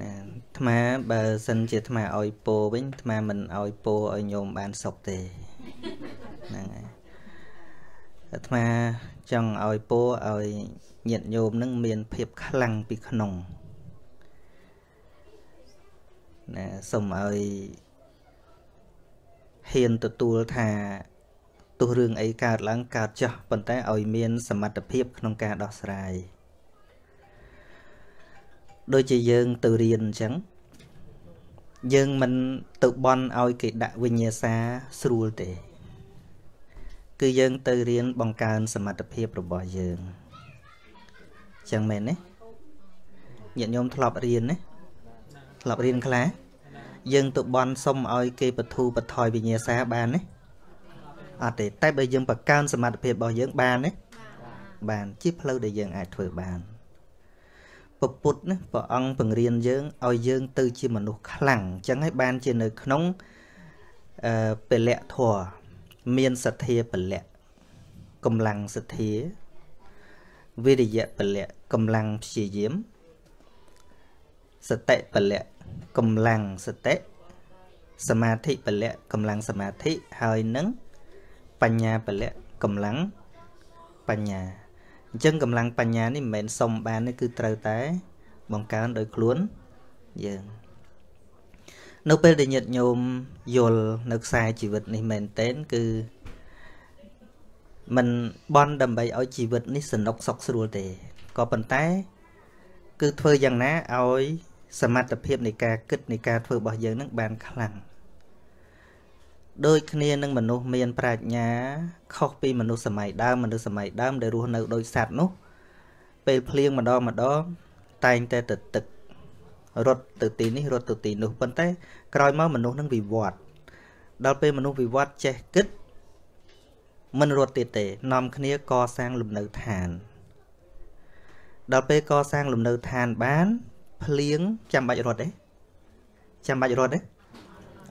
ណាអាត្មាបើសិនជាអាត្មាឲ្យពោវិញអាត្មាមិនឲ្យពោឲ្យញោមបានសុខទេហ្នឹងហើយអាត្មាចង់ឲ្យពោឲ្យញាតិញោមនឹងមានភាពខ្លាំងពីក្នុងណាសូមឲ្យហ៊ានទទួលថាទោះរឿងអីកើតឡើងកើតចោះប៉ុន្តែឲ្យមានសមត្ថភាពក្នុងការដោះស្រាយ ដូចជាយើងទៅរៀនអញ្ចឹងយើងមិនទៅបន់ឲ្យគេដាក់វិញ្ញាសាស្រួលទេ គឺយើងទៅរៀនបង្កើនសមត្ថភាពរបស់យើងអញ្ចឹងមែនទេញាតិញោមធ្លាប់រៀនណាធ្លាប់រៀនខ្លះយើងទៅបន់សុំឲ្យគេបធូបថយវិញ្ញាសាបានទេអត់ទេតែបើយើងបង្កើនសមត្ថភាពរបស់យើងបានទេបានជាផ្លូវដែលយើងអាចធ្វើបាន ពពុទ្ធណាព្រះអង្គបង្រៀនយើងឲ្យយើងទៅជាមនុស្សខ្លាំងអញ្ចឹងហើយបានជានៅក្នុងអឺពលៈធរមានសទ្ធាពលៈកម្លាំងសទ្ធាវិរិយៈពលៈកម្លាំងព្យាយាមសតិពលៈកម្លាំងសតិសមាធិពលៈកម្លាំងសមាធិហើយនឹងបញ្ញាពលៈកម្លាំងបញ្ញា អញ្ចឹងកម្លាំងបញ្ញានេះមិនមែនសុំបានទេគឺត្រូវតែបង្កើនដោយខ្លួនយើងនៅពេលដែលញាតិញោមយល់នៅខ្សែជីវិតនេះមែនទែនគឺมันបន់ដើម្បីឲ្យជីវិតនេះសនុកសុខស្រួលទេក៏ប៉ុន្តែ គឺធ្វើយ៉ាងណាឲ្យសមត្ថភាពនៃការគិតនៃការធ្វើរបស់យើងនឹងបានខ្លាំង ដូចគ្នានឹងមនុស្សមានប្រាជ្ញា ខុសពីមនុស្សសម័យដើមមនុស្សសម័យដើមដែលរស់នៅដូចសត្វនោះ ពេលភ្លៀងម្ដងម្ដងតែងតែទៅទឹករត់ទៅទីនេះរត់ទៅទីនោះប៉ុន្តែក្រោយមកមនុស្សនឹងវិវត្តដល់ពេលមនុស្សវិវត្តចេះគិតមិនរត់ទៀតទេនាំគ្នាកសាងលំនៅឋាន ដល់ពេលកសាងលំនៅឋានបានភ្លៀងចាំបាច់រត់ទេចាំបាច់រត់ទេ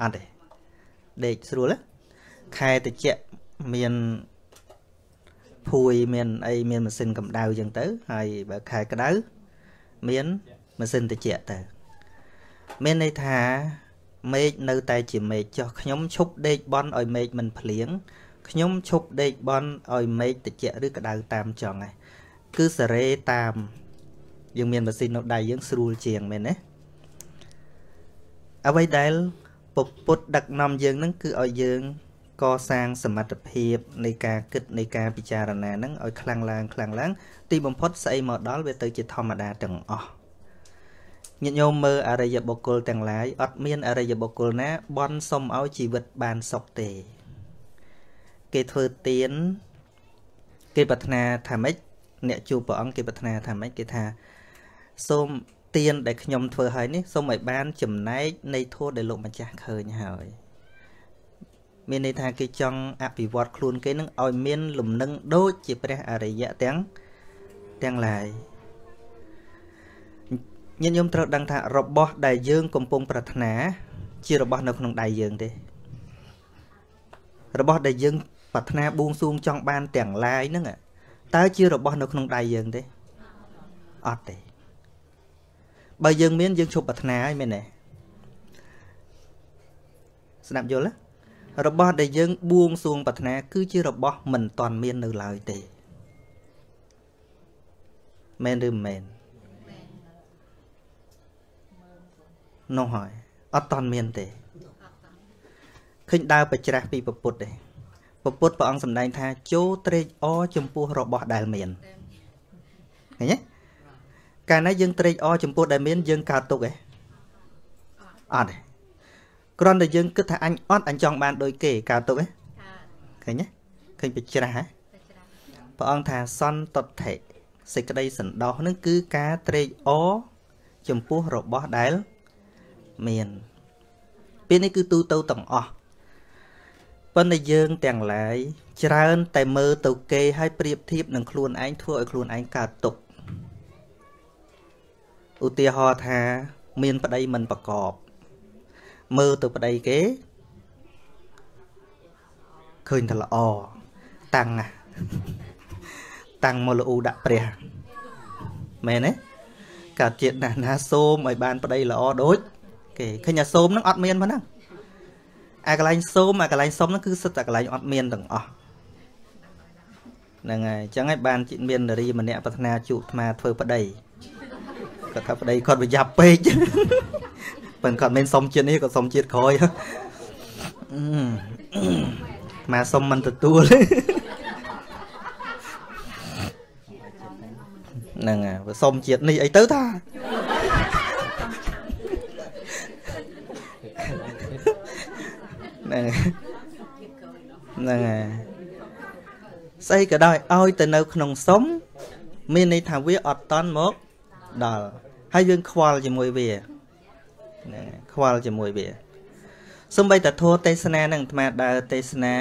អត់ទេ ដេកស្រួលទេខែតិចមានភួយមានអីមានម៉ាស៊ីនកម្ដៅចឹងទៅហើយបើខែក្ដៅមានម៉ាស៊ីនតិចទៅមានន័យថាមេឃនៅតែជាមេឃចុះខ្ញុំឈប់ដេកបន់ឲ្យមេឃមិនភ្លៀងខ្ញុំឈប់ដេកបន់ឲ្យមេឃតិចឬក្ដៅតាមចង់ហ្នឹងគឺសេរីតាមយើងមានម៉ាស៊ីននៅដៃយើងស្រួលជាងមែនទេអ្វីដែល ពុទ្ធដឹកនាំយើងនឹងគឺឲ្យយើងកសាងសមត្ថភាពនៃការគិតនៃការពិចារណានឹងឲ្យខ្លាំងឡើងខ្លាំងឡើង ទីបំផុតស្អីមកដល់វាទៅជាធម្មតាទាំងអស់ញាតិញោមមើលអរិយបុគ្គលទាំងឡាយអត់មានអរិយបុគ្គលណាបន់សុំឲ្យជីវិតបានសុខទេ គេធ្វើទៀនគេប្រាថ្នាថាម៉េចអ្នកជួបព្រះអង្គគេប្រាថ្នាថាម៉េចគេថាសូម ទានដែលខ្ញុំធ្វើឲ្យនេះសូមឲ្យបានចំណែកនៃធម៌ដែលលោកម្ចាស់ឃើញហើយមានន័យថាគេចង់អភិវឌ្ឍខ្លួនគេនឹងឲ្យមានលំនឹងដូចជាព្រះអរិយៈទាំងទាំងឡាយញាតិញោមត្រូវដឹងថារបស់ដែលយើងកំពុងប្រាថ្នាជារបស់នៅក្នុងដៃយើងទេរបស់ដែលយើងប្រាថ្នាបួងសួងចង់បានទាំងឡាយហ្នឹងតើជារបស់នៅក្នុងដៃយើងទេអត់ទេ បើយើងមានយើងឈប់ប្រាថ្នាហើយមែនទេស្ដាប់យល់ទេរបស់ដែលយើងបួងសួងប្រាថ្នា គឺជារបស់មិនតាន់មាននៅឡើយទេមែនឬមិនមែននោះហើយអត់តាន់មានទេឃើញដើរបច្ច្រាស់ពីពពុទ្ធទេពពុទ្ធព្រះអង្គសម្ដែងថាចូលត្រេកអរចំពោះរបស់ដែលមានឃើញទេ កាលណាយើងត្រេកអរចំពោះដែលមានយើងកើតទុកឯងអត់ទេគ្រាន់តែយើងគិតថាអញអត់អញចង់បានដូចគេកើតទុកឯងឃើញទេឃើញបច្រាស់ហ៎ព្រះអង្គថាសន្តតិសេចក្តីសន្តោសនឹងគឺការត្រេកអរចំពោះរបស់ដែលមានពេលនេះគឺទូទៅទាំងអស់ប៉ុន្តែយើងទាំងឡាយច្រើនតែមើលទៅគេឲ្យប្រៀបធៀបនឹងខ្លួនឯងធ្វើឲ្យខ្លួនឯងកើតទុក្ខ ឧទាហរណ៍ថា មានប្តីមិនប្រកប មើលទៅប្តីគេឃើញថាល្អតាំងណាតាំងមកលូដាក់ព្រះមែនទេកើតជាតិណាស់ណាសូមឲ្យបានប្តីល្អដូចគេឃើញថាសូមហ្នឹងអត់មានប៉ុណ្ណឹងអាកន្លែងសូមអាកន្លែងសុំហ្នឹងគឺសិតតែកន្លែងអត់មានទាំងអស់ហ្នឹងហើយអញ្ចឹងហើយបានមាននារីម្នាក់ប្រាថ្នាជួបអាត្មាធ្វើប្តី គាត់ថាប្តីគាត់ប្រយ័ត្នពេកប៉ុន្តែគាត់មិនសុំជាតិនេះគាត់សុំជាតិក្រោយមកសុំមិនទទួលហ្នឹងហើយសុំជាតិនេះអីទៅតាហ្នឹងហ្នឹងហើយស្អីក៏ដោយឲ្យទៅនៅក្នុងសុំមានន័យថាវាអត់តន់មក ដល់ហើយយើងខ្វល់ជាមួយវាហ្នឹងខ្វល់ជាមួយវាសំបីតធัวទេសនានឹងអាត្មាដើរទេសនា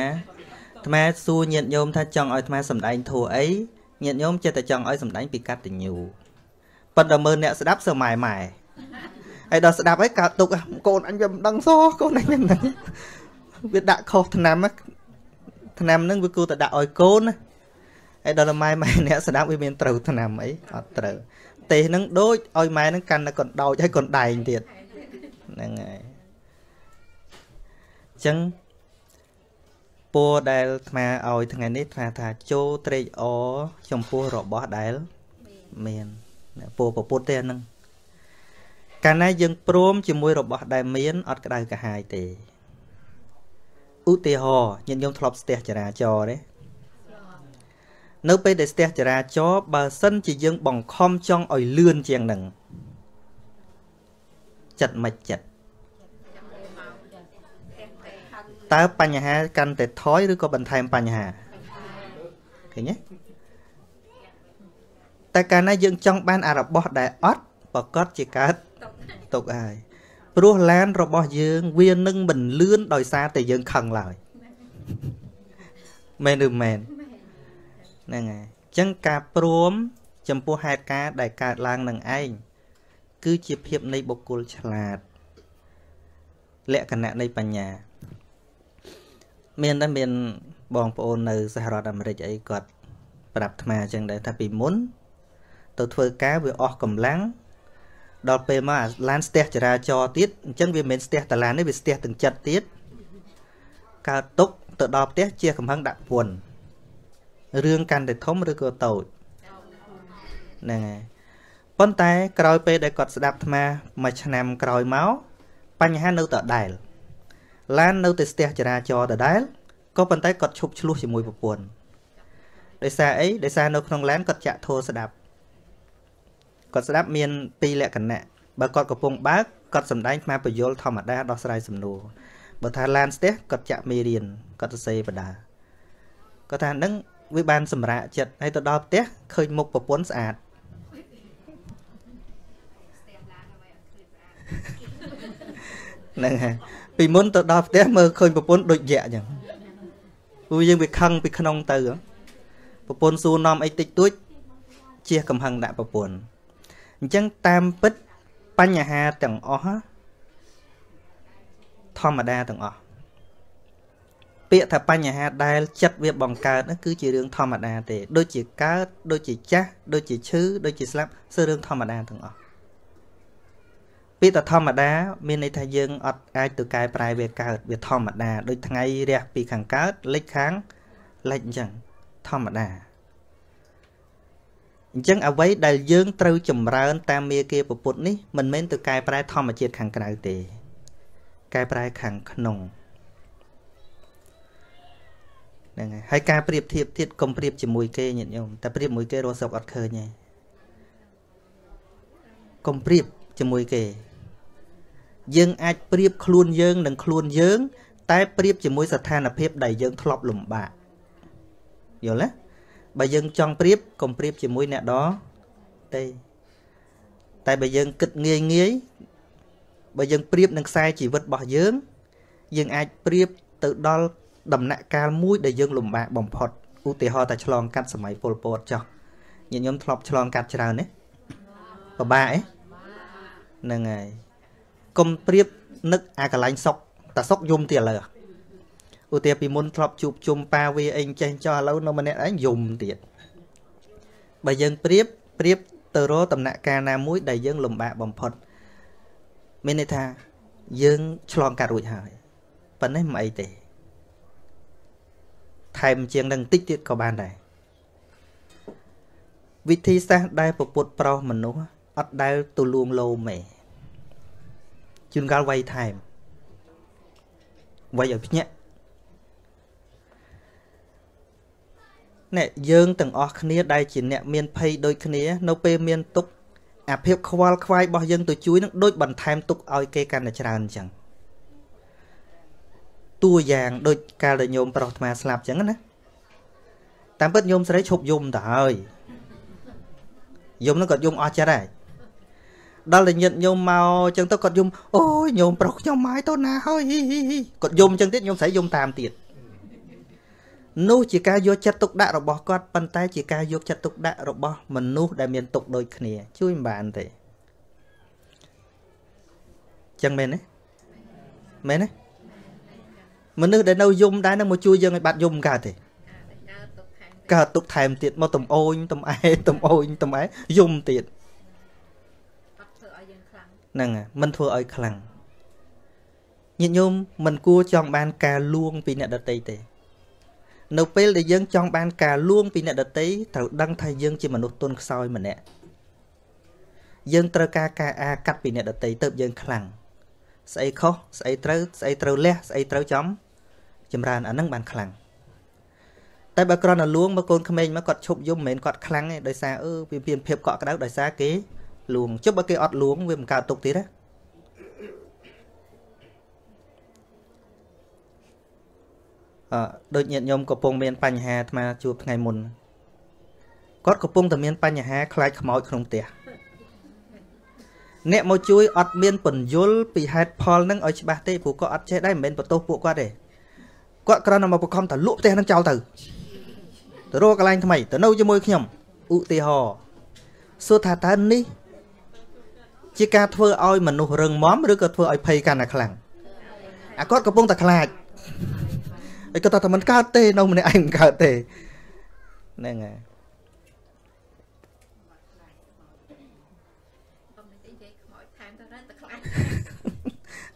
អាត្មាសួរញាតិញោមថាចង់ឲ្យអាត្មាសម្ដែងធัวអីញាតិញោមចិត្តតែចង់ឲ្យសម្ដែងពីកតញ្ញូប៉ុន្តែមើលអ្នកស្ដាប់សើម៉ែម៉ែហើយដល់ស្ដាប់ហើយកើតទុកកូនអញវាមិនដឹងសកូនអញមិនដឹងវាដាក់ខុសឆ្នាំឆ្នាំហ្នឹងវាគួរតែដាក់ឲ្យកូនណាហើយដល់ម៉ែម៉ែអ្នកស្ដាប់វាមានត្រូវឆ្នាំអីអត់ត្រូវ ទេសហ្នឹងដូចឲ្យម៉ែហ្នឹងកាន់តែកណ្ដោចហើយកណ្ដែងទៀតហ្នឹងហើយអញ្ចឹងពរដែលអាត្មាឲ្យថ្ងៃនេះថាថាចូលត្រេកអរចំពោះរបស់ដែលមានពរប្រពុតទេអាហ្នឹងកាលណាយើងព្រមជាមួយរបស់ដែលមានអត់ក្តៅកាហាយទេឧទាហរណ៍ញាតិញោមធ្លាប់ស្ទះចរាចរណ៍ទេ នៅពេលដែលស្ទះចរាចរណ៍បើសិនជាយើងបង្ខំចង់ឲ្យលឿនជាងនឹងចិត្តមិនចិត្តតើបញ្ហាកាន់តែថយឬក៏បន្ថែមបញ្ហាឃើញទេតែកាលណាយើងចង់បានអារបស់ដែលអត់ប្រកាសជាកើតទុកហើយព្រោះឡានរបស់យើង វានឹងមិនលឿនដោយសារតែយើងខឹងឡើយមែនឬមែន ហ្នឹងហើយអញ្ចឹងការព្រម ចំពោះហេតុការណ៍ដែលកើតឡើងនឹងឯងគឺជាភាពនៃបុគ្គលឆ្លាតលក្ខណៈនៃបញ្ញា មានតែមានបងប្អូននៅសហរដ្ឋអាមេរិកអីគាត់ប្រាប់អាត្មាអញ្ចឹងដែរថាពីមុន ទៅធ្វើការវាអស់កម្លាំងដល់ពេលមកអាឡានស្ទះចរាចរណ៍ទៀតអញ្ចឹងវាមិនស្ទះតឡាននេះវាស្ទះទាំងចិត្តទៀតកើតទុកទៅដល់ផ្ទះជាកំហឹងដាក់ពន្ធ រឿងកាន់តែធំឬក៏តូចហ្នឹងហើយប៉ុន្តែក្រោយពេលដែលគាត់ស្ដាប់អាត្មាមួយឆ្នាំក្រោយមកបញ្ហានៅតែដែលឡាននៅតែស្ទះចរាចរណ៍ដដែលក៏ប៉ុន្តែគាត់ឈប់ឆ្លោះជាមួយប្រពន្ធដោយសារអីដោយសារនៅក្នុងឡានគាត់ចាក់ធោស្ដាប់គាត់ស្ដាប់មានពីរលក្ខណៈបើគាត់កំពុងបើកគាត់សំដែងខ្មែរបញ្យលធម្មតាដោះស្រាយសំណួរបើថាឡានស្ទះគាត់ចាក់មេរៀនគាត់សរសេរបដាគាត់ថានឹង វាបានសម្រាកចិត្តហើយទៅដល់ផ្ទះឃើញមុខប្រពន្ធស្អាតហ្នឹងហើយពីមុនទៅដល់ផ្ទះមើលឃើញប្រពន្ធដូចយៈអញ្ចឹងព្រោះយើងវាខឹងពីក្នុងទៅប្រពន្ធសួរនាំអីតិចតួចជះកំហឹងដាក់ប្រពន្ធអញ្ចឹងតាមពិតបញ្ហាទាំងអស់ធម្មតាទាំងអស់ ពាក្យថាបញ្ហាដែលចិត្តវាបង្កើតនោះគឺជារឿងធម្មតាទេ ដូចជាកើតដូចជាចាស់ដូចជាឈឺដូចជាស្លាប់គឺរឿងធម្មតាទាំងអស់ពាក្យថាធម្មតា មានន័យថាយើងអត់អាចទៅកែប្រែវាកើតវាធម្មតាដូចថ្ងៃរះពីខាងកើតលិចខាងលិចអញ្ចឹងធម្មតាអញ្ចឹងអ្វីដែលយើងត្រូវចម្រើន តាមមេគាពុទ្ធនេះមិនមែនទៅកែប្រែធម្មជាតិខាងក្រៅទេ កែប្រែខាងក្នុង ហ្នឹងហើយហើយការប្រៀបធៀបទៀតកុំប្រៀបជាមួយគេញាតិញោមតែប្រៀបមួយគេរស់សុខអត់ឃើញទេកុំប្រៀបជាមួយគេ យើងអាចប្រៀបខ្លួនយើងនឹងខ្លួនយើង តែប្រៀបជាមួយស្ថានភាពដែលយើងធ្លាប់លំបាកយល់ទេបើយើងចង់ប្រៀបកុំប្រៀបជាមួយអ្នកដទេតែបើយើងគិតងាយងាយបើយើងប្រៀបនឹងខ្សែជីវិតរបស់យើង យើងអាចប្រៀបទៅដល់ ដំណាក់កាលមួយដែលយើងលំបាកបំផុតឧទាហរណ៍តែឆ្លងកាត់សម័យពលពតចោះញាតិញោមធ្លាប់ឆ្លងកាត់ច្រើនទេពិបាកអីហ្នឹងហើយកុំប្រៀបនឹកអាកន្លែងសុកតាសុកយំទៀតឥឡូវឧទាហរណ៍ពីមុនធ្លាប់ជួបជុំប៉ាវាអីចេះចោះឥឡូវនៅម្នាក់ឯងយំទៀតបើយើងប្រៀបប្រៀបទៅរកដំណាក់កាលណាមួយដែលយើងលំបាកបំផុតមានន័យថាយើងឆ្លងកាត់រួចហើយប៉ុណ្ណេះមិនអីទេ ថែមជាងនឹងតិចទៀតក៏បានដែរវិធីសាស្ត្រដែលពពុតប្រុសមនុស្សអត់ដែលទូលួងលោមទេជួនកាលវាយថែមវាយឲ្យភ្ញាក់អ្នកយើងទាំងអស់គ្នាដែលជាអ្នកមានភ័យដូចគ្នា នៅពេលមានទុក្ខអាភាពខ្វល់ខ្វាយរបស់យើងទៅជួយនឹងដូចបន្ថែមទុក្ខឲ្យគេកាន់តែច្រើនអញ្ចឹង តួយ៉ាងដូចកាលដែលញោមប្រុសអាត្មាស្លាប់អញ្ចឹងណាតាមពិតញោមស្រីឈប់យំទៅហើយយំនឹងគាត់យំអស់ចិត្តហើយដល់តែញាតញោមមកអញ្ចឹងទៅគាត់យំអូយញោមប្រុសខ្ញុំមកទៅណាហើយគាត់យំអញ្ចឹងទៀតញោមស្រីយំតាមទៀតនោះជាការយកចិត្តទុកដាក់របស់គាត់ប៉ុន្តែជាការយកចិត្តទុកដាក់របស់មនុស្សដែលមានទុកដូចគ្នា ជួយមិនបានទេចឹងមែនទេមែនទេ មនុស្សដែលនៅយំដែរនឹងមកជួយយើងឲ្យបាត់យំកើតទេកើតទុកថែមទៀតមកតំអូនតំអែតំអូនតំអែយំទៀតហ្នឹងមិនធ្វើឲ្យខ្លាំងញាតិញោមមិនគួរចង់បានការលួងពីអ្នកដតីទេ នៅពេលដែលយើងចង់បានការលួងពីអ្នកដតីត្រូវដឹងថាយើងជាមនុស្សទន់ខ្សោយម្នាក់យើងត្រូវការការអាកាត់ពីអ្នកដតីទៅយើងខ្លាំងស្អីខុសស្អីត្រូវស្អីត្រូវលះស្អីត្រូវចំ ចម្រើនអានឹងបានខ្លាំងតែបើគ្រាន់តែលួងមកកូនក្មេងមកគាត់ឈប់យំមិនមែនគាត់ខ្លាំងទេដោយសារអឺវាមានភាពកក់ក្ដៅដោយសារគេលួងជប់បើគេអត់លួងវាមិនកើតទុកទៀតណាអឺដូចញាតិញោមកំពុងមានបញ្ហាអាត្មាជួបថ្ងៃមុនគាត់កំពុងតែមានបញ្ហាខ្លាចខ្មោចក្នុងផ្ទះអ្នកមកជួយអត់មានពន្យល់ពីហេតុផលនឹងឲ្យច្បាស់ទេព្រោះគាត់អត់ចេះដែរមិនមែនបន្ទោសពួកគាត់ទេ គាត់គ្រាន់តែមកបង្ខំតែលក់ផ្ទះនឹងចោលទៅទៅរកកន្លែងថ្មីទៅនៅជាមួយខ្ញុំឧទាហរណ៍សួរថាតើនេះ ជាការធ្វើឲ្យមនុស្សរឹងមាំឬក៏ធ្វើឲ្យភ័យកាន់តែខ្លាំងអាគាត់កំពុងតែខ្លាចហើយគាត់ថាមិនកើតទេនៅម្នាក់ឯងមិនកើតទេហ្នឹងហើយ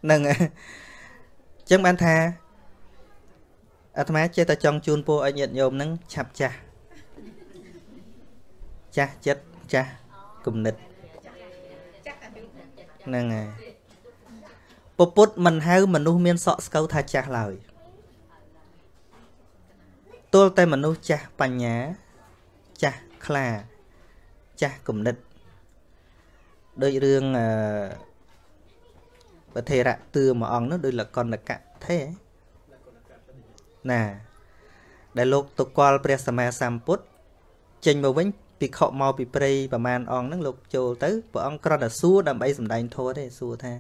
ហ្នឹងហើយអញ្ចឹងបានថា អាត្មាចេះតែចង់ជូនពរឲ្យញាតិញោមហ្នឹងឆាប់ចាស់ចាស់ចិត្តចាស់គំនិតហ្នឹងហើយពពុទ្ធមិនហៅមនុស្សមានសក់ស្កូវថាចាស់ឡើយទល់តែមនុស្សចាស់បញ្ញា ចាស់ខ្លា ចាស់គំនិតដូចរឿងអឺប្រធេរៈទឿមួយអង្គនោះដូចលកនកៈទេ ណា ដែលលោកទុកលព្រះសម្មាសម្ពុទ្ធចេញមកវិញភិក្ខុមកពីព្រៃប្រមាណអង្គហ្នឹងលោកចូលទៅព្រះអង្គគ្រាន់តែសួរដើម្បីសម្ដែងធម៌ទេសួរថា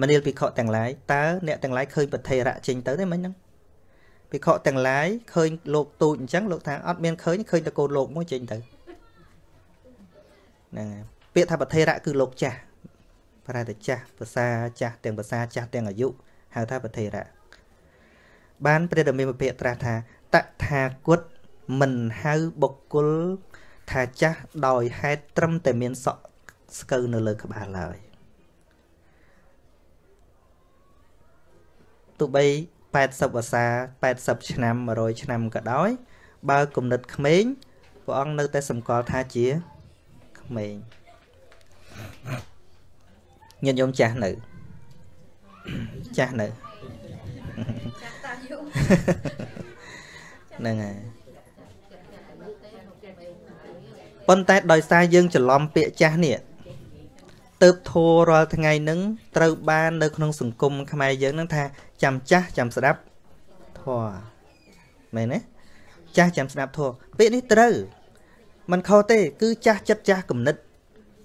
មនាលភិក្ខុទាំងឡាយតើអ្នកទាំងឡាយឃើញប្រធេរៈចេញទៅទេមិញហ្នឹងភិក្ខុទាំងឡាយឃើញលោកទូចអញ្ចឹងលោកថាអត់មានឃើញឃើញតែកូនលោកមួយចេញទៅហ្នឹងហើយពាក្យថាប្រធេរៈគឺលោកចាស់ប្រែតែចាស់ភាសាចាស់ទាំងភាសាចាស់ទាំងអាយុហៅថាប្រធេរៈ បានព្រះដមេមភិត្រាស់ថាតថាគតមិនហៅបុគ្គលថាចាស់ដោយហេតុត្រឹមតែមានសក់ស្កើនៅលើក្បាលឡើយទោះបី80វស្សា80ឆ្នាំ100ឆ្នាំក៏ដោយ បើគំនិតក្មេងព្រះអង្គនៅតែសម្គាល់ថាជាក្មេងញាតិញោមចាស់នៅចាស់នៅ ហ្នឹងហើយប៉ុន្តែដោយសារយើងច្រឡំពាក្យចាស់នេះទៅធោរាល់ថ្ងៃនឹងត្រូវបាននៅក្នុងសង្គមខ្មែរយើងនឹងថាចាំចាស់ចាំស្ដាប់ធោមែនទេចាស់ចាំស្ដាប់ធោពាក្យនេះត្រូវมันខុសទេ គឺចាស់ចិត្តចាស់គំនិត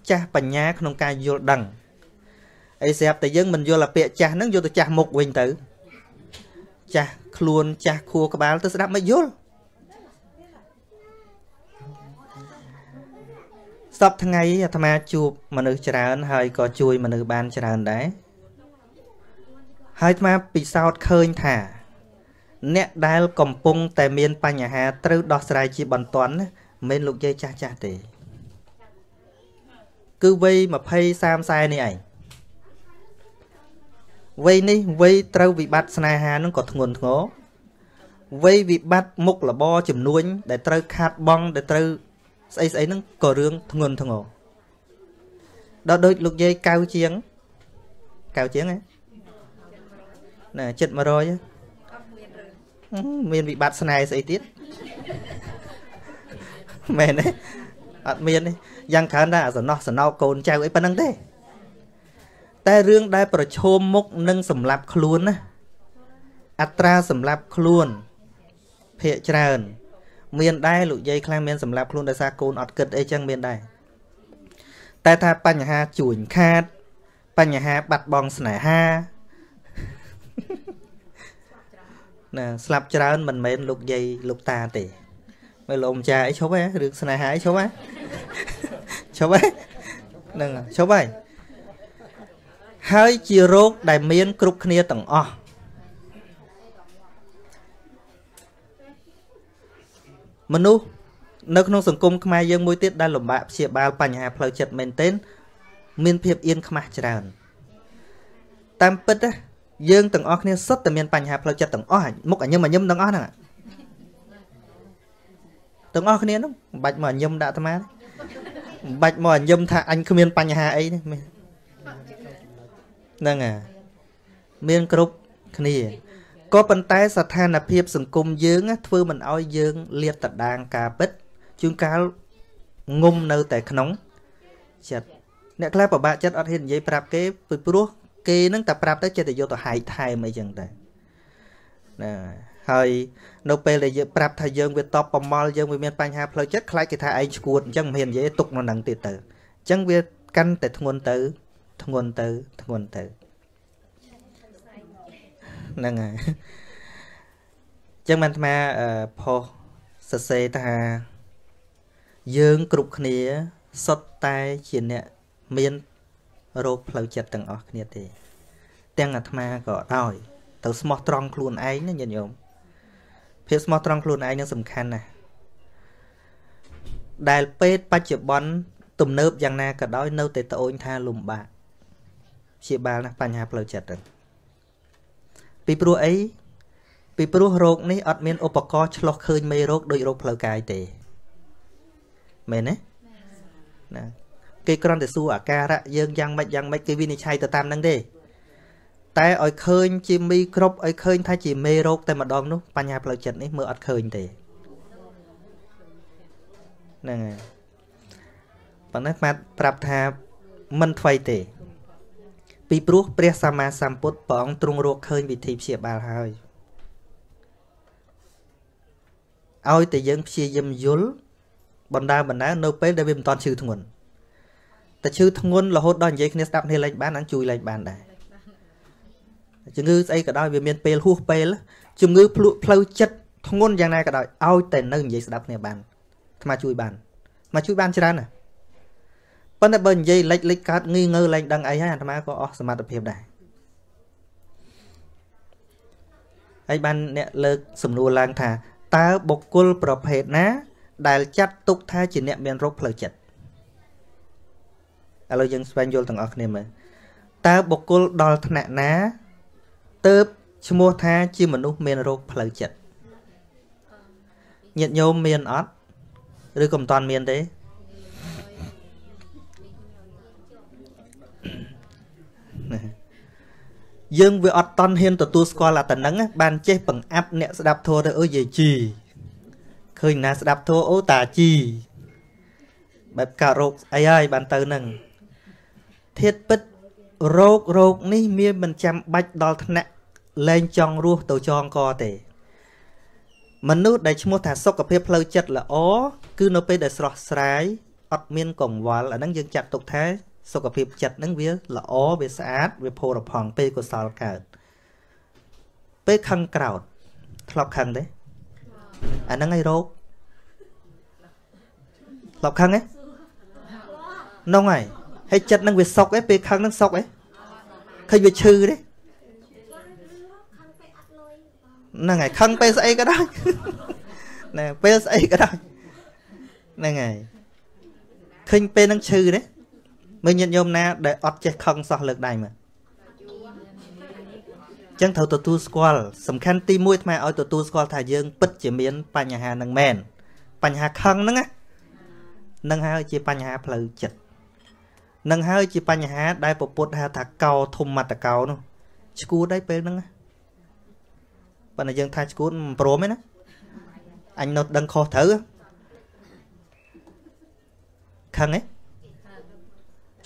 ចាស់បញ្ញាក្នុងការយល់ដឹងអីស្រាប់តែយើងមិនយល់អាពាក្យចាស់នឹងយកទៅចាស់មុខវិញទៅ ចាស់ខ្លួនចាស់ខួរក្បាលទៅស្ដាប់មិនយល់សពថ្ងៃអាត្មាជួបមនុស្សច្រើន ហើយក៏ជួយមនុស្សបានច្រើនដែរហើយអាត្មាពិសោធន៍ឃើញថា អ្នកដែលកំពុង តែមានបញ្ហាត្រូវដោះស្រាយជាបន្ទាន់មិនមែនលោកយាយចាស់ចាស់ទេ គឺវ័យ20 30 40នេះឯង វ័យនេះវ័យត្រូវវិបត្តិស្នេហានឹងក៏ធ្ងន់ធ្ងរវ័យវិបត្តិមុខលបចំនួនដែលត្រូវខាតបង់ដែលត្រូវស្អីស្អីហ្នឹងក៏រឿងធ្ងន់ធ្ងរដល់ដូចលោកយាយកៅជាងកៅជាងហ៎ណាចិត្ត100មានវិបត្តិស្នេហ៍ស្អីទៀតមែនទេអត់មានទេយ៉ាងច្រើនតែអាសំណោះសំណោកូនចៅអីប៉ុណ្្នឹងទេ តែរឿងដែលប្រឈមមុខនឹងសម្លាប់ខ្លួនណាអត្រាសម្លាប់ខ្លួនភាកច្រើន មានដែរលោកយាយខ្លះមានសម្លាប់ខ្លួនដោយសារកូនអត់គិតអីចឹងមានដែរតែថាបញ្ហាជួញខាត បញ្ហាបាត់បង់ស្នេហាណាស្លាប់ច្រើនមិនមែនលោកយាយលោកតាទេមើលលោកម្ចាស់អីឈប់ហ៎រឿងស្នេហាអីឈប់ហ៎ឈប់ហ៎ហ្នឹងឈប់ហើយ ហើយជារោគដែលមាន គ្រប់គ្នាទាំងអស់មនុស្សនៅក្នុងសង្គមខ្មែរយើងមួយទៀតដែលលំបាកព្យាបាលបញ្ហាផ្លូវចិត្តមែនទែនមានភាពអៀនខ្មាស់ច្រើនតាមពិតយើងទាំងអស់គ្នាសុទ្ធតែមានបញ្ហាផ្លូវចិត្តទាំងអស់មុខអញឹមអញឹមទាំងអស់ហ្នឹងទាំងអស់គ្នាហ្នឹងមិនបាច់មកអញឹមដាក់អាត្មាមិនបាច់មកអញឹមថាអញគ្មានបញ្ហាអីនេះ ហ្នឹងអាមានគ្រប់គ្នាក៏ប៉ុន្តែស្ថានភាពសង្គមយើងធ្វើមិនអោយយើងលាតតដាងការពិតជួនកាលងុំនៅតែក្នុងចិត្តអ្នកខ្លះពិបាកចិត្តអត់ហ៊ាននិយាយប្រាប់គេពីព្រោះគេនឹងតែប្រាប់ទៅចិត្តតែយកទៅហាយថែមអីចឹងតែណាហើយនៅពេលដែលយើងប្រាប់ថាយើងវាតបប្រមល់យើងវាមានបញ្ហាផ្លូវចិត្តខ្លាចគេថាឯងឈួតអញ្ចឹងមិនហ៊ាននិយាយទុកនៅនឹងទៀតទៅអញ្ចឹងវាកាន់តែធ្ងន់ទៅ ធ្ងន់ទៅធ្ងន់ទៅហ្នឹងហើយចឹងបានអាត្មាផុសសរសេរថា យើងគ្រប់គ្នាសុទ្ធតែជាអ្នកមានរោគផ្លូវចិត្តទាំងអស់គ្នាទេ ទាំងអាត្មាក៏ដោយទៅស្មោះត្រង់ខ្លួនឯងណាញាតិញោមភាពស្មោះត្រង់ខ្លួនឯងនឹងសំខាន់ណាស់ដែលពេទ្យបច្ចុប្បន្នទំនើបយ៉ាងណាក៏ដោយ នៅតែត្អូញថាលំបាក ព្យាបាលណាស់បញ្ហាផ្លូវចិត្តហ្នឹងពីព្រោះអីពីព្រោះរោគនេះអត់មានឧបករណ៍ឆ្លោះឃើញមេរោគដូចរោគផ្លូវកាយទេមែនទេណាគេគ្រាន់តែសួរអាការៈយើងយ៉ាងម៉េចយ៉ាងម៉េចគេវិនិច្ឆ័យទៅតាមហ្នឹងទេតែឲ្យឃើញជាមីក្របឲ្យឃើញថាជាមេរោគតែម្ដងនោះបញ្ហាផ្លូវចិត្តនេះមើលអត់ឃើញទេហ្នឹងហើយប៉ុន្តែម៉ាត់ប្រាប់ថាមិនថ្មីទេ ពីព្រោះព្រះសម្មាសម្ពុទ្ធព្រះអង្គទ្រង់រកឃើញវិធីព្យាបាលហើយឲ្យតែយើងព្យាយាមយល់បណ្ដាបណ្ដានៅពេលដែលវាមិនតាន់ឈឺធ្ងន់តែឈឺធ្ងន់រហូតដល់និយាយគ្នាស្ដាប់គ្នាលេងបាននឹងជួយលេងបានដែរជំងឺស្អីក៏ដោយវាមានពេលហួសពេលជំងឺភ្លក់ផ្លូវចិត្តធ្ងន់យ៉ាងណាក៏ដោយឲ្យតែនៅនិយាយស្ដាប់គ្នាបានអាត្មាជួយបានអាត្មាជួយបានច្រើនណា ប៉ុន្តែបើនិយាយលិចលិចកើតងីងើលែងដឹងអីហើយអាត្មាក៏អស់សមត្ថភាពដែរហើយបានអ្នកលើកសំណួរឡើងថាតើបុគ្គលប្រភេទណា ដែលចាត់ទុកថាជាអ្នកមានរោគផ្លូវចិត្តឥឡូវយើងស្វែងយល់ទាំងអស់គ្នាមើលតើបុគ្គលដល់ថ្នាក់ណាទៅឈ្មោះថាជាមនុស្សមានរោគផ្លូវចិត្តញាតិញោមមានអត់ឬក៏មិនតាន់មានទេ យើងវាអត់តន់ហ៊ានទទួលស្គាល់អាតនឹងបានចេះបង្អាប់អ្នកស្ដាប់ធัวទៅអើយយាយជីឃើញណាស្ដាប់ធัวអូតាជីបែបការរោគអីហើយបានទៅនឹងធាតពិតរោគរោគនេះមានមិនចាំបាច់ដល់ថ្នាក់លែងចង់រស់ទៅចងកទេ មនុស្សដែលឈ្មោះថាសុខភាពផ្លូវចិត្តល្អគឺនៅពេលដែលស្រស់ស្រាយអត់មានកង្វល់អាហ្នឹងយើងចាត់ទុកថា សុខភាពចិត្តហ្នឹងវាល្អវាស្អាតវាផូរផង់ពេលកុសលកើតពេលខឹងក្រោតធ្លាប់ខឹងទេអាហ្នឹងឯងរោគធ្លាប់ខឹងទេនោះហើយហើយចិត្តនឹងវាសុកឯងពេលខឹងនឹងសុកឯងឃើញវាឈឺទេហ្នឹងហើយខឹងពេលស្អីក៏ដោយណែពេលស្អីក៏ដោយហ្នឹងហើយឃើញពេលនឹងឈឺទេ មើលញាតិញោមណា ដែលអត់ចេះខឹងសោះលើកដៃមើលចឹងត្រូវទទួលស្គាល់សំខាន់ទី1អាត្មាឲ្យទទួលស្គាល់ថាយើង ពិតជាមានបញ្ហានឹងមែនបញ្ហាខឹងហ្នឹងណានឹងហើយជាបញ្ហាផ្លូវចិត្តនឹងហើយជាបញ្ហា ដែលពពុទ្ធហៅថាកោធម្មតកោនោះឈួតដែរពេលហ្នឹងប៉ុន្តែយើងថាឈួតមិនព្រមទេណាអញនៅដឹងខុសត្រូវខឹងទេ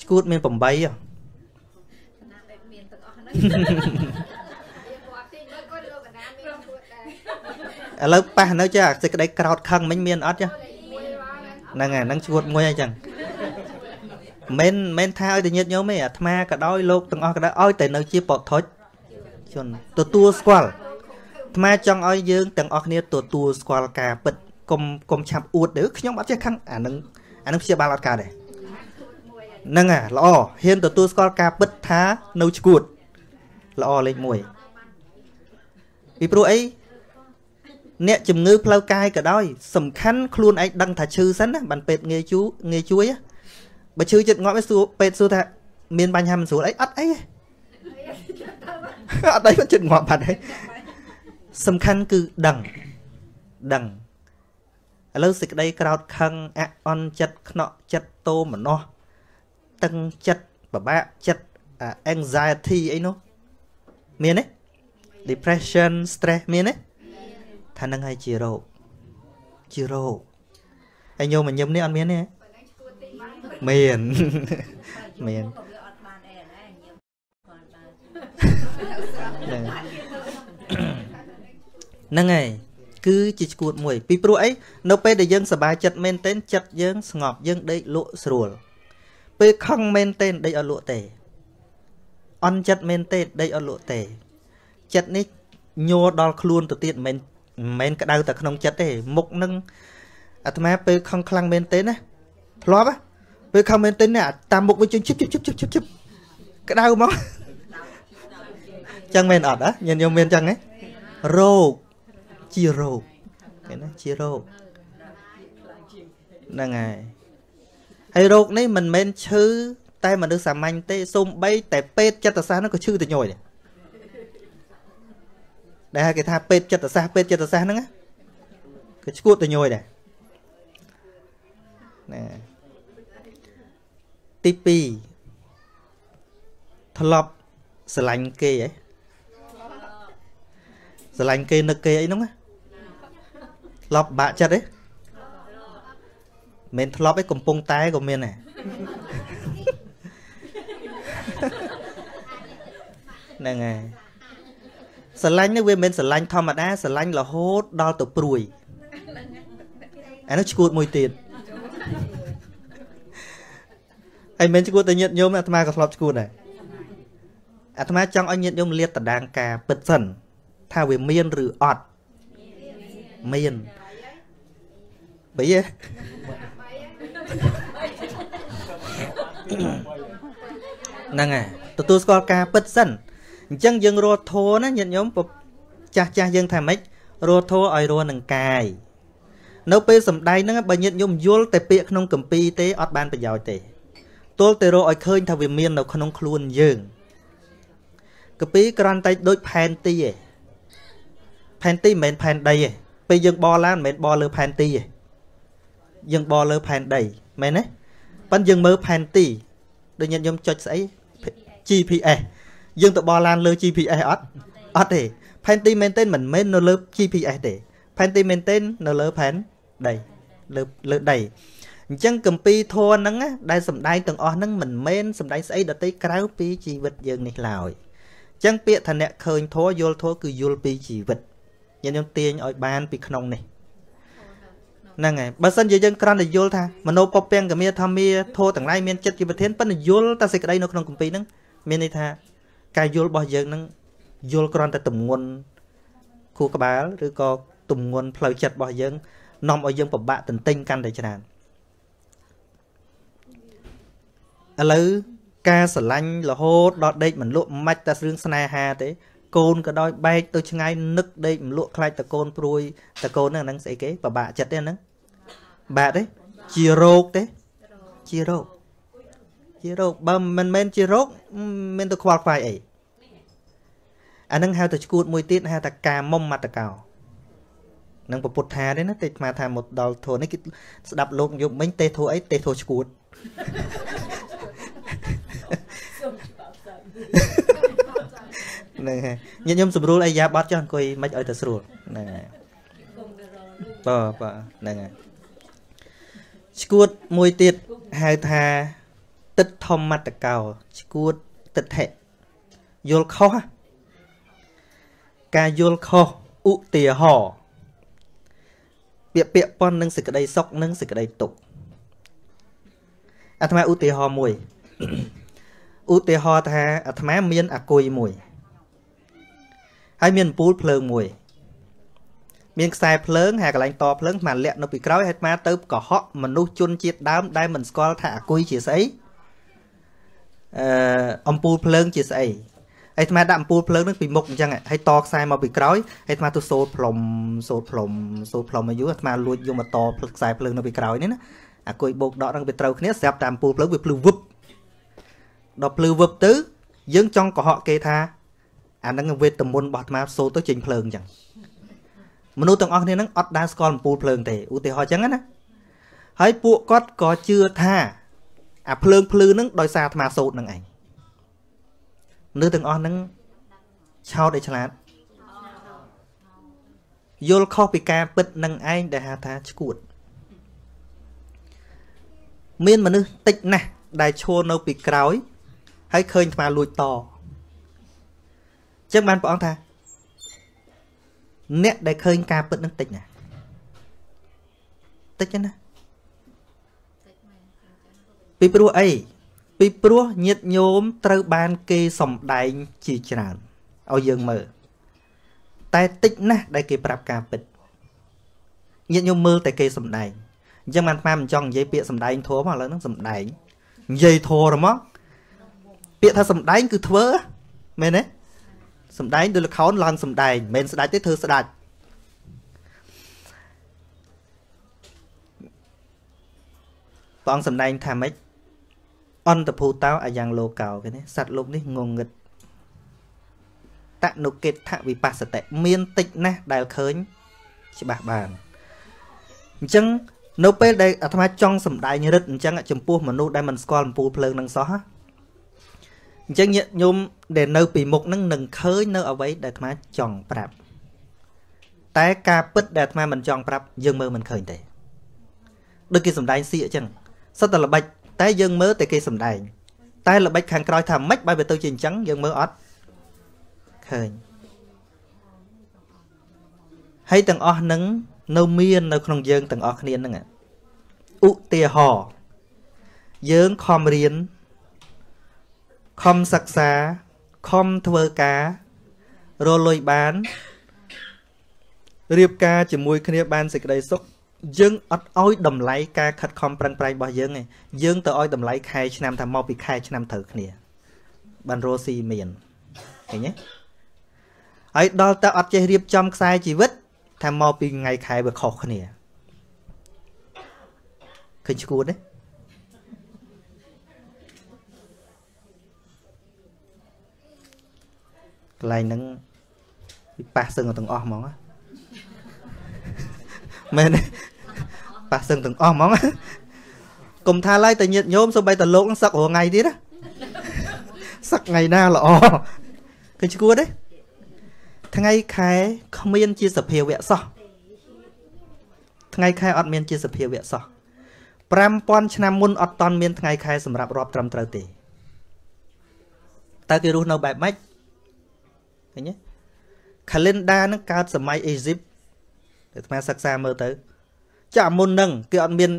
ឈួតមាន8ហ៎ឥឡូវប៉ះនៅចាសេចក្តីក្រោតខឹងមិញមានអត់ចាហ្នឹងហើយហ្នឹងឈួតមួយអញ្ចឹងមិនមិនថាឲ្យតែញាតញោមទេអាត្មាក៏ដោយលោកទាំងអស់ក៏ដោយឲ្យតែនៅជាបុថុជជនទទួលស្គាល់អាត្មាចង់ឲ្យយើងទាំងអស់គ្នាទទួលស្គាល់ការពិតកុំកុំឆាប់អួតទៅខ្ញុំអត់ចេះខឹងអានឹងអានឹងព្យាបាលអត់កើតទេ ហ្នឹងហ่ะល្អហ៊ានទទួលស្គាល់ការពិតថានៅឈួតល្អលេខ1ពីព្រោះអីអ្នកជំងឺផ្លូវកាយក៏ដោយសំខាន់ខ្លួនឯងដឹងថាឈឺសិនណាបានពេទ្យងាយជួយងាយជួយបើឈឺចិត្តងាប់ឯងសួរពេទ្យសួរថាមានបញ្ហាមិនស្រួលអីអត់អីអត់អីមិនចិត្តងាប់បាត់ហើយសំខាន់គឺដឹងដឹងឥឡូវសេចក្តីក្រោតខឹងអអន់ចិត្តខ្នក់ចិត្តតោមនោះ តឹងចិត្តពិបាកចិត្ត anxiety អីនោះមានទេ depression stress មានទេថានឹងហើយជារោគជារោគហើយញោមញឹមនេះអត់មានទេមានមានហ្នឹងហើយគឺជាឈួតមួយ ពីព្រោះអីនៅពេលដែលយើងសប្បាយចិត្តមែនទែនចិត្តយើងស្ងប់យើងដេកលក់ស្រួល ពេលខឹងមែនទែនដេកអត់លក់ទេ អន់ចិត្តមែនទែនដេកអត់លក់ទេ ចិត្តនេះញ័រដល់ខ្លួនទៅទៀតមិនមែនក្តៅតែក្នុងចិត្តទេ មុខនឹងអាត្មាពេលខឹងខ្លាំងមែនទែនណាធ្លាប់ពេលខឹងមែនទែនណាតាមមុខវិញជិបជិបជិបជិបជិបជិបក្តៅមកចឹងមែនអត់ហ៎ញញោមមានចឹងហ៎រោគជារោគឃើញណាជារោគហ្នឹងហើយ ហើយរោគនេះមិនមែនឈឺតែមនុស្សសាមញ្ញទេសូម្បីតែពេទ្យចិត្តសាស្ត្រនោះក៏ឈឺទៅញយដែរដែលគេថាពេទ្យចិត្តសាស្ត្រពេទ្យចិត្តសាស្ត្រហ្នឹងគឺឈួតទៅញយដែរណាទី2ធ្លាប់ស្រឡាញ់គេហ៎ស្រឡាញ់គេនឹកគេអីហ្នឹងធ្លាប់បាក់ចិត្តទេ មិនធ្លាប់ឯងកំពុងតែក៏មានដែរហ្នឹងហើយស្រឡាញ់នេះវាមិនស្រឡាញ់ធម្មតាស្រឡាញ់រហូតដល់ទៅព្រួយអានោះឈួតមួយទៀតហើយមិនឈួតតែញាតញោមអាត្មាក៏ធ្លាប់ឈួតដែរអាត្មាចង់ឲ្យញាតញោមលាតតដាងការពិតសិនថាវាមានឬអត់មានបីហ៎ ហ្នឹងហើយទទួលស្គាល់ការពិតសិនអញ្ចឹងយើងរត់ធោណាញាតិញោមចាស់ចាស់យើងថាម៉េចរត់ធោឲ្យរស់នឹងកាយនៅពេលសំដែងហ្នឹងបើញាតិញោមយល់តែពាក្យក្នុងកម្ពីទេអត់បានប្រយោជន៍ទេទល់តែរកឲ្យឃើញថាវាមាននៅក្នុងខ្លួនយើងកម្ពីគ្រាន់តែដូចផែនទីឯងផែនទីមិនមែនផែនដីទេពេលយើងបឡើងមិនមែនបលើផែនទីទេ យើងបលើផែនដីមែនទេប៉ិនយើងមើលផែនទីដូចញាតិញោមចុចស្អី GPS យើងទៅបឡានលើ GPS អត់អត់ទេផែនទីមែនទែនមិនមែននៅលើ GPS ទេផែនទីមែនទែននៅលើផែនដីលើលើដីអញ្ចឹងកម្ពីធរហ្នឹងដែលសំដែងទាំងអស់ហ្នឹងមិនមែនសំដែងស្អីដតីក្រៅពីជីវិតយើងនេះឡើយអញ្ចឹងពាក្យថាអ្នកឃើញធរយល់ធរគឺយល់ពីជីវិតញាតិញោមទាញឲ្យបានពីក្នុងនេះ ហ្នឹងហើយបើសិនជាយើងគ្រាន់តែយល់ថាមโนពពាំងកមាធម្មាធោទាំងឡាយមានចិត្តជាប្រធានប៉ុន្តែយល់តែសេចក្តីនៅក្នុងគម្ពីរហ្នឹងមានន័យថាការយល់របស់យើងហ្នឹងយល់គ្រាន់តែទម្ងន់ខួរក្បាលឬក៏ទម្ងន់ផ្លូវចិត្តរបស់យើងនាំឲ្យយើងពិបាកទន្ទិញកាន់តែច្រើនឥឡូវការស្រឡាញ់រហូតដល់ដេកមិនលក់មិនតែរឿងស្នេហាទេ កូនក៏ដោយបែកទៅឆ្ងាយនឹកដេកមលក់ខ្លាចតកូនព្រួយតកូនហ្នឹងហ្នឹងស្អីគេពិបាកចិត្តទេហ្នឹងបាក់ទេជារោគទេជារោគជារោគបើមិនមែនជារោគមានទៅខ្វល់ខ្វាយអីអានឹងហៅទៅឈួតមួយទៀតហៅថាកាមុំមតកោនឹងពុទ្ធថាទេណាទេស្មាថាមកដល់ធូននេះគេស្ដាប់លោកយប់មិញទេធូអីទេធូឈួត ហ្នឹងហើយញាតិញោមស្រួលអីយ៉ាបត់ចុះអង្គុយមិនឲ្យទៅស្រួលហ្នឹងហើយបាទបាទហ្នឹងហើយឈួតមួយទៀតហៅថាទឹកធម្មតកោឈួតទឹកថេយល់ខុសការយល់ខុសឧទាហរណ៍ពាក្យពាក្យប៉ុននឹងសេចក្តីសុខនិងសេចក្តីទុក្ខអាត្មាឧទាហរណ៍មួយឧទាហរណ៍ថាអាត្មាមានអាគុយមួយ ហើយមានអំពូលភ្លើងមួយ មានខ្សែភ្លើងហើយកន្លែងតភ្លើងអាលាក់នៅពីក្រោយហើយអាទៅកុហកមនុស្សជនជាតិដើមដែលមិនស្គាល់ថាអាគុយជាស្អីអឺអំពូលភ្លើងជាស្អីហើយអាត្មាដាក់អំពូលភ្លើងនឹងពីមុខអញ្ចឹងហើយតខ្សែមកពីក្រោយហើយអាត្មាទៅសូត្រផ្លុំសូត្រផ្លុំសូត្រផ្លុំឲ្យយូរអាត្មាលួចយកមកតខ្សែភ្លើងនៅពីក្រោយនេះណាអាគុយបោកដកនឹងវាត្រូវគ្នាស្រាប់តែអំពូលភ្លើងវាភ្លឺវឹបដល់ភ្លឺវឹបទៅយើងចង់កុហកគេថា អានឹងវេទមន្តរបស់អាត្មាសូត្រទៅចេញភ្លើងអញ្ចឹងមនុស្សទាំងអស់គ្នានឹងអត់ដែលស្គាល់អំពូលភ្លើងទេឧទាហរណ៍អញ្ចឹងណាហើយពួកគាត់ក៏ជឿថាអាភ្លើងភ្លឺនឹងដោយសារអាត្មាសូត្រនឹងឯងមនុស្សទាំងអស់នឹងឆោតឲ្យឆ្លាតយល់ខុសពីការពិតនឹងឯងដែលហៅថាឈួតមានមនុស្សតិចណាស់ដែលឈរនៅពីក្រោយហើយឃើញអាត្មាលួចត ចឹងបានព្រះអង្គថាអ្នកដែលឃើញការពិតនឹងតិចណាតិចណាពីព្រោះអីពីព្រោះញាតញោមត្រូវបានគេសំដែងជាច្រើនឲ្យយើងមើលតែតិចណាស់ដែលគេប្រាប់ការពិតញាតញោមមើលតែគេសំដែងអញ្ចឹងបានអាមិនចង់និយាយពាក្យសំដែងធម៌មកឥឡូវហ្នឹងសំដែងនិយាយធម៌ហ្មងពាក្យថាសំដែងគឺធ្វើមែនទេ សំដែងដូចលខោនឡើងសំដែងមិនមែនស្ដាច់ទេធ្វើស្ដាច់ព្រះអង្គសំដែងថាម៉េចអន្តភូតោអាយ៉ាងលោកោគេនេះសត្វលោកនេះងងឹតតនុកិតថវិបស្សតិមានតិចណាស់ដែលឃើញច្បាស់បានអញ្ចឹងនៅពេលដែលអាត្មាចង់សំដែងរិទ្ធអញ្ចឹងចំពោះមនុស្សដែលមិនស្គាល់អំពូលភ្លើងនឹងសោះ អញ្ចឹងញាតិញោមដែលនៅពីមុខនឹងនឹងឃើញនៅអ្វីដែលអាត្មាចង់ប្រាប់តែការពិតដែលអាត្មាមិនចង់ប្រាប់យើងមើលមិនឃើញទេដូចគេសំដែងសៀកអញ្ចឹងសិតតែល្បិចតែយើងមើលតែគេសំដែង តែល្បិចខាងក្រោយថាម៉េចបើវាទៅជាអញ្ចឹងយើងមើលអត់ឃើញហើយទាំងអស់នឹងនៅមាននៅក្នុងយើងទាំងអស់គ្នាហ្នឹងឧទាហរណ៍យើងខំរៀន ខំសិក្សាខំធ្វើការរលុយបានរៀបការជាមួយគ្នាបានសេចក្តីសុខយើងអត់ឲ្យតម្លៃការខិតខំប្រឹងប្រែងរបស់យើងទេយើងទៅឲ្យតម្លៃខែឆ្នាំថាមកពីខែឆ្នាំត្រូវគ្នាបានរស់ស៊ីមានឃើញទេហើយដល់តែអត់ចេះរៀបចំខ្សែជីវិតថាមកពីថ្ងៃខែវាខុសគ្នាឃើញឈួតទេ កន្លែងហ្នឹងវាប៉ះសឹងទាំងអស់ហ្មងមែនទេប៉ះសឹងទាំងអស់ហ្មងកុំថាឡើយតែញាតញោមសូម្បីតែលោកសឹករងថ្ងៃទៀតណាសឹកថ្ងៃណាល្អឃើញឈួតទេថ្ងៃខែគ្មានជាសភាវៈសោះថ្ងៃខែអត់មានជាសភាវៈសោះ5000ឆ្នាំមុនអត់តន់មានថ្ងៃខែសម្រាប់រាប់ត្រឹមត្រូវទេតើគេរស់នៅបែបម៉េច ឃើញទេ calendar ហ្នឹងកើតសម័យអេស៊ីបតែអាត្មាសិក្សាមើលទៅចាមុនហ្នឹងគេអត់មាន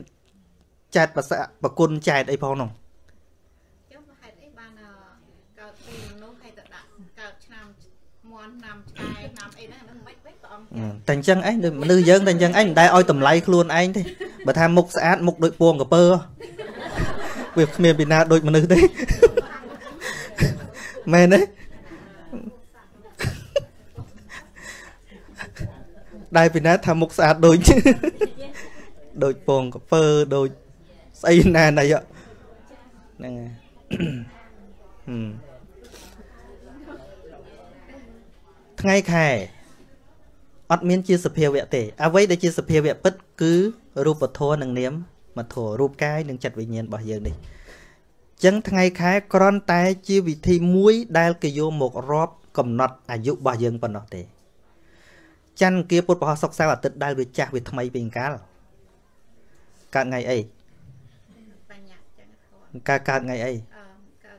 ចែកប្រសាប្រគុណចែកអីផងនោះចុះហេតុអីបានកើតពីមនុស្សឲ្យទៅដាក់កើតឆ្នាំមន់ឆ្នាំឆ្កែឆ្នាំអីហ្នឹងហ្នឹងមិនមិនព្រះអង្គតែអញ្ចឹងឯងមនុស្សយើងតែអញ្ចឹងឯងមិនដែលឲ្យតម្លៃខ្លួនឯងទេបើថាមុខស្អាតមុខដូចពងកពើវាគ្មានពីណាដូចមនុស្សទេមែនទេ ដែលពីណាថាមុខស្អាតដូចដូចពងកពើដូចស្អីណាណៃហ្នឹងថ្ងៃខែអត់មានជាសភាវៈទេ អ្វីដែលជាសភាវៈពិត គឺរូបធម៌និងនាមមធម៌រូបកាយនិងចិត្តវិញ្ញាណរបស់យើងនេះចឹងថ្ងៃខែគ្រាន់តែជាវិធីមួយដែលគេយកមករាប់កំណត់អាយុរបស់យើងប៉ុណ្ណោះទេ ច័ន្ទគៀពុទ្ធបរិសុខសៅអាទិត្យដែលវាចាស់វាថ្មីពីកាលកើតថ្ងៃអីបញ្ញាចឹងកើតកើតថ្ងៃអីកើត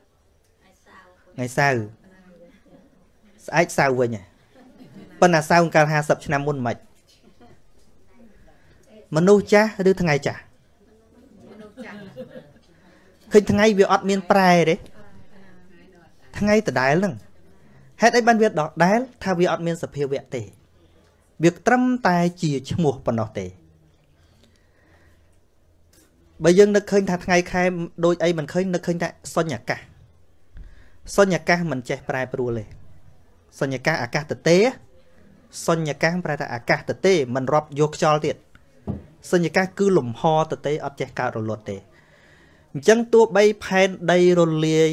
ថ្ងៃសៅរ៍ស្អែកសៅរ៍វិញប៉ុន្តែសៅរ៍កាល50ឆ្នាំមុនមិនមនុស្សចាស់ឬថ្ងៃចាស់មនុស្សចាស់ឃើញថ្ងៃវាអត់មានប្រែទេថ្ងៃដដែលហ្នឹងហេតុអីបានវាដដែលថាវាអត់មានសភាវៈទេ វាត្រឹមតែជាឈ្មោះប៉ុណ្ណោះទេបើយើងនឹកឃើញថាថ្ងៃខែដូចអីមិនឃើញនឹកឃើញតែសញ្ញកាសសញ្ញកាសមិនចេះប្រែប្រួលទេសញ្ញកាសអាកាសទទេសញ្ញកាសប្រែថាអាកាសទទេមិនរាប់យកខ្យល់ទៀតសញ្ញកាសគឺលំហទទេអត់ចេះកើតរលត់ទេអញ្ចឹងទោះបីផែនដីរលាយ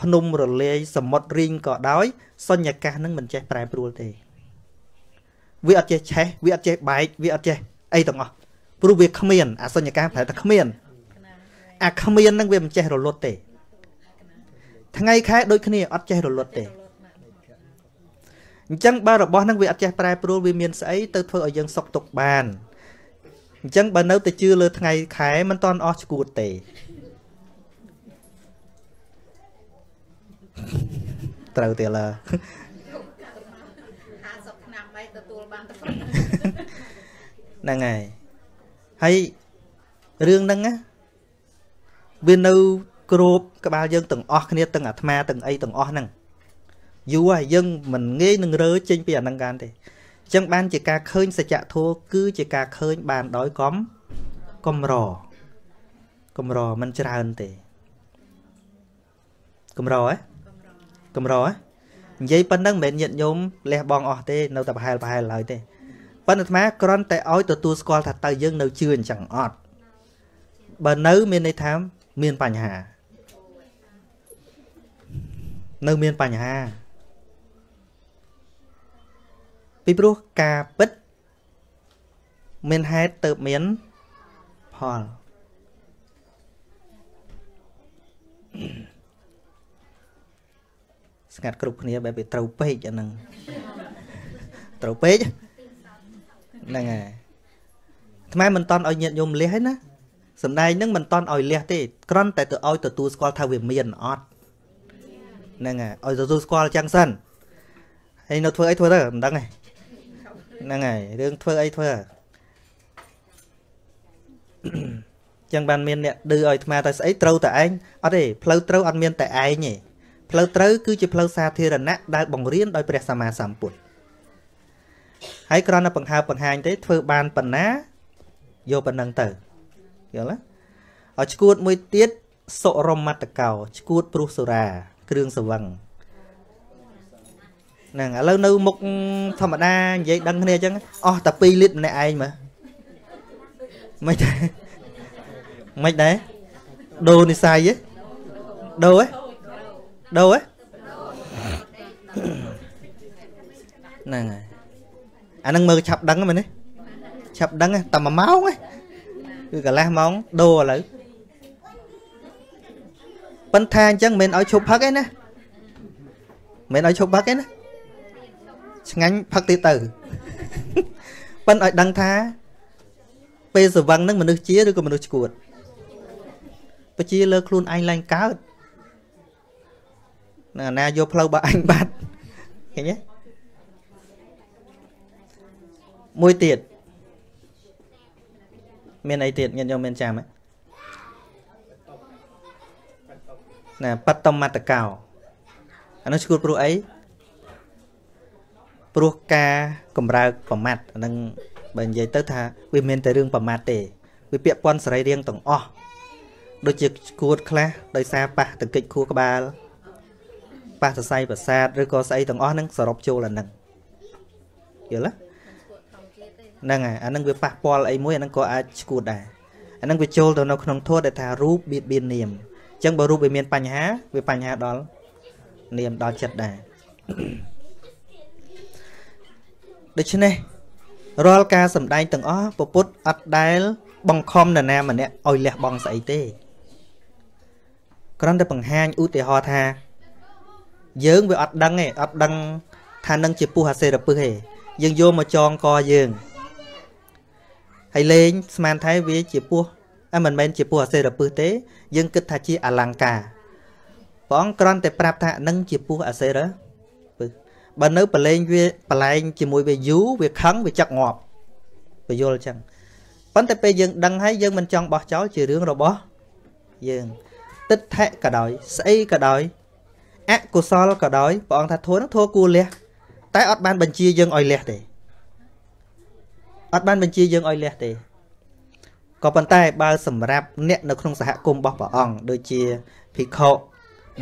ភ្នំរលាយសមុទ្ររីងក៏ដោយសញ្ញកាសនឹងមិនចេះប្រែប្រួលទេ វាអត់ចេះឆេះវាអត់ចេះបែកវាអត់ចេះអីទាំងអស់ព្រោះវាគ្មានអសញ្ញកាប្រែថាគ្មានអាគ្មាននឹងវាមិនចេះរលត់ទេ ថ្ងៃខែដូចគ្នាអត់ចេះរលត់ទេអញ្ចឹងបើរបស់ហ្នឹងវាអត់ចេះប្រែប្រួលវាមានស្អីទៅធ្វើឲ្យយើងសុខទុក្ខបានអញ្ចឹងបើនៅតែជឿលើថ្ងៃខែមិនតន់អស់ឈួតទេត្រូវទៀ តឡើហ្នឹងហើយហើយរឿងហ្នឹងណាវានៅគ្របក្បាលយើងទាំងអស់គ្នាទាំងអាត្មាទាំងអីទាំងអស់ហ្នឹងយូរហើយយើងមិនងាយនឹងរើចេញពីអាហ្នឹងកានទេអញ្ចឹងបានជាការឃើញសច្ចធម៌គឺជាការឃើញបានដោយកំកំរកំរមិនច្រើនទេកំរហ៎កំរហ៎ និយាយប៉ុណ្ណឹងមិនមែនញាតញោមលះបងអស់ទេនៅតែប្រហែលប្រហែលឡើយទេប៉ុន្តែអាត្មាគ្រាន់តែឲ្យទទួលស្គាល់ថាតើយើងនៅជឿអញ្ចឹងអត់បើនៅមានន័យថាមានបញ្ហា នៅមានបញ្ហា ពីព្រោះការពិតមានហេតុទៅមានផល ស្ងាត់គ្រប់គ្នាបែបវាត្រូវពេកអាហ្នឹងត្រូវពេកហ្នឹងហើយថ្មមិនតន់ឲ្យញាតញោមលះទេណាសំដែងហ្នឹងមិនតន់ឲ្យលះទេគ្រាន់តែទៅឲ្យទទួលស្គាល់ថាវាមានអត់ហ្នឹងហើយឲ្យទទួលស្គាល់ចឹងសិនហើយនៅធ្វើអីធ្វើទៅមិនដឹងទេហ្នឹងហើយរឿងធ្វើអីធ្វើចឹងបានមានអ្នកឌឺឲ្យអាត្មាតែស្អីត្រូវតែឯងអត់ទេផ្លូវត្រូវអត់មានតែឯងទេ ផ្លូវត្រូវគឺជាផ្លូវសាធារណៈដែលបង្រៀនដោយព្រះសម្មាសម្ពុទ្ធហើយគ្រាន់តែបង្ហើបបង្ហាញទេធ្វើបានប៉ុណ្ណាយកប៉ុណ្ណឹងទៅយល់ទេឲ្យឈួតមួយទៀតសុរមត្តកោឈួតព្រោះសូរាគ្រឿងសវឹងហ្នឹងឥឡូវនៅមុខធម្មតានិយាយដឹងគ្នាអញ្ចឹងអស់តែ2លីត្រម្នាក់ឯងមើលមិនដែរមិនដែរដូរនិស័យហ៎ដូរហ៎ ដូរហ៎ហ្នឹងហើយអានឹងមើលឆាប់ដឹងមែនទេឆាប់ដឹងតែ1ម៉ោងឯងគឺកន្លះម៉ោងដូរឥឡូវប៉ុន្តែអញ្ចឹងមិនឲ្យឈប់ផឹកឯណាមិនឲ្យឈប់ផឹកឯណាឆ្ងាញ់ផឹកទៀតទៅប៉ិនឲ្យដឹងថា ពេលសវឹងនឹងមនុស្សជាឬក៏មនុស្សឈួតបជាលើខ្លួនឯងឡើងកើត ណាណាយកផ្លូវបើអញបាត់ឃើញទេមួយទៀតមានអីទៀតញាតិញោមមានចាំទេណាបត្តមត្តកោអានោះឈួតព្រោះអីព្រោះការកម្រើកប្រមាត់អានឹងបើនិយាយទៅថាវាមានតែរឿងប្រមាត់ទេវាពាក់ព័ន្ធសរីរាង្គទាំងអស់ដូចជាឈួតខ្លះដោយសារប៉ះតង្កិចខួរក្បាល ប៉ះសរសៃប្រសាទឬក៏ស្អីទាំងអស់ហ្នឹងសរុបចូលអាហ្នឹងយល់ទេហ្នឹងហើយអាហ្នឹងវាប៉ះពាល់អីមួយអាហ្នឹងក៏អាចឈួតដែរអាហ្នឹងវាចូលទៅនៅក្នុងធម៌ដែលថារូបបៀតបៀននាមអញ្ចឹងបើរូបវាមានបញ្ហាវាបញ្ហាដល់នាមដល់ចិត្តដែរដូច្នេះរាល់ការសម្ដែងទាំងអស់ពពុទ្ធអត់ដែល បង្ខំនរណាម្នាក់ឲ្យលះបង់ស្អីទេគ្រាន់តែបង្ហាញឧទាហរណ៍ថា យើងវាអត់ដឹងទេអត់ដឹងថានឹងជាពុះអាសេរពឹសទេយើងយកមកចងកយើងហើយលេងស្មានថាវាជាពោះអមិនមែនជាពោះអាសេរពឹសទេ យើងគិតថាជាអលង្ការព្រះអង្គគ្រាន់តែប្រាប់ថានឹងជាពោះអាសេរពឹសបើនៅប្រឡែងវាប្រឡែងជាមួយវាយូរវាខឹងវាចឹកងាប់បយល់អញ្ចឹងប៉ុន្តែពេលយើងដឹងហើយយើងមិនចង់បោះចោលជារឿងរបស់យើង ទឹកថៈក៏ដោយស្អីក៏ដោយ អកុសលក៏ដោយព្រះអង្គថាធัวនឹងធัวគួរលះតែអត់បានបញ្ជាយើងឲ្យលះទេអត់បានបញ្ជាយើងឲ្យលះទេក៏ប៉ុន្តែបើសម្រាប់អ្នកនៅក្នុងសហគមន៍របស់ព្រះអង្គដូចជាភិក្ខុ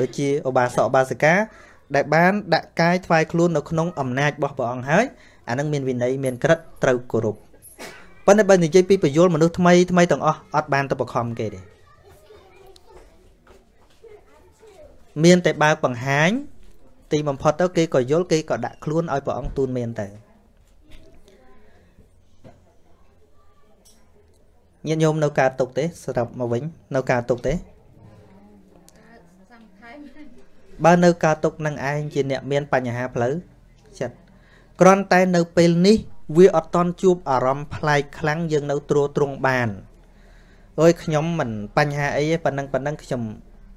ដូចជាឧបាសកឧបាសិកាដែលបានដាក់កាយថ្វាយខ្លួននៅក្នុងអំណាចរបស់ព្រះអង្គហើយអានឹងមានវិន័យមានក្រិតត្រូវគោរពប៉ុន្តែបើនិយាយពីបញ្យលមនុស្សថ្មីថ្មីទាំងអស់អត់បានទៅបខំគេទេ មានតែបើកបង្ហាញ ទីបំផុតទៅគេក៏យល់គេក៏ដាក់ខ្លួនឲ្យព្រះអង្គទូនមានទៅញាតិញោមនៅការទុកទេស្រាប់មកវិញនៅការទុកទេបើនៅការទុកនឹងឯងជាអ្នកមានបញ្ហាផ្លូវចិត្តគ្រាន់តែនៅពេលនេះ វាអត់តន់ជួបអារម្មណ៍ប្លែកខ្លាំងយើងនៅត្រួតត្រងបានអើយខ្ញុំមិនបញ្ហាអីទេប៉ណ្ណឹងប៉ណ្ណឹងខ្ញុំ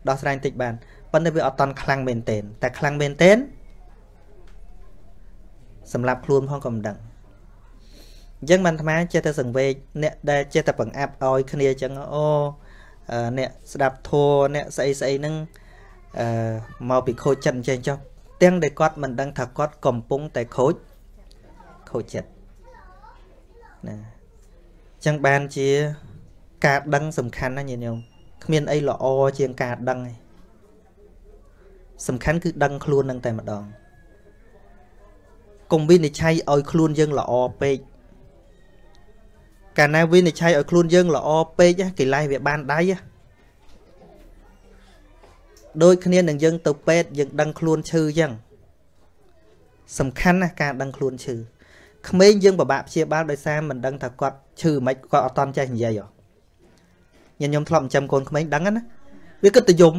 ដោះស្រាយបន្តិចបាន ប៉ុន្តែវាអត់តន់ខ្លាំងមែនទែនតែខ្លាំងមែនទែនសម្រាប់ខ្លួនផងក៏មិនដឹងអញ្ចឹងបានអាត្មាចេះតែសង្វេកអ្នកដែលចេះតែបង្អាប់ឲ្យគ្នាអញ្ចឹងអូអ្នកស្ដាប់ធัวអ្នកស្អីស្អីហ្នឹងអឺមកពីខូចចិត្តអញ្ចឹងចុះទាំងដែលគាត់មិនដឹងថាគាត់កំពុងតែខូចខូចចិត្តណាអញ្ចឹងបានជាការដឹងសំខាន់ណាញាតិញោមគ្មានអីល្អជាងការដឹងទេ សំខាន់គឺដឹងខ្លួននឹងតែម្ដងកុំវិនិច្ឆ័យឲ្យខ្លួនយើងល្អពេកកាលណាវិនិច្ឆ័យឲ្យខ្លួនយើងល្អពេកកិលេសវាបានដៃដូចគ្នានឹងយើងទៅពេទ្យយើងដឹងខ្លួនឈឺអញ្ចឹងសំខាន់ណាស់ការដឹងខ្លួនឈឺក្មេងយើងពិបាកព្យាបាលដោយសារមិនដឹងថាគាត់ឈឺមិនគាត់អត់តន់ចេះនិយាយហ៎ញញឹមធ្លាប់ចិញ្ចឹមកូនក្មេងដឹងណាវាគិតតែយំ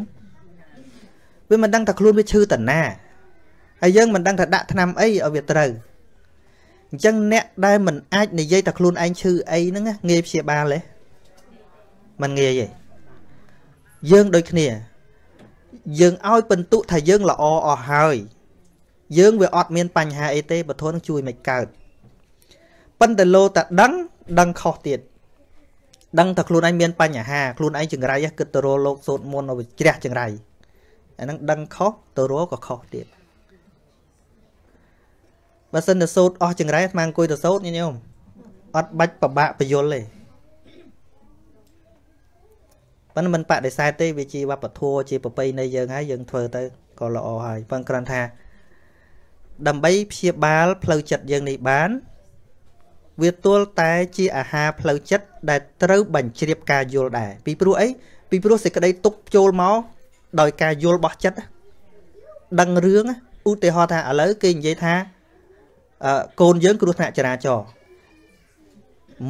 វាមិនដឹងថាខ្លួនវាឈឺតាណាហើយយើងមិនដឹងថាដាក់ថ្នាំអីឲ្យវាត្រូវអញ្ចឹងអ្នកដែលមិនអាចនិយាយថាខ្លួនឯងឈឺអីហ្នឹងងាយព្យាបាលទេមិនងាយទេយើងដូចគ្នា យើងឲ្យបន្ទុកថាយើងល្អអស់ហើយ យើងវាអត់មានបញ្ហាអីទេបើធន់នឹងជួយមិនកើតប៉ុន្តែលោតែដឹងដឹងខុសទៀតដឹងថាខ្លួនឯងមានបញ្ហាខ្លួនឯងចង្រៃគិតទៅរកលោកសូត្រមុនឲ្យជ្រះចង្រៃ អាហ្នឹងដឹងខុសទៅរកក៏ខុសទៀតបើសិនទៅសូត្រអស់ចង្រៃអាត្មាអង្គុយទៅសូត្រញញោមអត់បាច់ប្របាក់បយលទេប៉ុន្តែមិនបដិសេធទេវាជាវប្បធម៌ជាប្រពៃណីយើងហើយយើងធ្វើទៅក៏ល្អហើយប៉ុន្តែគ្រាន់ថា ដើម្បីព្យាបាលផ្លូវចិត្តយើងនេះបាន វាទល់តែជាអាហារផ្លូវចិត្តដែលត្រូវបញ្ជ្រាបការយល់ដែរពីព្រោះអីពីព្រោះសេចក្តីទុកចូលមក ដោយការយល់របស់ចិត្តដឹងរឿងឧទាហរណ៍ថាឥឡូវគេនិយាយថាកូនយើង គ្រោះថ្នាក់ចរាចរណ៍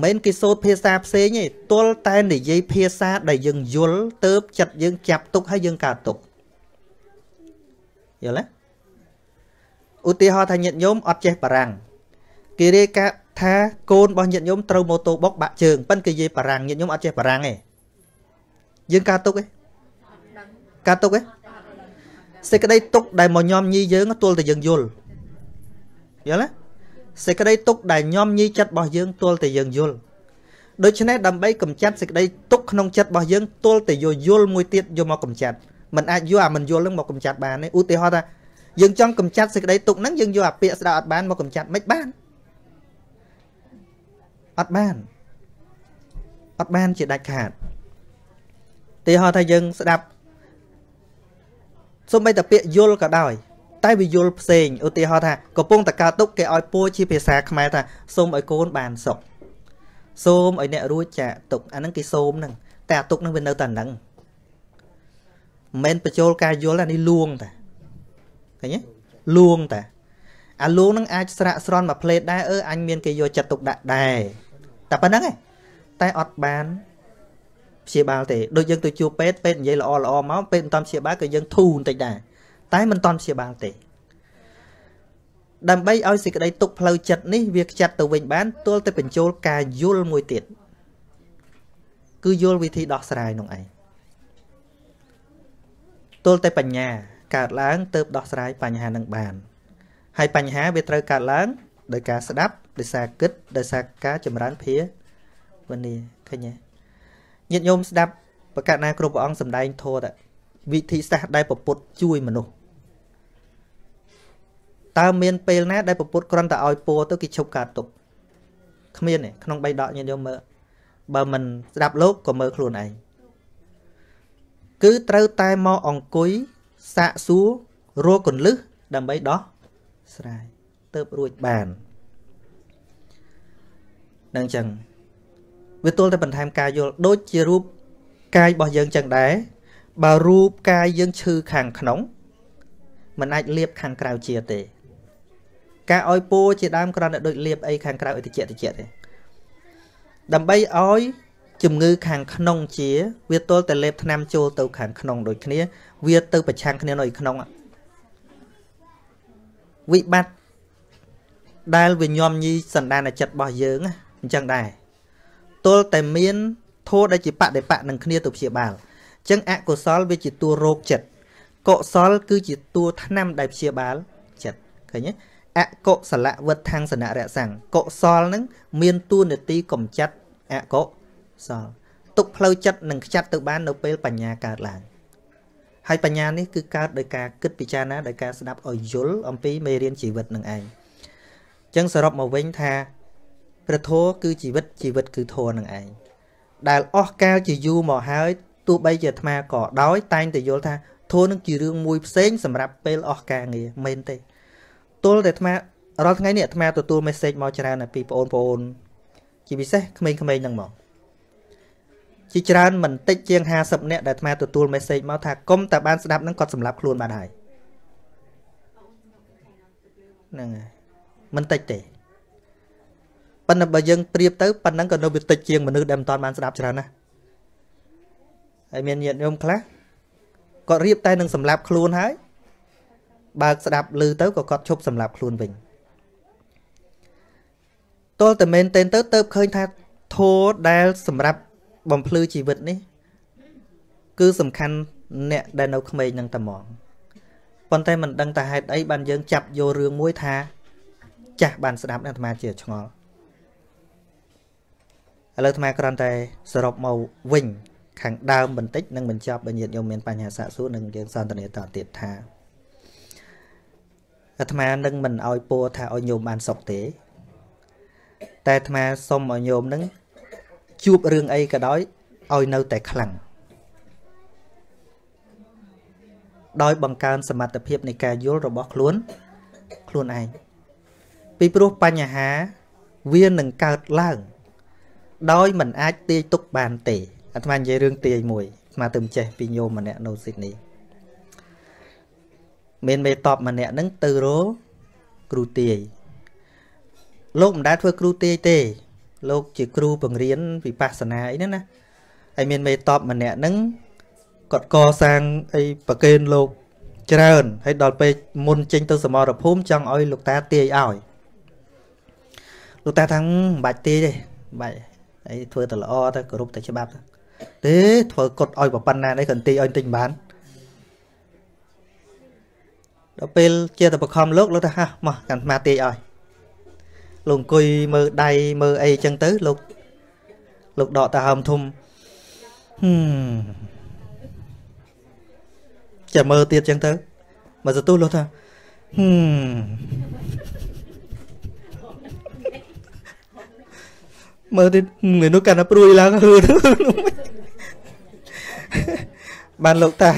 មិនគេសូត្រភាសាផ្សេងទេទល់តែនិយាយភាសាដែលយើងយល់ទៅចិត្តយើងចាប់ទុកហើយយើងកើតទុកយល់ទេឧទាហរណ៍ថាញាតិញោមអត់ចេះបារាំងគេរាយការណ៍ថាកូនរបស់ញាតិញោមត្រូវម៉ូតូបុកបាក់ជើងប៉ិនគេនិយាយបារាំងញាតិញោមអត់ចេះបារាំងទេយើងកើតទុកទេ កើតទុកទេសេចក្តីទុកដែលមកញោមញីយើងទល់តែយើងយល់យល់ទេសេចក្តីទុកដែលញោមញីចិត្តរបស់យើងទល់តែយើងយល់ដូច្នេះដើម្បីកម្ចាត់សេចក្តីទុកក្នុងចិត្តរបស់យើងទល់តែយកយល់មួយទៀតយកមកកម្ចាត់มันអាចយកអាមិនយល់នឹងមកកម្ចាត់បានទេឧទាហរណ៍ថាយើងចង់កម្ចាត់សេចក្តីទុកហ្នឹងយើងយកអាពាក្យស្ដាប់អត់បានមកកម្ចាត់មិនបានអត់បានអត់បានជាដាច់ខាតទីហោថាយើងស្ដាប់ សូម្បីតែពាក្យយល់ក៏ដោយតែវាយល់ផ្សេងឧទាហរណ៍ថាកំពុងតកើតទុកគេឲ្យពួរជាភាសាខ្មែរថាសូមឲ្យកូនបានសុខសូមឲ្យអ្នករួចចាកទុកអាហ្នឹងគេសូមហ្នឹងតែអាទុកហ្នឹងវានៅតែហ្នឹងមិនបញ្ចូលការយល់អានេះលួងតាឃើញទេលួងតាអាលួងនឹងអាចស្រាក់ស្រន់មួយផ្លេតដែរអឺអញមានគេយកចិត្តទុកដាក់ដែរតែប៉ុណ្្នឹងឯងតែអត់បាន ព្យាបាលទេដូចយើងទៅជួបពេទ្យពេទ្យនិយាយល្អល្អមកពេទ្យមិនតន់ព្យាបាលក៏យើងធូរបន្តិចដែរតែមិនតន់ព្យាបាលទេដើម្បីឲ្យសេចក្តីទុកផ្លូវចិត្តនេះវាខ្ចាត់ទៅវិញបានទល់តែបញ្ចូលការយល់មួយទៀតគឺយល់វិធីដោះស្រាយនោះឯងទល់តែបញ្ញាកើតឡើងទៅដោះស្រាយបញ្ហានឹងបានហើយបញ្ហាវាត្រូវកើតឡើងដោយការស្ដាប់ដោយសារគិតដោយសារការចម្រើនភាវនាឃើញទេ ញាតិញោមស្ដាប់ប្រកាសណាគ្រប់ព្រះអង្គសម្ដែងធម៌តវិធីសាស្ត្រដែលពពុទ្ធជួយមនុស្សតើមានពេលណាដែលពពុទ្ធគ្រាន់តែឲ្យពោទៅគេឈប់កើតទុកគ្មានទេក្នុងបៃដកញាតិញោមមើលបើមិនស្ដាប់លោកក៏មើលខ្លួនឯងគឺត្រូវតែមកអង្គុយសាកសួររកកន្លឹះដើម្បីដោះស្រាយទៅរួចបាននឹងចឹង វាទល់តែបន្ថែមការយល់ដូចជារូបកាយរបស់យើងចឹងដែរបើរូបកាយយើងឈឺខាងក្នុងมันអាចលៀបខាងក្រៅជាទេ ការឲ្យពោជាដើមគ្រាន់តែដូចលៀបអីខាងក្រៅឲ្យតិចតិចទេដើម្បីឲ្យជំងឺខាងក្នុងជា វាទល់តែលេបថ្នាំចូលទៅខាងក្នុងដូចគ្នា វាទៅប្រឆាំងគ្នានៅក្នុងវិបត្តិដែលវាញោមញីសន្តានចិត្តរបស់យើងអញ្ចឹងដែរ ទល់តែមានធោះដែលជាបដិបៈនឹងគ្នាទៅព្យាបាលអញ្ចឹងអកុសលវាជាតួរោគចិត្តកុសល គឺជាតួថ្នាំដែលព្យាបាលចិត្តឃើញទេអកុសលវត្តខាងសនៈរសੰងកុសលនឹងមានតួនាទីកំចាត់អកុសលទុកផ្លូវចិត្តនឹងខ្ចាត់ទៅបាននៅពេលបញ្ញាកើតឡើងហើយបញ្ញានេះគឺកើតដោយការគិតពិចារណាដោយការស្ដាប់ឲ្យយល់អំពីមេរៀនជីវិតនឹងឯងអញ្ចឹងសរុបមកវិញថា ព្រះធម៌គឺជីវិតជីវិតគឺធម៌នឹងឯងដែលអស់កាលជាយូរមកហើយទោះបីជាអាត្មាក៏ដោយ តែងតែយល់ថាធម៌នឹងជារឿងមួយផ្សេងសម្រាប់ពេលអស់ការងារមែនទេទល់តែអាត្មារាល់ថ្ងៃនេះអាត្មាទទួល message មកច្រើនពីបងប្អូនជាពិសេសក្មេងៗហ្នឹងមកជាច្រើនមិនតិចជាង50នាក់ដែលអាត្មាទទួល message មកថាកុំតែបានស្ដាប់ហ្នឹងគាត់សម្លាប់ខ្លួនបានហើយហ្នឹងហើយមិនតិចទេ ប៉ុន្តែបើយើងប្រៀបទៅប៉ុណ្ណឹងក៏នៅវាតិចជាងមនុស្សដែលមិនតាន់បានស្ដាប់ច្រើនណាស់ហើយមានញាតិញោមខ្លះគាត់រៀបតែនឹងសម្លាប់ខ្លួនហើយបើកស្ដាប់ឮទៅក៏គាត់ឈប់សម្លាប់ខ្លួនវិញតលតែមែនទែនទៅទៅឃើញថាធោដែលសម្រាប់បំភ្លឺជីវិតនេះ គឺសំខាន់អ្នកដែលនៅក្មេងនឹងតែហ្មងប៉ុន្តែមិនដឹងថាហេតុអីបានយើងចាប់យករឿងមួយថា ចាស់បានស្ដាប់អាត្មាជាឆ្ងល់ ឥឡូវអាត្មាគ្រាន់តែសរុបមកវិញ ខាងដើមបន្តិចនិងបញ្ចប់បើញាតិញោមមានបញ្ហាសាកសួរនឹងយើងសន្ទនាតទៀតថាអាត្មានឹងមិនអោយពោថាឲ្យញោមបានសុខទេ តែអាត្មាសុំឲ្យញោមនឹងជួបរឿងអីក៏ដោយឲ្យនៅតែខ្លាំងដោយបង្កើនសមត្ថភាពនៃការយល់របស់ខ្លួន ខ្លួនឯងពីព្រោះបញ្ហាវានឹងកើតឡើង ដោយមិនអាចទាយទុកបានទេអាត្មានិយាយរឿងទាយមួយអាត្មាទៅចេះពីញោមម្នាក់នៅស៊ីដនីមានមេតបម្នាក់ហ្នឹងទៅរកគ្រូទាយលោកមិនដែលធ្វើគ្រូទាយទេ លោកជាគ្រូបង្រៀនវិបស្សនាអីហ្នឹងណាហើយមានមេតបម្នាក់ហ្នឹងគាត់កសាងអីប្រកេនលោកច្រើនហើយដល់ពេលមុនចេញទៅសមរភូមិចង់ឲ្យលោកតាទាយឲ្យលោកតាថាមិនបាច់ទាយទេមិនបាច់ ហើយធ្វើតែល្អទៅគោរពតែច្បាប់ទេធ្វើកត់ឲ្យប៉ុណ្ណានេះក៏ទីឲ្យតិចបានដល់ពេលជាតែបខំលោកលោកថាហ่ะមកកាន់ស្មាទាយឲ្យលោកអង្គុយមើលដៃមើលអីចឹងទៅលោកលោកដកតាហើមធំហឹមចាំមើលទៀតចឹងទៅមកសន្ទុះលោកថាហឹម មើលទៀត người នោះកាន់តែព្រួយឡើងហឺបានលោកតា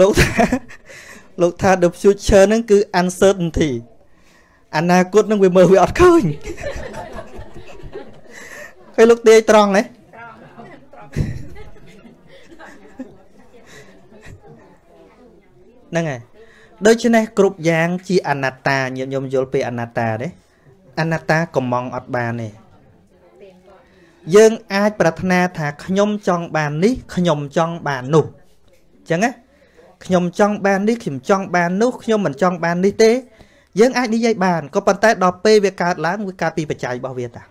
លោកថាលោកថា the future ហ្នឹងគឺ uncertainty អនាគតហ្នឹងវាមើលវាអត់ឃើញឃើញលោកទាយត្រង់ណាហ្នឹងហើយដូច្នេះគ្រប់យ៉ាងជាអនត្តាញាតិញោមយល់ពីអនត្តាទេ អនត្តាកំងអត់បានទេយើងអាចប្រាថ្នាថាខ្ញុំចង់បាននេះខ្ញុំចង់បាននោះអញ្ចឹងណាខ្ញុំចង់បាននេះខ្ញុំចង់បាននោះខ្ញុំមិនចង់បាននេះទេ យើងអាចនិយាយបានក៏ប៉ុន្តែដល់ពេលវាកើតឡើងវាកើតពីបច្ច័យរបស់វាតា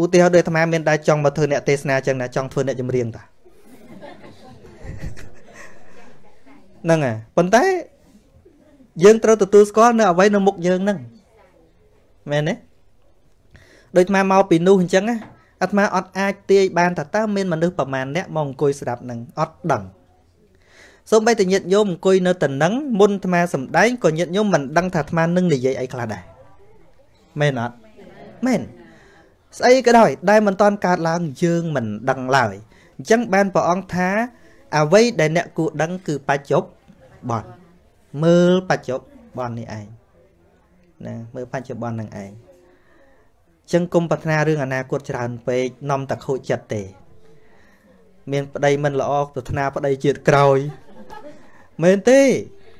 ឧទាហរណ៍ដូចអាត្មាមានដែរចង់មកធ្វើអ្នកទេសនាចឹងណាចង់ធ្វើអ្នកចម្រៀងតាហ្នឹងហើយប៉ុន្តែយើងត្រូវទទួលស្គាល់នៅអ្វីនៅមុខយើងហ្នឹង មែនទេដូចអាត្មាមកពីនោះអញ្ចឹងណាអាត្មាអត់អាចទាយបានថាតើមានមនុស្សប្រមាណអ្នកមកអង្គុយស្ដាប់នឹងអត់ដឹងសូម្បីតែញាតិញោមអង្គុយនៅតំណឹងមុនអាត្មាសំដែងក៏ញាតិញោមមិនដឹងថាអាត្មានឹងនិយាយអីខ្លះដែរមែនអត់មែនស្អីក៏ដោយដែលមិនតាន់កើតឡើងយើងមិនដឹងឡើយអញ្ចឹងបានព្រះអង្គថាអ្វីដែលអ្នកគួរដឹងគឺបច្ចុប្បន្នមើលបច្ចុប្បន្ននេះឯង ណាមើលបច្ចុប្បន្ននឹងឯងចឹងគុំប្រាថ្នារឿងអនាគតច្រើនពេកនាំតែខូចចិត្តទេ មានប្តីមិនល្អប្រាថ្នាប្តីជាតិក្រោយមែនទេ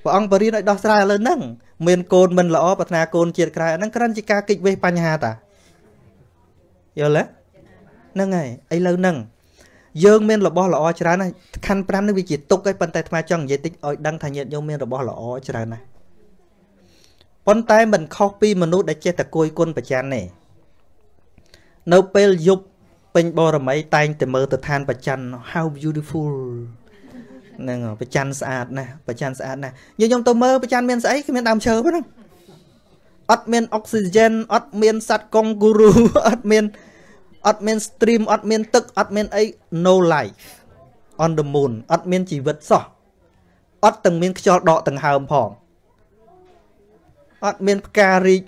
ព្រះអង្គបរិញ្ញាឲ្យដោះស្រាយឥឡូវហ្នឹងមានកូនមិនល្អប្រាថ្នាកូនជាតិក្រោយអាហ្នឹងគ្រាន់ជាការកិច្ចវេះបញ្ហាតាយល់ទេហ្នឹងហើយឥឡូវហ្នឹងយើងមានរបស់ល្អច្រើនណាស់ខណ្ឌ5នេះវាជាទុកឯងប៉ុន្តែអាត្មាចង់និយាយតិចឲ្យដឹងថាញាតិញោមមានរបស់ល្អច្រើនណាស់ ប៉ុន្តែមិនខុសពីមនុស្សដែលចេះតែគួយគុណប្រច័នទេនៅពេលយប់ពេញបរមីតែងតែមើលទៅឋានប្រច័ន how beautiful ហ្នឹងប្រច័នស្អាតណាស់ប្រច័នស្អាតណាស់យើងខ្ញុំទៅមើលប្រច័នមានស្អីគ្មានដើមឈើហ្នឹងអត់មានអុកស៊ីហ្សែនអត់មានសត្វកុងគូរូអត់មានអត់មាន stream អត់មានទឹកអត់មានអី no life on the moon អត់មានជីវិតសោះអត់ទាំងមានខ្យល់ដកទាំងហើមផង អត់មានផ្ការីក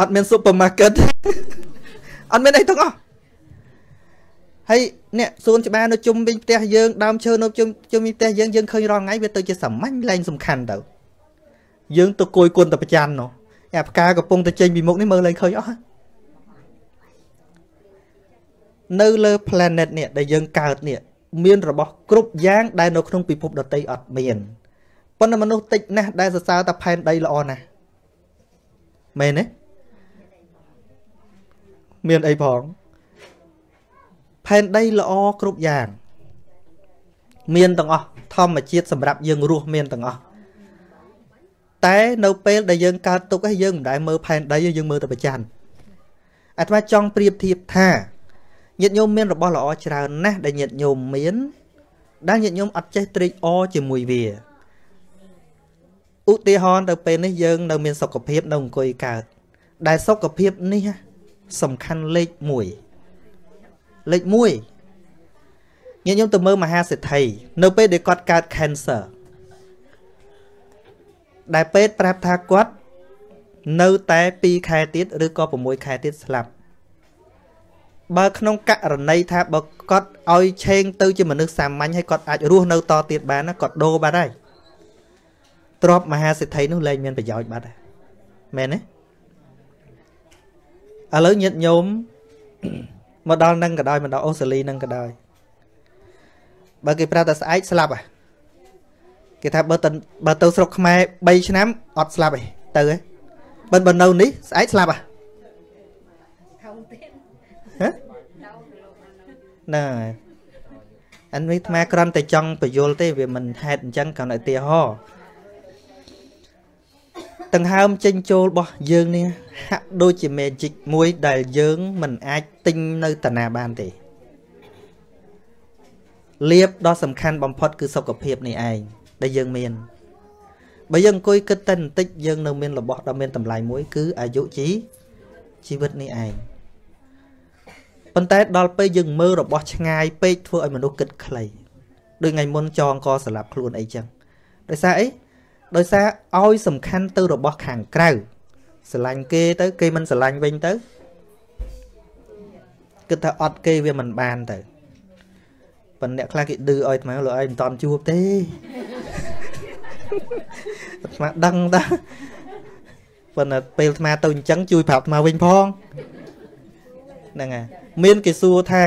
អត់មាន supermarket អត់មានអីទាំងអស់ហើយអ្នកសួនច្បារនៅជុំវិញផ្ទះយើងដើមឈើនៅជុំជុំវិញផ្ទះយើងយើងឃើញរាល់ថ្ងៃវាទៅជាសាមញ្ញលែងសំខាន់ទៅយើងទៅគួយគុណតែប្រច័ននោះអាផ្កាកំពុងតែចេញពីមុខនេះមើលលែងឃើញអស់នៅលើ planet នេះដែលយើងកើតនេះមានរបស់គ្រប់យ៉ាងដែលនៅក្នុងពិភពដតីអត់មាន ប៉ុន្តែមនុស្សតិចណាស់ដែលសរសើរតែផែនដីល្អណាស់មែនទេមានអីផងផែនដីល្អគ្រប់យ៉ាង មានទាំងអស់ធម្មជាតិសម្រាប់យើងរស់មានទាំងអស់តែនៅពេលដែលយើងកើតទុកឯងយើងមិនដែលមើលផែនដីយើងមើលតែប្រច័នអាត្មាចង់ប្រៀបធៀបថាញាតិញោមមានរបស់ល្អច្រើនណាស់ដែលញាតិញោមមានដែលញាតិញោមអត់ចេះត្រេកអរជាមួយវា ឧទាហរណ៍ទៅពេលនេះយើងនៅមានសុខភាពនៅអង្គុយកើតដែលសុខភាពនេះសំខាន់លេខ1លេខ1ញាតិញោមទៅមើលមហាសេដ្ឋីនៅពេលដែលគាត់កើត cancer ដែលពេទ្យប្រាប់ថាគាត់នៅតែ2ខែទៀតឬក៏6ខែទៀតស្លាប់បើក្នុងករណីថាបើគាត់ឲ្យឆេងទៅជាមនុស្សសាមញ្ញហើយគាត់អាចរស់នៅតទៀតបានណាគាត់ដូរបាត់ហើយ ទ្របមហាសិទ្ធិនោះលែងមានប្រយោជន៍បាត់ហើយមែនទេឥឡូវញាតញោមមកដល់នឹងក៏ដោយមកដល់អូស្ត្រាលីនឹងក៏ដោយបើគេប្រាប់តែស្អែកស្លាប់ហ៎គេថាបើទៅបើទៅស្រុកខ្មែរ3ឆ្នាំអត់ស្លាប់ទេទៅហ៎បើបើនៅនេះស្អែកស្លាប់ហ៎ហ៎ណាអាននេះអាត្មាគ្រាន់តែចង់បញ្យល់ទេវាមិនហេតុអញ្ចឹងគ្រាន់តែឧទាហរណ៍ ដង្ហើមចេញចូលរបស់យើងនេះហាក់ដូចជា magic មួយដែលយើងមិនអាចទិញនៅតាណាបានទេលៀបដ៏សំខាន់បំផុតគឺសុខភាពនេះឯងដែលយើងមានបើយើងអង្គុយគិតតែបន្តិចយើងនៅមានរបស់ដ៏មានតម្លៃមួយ គឺអាយុជីជីវិតនេះឯងប៉ុន្តែដល់ពេលយើងមើលរបស់ឆ្ងាយពេកធ្វើឲ្យមនុស្សគិតខ្លីដូចថ្ងៃមុនចងកស្លាប់ខ្លួនអីចឹងដោយសារអី ដោយសារឲ្យសំខាន់ទៅរបស់ខាងក្រៅស្រឡាញ់គេទៅ គេមិនស្រឡាញ់វិញទៅគិតថាអត់គេវាមិនបានទៅប៉ុន្តែអ្នកខ្លះគេឌឺឲ្យថ្មលោកឯងមិនតន់ជួបទេអាត្មាដឹងតាប៉ុន្តែពេលអាត្មាទៅអញ្ចឹងជួយប្រាប់អាត្មាវិញផងហ្នឹងហើយមានគេសួរថា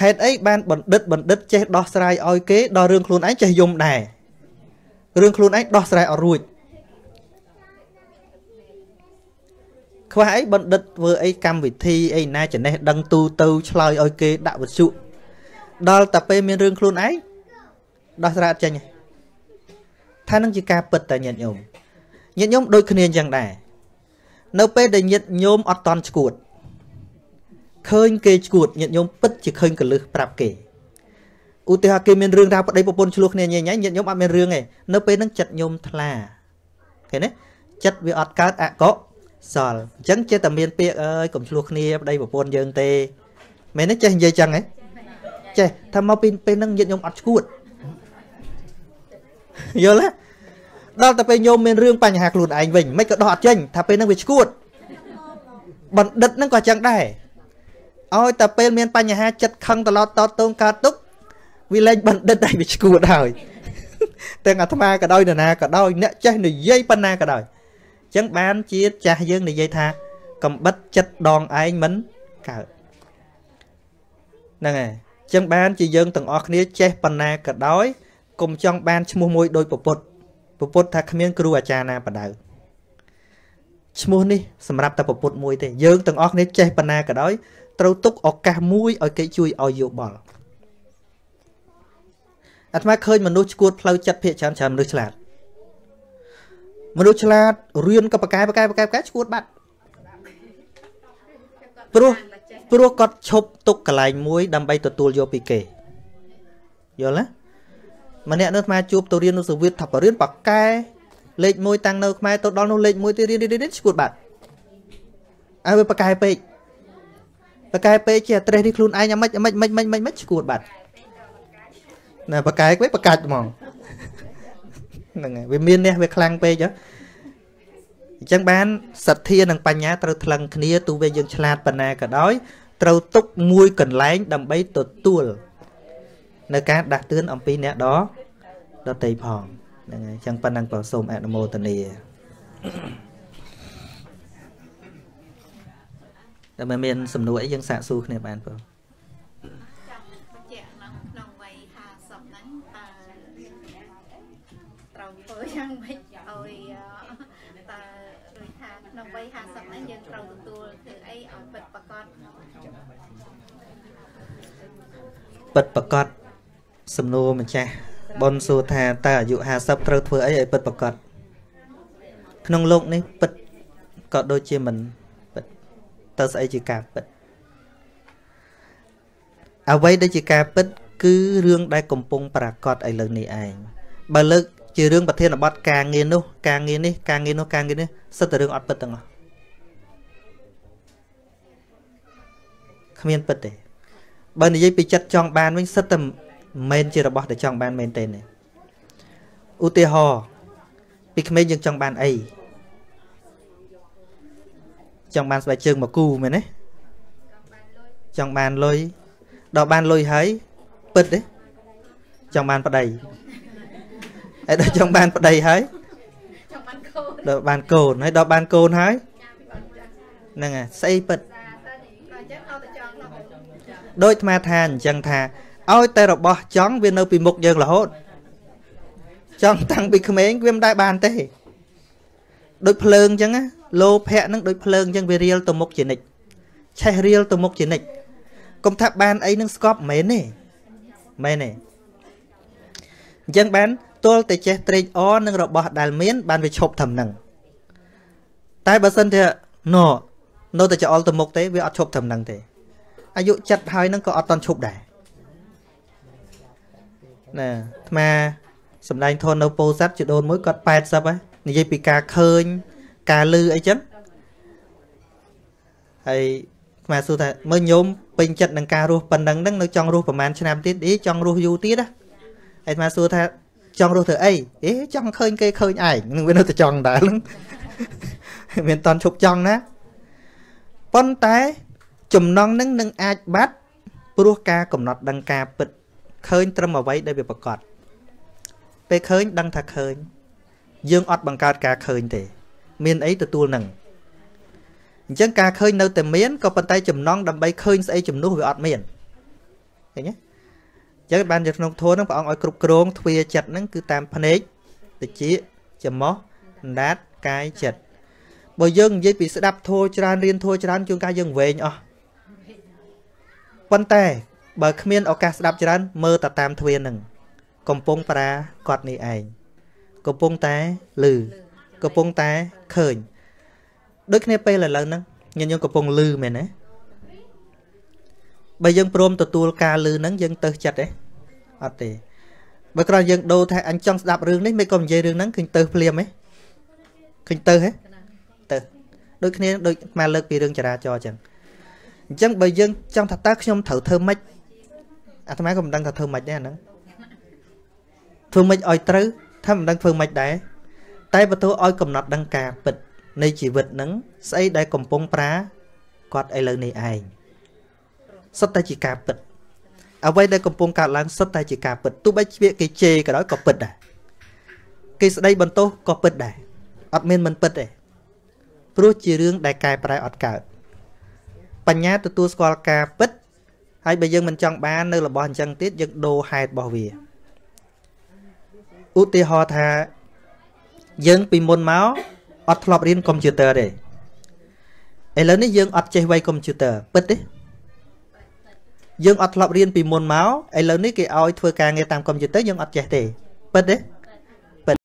ហេតុអីបានបណ្ឌិតបណ្ឌិតចេះដោះស្រាយឲ្យគេដល់រឿងខ្លួនឯងចេះយំដែរ រឿងខ្លួនឯងដោះស្រាយអត់រួចខ្វះអីបណ្ឌិតធ្វើអីកម្មវិធីអីណាចំណេះដឹងទូទៅឆ្លើយឲ្យគេដាក់វិទ្យុដល់តែពេលមានរឿងខ្លួនឯងដោះស្រាយអត់ចេញថានឹងជាការពិតតែញាតិញោមញាតិញោមដូចគ្នាអញ្ចឹងដែរនៅពេលដែលញាតិញោមអត់តន់ឈួតឃើញគេឈួតញាតិញោមពិតជាឃើញកលឹះប្រាប់គេ ឧទាហរណ៍គេមានរឿងរ៉ាវប្តីប្រពន្ធឆ្លោះគ្នាញ៉ៃញ៉ៃញាតិញោមអត់មានរឿងទេនៅពេលហ្នឹងចិត្តញោមថ្លាឃើញទេចិត្តវាអត់កើតអកុសលអញ្ចឹងចេះតែមានពាក្យអើយកុំឆ្លោះគ្នាប្តីប្រពន្ធយើងទេមែនទេចេះនិយាយចឹងហ៎ចេះថាមកពីពេលហ្នឹងញាតិញោមអត់ឈួតយល់ទេដល់តែពេលញោមមានរឿងបញ្ហាខ្លួនឯងវិញមិនក៏ដោះអត់ចេញថាពេលហ្នឹងវាឈួតបណ្ឌិតហ្នឹងក៏ចឹងដែរឲ្យតែពេលមានបញ្ហាចិត្តខឹងតឡតតតងកើតទុក វាលែងបណ្ឌិតតែវាឈួតហើយទាំងអាត្មាក៏ដោយនរណាក៏ដោយអ្នកចេះនិយាយប៉ុណ្ណាក៏ដោយអញ្ចឹងបានជាចាស់យើងនិយាយថាកំបិតចិត្តដងឯងមិនកើតហ្នឹងហើយអញ្ចឹងបានជាយើងទាំងអស់គ្នាចេះប៉ុណ្ណាក៏ដោយកុំចង់បានឈ្មោះមួយដោយពពុទ្ធពពុទ្ធថាគ្មានគ្រូអាចារ្យណាបដៅឈ្មោះនេះសម្រាប់តែពពុទ្ធមួយទេយើងទាំងអស់គ្នាចេះប៉ុណ្ណាក៏ដោយត្រូវទុកឱកាសមួយឲ្យគេជួយឲ្យយោបល់ អាត្មាឃើញមនុស្សឈួតផ្លូវចិត្តភាកច្រើនច្រើនមនុស្សឆ្លាតមនុស្សឆ្លាតរៀនក៏ប្រកែប្រកែប្រកែប្រកែឈួតបាត់ព្រោះព្រោះគាត់ឈប់ទុកកន្លែងមួយ ដើម្បីទទួលយកពីគេយល់ទេម្នាក់នៅអាត្មាជួបទៅរៀននៅសូវៀតថាបរៀនប្រកែលេខ1តាំងនៅខ្មែរទៅដល់នោះលេខ1ទៀតរៀនរៀនឈួតបាត់ឲ្យវាប្រកែពេកប្រកែពេកជាត្រេះនេះខ្លួនឯងអាម៉េចអាម៉េចម៉េចម៉េចម៉េចម៉េចឈួតបាត់ ណាប្រកែវិញប្រកាច់ហ្មងហ្នឹងហើយវាមាននេះវាខ្លាំងពេកហ៎អញ្ចឹងបានសទ្ធានិងបញ្ញាត្រូវថ្លឹងគ្នាទោះបីយើងឆ្លាតប៉ុណ្ណាក៏ដោយត្រូវទុកមួយកន្លែងដើម្បីទទួលនៅការដាស់តឿនអំពីអ្នកដដតីផងហ្នឹងហើយអញ្ចឹងប៉ុណ្ណឹងក៏សូមអនុមោទនាតែមិនមានសំណួរអីយើងសាកសួរគ្នាបានបងយ៉ាងម៉េចឲ្យតើដូចថាក្នុងវ័យ50ហ្នឹងយើងត្រូវទទួលធ្វើអីឲ្យពិតប្រកប ពិតប្រកបសំណួរម្ចាស់បនសួរថាតើអាយុ50ត្រូវធ្វើអីឲ្យពិតប្រកបក្នុងលោកនេះពិតក៏ដូចជាមិនពិតតើស្អីជាការពិតអ្វីដែលជាការពិត គឺរឿងដែលកំពុងប្រកាសឥឡូវនេះឯងបើលើកជារឿងប្រធានបទការងារនោះ ការងារនេះការងារនោះការងារនេះសិតតែរឿងអត់ពិតទាំងអស់គ្មានពិតទេ បើនិយាយពីចិត្តចង់បានវិញសិតតែមិនជារបស់ដែលចង់បានមែនទេឧទាហរណ៍ពីក្មេងយើងចង់បានអីចង់បានស្បែកជើងមកគូមែនទេចង់បានលុយដល់បានលុយហើយពិតទេចង់បានប្តីហើយដល់ចង់បានប្តីហើយចង់បានកូនដល់បានកូនហើយដល់បានកូនហើយហ្នឹងហើយស្អីពិត ដូចអាត្មាថាអញ្ចឹងថាឲ្យតែរបស់ចង់វានៅពីមុខយើងរហូតចង់តាំងពីក្មេងវាមិនដែលបានទេដូចភ្លើងអញ្ចឹងណាលោភៈនឹងដូចភ្លើងអញ្ចឹងវារៀលទៅមុខជានិច្ចឆេះរៀលទៅមុខជានិច្ចកុំថាបានអីនឹងស្កប់មិនមែនទេមែនទេអញ្ចឹងបានទល់តែចេះត្រេកអរនឹងរបស់ដែលមាន បានវាឈប់ត្រឹមហ្នឹងតែបើសិនជាណូនៅតែចោលទៅមុខទេវាអត់ឈប់ត្រឹមហ្នឹងទេ អាយុចិត្តហើយហ្នឹងក៏អត់តន់ឈប់ដែរណាអាត្មាសំដែងធននៅពោធិ៍សាត់ជាដូនមួយគាត់80ហើយនិយាយពីការឃើញ ការលឺអីចឹងហើយអាត្មាសួរថាមើលញោមពេញចិត្តនឹងការរស់ប៉ុណ្ណឹងហ្នឹងនៅចង់រស់ប្រហែលឆ្នាំទៀតអីចង់រស់យូរទៀតណាអាត្មាសួរថាចង់រស់ធ្វើអីអេចង់ឃើញគេឃើញឯងនឹងវានៅតែចង់ដែរមានតន់ឈប់ចង់ណាប៉ុន្តែ ចំណងនឹងនឹងអាចបាត់ព្រោះការកំណត់ដឹងការពិតឃើញត្រឹមអ្វីដែលវាប្រកបពេលឃើញដឹងថាឃើញ យើងអត់បង្កើតការឃើញទេ មានអីទទួលនឹងអញ្ចឹងការឃើញនៅតែមានក៏ប៉ុន្តែចំណងដើម្បីឃើញស្អីជំនួសវាអត់មានឃើញទេចឹងបាននៅក្នុងធម៌ហ្នឹងព្រះអង្គឲ្យគ្រប់គ្រងទ្វាចិត្តហ្នឹងគឺតាមភ្នែកតិចច្រមុះអណ្ដាតកាយចិត្តបើយើងនិយាយពីស្ដាប់ធម៌ច្រើនរៀនធម៌ច្រើនជួនកាលយើងវែងអស់ ប៉ុន្តែបើគ្មានឱកាសស្ដាប់ច្រើនមើលតែតាមទ្វាហ្នឹងកំពុងប្រាគាត់នេះឯងកំពុងតែលឺកំពុងតែឃើញដូចគ្នាពេលឥឡូវហ្នឹងញញងកំពុងលឺមែនទេបើយើងព្រមទទួលការលឺហ្នឹងយើងទៅចិត្តទេអត់ទេបើគ្រាន់យើងដូរថាអញចង់ស្ដាប់រឿងនេះមិនក៏និយាយរឿងហ្នឹងឃើញទៅភ្លាមទេឃើញទៅហ៎ទៅដូចគ្នាដូចមកលើកពីរឿងចរាចរណ៍អញ្ចឹង អញ្ចឹងបើយើងចង់ថាតើខ្ញុំត្រូវធ្វើម៉េចអាត្មាក៏មិនដឹងថាធ្វើម៉េចដែរអាហ្នឹងធ្វើម៉េចឲ្យត្រូវថាមិនដឹងធ្វើម៉េចដែរតែបើទោះឲ្យកំណត់ដឹងការពិតនៃជីវិតហ្នឹងស្អីដែលកំពុងប្រាគាត់ឥឡូវនេះឯងសុទ្ធតែជាការពិតអ្វីដែលកំពុងកើតឡើងសុទ្ធតែជាការពិតទោះបីជាគេជេរក៏ដោយក៏ពិតដែរគេស្ដីបន្ទោសក៏ពិតដែរអត់មានមិនពិតទេព្រោះជារឿងដែលកែប្រែអត់កើត បញ្ញាទទួលស្គាល់ការពិតហើយបើយើងមិនចង់បាននៅរបស់អញ្ចឹងទៀតយើងដូរហេតុរបស់វាឧទាហរណ៍ថាយើងពីមុនមកអត់ធ្លាប់រៀនកុំព្យូទ័រទេឥឡូវនេះយើងអត់ចេះវាយកុំព្យូទ័រពិតទេយើងអត់ធ្លាប់រៀនពីមុនមកឥឡូវនេះគេឲ្យធ្វើការងារតាមកុំព្យូទ័រយើងអត់ចេះទេពិតទេពិត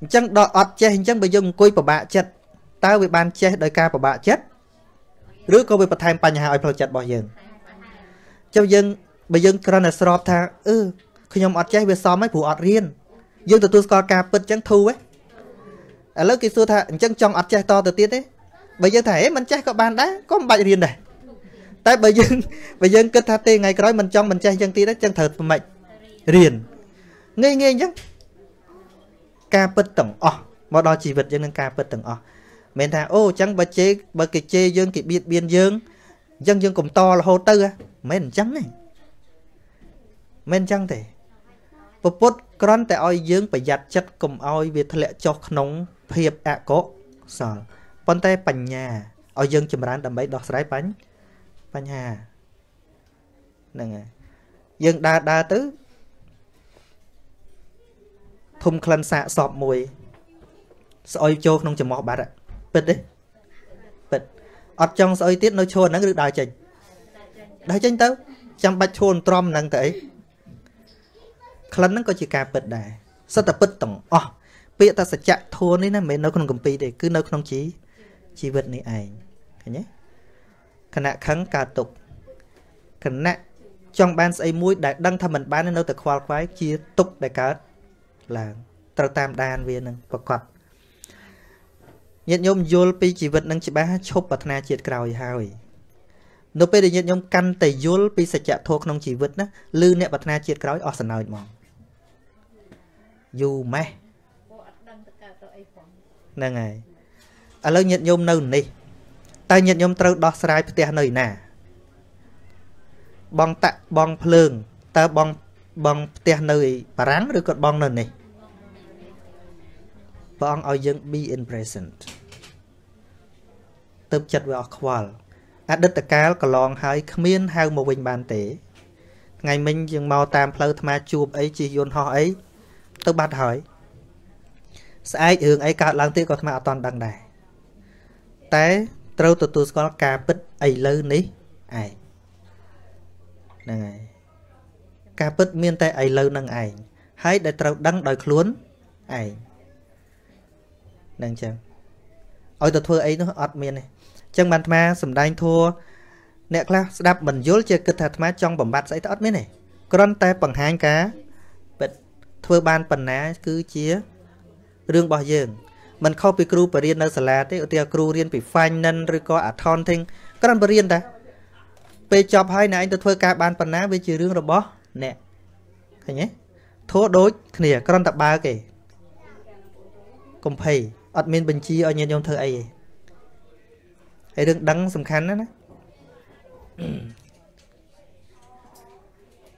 អញ្ចឹងដល់អត់ចេះអញ្ចឹងបើយើងអង្គុយពិបាកចិត្តតើវាបានចេះដោយការពិបាកចិត្ត ឬក៏វាបន្ថែមបញ្ហាឲ្យផ្លូវចិត្តរបស់យើងចុះយើងបើយើងគ្រាន់តែស្របថាអឺខ្ញុំអត់ចេះវាសមហើយព្រោះអត់រៀនយើងទទួលស្គាល់ការពិតអញ្ចឹងធូរហ៎ឥឡូវគេសួរថាអញ្ចឹងចង់អត់ចេះតទៅទៀតទេបើយើងថាហេមិនចេះក៏បានដែរក៏មិនបាច់រៀនដែរតែបើយើងបើយើងគិតថាទេថ្ងៃក្រោយមិនចង់មិនចេះអញ្ចឹងទៀតទេចឹងត្រូវធ្វើម៉េចរៀនងាយងាយអញ្ចឹងការពិតទាំងអស់មកដល់ជីវិតយើងនឹងការពិតទាំងអស់ មិនថាអូអញ្ចឹងបើជេរបើគេជេរយើងគេបៀតបៀនយើងអញ្ចឹងយើងកុំតរហូតទៅមិនអញ្ចឹងទេមិនអញ្ចឹងទេពពុទ្ធគ្រាន់តែឲ្យយើងប្រយ័ត្នចិត្តកុំឲ្យវាធ្លាក់ចុះក្នុងភាពអកុសលប៉ុន្តែបញ្ញាឲ្យយើងចម្រើនដើម្បីដោះស្រាយបញ្បញ្ហាហ្នឹងហើយយើងដើរដើរទៅធុំក្លិនសាកសពមួយស្អុយចូលក្នុងចំោះបាត់ ពិតទេពិតអត់ចង់ស្អុយទៀតនៅឈរហ្នឹងឬដើរចេញដើរចេញទៅចាំបាច់ឈរទ្រាំហ្នឹងទៅអីក្លិនហ្នឹងក៏ជាការពិតដែរសិតតែពិតទាំងអស់ពាក្យថាសច្ចធម៌នេះណាមិនមែននៅក្នុងកម្ពីទេគឺនៅក្នុងជីជីវិតនេះឯងឃើញទេគណៈខឹងកើតទុកគណៈចង់បានស្អីមួយដែលដឹងថាមិនបាននៅតែខ្វល់ខ្វាយជាទុកដែលកើតឡើងត្រូវតាមដានវានឹងប្រកប ញាតិញោមយល់ពីជីវិតនឹងច្បាស់ឈប់ប្រាថ្នាជាតិក្រោយហើយនៅពេលដែលញាតិញោមកាន់តែយល់ពីសច្ចធម៌ក្នុងជីវិតណាឬអ្នកប្រាថ្នាជាតិក្រោយអស់សណើចហ្មងយូរម៉េះហ្នឹងហើយឥឡូវញាតិញោមនៅនេះតើញាតិញោមត្រូវដោះស្រាយផ្ទះនៅឯណា បងតាក់បងភ្លើងតើបងបងផ្ទះនៅបារាំងឬក៏បងនៅនេះព្រះអង្គឲ្យយើង be in present ទៅចិត្តវាអស់ខ្វល់អតីតកាលកន្លងហើយគ្មានហៅមកវិញបានទេថ្ងៃមិញយើងមកតាមផ្លូវអាត្មាជួបអីជិះយន្តហោះអីទៅបាត់ហើយស្អែករឿងអីកើតឡើងទៀតក៏អាត្មាអត់តន់ដឹងដែរតែត្រូវទទួលស្គាល់ការពិតឥឡូវនេះឯងហ្នឹងហើយការពិតមានតែឥឡូវហ្នឹងឯងហើយដែលត្រូវដឹងដោយខ្លួនឯងហ្នឹងចឹងឲ្យទៅធ្វើអីនោះអត់មានទេ ចឹងបានអាត្មាសំដែងធัวអ្នកខ្លះស្ដាប់មិនយល់ជាគិតថាអាត្មាចង់បំបត្តិស្អីទៅអត់មានទេគ្រាន់តែបង្ហាញការពិតធ្វើបានប៉ុណ្ណាគឺជារឿងរបស់យើងមិនខុសពីគ្រូបរិញ្ញានៅសាលាទេឧទាហរណ៍គ្រូរៀនពី finance ឬក៏ accounting គ្រាន់បរៀនតែពេលចប់ហើយអ្នកឯងទៅធ្វើការបានប៉ុណ្ណាវាជារឿងរបស់អ្នកឃើញទេធัวដូចគ្នាគ្រាន់តែបើគេកំភៃអត់មានបញ្ជាឲ្យញាតិញោមធ្វើអីទេ ហើយរឿងដឹងសំខាន់ណាស់ណា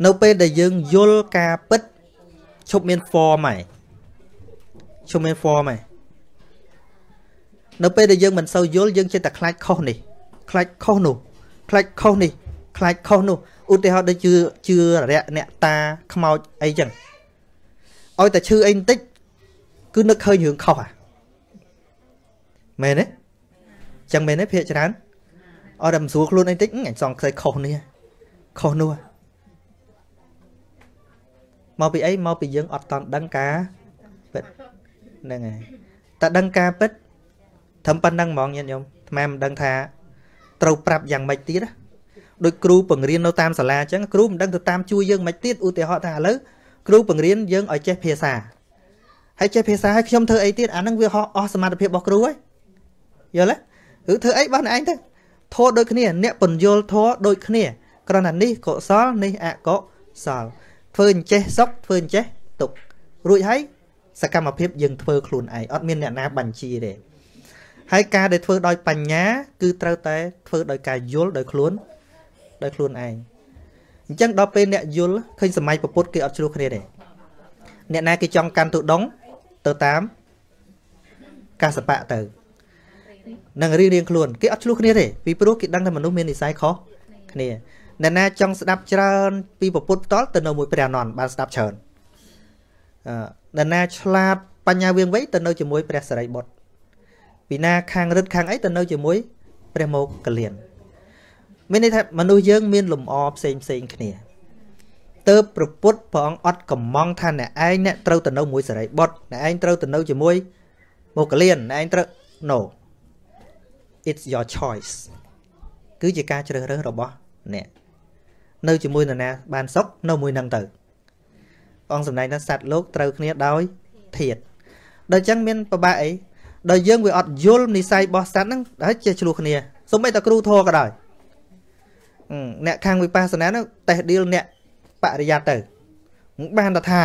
នៅពេលដែលយើងយល់ការពិតឈប់មាន form ហើយឈប់មាន form ហើយនៅពេលដែលយើងមិនសូវយល់យើងចិត្តតែខ្លាចខុសនេះខ្លាចខុសនោះខ្លាចខុសនេះខ្លាចខុសនោះឧទាហរណ៍ដូចជឿជឿរយៈអ្នកតាខ្មោចអីចឹងឲ្យតែឈឺអីបន្តិចគឺនឹកឃើញរឿងខុសអាមែនទេ ចឹងមែនទេភាកច្រើនអត់តែមិនស្រួលខ្លួនអីតិចអញសងខ្សែខុសនេះខុសនោះមកពីអីមកពីយើងអត់តន់ដឹងការពិតហ្នឹងហើយតែដឹងការពិតត្រឹមប៉ុណ្្នឹងហ្មងញាតិញោមអាមិនដឹងថាត្រូវប្រាប់យ៉ាងម៉េចទៀតដូចគ្រូបង្រៀននៅតាមសាលាអញ្ចឹងគ្រូមិនដឹងទៅតាមជួយយើងមិនទៀតឧទាហរណ៍ថាឥឡូវគ្រូបង្រៀនយើងឲ្យចេះភាសាហើយចេះភាសាហើយខ្ញុំធ្វើអីទៀតអាហ្នឹងវាអស់សមត្ថភាពរបស់គ្រូហើយយល់ទេ ឬធ្វើអីរបស់អ្នកឯងទៅធម៌ដូចគ្នា អ្នកពន្យល់ធម៌ដូចគ្នាគ្រាន់តែនេះកុសលនេះអកុសលធ្វើអញ្ចេះសុខធ្វើអញ្ចេះទុករួចហើយសកម្មភាពយើងធ្វើខ្លួនឯងអត់មានអ្នកណាបញ្ជាទេហើយការដែលធ្វើដោយបញ្ញា គឺត្រូវតែធ្វើដោយការយល់ដោយខ្លួនដោយខ្លួនឯងអញ្ចឹងដល់ពេលអ្នកយល់ឃើញសម័យពុទ្ធគេអត់ជ្រុះគ្នាទេអ្នកណាគេចង់កាន់ទុដងទៅតាមកាសបៈទៅ នឹងរៀងរៀងខ្លួនគេអត់ឆ្លោះគ្នាទេពីព្រោះគេដឹងថាមនុស្សមាននិស័យខុសគ្នាអ្នកណាចង់ស្ដាប់ច្រើនពីពពុទ្ធផ្ទាល់ទៅនៅមួយព្រះអនន្តបានស្ដាប់ច្រើនអឺអ្នកណាឆ្លាតបញ្ញាវៀងវៃទៅនៅជាមួយព្រះសរិបុត្រពីណាខាងរិទ្ធខាងអីទៅនៅជាមួយព្រះមោគលានមានន័យថាមនុស្សយើងមានលំអផ្សេងផ្សេងគ្នាទៅប្រពុតព្រះអង្គអត់កំងថាអ្នកឯងអ្នកត្រូវទៅនៅមួយសរិបុត្រអ្នកឯងត្រូវទៅនៅជាមួយមោគលានអ្នកឯងត្រូវ no it's your choice គឺជាការជ្រើសរើសរបស់អ្នកនៅជាមួយនរណាបានសុខនៅមួយនឹងទៅអង្គសម្ដែងថាសត្វលោកត្រូវគ្នាដោយធាតដល់អញ្ចឹងមានប្របាក់អីដល់យើងវាអត់យល់និស័យរបស់សត្វហ្នឹងហើយចេះឆ្លោះគ្នាសូម្បីតែគ្រូធរក៏ដោយអ្នកខាងវិបស្សនាហ្នឹងតេះឌីលអ្នកបរិយ័តទៅបានតែថា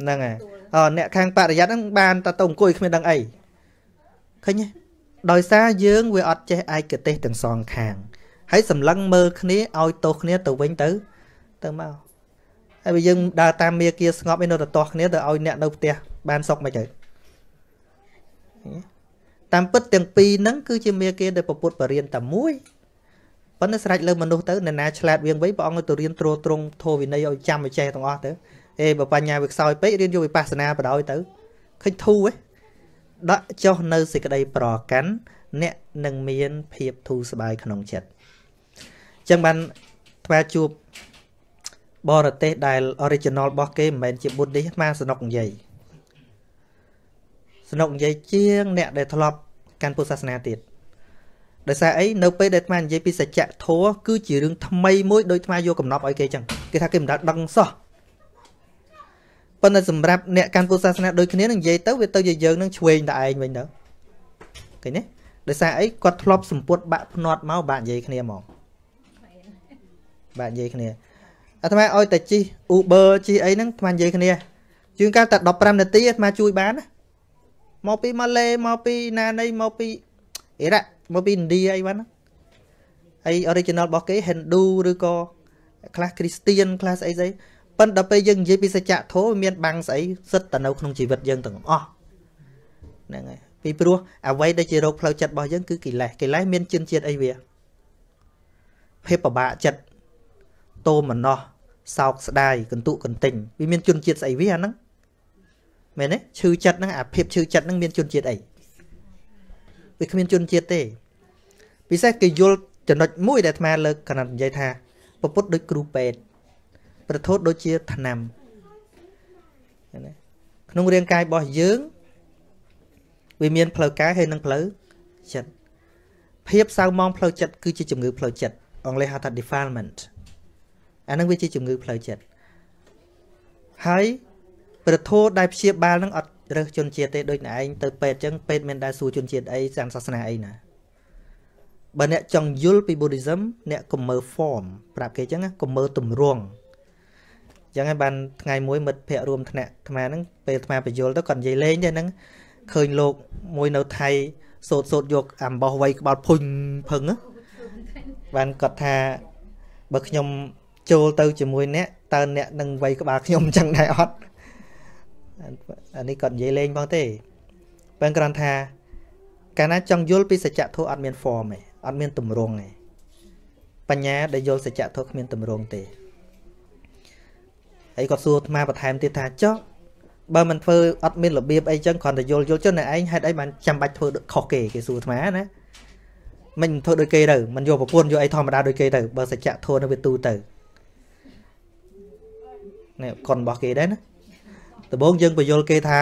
ហ្នឹងហើយអអ្នកខាងបរិយ័តហ្នឹងបានតែទៅអង្គុយគ្មានដឹងអី ឃើញទេដោយសារយើងវាអត់ចេះឯកទេសទាំងសងខាងហើយសម្លឹងមើលគ្នាឲ្យទោសគ្នាទៅវិញទៅទៅមកហើយបើយើងដើរតាមមាគាស្ងប់ឯនៅទៅទាស់គ្នាទៅឲ្យអ្នកនៅផ្ទះបានសុខមិនទៅតាមពិតទាំងពីរហ្នឹងគឺជាមាគាដែលពុទ្ធបរៀនតែមួយប៉ុន្តែស្រេចលើមនុស្សទៅអ្នកណាឆ្លាតវៀងវៃព្រះអង្គទៅរៀនត្រួតត្រងធម៌វិន័យឲ្យចាំឲ្យចេះទាំងអស់ទៅអេបើបញ្ញាវាខ្សោយពេករៀនយកវិបស្សនាបដ ாய் ទៅឃើញធូរហ៎ ដាក់ចុះនៅសេចក្តីប្រកាន់អ្នកនឹងមានភាពធូរស្បើយក្នុងចិត្តចឹងបានថ្វាជួបបរទេសដែល original របស់គេមិនមែនជា Buddhist ស្មាសនុកនិយាយសនុកនិយាយជាង អ្នកដែលធ្លាប់កាន់ពុទ្ធសាសនាទៀតដោយសារអីនៅពេលដែលអាត្មានិយាយពីសច្ចធម៌គឺជារឿងថ្មីមួយដោយអាត្មាយកកំណប់ឲ្យគេចឹងគេថាគេមិនដាល់ដឹងសោះ ប៉ុន្តែសម្រាប់អ្នកកាន់ពុទ្ធសាសនាដូចគ្នានឹងនិយាយទៅវាទៅជាយើងនឹងឆ្វេងតែឯងវិញទៅឃើញទេដោយសារអីគាត់ធ្លាប់សម្ពុតបាក់ភ្នាត់មកបាក់និយាយគ្នាហ្មងបាក់និយាយគ្នាអាត្មាឲ្យតែជិះ Uber ជិះអីហ្នឹងអាត្មានិយាយគ្នាជាងកាលតែ15នាទីអាត្មាជួយបានណាមកពីម៉ាឡេមកពីណាណីមកពីអ៊ីរ៉ាក់មកពីឥណ្ឌាអីបានណាហើយ original របស់គេ Hindu ឬក៏ខ្លះ Christian ខ្លះស្អីស្អី ប៉ុន្តែដល់ពេលយើងនិយាយពីសច្ចធម៌មានបាំងស្អីសិតតែនៅក្នុងជីវិតយើងទាំងអស់ហ្នឹងហើយពីព្រោះអ្វីដែលជារោគផ្លូវចិត្តរបស់យើងគឺកិលេសកិលេសមានជឿនជាតិអីវាភាពពិបាកចិត្តតោមណោះសោកស្ដាយកន្ទុកន្ទិញវាមានជឿនជាតិស្អីវាអាហ្នឹងមែនទេឈឺចិត្តហ្នឹងអាភាពឈឺចិត្តហ្នឹងមានជឿនជាតិអីវាគ្មានជឿនជាតិទេពិសេសគេយល់ចំណុចមួយដែលអាត្មាលើកកណាត់និយាយថាពពុទ្ធដូចគ្រូពេទ្យ ប្រធូតដូចជាថ្នាំក្នុងរាងកាយរបស់យើងវាមានផ្លូវកាយហើយនិងផ្លូវចិត្តភាពសៅមងផ្លូវចិត្តគឺជាជំងឺផ្លូវចិត្តអង់គ្លេសហៅថា defilement អានឹងវាជាជំងឺផ្លូវចិត្តហើយប្រធោដែលព្យាបាលនឹងអត់រើសជនជាតិទេដូចឯងទៅពេទ្យអញ្ចឹងពេទ្យមានដែរសួរជនជាតិអីសាសនាអីណាបើអ្នកចង់យល់ពី Buddhism អ្នកកុំមើល form ប្រាប់គេអញ្ចឹងកុំមើលទម្រង់ ចឹងហើយបានថ្ងៃមួយមិត្តភ័ក្ដិរួមថ្នាក់អាត្មាហ្នឹងពេលអាត្មាបញ្យល់ទៅគាត់និយាយលេងទេហ្នឹងឃើញលោកមួយនៅថៃសោតសោតយកអំបោះវៃក្បាលភុញភឹងបានគាត់ថាបើខ្ញុំចូលទៅជាមួយអ្នកតើអ្នកនឹងវៃក្បាលខ្ញុំចឹងដែរអត់អានេះគាត់និយាយលេងផងទេបើគ្រាន់ថាកាលណាចង់យល់ពីសច្ចធម៌អត់មាន form ទេអត់មានទម្រង់ទេបញ្ញាដែលយល់សច្ចធម៌គ្មានទម្រង់ទេ ហើយគាត់សួរអាត្មាបន្ថែមទៀតថាចុះបើមិនធ្វើអត់មានរបៀបអីចឹងគ្រាន់តែយល់យល់ចឹងតែឯងហេតុអីបានចាំបាច់ធ្វើខុសគេគេសួរអាត្មាណាមិនធ្វើដូចគេទៅមិនយកប្រពន្ធយកអីធម្មតាដូចគេទៅបើសច្ចធម៌នៅវាទូទៅនេះកុនរបស់គេដែរណាដំបូងយើងបញ្យល់គេថា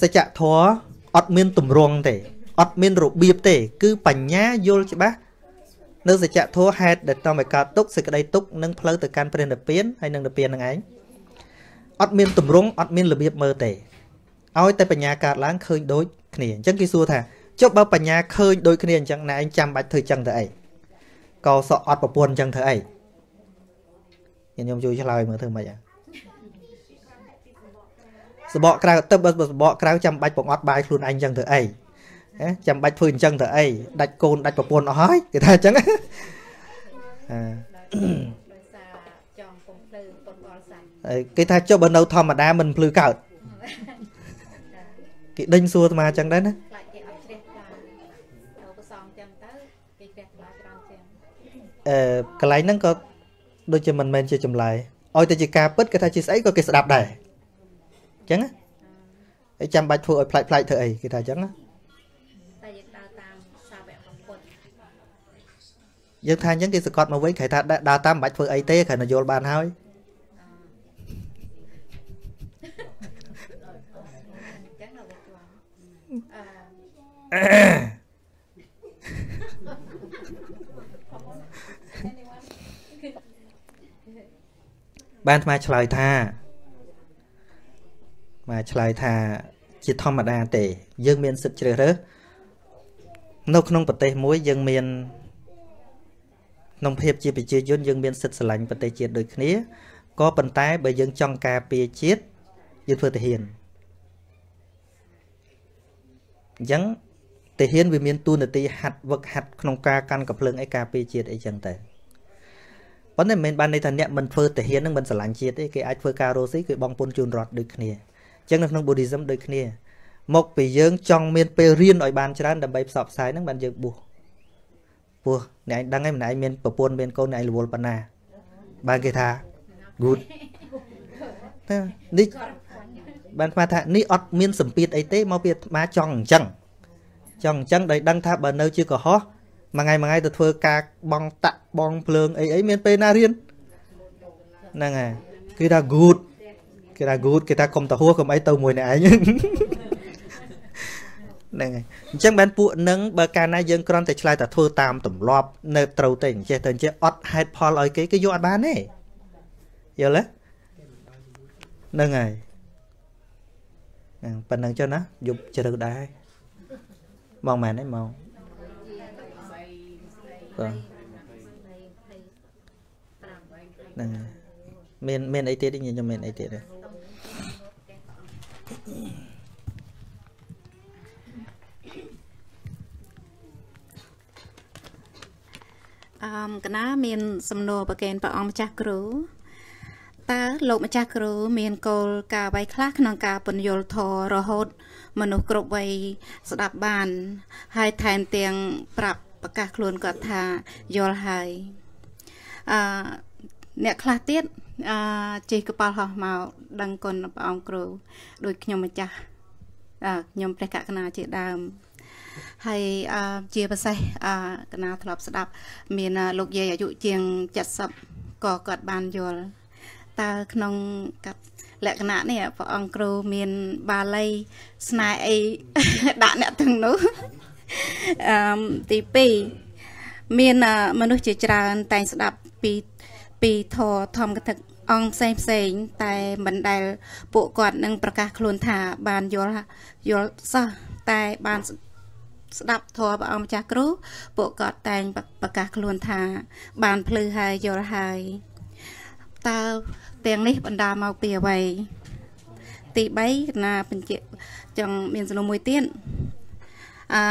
សច្ចធម៌អត់មានទម្រង់ទេអត់មានរបៀបទេ គឺបញ្ញាយល់ច្បាស់ នៅសច្ចធម៌ហេតុដែលតំឲ្យកើតទុកសេចក្តីទុកនិងផ្លូវទៅកាន់ព្រះនិព្វានហើយនឹងនិព្វាននឹងឯងអត់មានទម្រង់អត់មានរបៀបមើលទេឲ្យតែបញ្ញាកើតឡើងឃើញដូចគ្នាអញ្ចឹងគេសួរថាចុះបើបញ្ញាឃើញដូចគ្នាអញ្ចឹងណែឯងចាំបាច់ធ្វើចឹងទៅអីកោសក់អត់ប្រពន្ធអញ្ចឹងធ្វើអីខ្ញុំជួយឆ្លើយមើលធ្វើម៉េចអាសបកក្រៅទៅបើសបកក្រៅចាំបាច់បង្អត់បាយខ្លួនឯងអញ្ចឹងធ្វើអី ចាំបាច់ធ្វើអញ្ចឹងទៅអីដាច់កូនដាច់ប្រពន្ធអស់ហើយគេថាអញ្ចឹងអាគេថាចុះបើនៅធម្មតាមិនភ្លឺកើតគេដេញសួរអាត្មាអញ្ចឹងដែរណាអឺកន្លែងហ្នឹងក៏ដូចជាមិនមែនជាចម្លើយឲ្យតែជាការពិតគេថាជាស្អីក៏គេស្ដាប់ដែរអញ្ចឹងហើយចាំបាច់ធ្វើឲ្យផ្លាច់ផ្លាច់ធ្វើអីគេថាអញ្ចឹងណា យើងថាអញ្ចឹងគេសកត់មកវិញគេថាដើរតាមមិនបាច់ធ្វើអីទេគ្រាន់តែយល់បានហើយបានថ្មឆ្លើយថាមកឆ្លើយថាជាធម្មតាទេ យើងមានសិទ្ធិជ្រើសរើសនៅក្នុងប្រទេសមួយយើងមាន ក្នុងភាពជាប្រជាជនយើងមានសិទ្ធិស្រឡាញ់ប្រទេសជាតិដូចគ្នាក៏ប៉ុន្តែបើយើងចង់ការពារជាតិយើងធ្វើទាហានអញ្ចឹងទាហានវាមានទូនាទីហាត់វឹកហាត់ក្នុងការកាន់កំភ្លើងអីការពារជាតិអីចឹងទៅប៉ុន្តែមិនមែនបានន័យថាអ្នកមិនធ្វើទាហាននឹងមិនស្រឡាញ់ជាតិទេគេអាចធ្វើការរស់ស៊ីគឺបងពុនជូនរដ្ឋដូចគ្នាអញ្ចឹងនៅក្នុង Buddhism ដូចគ្នា មកពីយើងចង់មានពេលរៀនឲ្យបានច្រើនដើម្បីផ្សព្វផ្សាយហ្នឹងបានយើងបួស ពោះអ្នកឯងដឹងហើយម្នាក់ឯងមានប្រពន្ធមានកូនអ្នកឯងរវល់ប៉ុណ្ណាបានគេថា good នេះបានស្មាថានេះអត់មានសម្ពាធអីទេមកពីអាត្មាចង់អញ្ចឹងចង់អញ្ចឹងដោយដឹងថាបើនៅជាកុហកមួយថ្ងៃមួយថ្ងៃទៅធ្វើការបងតាក់បងភ្លើងអីអីមានពេលណារៀនហ្នឹងហើយគឺថា good គេថា good គេថាកុំទៅហួសកុំអីទៅមួយអ្នកឯង ហ្នឹងហើយអញ្ចឹងបានពួកនឹងបើកាលណាយើងគ្រាន់តែឆ្លើយតែធ្វើតាមទម្លាប់នៅត្រូវតែអញ្ចេះទៅអញ្ចេះអត់ហេតុផលឲ្យគេគេយកអត់បានទេយល់ទេហ្នឹងហើយហ្នឹងប៉ុណ្្នឹងចុះណាយប់ជ្រៅដែរមកមែនទេមកបាទហ្នឹងមានមានអីទៀតទេខ្ញុំមានអីទៀតទេ អឺកណាមាន សំណួរប្រកេនព្រះអង្គម្ចាស់គ្រូតើលោកម្ចាស់គ្រូ មានគោលការណ៍អ្វីខ្លះក្នុងការពន្យល់ធម៌រហូត មនុស្សគ្រប់វ័យស្ដាប់បាន ហើយថែមទាំង ប្រាប់ប្រកាសខ្លួនគាត់ថាយល់ហើយអឺអ្នកខ្លះទៀតអឺជិះកប៉ាល់ហោះមកដឹងគុណព្រះអង្គគ្រូ ដូចខ្ញុំម្ចាស់អឺខ្ញុំព្រះកកណាជាដើម ហើយអឺជាពិសេសអឺកណាធ្លាប់ស្ដាប់ មានលោកយាយអាយុជាង70ក៏គាត់បានយល់តើក្នុងកាត់លក្ខណៈនេះព្រះអង្គគ្រូមានបាលីស្នេហ៍អីដាក់អ្នកទាំងនោះអឺទី2មានមនុស្សជាច្រើនតែងស្ដាប់ពីពីធរធម្មកថាអង្គផ្សេងផ្សេងតែមិនដែលពួកគាត់នឹងប្រកាសខ្លួនថាបានយល់យល់សោះតែបាន ស្ដាប់ធម៌ព្រះអង្គម្ចាស់គ្រូពួកគាត់តែងប្រកាសខ្លួនថា បានភ្លឺហើយយល់ហើយតើទាំងនេះបណ្ដាលមកពីអ្វីទី3ណាបញ្ជាចង់មានសំណួរមួយទៀតអឺ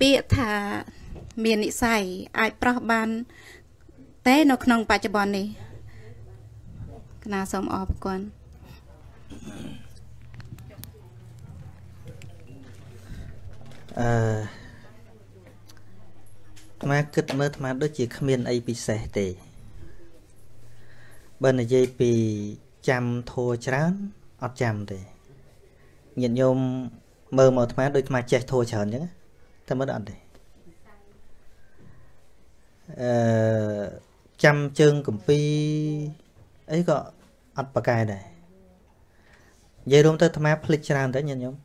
ពាក្យថាមាននិស័យអាចប្រោះបាន តែនៅក្នុងបច្ចុប្បន្ននេះគណៈសូមអរគុណ អឺអាត្មាគិតមើលអាត្មាដូចជាគ្មានអីពិសេសទេបើនិយាយពីចាំធัวច្រើនអត់ចាំទេញាតិញោមមើលមកអាត្មាដូចអាត្មាចេះធัวច្រើនអញ្ចឹងតែមើលអត់ទេអឺចាំជើងកំពីអីក៏អត់ប្រកែដែរនិយាយរួមទៅអាត្មាភ្លេចច្រើនទៅញាតិញោម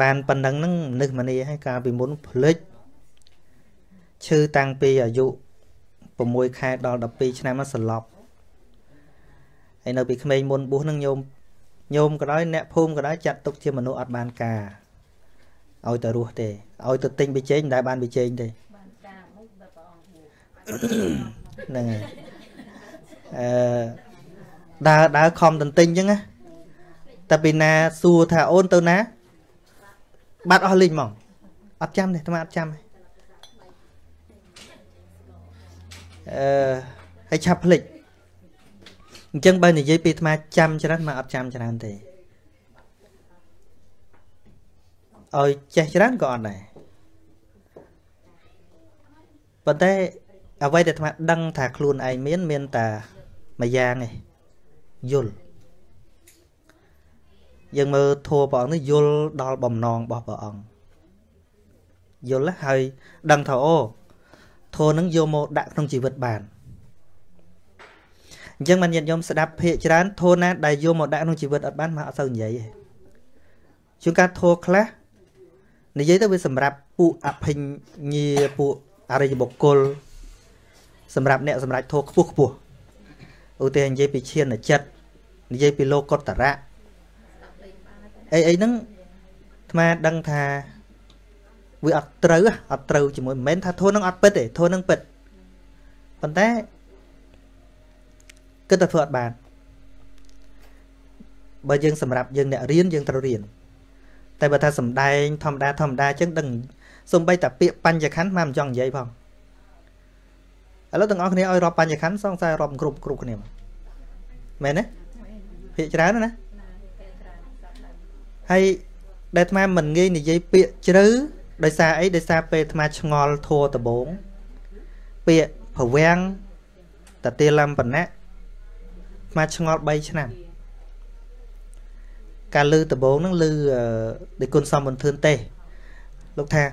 បានប៉ុណ្ណឹងហ្នឹងមនុស្សម្នាឲ្យកាលពីមុនភ្លេចឈឺតាំងពីអាយុ6ខែដល់12ឆ្នាំមកសន្លប់ហើយនៅពីក្មេងមុនបួសនឹងញោមញោមក៏ដោយអ្នកភូមិក៏ដោយចាត់ទុកជាមនុស្សអត់បានការឲ្យទៅរស់ទេឲ្យទៅទិញប៊ីចេងមិនដែលបានប៊ីចេងទេហ្នឹងហើយអឺដើរដើរខំតន្ទិញអញ្ចឹងណាតែពីណាសួរថាអូនទៅណា បាត់អស់លីងហ្មងអត់ចាំទេអាអត់ចាំទេអឺហើយឆាប់ភ្លេចអញ្ចឹងបើនិយាយពីអាត្មាចាំច្រើនមកអត់ចាំច្រើនទេឲ្យចេះច្រើនក៏អត់ដែរប៉ុន្តែអ្វីដែលអាត្មាដឹងថាខ្លួនឯងមាន មានតែមួយយ៉ាងឯងយល់ យើងមើលធัวព្រះអង្គនេះយល់ដល់បំណងរបស់ព្រះអង្គយល់ហើយដឹងថាអូធัวនឹងយកមកដាក់ក្នុងជីវិតបានអញ្ចឹងបានញាតិញោមស្ដាប់ភាកច្រើនធัวណាដែលយកមកដាក់ក្នុងជីវិតអត់បានមកអត់សូវនិយាយទេជួនកាលធัวខ្លះនិយាយទៅវាសម្រាប់ពួកអភិញ្ញាពួកអរិយបុគ្គលសម្រាប់អ្នកសម្រាប់ធัวខ្ពស់ខ្ពស់ឧទាហរណ៍និយាយពីឈានចិត្តនិយាយពីលោកកតរៈ អីអីហ្នឹងអាត្មាដឹងថាវាអត់ត្រូវអត់ត្រូវជាមួយមិនមែនថាធូននឹងអត់ពិតទេធូននឹងពិតប៉ុន្តែគិតតែធ្វើអត់បានបើយើងសម្រាប់យើងអ្នករៀនយើងត្រូវរៀនតែបើថាសំដែងធម្មតាធម្មតាអញ្ចឹងដឹងសំបីតាពាក្យបញ្ញខណ្ឌមកមិនចង់និយាយផងឥឡូវទាំងអស់គ្នាឲ្យរាប់បញ្ញខណ្ឌសង្ស័យរាប់គ្រប់គ្រប់គ្នាមែនទេភាកច្រើនណា ហើយដែលអាត្មាមិនងាយនិយាយពាក្យជ្រៅដោយសារអីដោយសារពេលអាត្មាឆ្ងល់ធัวដបងពាក្យប្រវាំងតតិលំបណៈអាត្មាឆ្ងល់3ឆ្នាំការលឺដបងហ្នឹងលឺដោយគុណសំបន្ទឿនទេលោកថា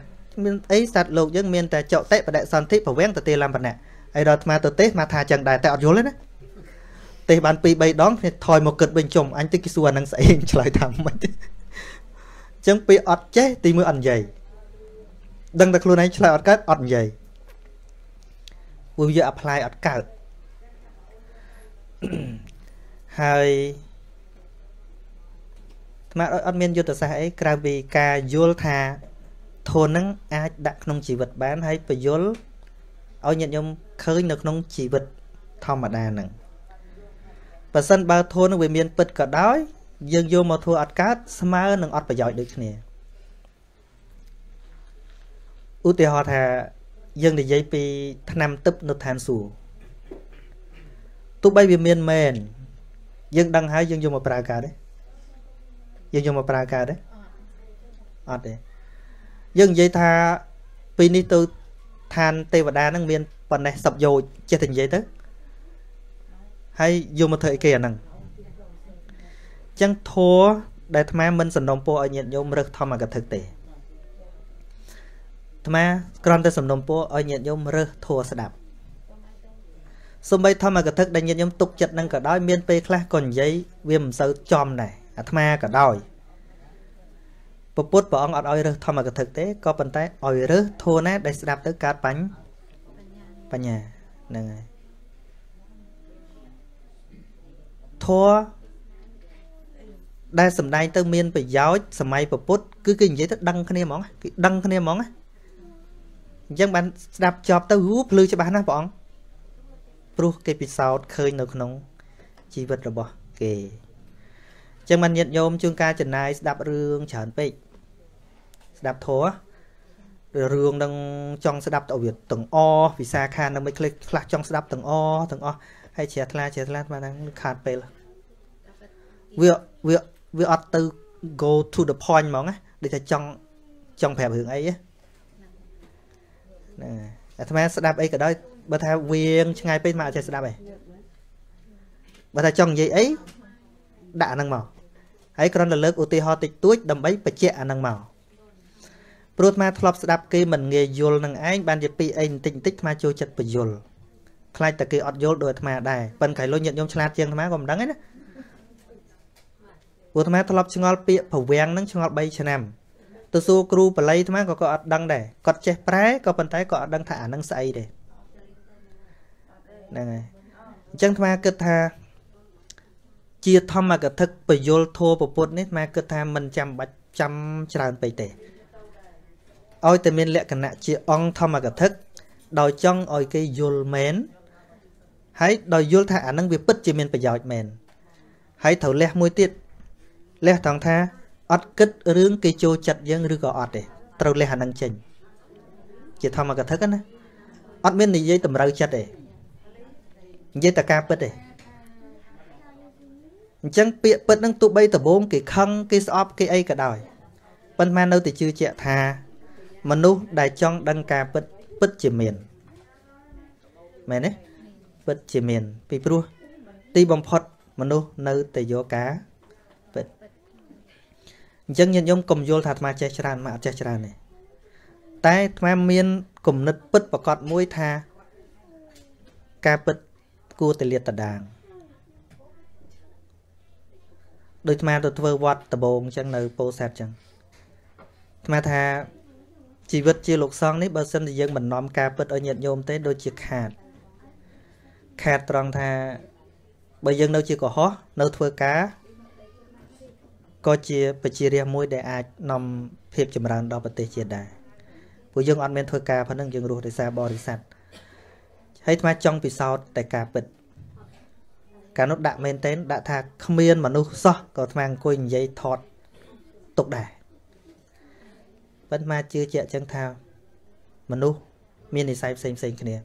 មានអីសត្វលោកយើងមានតែចកតិបដិសន្ធិប្រវាំងតតិលំបណៈហើយដល់អាត្មាទៅទេសមកថាចឹងដែរតែអត់យល់ទេណាទេសបាន2 3ដងគ្នាថយមកគិតវិញជុំអញទៅគេសួរអានឹងស្អីឆ្លើយថាមិនទេ ចឹងពេលអត់ចេះទីមើលអត់និយាយដឹងតែខ្លួនឯងឆ្លើយអត់កើតអត់និយាយពួកវា apply អត់កើតហើយថ្មអត់មានយុទ្ធសាស្ត្រអីក្រៅពីការយល់ថាធននឹងអាចដាក់ក្នុងជីវិតបានហើយបញ្យល់ឲ្យញាតិញោមឃើញនៅក្នុងជីវិតធម្មតានឹងបើសិនបើធននឹងវាមានពិតក៏ដោយ យើងយកមកធ្វើអត់កើតស្មើនឹងអត់ប្រយោជន៍ដូចគ្នាឧទាហរណ៍ថាយើងនិយាយពីឆ្នាំទឹកនៅឋានសួគ៌ទោះបីវាមានមែនយើងដឹងហើយយើងយកមកប្រើកើតទេយើងយកមកប្រើកើតទេអត់ទេយើងនិយាយថាពីនេះទៅឋានទេវតានឹងមានប៉ុណ្ណេះសັບយោជចេះតែនិយាយទៅហើយយកមកធ្វើអីគេអាហ្នឹង ចឹងធัวដែលអាត្មាមិនសំណុំពោឲ្យញាតិញោមរឹសធម្មកថាទេអាត្មាគ្រាន់តែសំណុំពោឲ្យញាតិញោមរើសធัวស្ដាប់សំបីធម្មកថាដែលញាតិញោមទុកចិត្តនឹងក៏ដោយមានពេលខ្លះក៏និយាយវាមិនសូវចំដែរអាត្មាក៏ដោយពពុទ្ធព្រះអង្គអត់ឲ្យរើសធម្មកថាទេក៏ប៉ុន្តែឲ្យរើសធัวណាដែលស្ដាប់ទៅកើតបញ្ញបញ្ញាហ្នឹងហើយធัว ដែលសំដែងទៅមានប្រយោជន៍សម័យពុទ្ធគឺគេនិយាយទៅដឹងគ្នាហ្មងគេដឹងគ្នាហ្មងអញ្ចឹងបានស្ដាប់ចប់ទៅហូភ្លឺច្បាស់ណាស់ព្រះអង្គព្រោះគេពិសោធន៍ឃើញនៅក្នុងជីវិតរបស់គេអញ្ចឹងបានញាតិញោមជួនកាលចំណាយស្ដាប់រឿងច្រើនពេកស្ដាប់ធัวរឿងនឹងចង់ស្ដាប់ទៅវាទាំងអវិសាខានឹងមិនខ្លះចង់ស្ដាប់ទាំងអទាំងអស់ហើយជ្រះថ្លាជ្រះថ្លាបានខាតពេលវាវា វាអត់ទៅ go to the point ហ្មងណាដូចថាចង់ចង់ប្រាប់រឿងអីហ្នឹងហើយអាត្មាស្ដាប់អីក៏ដោយបើថាវៀងឆ្ងាយពេកមកអត់ចេះស្ដាប់ទេបើថាចង់និយាយអីដាក់អាហ្នឹងមកហើយគ្រាន់តែលើកឧទាហរណ៍តិចតួចដើម្បីបញ្ជាក់អាហ្នឹងមកព្រោះអាត្មាធ្លាប់ស្ដាប់គេមិនងាយយល់នឹងឯងបានជាពីអីបន្តិចបន្តិចអាត្មាចូលចិត្តបញ្យល់ខ្លាចតែគេអត់យល់ដោយអាត្មាដែរប៉ិនក្រៃលុញញាតិញោមឆ្លាតជាងអាត្មាក៏មិនដឹងដែរណា ព្រោះអាត្មាធ្លាប់ឆ្ងល់ពាក្យប្រវាំងហ្នឹងឆ្ងល់3ឆ្នាំទៅសួរគ្រូបល័យអាត្មាក៏គាត់អត់ដឹងដែរគាត់ចេះប្រែក៏ប៉ុន្តែក៏អត់ដឹងថាអាហ្នឹងស្អីទេហ្នឹងហើយអញ្ចឹងអាត្មាគិតថាជាធម្មកថាបយលធัวពពុទ្ធនេះអាត្មាគិតថាមិនចាំបាច់ចាំច្រើនពេកទេឲ្យតែមានលក្ខណៈជាអង្គធម្មកថាដោយចង់ឲ្យគេយល់មែនហើយដោយយល់ថាអានឹងវាពិតជាមានប្រយោជន៍មែនហើយត្រូវលះមួយទៀត លះថងថាអត់គិតរឿងគេចូលចិត្តយើងឬក៏អត់ទេត្រូវលះអានឹងចេញជាធម្មកថាណាអត់មាននិយាយតម្រូវចិត្តទេនិយាយតែការពិតទេអញ្ចឹងពាក្យពិតនឹងទោះបីដំបងគេខឹងគេស្អប់គេអីក៏ដោយប៉ុន្តែនៅតែជឿជាក់ថាមនុស្សដែលចង់ដឹងការពិតពិតជាមានមែនទេពិតជាមាន ពីព្រោះទីបំផុតមនុស្សនៅតែយកការពិត អញ្ចឹងញាតិញោមកុំយល់ថាអាត្មាចេះច្រើនមកអត់ចេះច្រើនទេតែអាត្មាមានគំនិតពិតប្រកបមួយថាការពិតគួរតែលាតត្រដាងដូចអាត្មាទៅធ្វើវត្តដំបងអញ្ចឹងនៅពោធិ៍សាត់អញ្ចឹងអាត្មាថាជីវិតជាលោកសង្ឃនេះបើសិនជាយើងមិននាំការពិតឲ្យញាតិញោមទេដូចជាខាតខាតត្រង់ថាបើយើងនៅជាកុហកនៅធ្វើការ ក៏ជាប្រជារាស្ត្រមួយដែលអាចនាំភាពចម្រើនដល់ប្រទេសជាតិដែរព្រោះយើងអត់មានធ្វើការប៉ុណ្ណឹងយើងរស់ដោយសារបរិស័ទហើយថ្មចង់ពិសោធន៍តែការពិតកាលនោះដាក់មែនទែនដាក់ថាគ្មានមនុស្សសោះក៏ថ្មអង្គុយនិយាយថតទុកដែរប៉ុន្តែជឿជាក់ចឹងថាមនុស្សមាននិស័យផ្សេងផ្សេងគ្នា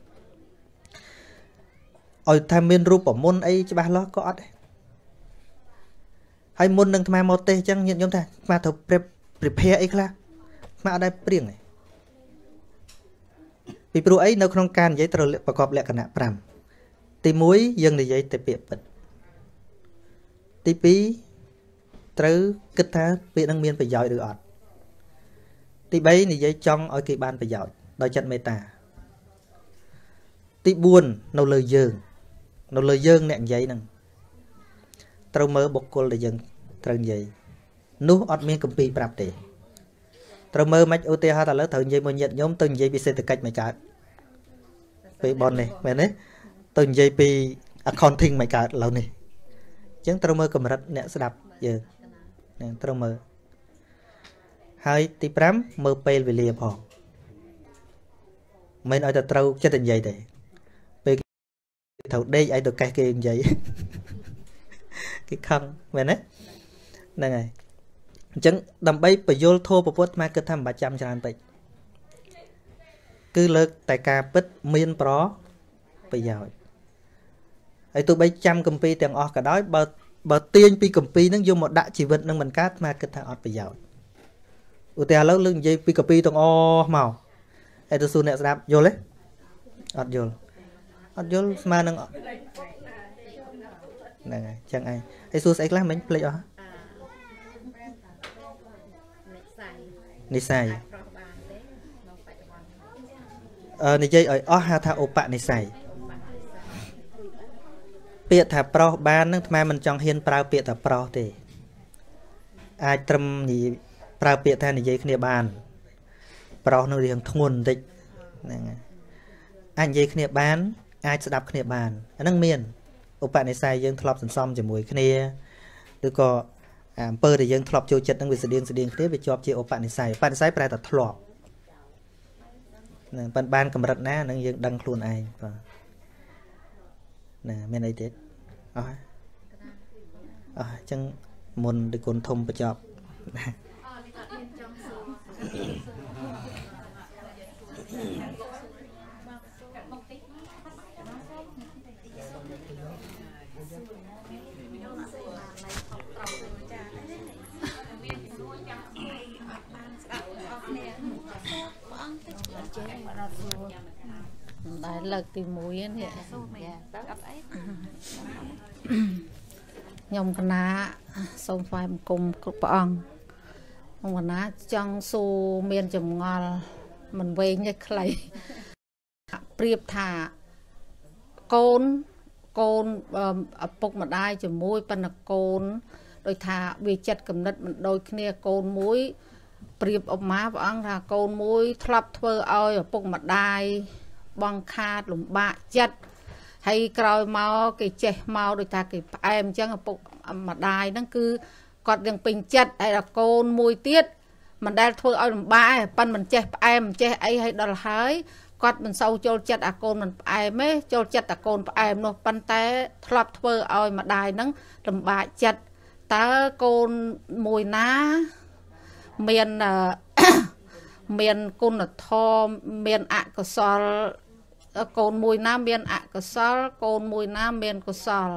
ឲ្យថាមានរូបមន្តអីច្បាស់លាស់ក៏អត់ដែរ ហើយមុននឹងអាត្មាមកទេសចឹងញាតិញោមថាអាត្មាត្រូវប្រៀបព្រិភាអីខ្លះអាត្មាអត់ដែរព្រៀងទេពីព្រោះអីនៅក្នុងការនិយាយត្រូវប្រកបលក្ខណៈ5ទី1យើងនិយាយតែពាក្យពិតទី2ត្រូវគិតថាពាក្យនឹងមានប្រយោជន៍ឬអត់ទី3និយាយចង់ឲ្យគេបានប្រយោជន៍ដោយចិត្តមេត្តាទី4នៅលើយើង នៅលើយើងអ្នកនិយាយហ្នឹង ត្រូវមើលបុគ្គលដែលយើងត្រូវនិយាយនោះអត់មានកម្ពីប្រាប់ទេត្រូវមើលមិនឧទាហរណ៍តែលើត្រូវនិយាយមួយញាតញោមទៅនិយាយពីសេដ្ឋកិច្ចមិនកើតពេលបននេះមែនទេទៅនិយាយពី accounting មិនកើតឥឡូវនេះអញ្ចឹងត្រូវមើលកម្រិតអ្នកស្ដាប់យើងនឹងត្រូវមើលហើយទី5មើលពេលវេលាផងមិនឲ្យតែត្រូវចិត្តនិយាយទេពេលត្រូវដេកឲ្យទៅកេះគេនិយាយ គេខឹងមែនទេហ្នឹងហើយអញ្ចឹងដើម្បីបញ្យលធោពពុទ្ធមកគិតថាមិនបាច់ចាំច្រើនពេកគឺលើកតែការពិតមានប្រប្រយោជន៍ហើយទោះបីចាំកម្ពីទាំងអស់ក៏ដោយបើបើទាញពីកម្ពីហ្នឹងយកមកដាក់ជីវិតនឹងមិនកើតមកគិតថាអត់ប្រយោជន៍ឧទាហរណ៍លើកនិយាយពីកាពីទាំងអស់មកហើយទៅសួរអ្នកស្ដាប់យល់ទេអត់យល់អត់យល់ស្មើនឹង ហ្នឹងហើយចឹងឯងហើយសួរស្អីខ្លះមិញភ្លេចអស់និស័យអឺនិយាយឲ្យអស់ហៅថាឧបនិស័យពាក្យថាប្រុសបាននឹងអាត្មាមិនចង់ហ៊ានប្រើពាក្យថាប្រុសទេ អាចត្រឹមនិយាយប្រើពាក្យថានិយាយគ្នាបាន ប្រុសនឹងរៀងធ្ងន់បន្តិចហ្នឹងហើយអាចនិយាយគ្នាបាន អាចស្ដាប់គ្នាបានអាហ្នឹងមាន ឧបនិស្ស័យយើងធ្លាប់សន្សំជាមួយគ្នាឬក៏អំពើដែលយើងធ្លាប់ចូលចិត្តនឹងវាស្តៀងស្តៀងគ្នាវាជាប់ជាឧបនិស្ស័យឧបនិស្ស័យប្រែតែធ្លាប់ហ្នឹងប៉ុន្តែបានកម្រិតណានឹងយើងដឹងខ្លួនឯងបាទណាមានអីទៀតអស់អស់អញ្ចឹងមុនដូចគុណធំបញ្ចប់ណាលើកទី1នេះសូម មែនទៅអត់អីខ្ញុំកណាសូមថ្វាយបង្គំគ្រប់ព្រះអង្គខ្ញុំកណាចង់សួរមានចម្ងល់មិនវែងទេខ្លីប្រៀបថាកូនកូនឪពុកម្ដាយជាមួយប៉ុន្តែកូនដោយថាវាចិត្តគំនិតមិនដូចគ្នាកូនមួយប្រៀបឧមាព្រះអង្គថាកូនមួយធ្លាប់ធ្វើឲ្យឪពុកម្ដាយ បងខាតលំបាកចិត្តហើយក្រោយមកគេចេះមកដូចថាគេផ្អែមអញ្ចឹងឪពុកម្ដាយហ្នឹងគឺគាត់នឹងពេញចិត្តហើយដល់កូនមួយទៀតមិនដែលធ្វើឲ្យលំបាកឯងប៉ិនមិនចេះផ្អែមមិនចេះអីហើយដល់ហើយគាត់មិនសូវចូលចិត្តអាកូនមិនផ្អែមទេចូលចិត្តអាកូនផ្អែមនោះប៉ុន្តែធ្លាប់ធ្វើឲ្យម្ដាយហ្នឹងលំបាកចិត្តតើកូនមួយណាមានមានគុណធម៌មានអកុសល កូនមួយណាមានអកុសល កូនមួយណាមានកុសល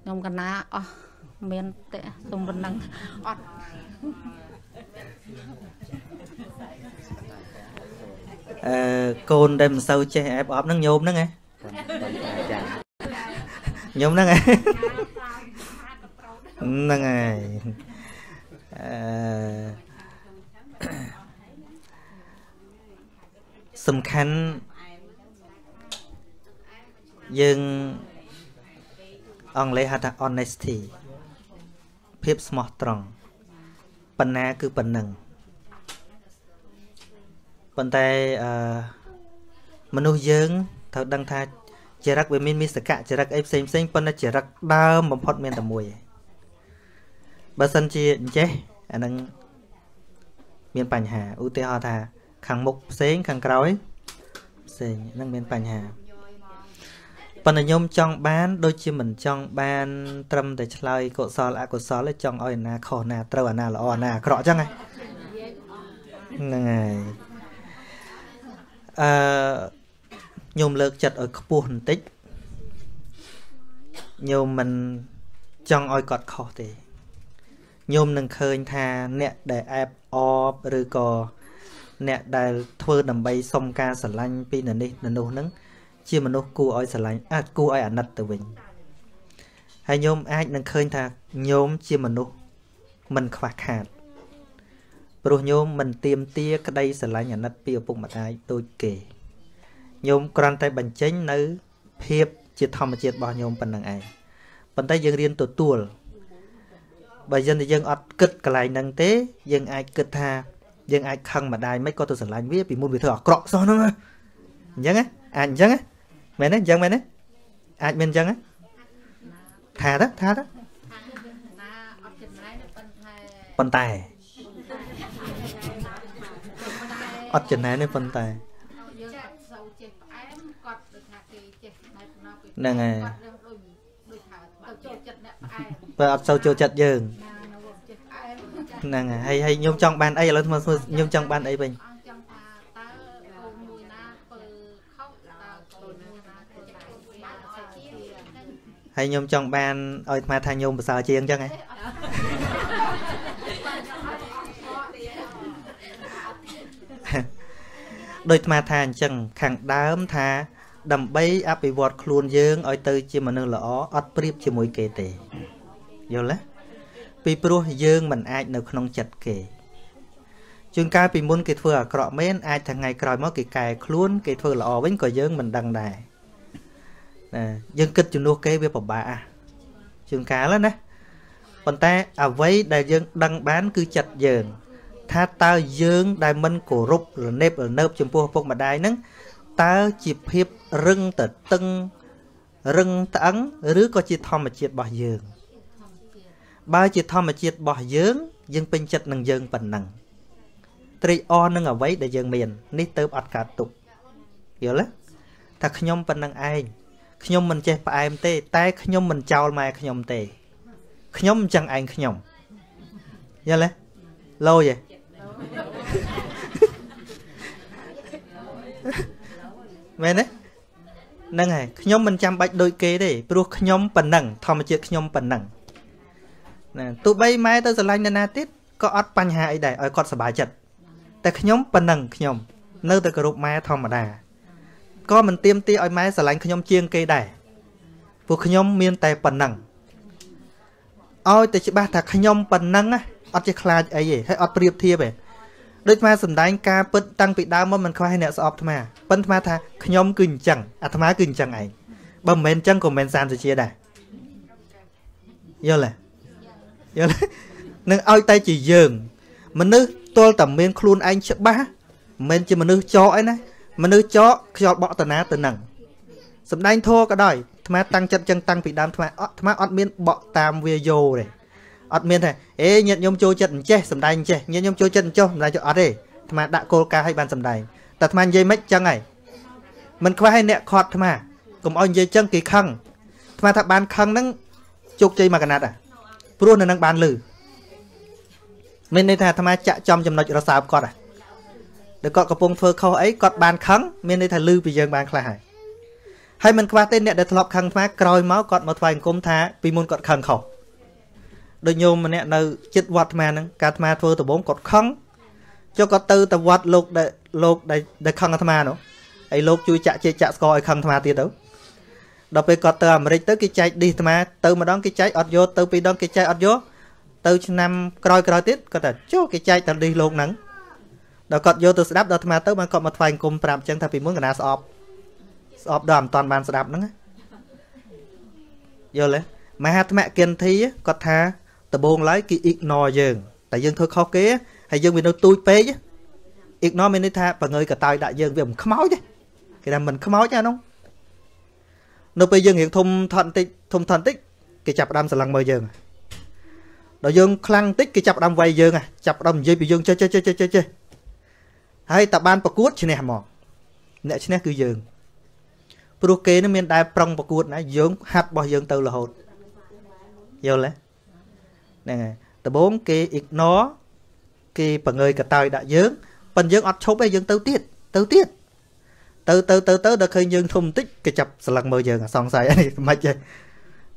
ខ្ញុំកណាអស់មានតែសុំប៉ុណ្ណឹងអត់អឺកូនដែលមិនសូវចេះអែបអបហ្នឹងញោមហ្នឹងហ៎ញោមហ្នឹងហ៎ហ្នឹងហើយអឺសំខាន់ យើងអង់គ្លេសហៅថា honesty ភាពស្មោះត្រង់បណ្ណាគឺប៉ុណ្ណឹងប៉ុន្តែអឺមនុស្សយើងត្រូវដឹងថាចរិតវាមាន មីសកៈចរិតអីផ្សេងផ្សេងប៉ុន្តែចរិតដើមបំផុតមានតែមួយឯងបើសិនជាអញ្ចេះអានឹងមានបញ្ហាឧទាហរណ៍ថា ខាងមុខផ្សេងខាងក្រោយផ្សេងហ្នឹងមានបញ្ហា ប៉ុន្តែខ្ញុំចង់បាន ដូចជាមិនចង់បាន ត្រឹមតែឆ្លើយកុសលអកុសលទេចង់ឲ្យអាណាខុសណាត្រូវអាណាល្អអាណាអាក្រក់អញ្ចឹងហ្នឹងហើយអឺខ្ញុំលើកចិត្តឲ្យខ្ពស់បន្តិចខ្ញុំមិនចង់ឲ្យគាត់ខុសទេខ្ញុំនឹងឃើញថាអ្នកដែលអែបអបឬក៏អ្នកដែលធ្វើដើម្បីសុំការស្រឡាញ់ពីននេះននោះហ្នឹង ជាមនុស្សគួរឲ្យស្រឡាញ់អាចគួរឲ្យអាណិតទៅវិញហើយញោមអាចនឹងឃើញថាញោមជាមនុស្សមិនខ្វះខាតព្រោះញោមមិនទៀមទាក្តីស្រឡាញ់អាណិតពីឪពុកម្ដាយដូចគេញោមគ្រាន់តែបញ្ចេញនៅ ភាពជាធម្មជាតិរបស់ញោមប៉ុណ្្នឹងឯងប៉ុន្តែយើងរៀនទទួលបើយើងតែយើងអត់គិតកន្លែងហ្នឹងទេ យើងអាចគិតថាយើងអាចខឹងម្ដាយមិនក៏ទៅស្រឡាញ់វាពីមុនវាធ្វើអាក្រក់សោះហ្នឹងអញ្ចឹងអាចអញ្ចឹង មែនទេអញ្ចឹងមែនទេអាចមានអញ្ចឹងថាទៅថាទៅប៉ុន្តែអត់ចំណែនទេប៉ុន្តែហ្នឹងហើយបើអត់សូវចូលចិត្តយើងហ្នឹងហើយហើយខ្ញុំចង់បានអីឥឡូវខ្ញុំចង់បានអីវិញ ហើយខ្ញុំចង់បានឲ្យអាត្មាថាញោមប្រសើរជាងអញ្ចឹងហ៎ដោយអាត្មាថាអញ្ចឹងខាងដើមថា ដើម្បីអភិវឌ្ឍខ្លួនយើងឲ្យទៅជាមនុស្សល្អអត់ប្រៀបជាមួយគេទេយល់ទេពីព្រោះយើងមិនអាចនៅក្នុងចិត្តគេជួនកាលពីមុនគេធ្វើអាក្រក់មែនអាចថ្ងៃក្រោយមកគេកែខ្លួនគេធ្វើល្អវិញក៏យើងមិនដឹងដែរ ណាយើងគិតជំនួសគេវាពិបាកជួនកាលណាប៉ុន្តែអ្វីដែលយើងដឹងបានគឺចិត្តយើងថាតើយើងដែលមិនគោរពរនេបរណើបចំពោះឪពុកម្ដាយហ្នឹងតើជាភាពរឹងតតឹងរឹងត្អឹងឬក៏ជាធម្មជាតិរបស់យើង បើជាធម្មជាតិរបស់យើង យើងពេញចិត្តនឹងយើងប៉ុណ្ណឹងត្រេកអរនឹងអ្វីដែលយើងមាន នេះទៅអត់កើតទុកយល់ទេថាខ្ញុំប៉ុណ្ណឹងឯង ខ្ញុំមិនចេះផ្អែមទេ តែខ្ញុំមិនចោលម៉ែខ្ញុំទេខ្ញុំអញ្ចឹងឯងខ្ញុំយល់ទេលោយទេមែនទេហ្នឹងហើយខ្ញុំមិនចាំបាច់ដូចគេទេព្រោះខ្ញុំប៉ុណ្ណឹងធម្មជាតិខ្ញុំប៉ុណ្ណឹងណាទោះបីម៉ែទៅស្រឡាញ់នរណាទៀតក៏អត់បញ្ហាអីដែរឲ្យគាត់សប្បាយចិត្តតែខ្ញុំប៉ុណ្ណឹងខ្ញុំ នៅតែគោរពម៉ែធម្មតា ក៏មិនទៀមទាឲ្យម៉ែស្រឡាញ់ខ្ញុំជាងគេដែរពួកខ្ញុំមានតែប៉ុណ្ណឹងឲ្យតែច្បាស់ថាខ្ញុំប៉ុណ្ណឹងអត់ចេះខ្លាចអីទេហើយអត់ប្រៀបធៀបទេដូចអាសំដែងការពិតតាំងពីដើមមកមិនខ្វះអ្នកស្អប់អាត្មាប៉ុន្តែថាខ្ញុំគឺអញ្ចឹងអាត្មាគឺអញ្ចឹងឯងបើមិនមែនអញ្ចឹងក៏មិនមែនសានសុជាដែរយល់ទេយល់នឹងឲ្យតែជាយើង មនុស្សទល់តែមានខ្លួនឯងច្បាស់មិនមែនជាមនុស្សចោកឯណា មនុស្សចោកខ្យល់បក់តាណាទៅនឹងសំដែងធัวក៏ដោយអាត្មាតាំងចិត្តចឹងតាំងពីដើមអាត្មាអត់អាត្មាអត់មានបក់តាមវាយោទេអត់មានថាអេញាតិញោមចូលចិត្តអញ្ចេះសំដែងអញ្ចេះញាតិញោមចូលចិត្តអញ្ចោះសំដែងចុះអត់ទេអាត្មាដាក់គោលការណ៍ឲ្យបានសំដែងតែអាត្មានិយាយមិនចឹងហើយមិនខ្វះឲ្យអ្នកខាត់អាត្មាកុំឲ្យនិយាយចឹងគេខឹងអាត្មាថាបានខឹងហ្នឹងជោគជ័យមួយកណាត់អាព្រោះនៅនឹងបានលឺមានន័យថាអាត្មាចាក់ចំចំណុចរសើបគាត់ហ่ะ ដែលគាត់កំពុងធ្វើខុសអីគាត់បានខឹងមានន័យថាលឺពីយើងបានខ្លះហើយហើយមិនខ្វះទេអ្នកដែលធ្លាប់ខឹងអាត្មាក្រោយមកគាត់មកថ្វាយអង្គមថាពីមុនគាត់ខឹងខុសដូចញោមម្នាក់នៅចិត្តវត្តអាត្មាហ្នឹងកាអាត្មាធ្វើដំបងគាត់ខឹងចុះគាត់ទៅទៅវត្តលោកដែលលោកដែលខឹងអាត្មានោះហើយលោកជួយចាក់ជែកចាក់ស្គរឲ្យខឹងអាត្មាទៀតទៅដល់ពេលគាត់ទៅអាមេរិកទៅគេចែកឌីសអាត្មាទៅម្ដងគេចែកអត់យកទៅពីរដងគេចែកអត់យកទៅឆ្នាំក្រោយក្រោយទៀតគាត់ថាចុះគេចែកទៅឌីសលោកហ្នឹង ដល់គាត់យកទៅស្ដាប់ដល់អាត្មាទៅបានគាត់មកថ្វាយអង្គមប្រាប់អញ្ចឹងថាពីមុនកណាស្អប់ស្អប់ដល់មិនតាន់បានស្ដាប់ហ្នឹងយល់ទេមហាថ្មកិនធីគាត់ថាដំបងឡើយគេ ignore យើងតែយើងធ្វើខុសគេហើយយើងវានៅទូចពេក ignore មានន័យថាបង្ងើយកតើយដាក់យើងវាមិនខ្មោចទេគេថាមិនខ្មោចអានោះនៅពេលយើងរៀងធំថត់បន្តិចធំថត់បន្តិចគេចាប់ផ្ដើមស្រឡឹងមើលយើងដល់យើងខ្លាំងបន្តិចគេចាប់ផ្ដើមវាយយើងចាប់ផ្ដើមនិយាយពីយើងចេះចេះចេះចេះចេះ ហើយតើបានប្រកួតឈ្នះហ្មងអ្នកឈ្នះគឺយើងព្រោះគេនឹងមានដែរប្រុងប្រកួតណាយើងហាត់របស់យើងទៅរហូតយល់ទេហ្នឹងហើយដំបូងគេ ignore គេបង្ងើយកតើយដាក់យើងប៉ុន្តែយើងអត់ឈប់ទេយើងទៅទៀតទៅទៀតទៅទៅទៅទៅដល់ឃើញយើងធំបន្តិចគេចាប់ស្លឹងមើលយើងសង្ស័យនេះមិនទេ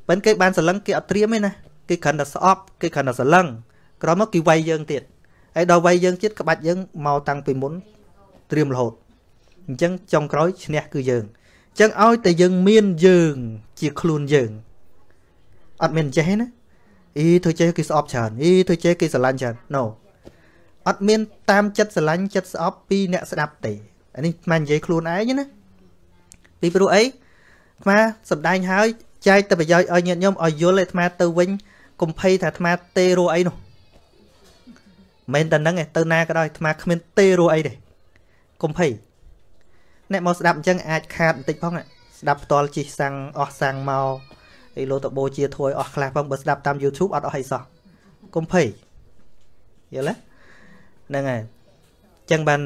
ប៉ុន្តែគេបានស្លឹងគេអត់ត្រៀមទេណាគេគ្រាន់តែស្អប់គេគ្រាន់តែស្លឹងក្រោយមកគេវាយយើងទៀត ហើយដល់វាយយើងទៀតក្បាច់យើងមកតាំងពីមុនត្រៀមរហូតអញ្ចឹងចុងក្រោយឈ្នះគឺយើងអញ្ចឹងឲ្យតែយើងមានយើង ជាខ្លួនយើងអត់មានចេះណាអ៊ីធ្វើចេះគេស្អប់ច្រើនអ៊ីធ្វើចេះគេស្រឡាញ់ច្រើន no អត់មានតាមចិត្តស្រឡាញ់ចិត្តស្អប់ពីអ្នកស្ដាប់ទេអានេះអានិយាយខ្លួនឯងណាពីព្រោះអីអាសំដែងហើយចែកទៅប្រយោជន៍ឲ្យញាតិញោមឲ្យយល់ឲ្យអាទៅវិញកុំភ័យថាអាទេរੂអីនោះ មិនតែហ្នឹងឯងទៅណាក៏ដោយអាគ្មានទេរੂអីទេកុំភ័យអ្នកមកស្ដាប់អញ្ចឹងអាចខាតបន្តិចផងស្ដាប់ផ្ទាល់ជីសាំងអស់សាំងមកអីលោតបូជាធួយអស់ខ្លះផងបើស្ដាប់តាម YouTube អត់អស់អីសោះកុំភ័យយល់ទេហ្នឹងហើយអញ្ចឹងបាន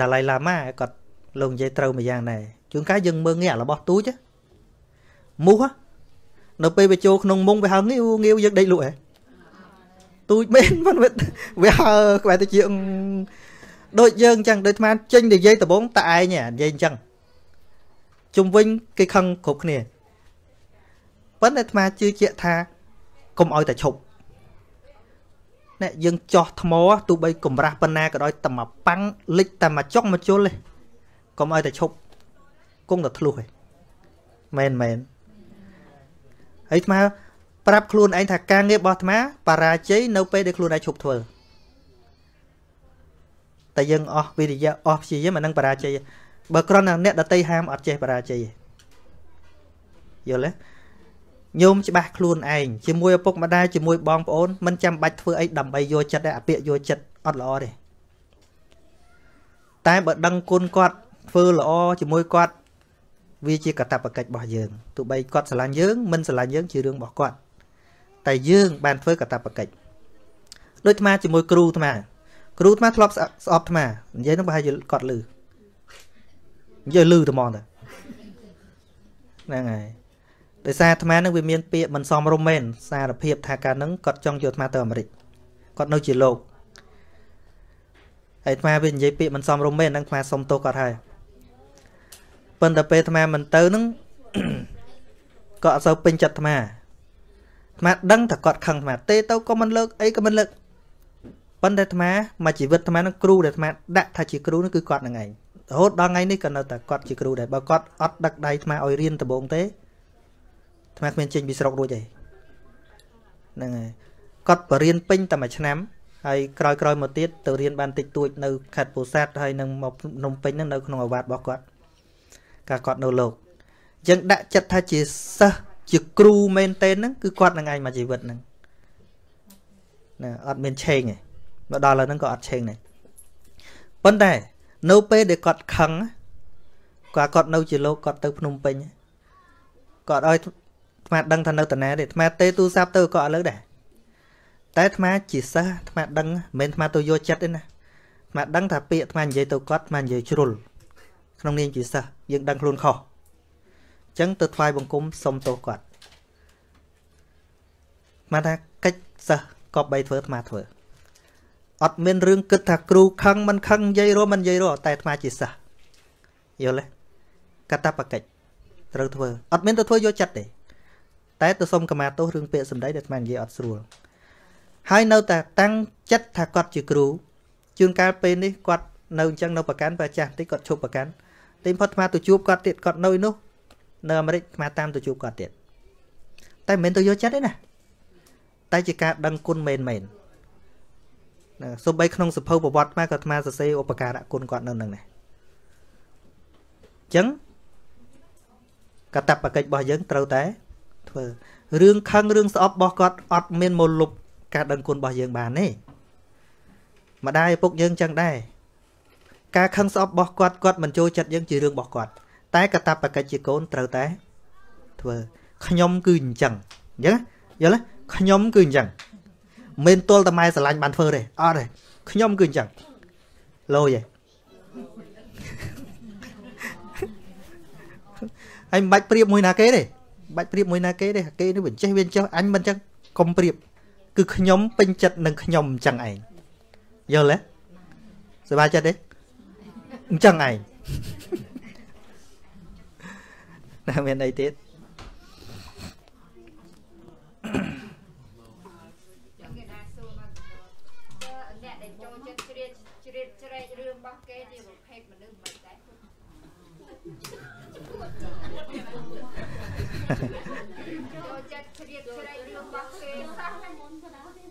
ដាឡៃឡាម៉ាគាត់លោកនិយាយត្រូវមួយយ៉ាងដែរជួនកាលយើងមើងងាករបស់ទូចមូសនៅពេលវាចូលក្នុងមុងវាហើងាវងាវយើងដេកលក់ហ៎ ទូចមែនមិនវាហើក្បែរទៅជាដូចយើងអញ្ចឹងដូចអាចេញនិយាយដំបងតែឯងនិយាយអញ្ចឹងជុំវិញគេខឹងគ្រប់គ្នាប៉ុន្តែអាត្មាជឿជាក់ថាកុំឲ្យតែឈប់ណែយើងចោះថ្មទោះបីកំរាស់ប៉ុណ្ណាក៏ដោយតែមកប៉ាំងលិចតែមកចុកមកជុលទេកុំឲ្យតែឈប់គង់តែធ្លុះឯងមែនមែនហើយអាត្មា ប្រាប់ខ្លួនឯងថាការងាររបស់អាត្មាបរាជ័យនៅពេលដែលខ្លួនឯងឈប់ធ្វើតែយើងអស់វិរិយៈអស់ព្យាយាមអានឹងបរាជ័យបើគ្រាន់តែអ្នកដតីហាមអត់ចេះបរាជ័យយល់ទេញោមច្បាស់ខ្លួនឯងជាមួយឪពុកម្ដាយជាមួយបងប្អូនមិនចាំបាច់ធ្វើអីដើម្បីយកចិត្តទេអាពាកយកចិត្តអត់ល្អទេតែបើដឹងគុណគាត់ធ្វើល្អជាមួយគាត់វាជាកតបកិច្ចរបស់យើងទោះបីគាត់ស្រឡាញ់យើងមិនស្រឡាញ់យើងជារឿងរបស់គាត់ តែយើងបានធ្វើកតបកិច្ចដូចអាត្មាជាមួយគ្រូអាត្មាគ្រូអាត្មាធ្លាប់ស្អប់អាត្មានិយាយនឹងប្រហែលជាគាត់លឺនិយាយលឺតែហ្មងទៅហ្នឹងហើយដោយសារអាត្មានឹងវាមានពាក្យមិនសមរម្យមែនសារភាពថាការនឹងគាត់ចង់យកអាត្មាទៅអាមេរិកគាត់នៅជាលោកហើយអាត្មាវានិយាយពាក្យមិនសមរម្យមែននឹងអាត្មាសុំទោសគាត់ហើយប៉ុន្តែពេលអាត្មាមិនទៅនឹងក៏អត់សូវពេញចិត្តអាត្មា អាត្មាដឹងថាគាត់ខឹងអាត្មាទេទៅក៏មិនលើកអីក៏មិនលើកប៉ុន្តែអាត្មាមកជីវិតអាត្មានឹងគ្រូដែលអាត្មាដាក់ថាជាគ្រូនោះគឺគាត់នឹងឯងរហូតដល់ថ្ងៃនេះក៏នៅតែគាត់ជាគ្រូដែរបើគាត់អត់ដឹកដៃអាត្មាឲ្យរៀនដំបងទេអាត្មាគ្មានចេញពីស្រុករួចទេហ្នឹងហើយគាត់បរៀនពេញតែមួយឆ្នាំហើយក្រោយក្រោយមកទៀតទៅរៀនបានតិចតួចនៅខេត្តពោធិ៍សាត់ហើយនឹងមកភ្នំពេញហ្នឹងនៅក្នុងអាវ៉ាតរបស់គាត់កាលគាត់នៅលោកអញ្ចឹងដាក់ចិត្តថាជាសិស្ស ជាគ្រូមែនតេនហ្នឹងគឺគាត់នឹងឯងមកជីវិតហ្នឹងណាអត់មានឆេងទេមកដល់ឥឡូវហ្នឹងក៏អត់ឆេងដែរប៉ុន្តែនៅពេលដែលគាត់ខឹងគាត់គាត់នៅជាលោកគាត់ទៅភ្នំពេញគាត់ឲ្យអាត្មាដឹងថានៅតាណាទេអាត្មាទេទូរស័ព្ទទៅក៏ឥឡូវដែរតែអាត្មាជាសិស្សអាត្មាដឹងមិនមែនអាត្មាទៅយកចិត្តទេណាអាត្មាដឹងថាពាក្យអាត្មានិយាយទៅគាត់អាត្មានិយាយជ្រុលក្នុងនាមជាសិស្សយើងដឹងខ្លួនខុសអញ្ចឹងទៅថ្វាយបង្គំសុំទោសគាត់អាត្មាថាកិច្ចសិស្សក៏បីធ្វើអាត្មាធ្វើអត់មានរឿងគិតថាគ្រូខឹងមិនខឹងនិយាយរមិននិយាយរតែអាត្មាជាសិស្សយល់ទេកតបកិច្ចត្រូវធ្វើអត់មានទៅធ្វើយកចិត្តទេតែទៅសុំកម្មាទោសរឿងពាក្យសម្ដីដែលអាត្មានិយាយអត់ស្រួលហើយនៅតែតាំងចិត្តថាគាត់ជាគ្រូជួនកាលពេលនេះគាត់នៅអញ្ចឹងនៅប្រកាន់ប្រចាស់តិចគាត់ឈប់ប្រកាន់តែផុតអាត្មាទៅជួបគាត់ទៀតគាត់នៅនោះ នៅអាមេរិកអាត្មាតាមទៅជួបគាត់ទៀតតែមិនមែនទៅយកចិត្តទេណាតែជាការដឹងគុណមែនមែនណាសូម្បីក្នុងសភៅប្រវត្តិខ្មែរក៏អាត្មាសរសេរឧបការៈគុណគាត់នៅនឹងដែរអញ្ចឹងកតបកិច្ចរបស់យើងត្រូវតែធ្វើរឿងខឹងរឿងស្អប់របស់គាត់អត់មានមកលុបការដឹងគុណរបស់យើងបានទេម្ដាយឪពុកយើងចឹងដែរការខឹងស្អប់របស់គាត់គាត់មិនចូលចិត្តយើងជារឿងរបស់គាត់ តែកតបកិច្ចជាកូនត្រូវតែធ្វើខ្ញុំគឺអញ្ចឹងអញ្ចឹងយល់ទេខ្ញុំគឺអញ្ចឹងមិនទល់តែម៉ែស្រឡាញ់បានធ្វើទេអត់ទេខ្ញុំគឺអញ្ចឹងលយឯងហើយមិនបាច់ប្រៀបមួយណាគេទេបាច់ប្រៀបមួយណាគេទេគេនេះវាចេះវាចេះអញមិនអញ្ចឹងកុំប្រៀបគឺខ្ញុំពេញចិត្តនឹងខ្ញុំអញ្ចឹងឯងយល់ទេសប្បាយចិត្តទេអញ្ចឹងឯង ណាមានអីទៀត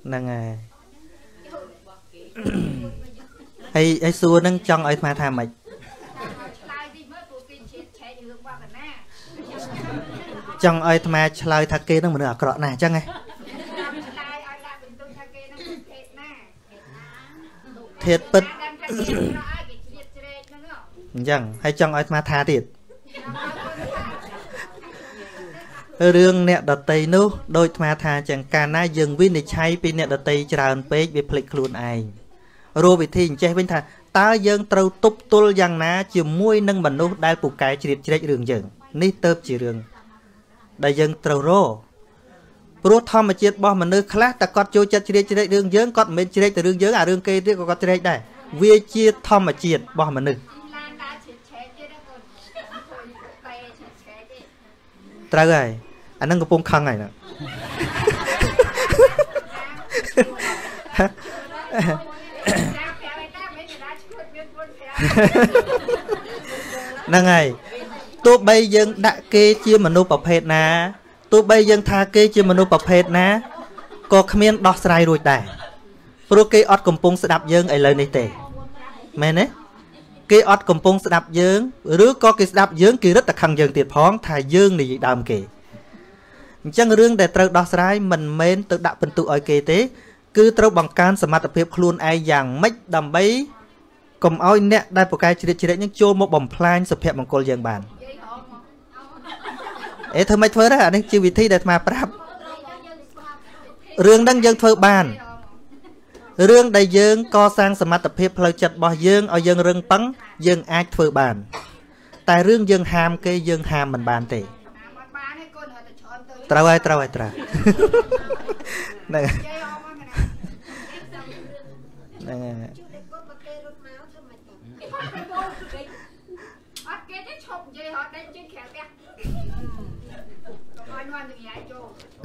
ហ្នឹងហើយហើយហើយសួរនឹងចង់ឲ្យអាត្មាថាម៉េច ចង់ឲ្យអាត្មាឆ្លើយថាគេនឹងមនុស្សអាក្រក់ណាស់អញ្ចឹងហ៎ធាតពិតអញ្ចឹងហើយចង់ឲ្យអាត្មាថាទៀតរឿងអ្នកដតីនោះដូចអាត្មាថាចឹងកាលណាយើងវិនិច្ឆ័យពីអ្នកដតីច្រើនពេកវាភ្លេចខ្លួនឯងរកវិធីអញ្ចេះវិញថាតើយើងត្រូវទប់ទល់យ៉ាងណា ជាមួយនឹងមនុស្សដែលពូកែជ្រៀតជ្រែករឿងយើងនេះទៅជារឿង ដែលយើងត្រូវរកព្រោះធម្មជាតិរបស់មនុស្សខ្លះតែគាត់ចូលចិត្តជ្រៀតជ្រែករឿងយើងគាត់មិនមែនជ្រែកតែរឿងយើងអារឿងគេទៀតក៏គាត់ជ្រែកដែរវាជាធម្មជាតិរបស់មនុស្សត្រូវហើយអានឹងកំពុងខឹងហើយហ្នឹងហ្នឹងហើយ ទោះបីយើងដាក់គេជាមនុស្សប្រភេទណាទោះបីយើងថាគេជាមនុស្សប្រភេទណាក៏គ្មានដោះស្រាយរួចដែរព្រោះគេអត់កំពុងស្ដាប់យើងឥឡូវនេះទេមែនទេគេអត់កំពុងស្ដាប់យើងឬក៏គេស្ដាប់យើងគេរឹតតែខឹងយើងទៀតផង ថាយើងនិយាយដើមគេអញ្ចឹងរឿងដែលត្រូវដោះស្រាយមិនមែនទៅដាក់ពិន្ទុឲ្យគេទេ គឺត្រូវបង្កើនសមត្ថភាពខ្លួនឯងយ៉ាងម៉េចដើម្បីកុំឲ្យអ្នកដែលប្រកែជ្រៀតជ្រែកនឹងចូលមកបំផ្លាញសុភមង្គលយើងបាន អេធ្វើម៉េចធ្វើដែរអានេះជាវិធីដែលអាត្មាប្រាប់រឿងហ្នឹងយើងធ្វើបានរឿងដែលយើងកសាងសមត្ថភាពផ្លូវចិត្តរបស់យើងឲ្យយើងរឹងប៉ឹងយើងអាចធ្វើបាន តែរឿងយើងហាមគេយើងហាមមិនបានទេត្រូវហើយត្រូវហើយត្រូវហ្នឹងហ្នឹងហើយ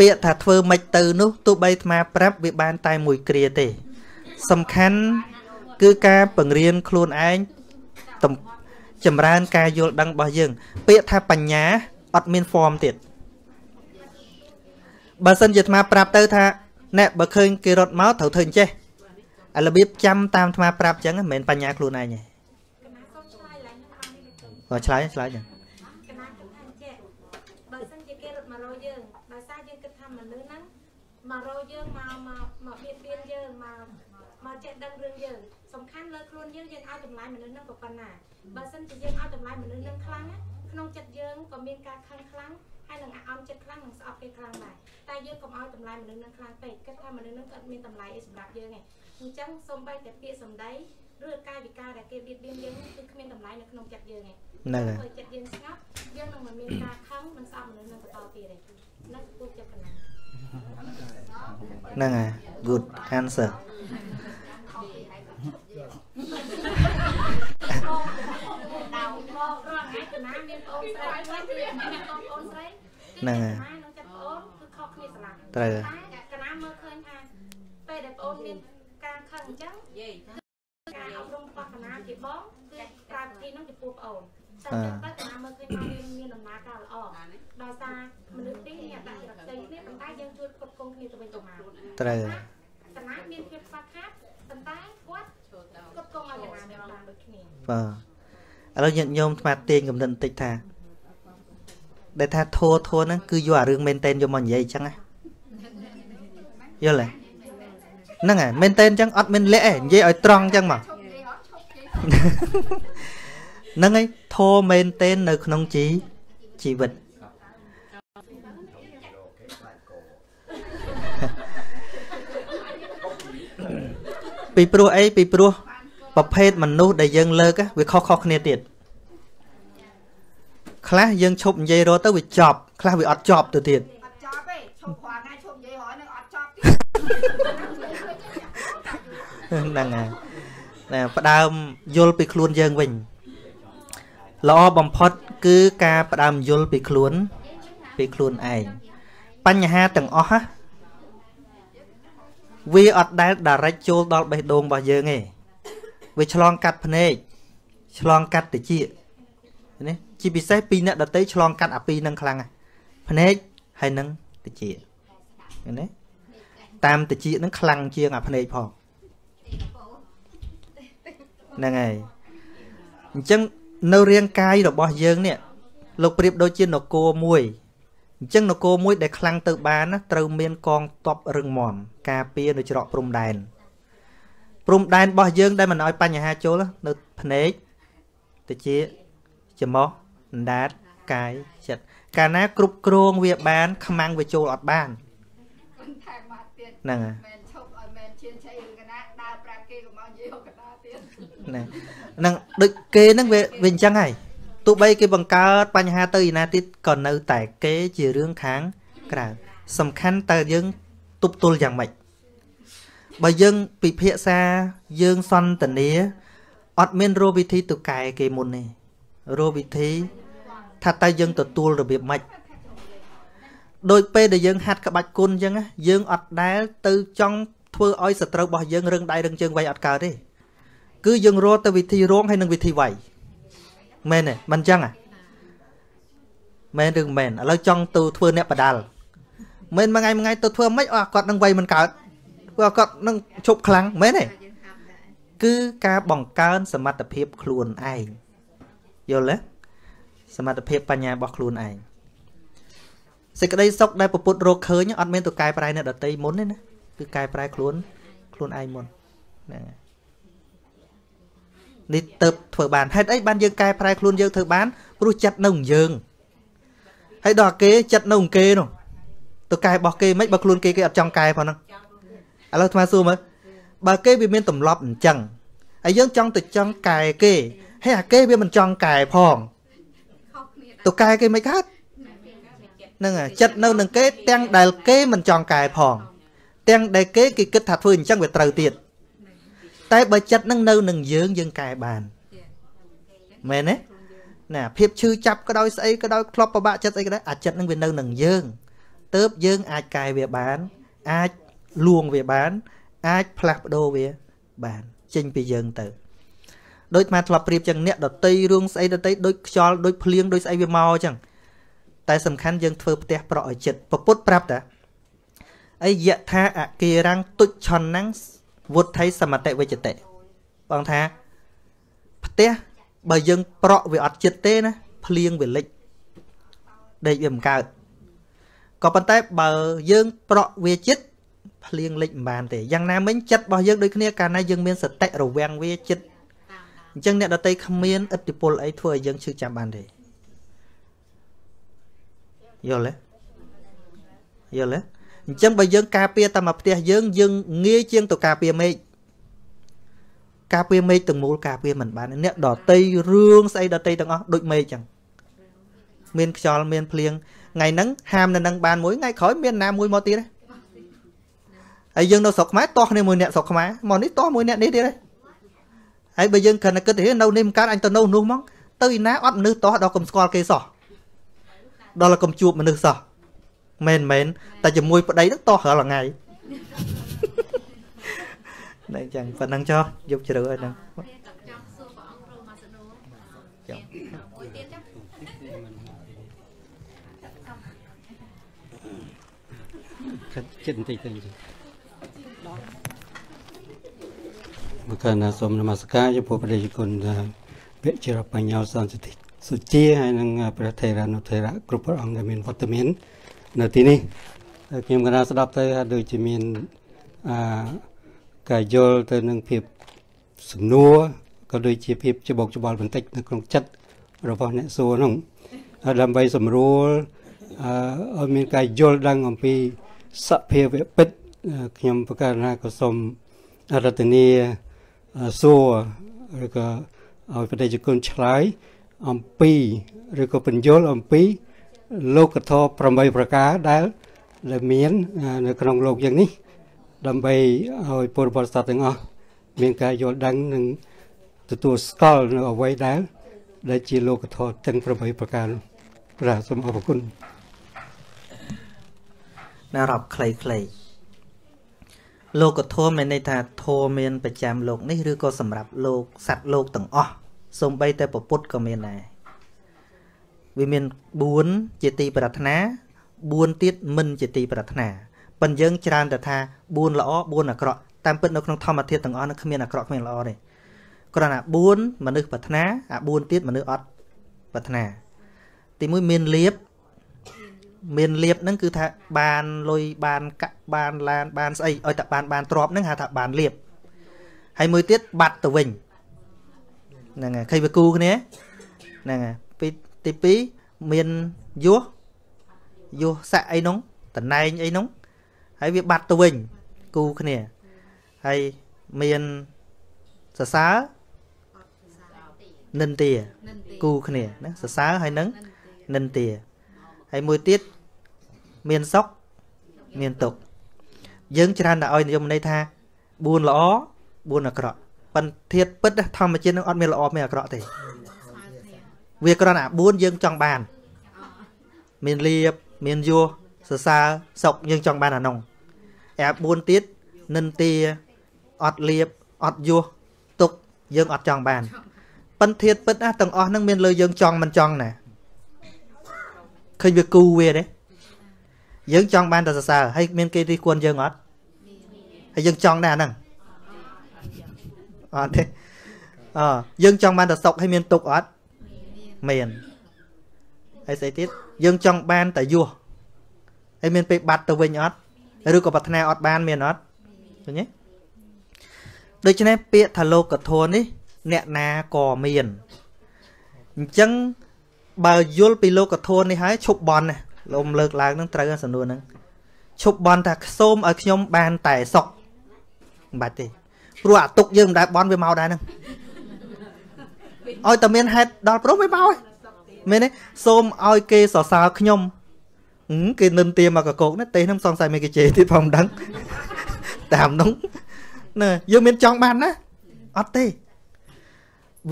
ពាក្យថាធ្វើមិនទៅនោះទោះបីអាត្មាប្រាប់វាបានតែមួយគ្រាទេ សំខាន់គឺការបង្រៀនខ្លួនឯងចម្រើនការយល់ដឹងរបស់យើង ពាក្យថាបញ្ញាអត់មាន form ទៀតបើសិនជាអាត្មាប្រាប់ទៅថាអ្នកបើឃើញគេរត់មកត្រូវធ្វើអញ្ចេះអារបៀបចាំតាមអាត្មាប្រាប់អញ្ចឹងមិនមែនបញ្ញាខ្លួនឯងទេបើឆ្លើយឆ្លើយចឹងបើសិនជាគេរត់មករកយើងដោយសារយើងគិតថាមនុស្សហ្នឹងមករកយើងមកមកមកបៀតបៀនយើងមកមកចេះដឹងរឿងយើងសំខាន់ លើខ្លួនយើងយើងឲ្យតម្លៃមនុស្សហ្នឹងក៏ប៉ុណ្ណាបើសិនជាយើងឲ្យតម្លៃមនុស្សហ្នឹងខ្លាំងក្នុងចិត្តយើងក៏មានការខឹងខ្លាំងហើយនឹងអាអន់ចិត្តខ្លាំងនឹងស្អប់គេខ្លាំងដែរតែយើងកុំឲ្យតម្លៃមនុស្សនឹងខ្លាំងពេកគិតថាមនុស្សនឹងក៏អត់មានតម្លៃអីសម្រាប់យើងទេអញ្ចឹងសូម្បីតែពាក្យសម្ដីឬកាយវិការដែលគេបៀតបៀនយើងគឺគ្មានតម្លៃនៅក្នុងចិត្តយើងទេហ្នឹងហើយធ្វើចិត្តយើងស្ងប់យើងនឹងមិនមានការខឹងមិនស្អប់មនុស្សនឹងបន្តទៀតទេហ្នឹងគួរចិត្តកណ្ណាហ្នឹងហើយ good answer ហ្នឹងហើយត្រូវកណាមើលឃើញថាពេលដែលបងអូនមានការខឹងអញ្ចឹងការអប់រំរបស់កណាជាបងគឺប្រើវិធីហ្នឹងចំពោះបងអូនតែចឹងទៅកណាមើលឃើញថាមានមានដំណើរការល្អដោយសារមនុស្សពីរនេះអត់ដាក់ចរិតគ្នាប៉ុន្តែយើងជួយផ្គត់ផ្គង់គ្នាទៅវិញទៅមកត្រូវកណាមានភាពខ្វះខាត ប៉ុន្តែគាត់ផ្គត់ផ្គង់ឲ្យកណាមានបានដូចគ្នាបាទឥឡូវញាតិញោមថ្មទាញកំណត់បន្តិចថាដែលថាធัวធัวហ្នឹងគឺយកអារឿងមែនតែនយកមកនិយាយអញ្ចឹងណាយល់ទេហ្នឹងហើយមែនតែនអញ្ចឹងអត់មានលាក់ទេនិយាយឲ្យត្រង់អញ្ចឹងមកហ្នឹងហើយធัวមែនតែននៅក្នុងជីជីវិត ពីព្រោះអីពីព្រោះប្រភេទមនុស្សដែលយើងលើកវាខុសខុសគ្នាទៀតខ្លះយើងឈប់និយាយរត់ទៅវាចប់ខ្លះវាអត់ចប់ទៅទៀតអត់ចប់ទេឈប់គ្រាន់តែឈប់និយាយរត់នឹងអត់ចប់ទៀតហ្នឹងហើយណែផ្ដើមយល់ពីខ្លួនយើងវិញល្អបំផុតគឺការផ្ដើមយល់ពីខ្លួនពីខ្លួនឯងបញ្ហាទាំងអស់ណា វាអត់ដែល direct ចូលដល់បេះដូងរបស់យើងទេវាឆ្លងកាត់ភ្នែកឆ្លងកាត់តិចនេះជាពិសេសពីអ្នកដតីឆ្លងកាត់អាពីរនឹងខ្លាំងភ្នែកហើយនឹងតិចឃើញទេតាមតិចនឹងខ្លាំងជាងអាភ្នែកផងហ្នឹងហើយអញ្ចឹងនៅរាងកាយរបស់យើងនេះលោកប្រៀបដូចជានគរមួយ អញ្ចឹងនគរមួយដែលខ្លាំងទៅបានណាត្រូវមានកងទ័ពរឹងមាំការពារនៅច្រកព្រំដែនព្រំដែនរបស់យើងដែលមិនឲ្យបញ្ហាចូលនៅភ្នែកតិចច្រមុះអណ្ដាតកាយចិត្តកាលណាគ្រប់គ្រងវាបានខ្មាំងវាចូលអត់បានហ្នឹងហើយមែនឈប់ឲ្យមែនឈានឆៃឬកណាដើរប្រាប់គេកុំឲ្យនិយាយកណាទៀតហ្នឹងហ្នឹងដូចគេហ្នឹងវាវាអញ្ចឹងហើយទោះ បីគេបង្កើតបញ្ហាទៅឯណាទៀតក៏នៅតែគេជារឿងខាងក្រៅសំខាន់តើយើងទប់ទល់យ៉ាងម៉េចបើយើងពិភាក្សាយើងសន្តានាអត់មានរកវិធីទៅកែគេមុនទេរកវិធីថាតើយើងទទួលរបៀបម៉េចដោយពេលដែលយើងហាត់ក្បាច់គុណអញ្ចឹងយើងអត់ដែលទៅចង់ធ្វើឲ្យសត្រូវរបស់យើងរឹងដៃរឹងជើងវាយអត់កើតទេគឺយើងរកទៅវិធីរងហើយនិងវិធីវាយ មែនទេមិនអញ្ចឹងអាមែនឬមិនមែនឥឡូវចង់ទៅធ្វើអ្នកបដាល់មែនមួយថ្ងៃមួយថ្ងៃទៅធ្វើមិនអត់គាត់នឹងវាយមិនកើតគាត់គាត់នឹងឈប់ខ្លាំងមែនទេគឺការបង្កើនសមត្ថភាពខ្លួនឯងយល់ទេសមត្ថភាពបញ្ញារបស់ខ្លួនឯងសេចក្តីសុខដែលពពុទ្ធរកឃើញអត់មានទៅកែប្រែអ្នកដតីមុនទេណាគឺកែប្រែខ្លួនខ្លួនឯងមុនហ្នឹង នេះទៅធ្វើបានហេតុអីបានយើងកែប្រែខ្លួនយើងធ្វើបានព្រោះចិត្តនៅយើងហើយដល់គេចិត្តនៅគេនោះទៅកែរបស់គេមិនបើខ្លួនគេគេអត់ចង់កែផងហ្នឹងឥឡូវថ្មសួរមើលបើគេវាមានទម្លាប់អញ្ចឹងហើយយើងចង់ទៅចង់កែគេហើយអាគេវាមិនចង់កែផងទៅកែគេមិនកើតហ្នឹងហើយចិត្តនៅនឹងគេទាំងដែលគេមិនចង់កែផងទាំងដែលគេគេគិតថាធ្វើអញ្ចឹងវាត្រូវទៀត តែបើចិត្តនឹងនៅនឹងយើងយើងកែបានមែនទេណាភាពឈឺចាប់ក៏ដោយស្អីក៏ដោយធ្លាប់ពិបាកចិត្តស្អីក៏ដោយអាចិត្តនឹងវានៅនឹងយើងទៅបយើងអាចកែវាបាន អាចលួងវាបាន អាចផ្លាស់ប្ដូរវាបានចេញពីយើងទៅដូចអាធ្លាប់ប្រៀបចឹងអ្នកដតីរឿងស្អីដតីដូចខ្យល់ដូចភ្លៀងដូចស្អីវាមកចឹងតែសំខាន់យើងធ្វើផ្ទះប្រក់ឲ្យចិត្តពពុទ្ធប្រាប់តាអីយថាអគារាំងទុច្ឆនណាំង វុទ្ធិសមតិវិជតិបងថាផ្ទះបើយើងប្រក់វាអត់ចិត្តទេណាភ្លៀងវាលិចដេកវាមិនកើតក៏ប៉ុន្តែបើយើងប្រក់វាចិត្តភ្លៀងលិចមិនបានទេយ៉ាងណាមិញចិត្តរបស់យើងដូចគ្នាកាលណាយើងមានសតិរវាំងវាចិត្តអញ្ចឹងអ្នកដតីគ្មានឥទ្ធិពលអីធ្វើឲ្យយើងឈឺចាប់បានទេយល់ទេយល់ទេ អញ្ចឹងបើយើងការពារតាមផ្ទះយើងយើងងាយជាងទៅការពារមេឃការពារមេឃទាំងមូលការពារមិនបានអ្នកដតីរឿងស្អីដតីទាំងអស់ដូចមេឃចឹងមានខ្យល់មានភ្លៀងថ្ងៃហ្នឹងហាមនៅនឹងបានមួយថ្ងៃក្រោយមានណាមួយមកទៀតទេហើយយើងនៅស្រុកខ្មែរតោះគ្នាមួយអ្នកស្រុកខ្មែរមកនេះតោះមួយអ្នកនេះទៀតទេហើយបើយើងគ្រាន់តែគិតទៅនៅនេះមិនកើតអញទៅនៅនោះហ្មងទៅឯណាអត់មនុស្សតោះដល់កុំស្គាល់គេសោះដល់កុំជួបមនុស្សសោះ មែនមែនតែជាមួយប្តីនឹងតោះរាល់ថ្ងៃតែចឹងប៉ុណ្ណឹងចុះយកជ្រៅហើយហ្នឹងចុះចិត្តបន្តិចទៅមកកណាសូមនមស្ការចំពោះព្រះជគុណវិជ្ជាបញ្ញាសន្តិតិសុជាហើយនឹងព្រះថេរានុថេរៈគ្រប់ព្រះអង្គដែលមានវត្តមាន នៅទីនេះខ្ញុំកណាស្ដាប់ទៅហាក់ដូចជាមានអាការយល់ទៅនឹងភាពសំណួរក៏ដូចជាភាពច្បោកច្បល់បន្តិចនៅក្នុងចិត្តរបស់អ្នកសួរនោះដើម្បីសម្រួលអឺឲ្យមានការយល់ដឹងអំពីសភាវៈពិតខ្ញុំប្រកាសណាក៏សូមរតនីសួរឬក៏ឲ្យប្រតិជនគុណឆ្លើយអំពីឬក៏បញ្យល់អំពី លោកធម៌8ប្រការដែលដែលមាននៅក្នុងលោកយ៉ាងនេះ ដើម្បីឲ្យពលរដ្ឋសាស្ត្រទាំងអស់មានការយល់ដឹងនិងទទួលស្គាល់នៅអ្វីដែល ដែលជាលោកធម៌ទាំង8ប្រការនោះប្រាសូមអរគុណណារាប់ខ្លីៗលោកធម៌មានន័យថាធម៌មានប្រចាំលោកនេះឬក៏សម្រាប់លោកសត្វលោកទាំងអស់សូម្បីតែពពុទ្ធក៏មានដែរ វាមាន4ជាទីប្រាថ្នា4ទៀតមិនជាទីប្រាថ្នាប៉ុន្តែយើងច្រើនតែថា4ល្អ4អាក្រក់តាមពិតនៅក្នុងធម្មធាតុទាំងអស់នោះគ្មានអាក្រក់គ្មានល្អទេគ្រាន់តែ4មនុស្សប្រាថ្នាអា4ទៀតមនុស្សអត់ប្រាថ្នា ទី1មានលៀបមានលៀបហ្នឹងគឺថាបានលុយបានកាក់បានឡានបានស្អីឲ្យតែបានបានទ្របហ្នឹងហៅថាបានលៀបហើយមួយទៀតបាត់ទៅវិញហ្នឹងហើយឃើញវាគូគ្នាហ្នឹងហើយពី ទី2មានយោះយោះសាក់អីនោះតណែងអីនោះហើយវាបាត់ទៅវិញគូគ្នាហើយមានសរសើរនិន្ទាគូគ្នាណាសរសើរហើយនឹងនិន្ទាហើយមួយទៀតមានសុខមានទុក្ខយើងច្រើនតែឲ្យនិយមន័យថា4ល្អ4អាក្រក់ប៉ុន្តែពិតធម្មជាតិនឹងអត់មានល្អមានអាក្រក់ទេ វាគ្រាន់តែ4យើងចង់បាន មានលៀបមានយោសរសើរសុខយើងចង់បានអានោះអា4ទៀតនិន្ទាអត់លៀបអត់យោទុកយើងអត់ចង់បានប៉ុន្តែធាតពិតណាទាំងអស់ហ្នឹងមានលើយើងចង់មិនចង់ណាឃើញវាគូវាទេយើងចង់បានតែសរសើរហើយមានគេរិះគន់យើងអត់ហើយយើងចង់ដែរហ្នឹងអត់ទេអយើងចង់បានតែសុខហើយមានទុកអត់ មានហើយស្អីទៀតយើងចង់បានតែយោះហើយមានពេលបាត់ទៅវិញអត់ឬក៏ប្រាថ្នាអត់បានមានអត់ឃើញទេដូច្នេះពាក្យថាលោកធម៌នេះ អ្នកណាក៏មានអញ្ចឹងបើយល់ពីលោកធម៌នេះហើយឈប់បន់ណាលោមលើកឡើងនឹងត្រូវសំណួរហ្នឹងឈប់បន់ថាសូមឲ្យខ្ញុំបានតែសុខមិនបាច់ទេព្រោះអាទុកយើងមិនដែលបន់វាមកដែរហ្នឹង ឲ្យតែមានហេតុដល់ព្រោះវាមកហើយមែនទេសូមឲ្យគេសរសើរខ្ញុំគេនិនទាមកកកោកណាទេខ្ញុំសង្ស័យមិនគេជេរទៀតផងមិនដឹងតាមនោះណាយើងមានចង់បានណាអត់ទេ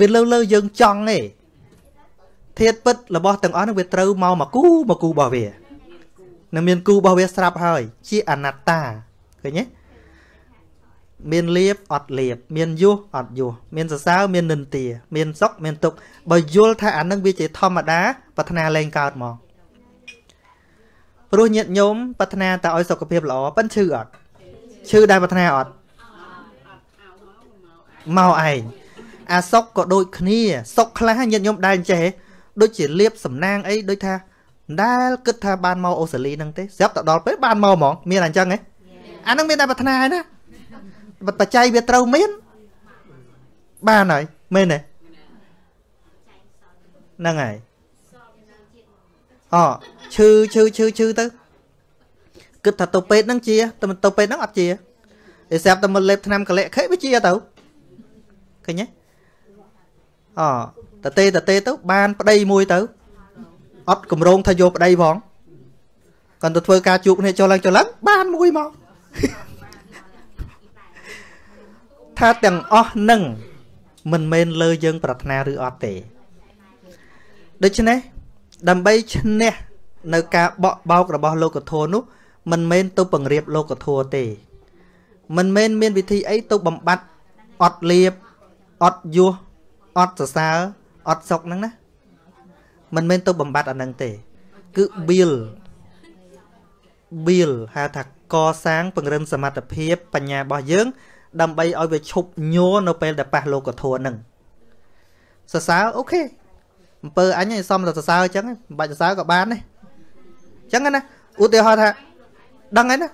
វាលើលើយើងចង់ទេធាតពិតរបស់ទាំងអស់នឹងវាត្រូវមកមកគូមកគូរបស់វានឹងមានគូរបស់វាស្រាប់ហើយ ជាអនត្តាឃើញទេ មានលៀបអត់លៀបមានយុះអត់យុះមានសរសើរមាននិន្ទា មានសុខមានទុក្ខបើយល់ថាអានឹងវាជាធម្មតាប្រាថ្នាលែងកើតមកព្រោះញាតិញោមប្រាថ្នាតែឲ្យសុខភាពល្អប៉ិនឈឺអត់ឈឺដែរប្រាថ្នាអត់មកឯងអាសុកក៏ដូចគ្នាសុកខ្លះញាតិញោមដែរអញ្ចេះដូចជាលៀបសំណាងអីដូចថាដែលគិតថាបានមកអូស្ត្រាលីហ្នឹងទេស្រាប់តែដល់ពេលបានមកហ្មងមានអញ្ចឹងហ៎អាហ្នឹងមានតែប្រាថ្នាហើយណា បច្ច័យវាត្រូវមានបានហើយមែនទេហ្នឹងហើយអូឈឺឈឺឈឺឈឺទៅគិតថាទៅពេទ្យហ្នឹងជាតែទៅពេទ្យហ្នឹងអត់ជាតែស្រាប់តែមកលេបថ្នាំកលៈខេវាជាទៅឃើញទេអូតទេតទេទៅបានប្តីមួយទៅអត់កម្រងថាយកប្តីផងគាត់ទៅធ្វើការជួបគ្នាចុះឡើងចុះឡើងបានមួយមក ថាទាំងអស់នឹងមិនមែនលើយើង ប្រាថ្នាឬអត់ទេដូច្នេះដើម្បីឈ្នះនៅការបក់បោករបស់លោកធម៌នោះមិនមែនទៅពង្រៀបលោកធម៌ទេ មិនមែនមានវិធីអីទៅបំបត្តិអត់លៀបអត់យោះអត់សរសើរអត់សុកហ្នឹងណាមិនមែនទៅបំបត្តិអាហ្នឹងទេ គឺ build build ហៅថាកសាងពង្រឹងសមត្ថភាពបញ្ញារបស់យើង ដើម្បីឲ្យវាឈប់ញ័រនៅពេលដែលប៉ះលោកធម៌ហ្នឹងសរសើរអូខេអំពើអញឯងសមតែសរសើរអញ្ចឹងមិនបាច់សរសើរក៏បានដែរអញ្ចឹងណាឧទាហរណ៍ថាដឹងហើយណា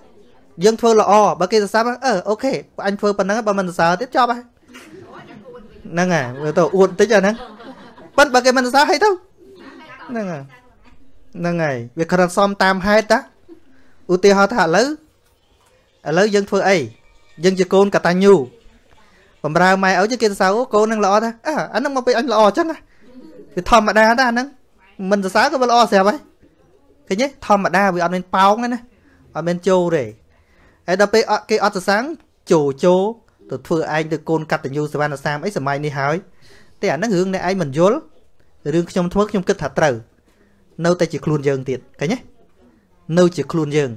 យើងធ្វើល្អបើគេសរសើរអឺអូខេអញធ្វើប៉ុណ្ណឹងបើមិនសរសើរទៀតចប់ហើយហ្នឹងហើយមើលទៅអួតតិចអាហ្នឹងប៉ិនបើគេមិនសរសើរឲ្យទៅហ្នឹងហើយហ្នឹងហើយវាគ្រាន់សមតាមហេតុតាឧទាហរណ៍ថាឥឡូវឥឡូវយើងធ្វើអី យើងជាកូនកតាញ្ញូបំរើម៉ែឪគេសរសើរកូននឹងល្អថាអើអាហ្នឹងមកពេលអញល្អអញ្ចឹងវាធម្មតាតាអាហ្នឹងមិនសរសើរក៏វាល្អស្រាប់ហើយឃើញទេធម្មតាវាអត់មានប៉ោងទេណាអត់មានជោទេហើយដល់ពេលគេអត់សរសើរជោជោទៅធ្វើឯងទៅកូនកតញ្ញូសវណ្ណសាមអីសម័យនេះហើយតែអាហ្នឹងរឿងអ្នកឯងមិនយល់រឿងខ្ញុំធ្វើខ្ញុំគិតថាត្រូវនៅតែជាខ្លួនយើងទៀតឃើញទេនៅជាខ្លួនយើង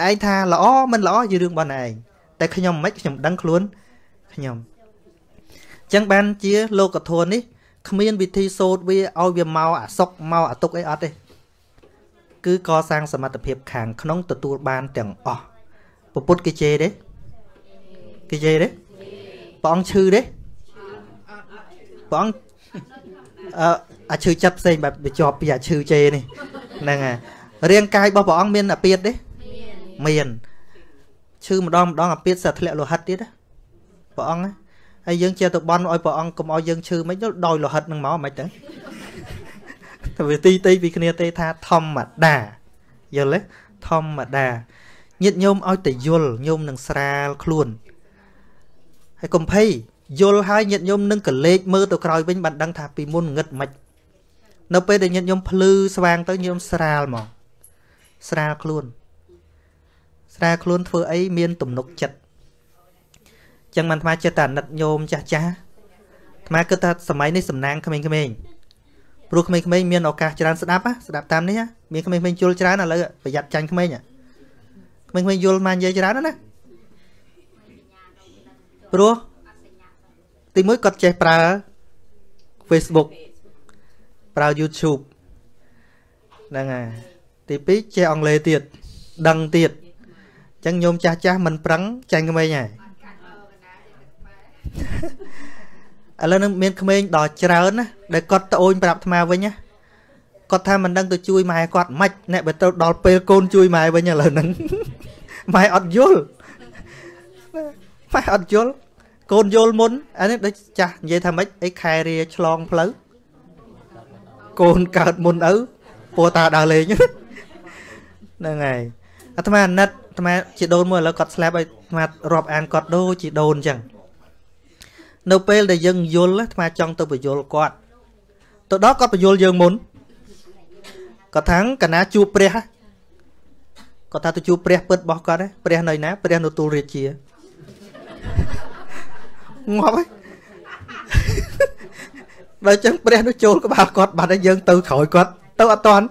ណែឯងថាល្អមិនល្អជារឿងរបស់ណែឯង តែខ្ញុំមិនខ្ញុំដឹងខ្លួនខ្ញុំអញ្ចឹងបានជាលោកធម៌នេះគ្មានវិធីសូត្រវាឲ្យវាមកអាសុកមកអាទុកអីអត់ទេគឺកសាងសមត្ថភាពខាងក្នុងទទួលបានទាំងអស់ពុទ្ធគេជេរទេគេជេរទេព្រះអង្គឈឺទេព្រះអង្គអឺអាឈឺចិត្តផ្សេងបែបវាជាប់ពីអាឈឺជេនេះហ្នឹងហើយរាងកាយរបស់ព្រះអង្គមានអាពាតទេមាន ឈឺម្ដងម្ដងអាពាតសិតធ្លាក់លោហិតទៀតព្រះអង្គហើយយើងជាទៅបន់ឲ្យព្រះអង្គកុំឲ្យយើងឈឺមិនដោយលោហិតនឹងមកមិនទៅតែវាទីទីពីគ្នាទេថាធម្មតាយល់ទេធម្មតាញាតញោមឲ្យតែយល់ញោមនឹងស្រាលខ្លួនហើយកុំភ័យយល់ហើយញាតញោមនឹងកលេចមើលទៅក្រោយវិញបានដឹងថាពីមុនងឹតមិននៅពេលដែលញាតញោមភ្លឺស្វាងទៅញោមស្រាលមកស្រាលខ្លួន ស្រាលខ្លួនធ្វើអីមានទំនុកចិត្តចឹងបានអាត្មាចិត្តតែអាណិតញោមចាស់ចាស់អាត្មាគិតថាសម័យនេះសំណាងក្មេងៗព្រោះក្មេងៗមានឱកាសច្រើនស្ដាប់ស្ដាប់តាមនេះមានក្មេងៗយល់ច្រើនឥឡូវប្រយ័ត្នចាញ់ក្មេងក្មេងៗយល់មកនិយាយច្រើនណាព្រោះទីមួយគាត់ចេះប្រើ Facebook ប្រើ YouTube ហ្នឹងហើយទី2ចេះអង់គ្លេសទៀតដឹងទៀតអញ្ចឹងញោមចាស់ចាស់មិនប្រឹងចាញ់ក្មេងហើយឥឡូវនឹងមានក្មេងដល់ច្រើនណាដែលគាត់ត្អូញប្រាប់អាត្មាវិញណាគាត់ថាមិនដឹងទៅជួយម៉ែគាត់មិនអ្នកបើទៅដល់ពេលកូនជួយម៉ែវិញឥឡូវហ្នឹងម៉ែអត់យល់ម៉ែអត់យល់កូនយល់មុនអានេះដូចចាស់និយាយថាម៉េចអីខែរាឆ្លងផ្លូវកូនកើតមុនឪពូតាដើរលេងហ្នឹងហើយអាត្មាអាណិត អាត្មាជាដូនមួយឥឡូវគាត់ស្លាប់ហើយអាត្មារាប់អានគាត់ដូចជាដូនអញ្ចឹងនៅពេលដែលយើងយល់អាត្មាចង់ទៅបញ្យល់គាត់ទៅដល់គាត់បញ្យល់យើងមុនគាត់ថាកណាជួបព្រះគាត់ថាទៅជួបព្រះពិតរបស់គាត់ព្រះនៅណាព្រះនៅទូលរាជាងាប់ហើយដល់ចឹងព្រះនោះចូលក្បាលគាត់បាត់ហើយយើងទៅក្រោយគាត់ទៅអត់តាន់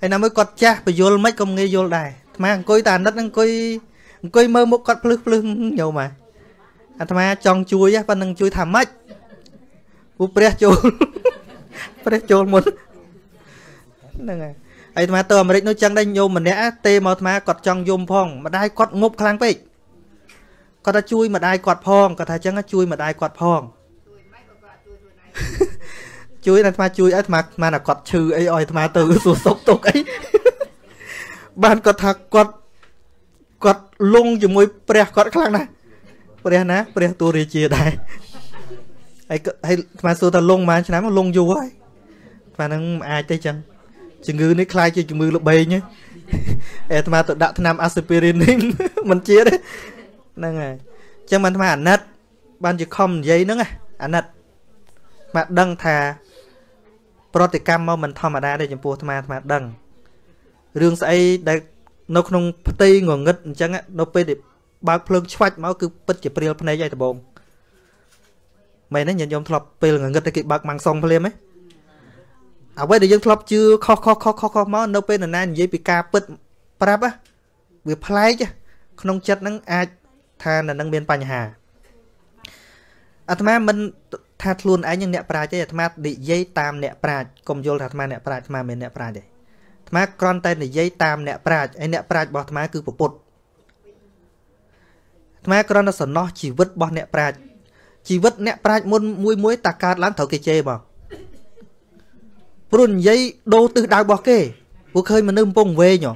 ហើយណាមួយគាត់ចាស់បយលមិនក៏ងាយយល់ដែរ អាត្មាអង្គុយតែអាណិតអង្គុយអង្គុយមើលមុខគាត់ភ្លឹះភ្លឹះញោមអាអាត្មាចង់ជួយប៉ុណ្្នឹងជួយថាម៉េចពូព្រះចូលព្រះចូលមុនហ្នឹងហើយអាត្មាទៅអាមេរិកនោះចឹងដែរញោមម្នាក់ទេមកអាត្មាគាត់ចង់យំផងម្ដាយគាត់ងប់ខ្លាំងពេកគាត់ថាជួយម្ដាយគាត់ផងគាត់ថាចឹងជួយម្ដាយគាត់ផងជួយអាត្មាជួយអាត្មាអាត្មាគាត់ឈឺអីឲ្យអាត្មាទៅសួរសុខទុក្ខអី បានគាត់ថាគាត់គាត់លងជាមួយព្រះគាត់ខ្លាំងណាស់ព្រះណាព្រះទូរាជាដែរហើយហើយអាត្មាសួរថាលងប៉ុន្មានឆ្នាំលងយូរហើយអាត្មានឹងមិនអាចទេចឹងជំងឺនេះคล้ายជាជំងឺល្បែងអាត្មាទៅដាក់ថ្នាំអាស៊ីពីរីននេះមិនជាទេហ្នឹងហើយចឹងបានអាត្មាអាណិតបានជាខំនិយាយហ្នឹងអាណិតមកដឹងថាប្រតិកម្មមកមិនធម្មតាទេចំពោះអាត្មាអាត្មាដឹង រឿងស្អីដែលនៅក្នុងផ្ទៃងងឹតអញ្ចឹងនៅពេលដែលបើកភ្លើងឆ្វាច់មកគឺពិតជាព្រាលភ្នែកឯដបងមែនទេញាតិញោមធ្លាប់ពេលងងឹតតែគេបើកម៉ាំងសុងភ្លាមហ៎អ្វីដែលយើងធ្លាប់ជឿខុសខុសខុសខុសខុសមកនៅពេលនរណានិយាយពីការពិតប្រាប់វាប្លែកក្នុងចិត្តហ្នឹងអាចថានៅនឹងមានបញ្ហាអាត្មាមិនថាខ្លួនឯងនឹងអ្នកប្រាជ្ញទេអាត្មានិយាយតាមអ្នកប្រាជ្ញកុំយល់ថាអាត្មាអ្នកប្រាជ្ញអាត្មាមិនអ្នកប្រាជ្ញទេ អាត្មាគ្រាន់តែនិយាយតាមអ្នកប្រាជ្ញហើយអ្នកប្រាជ្ញរបស់អាត្មាគឺពុទ្ធអាត្មាគ្រាន់តែសំណោះជីវិតរបស់អ្នកប្រាជ្ញជីវិតអ្នកប្រាជ្ញមុនមួយមួយតាកើតឡើងត្រូវគេជេរមកព្រោះនិយាយដូរទិសដៅរបស់គេពួកឃើញមនុស្សកំពុងវែងហ៎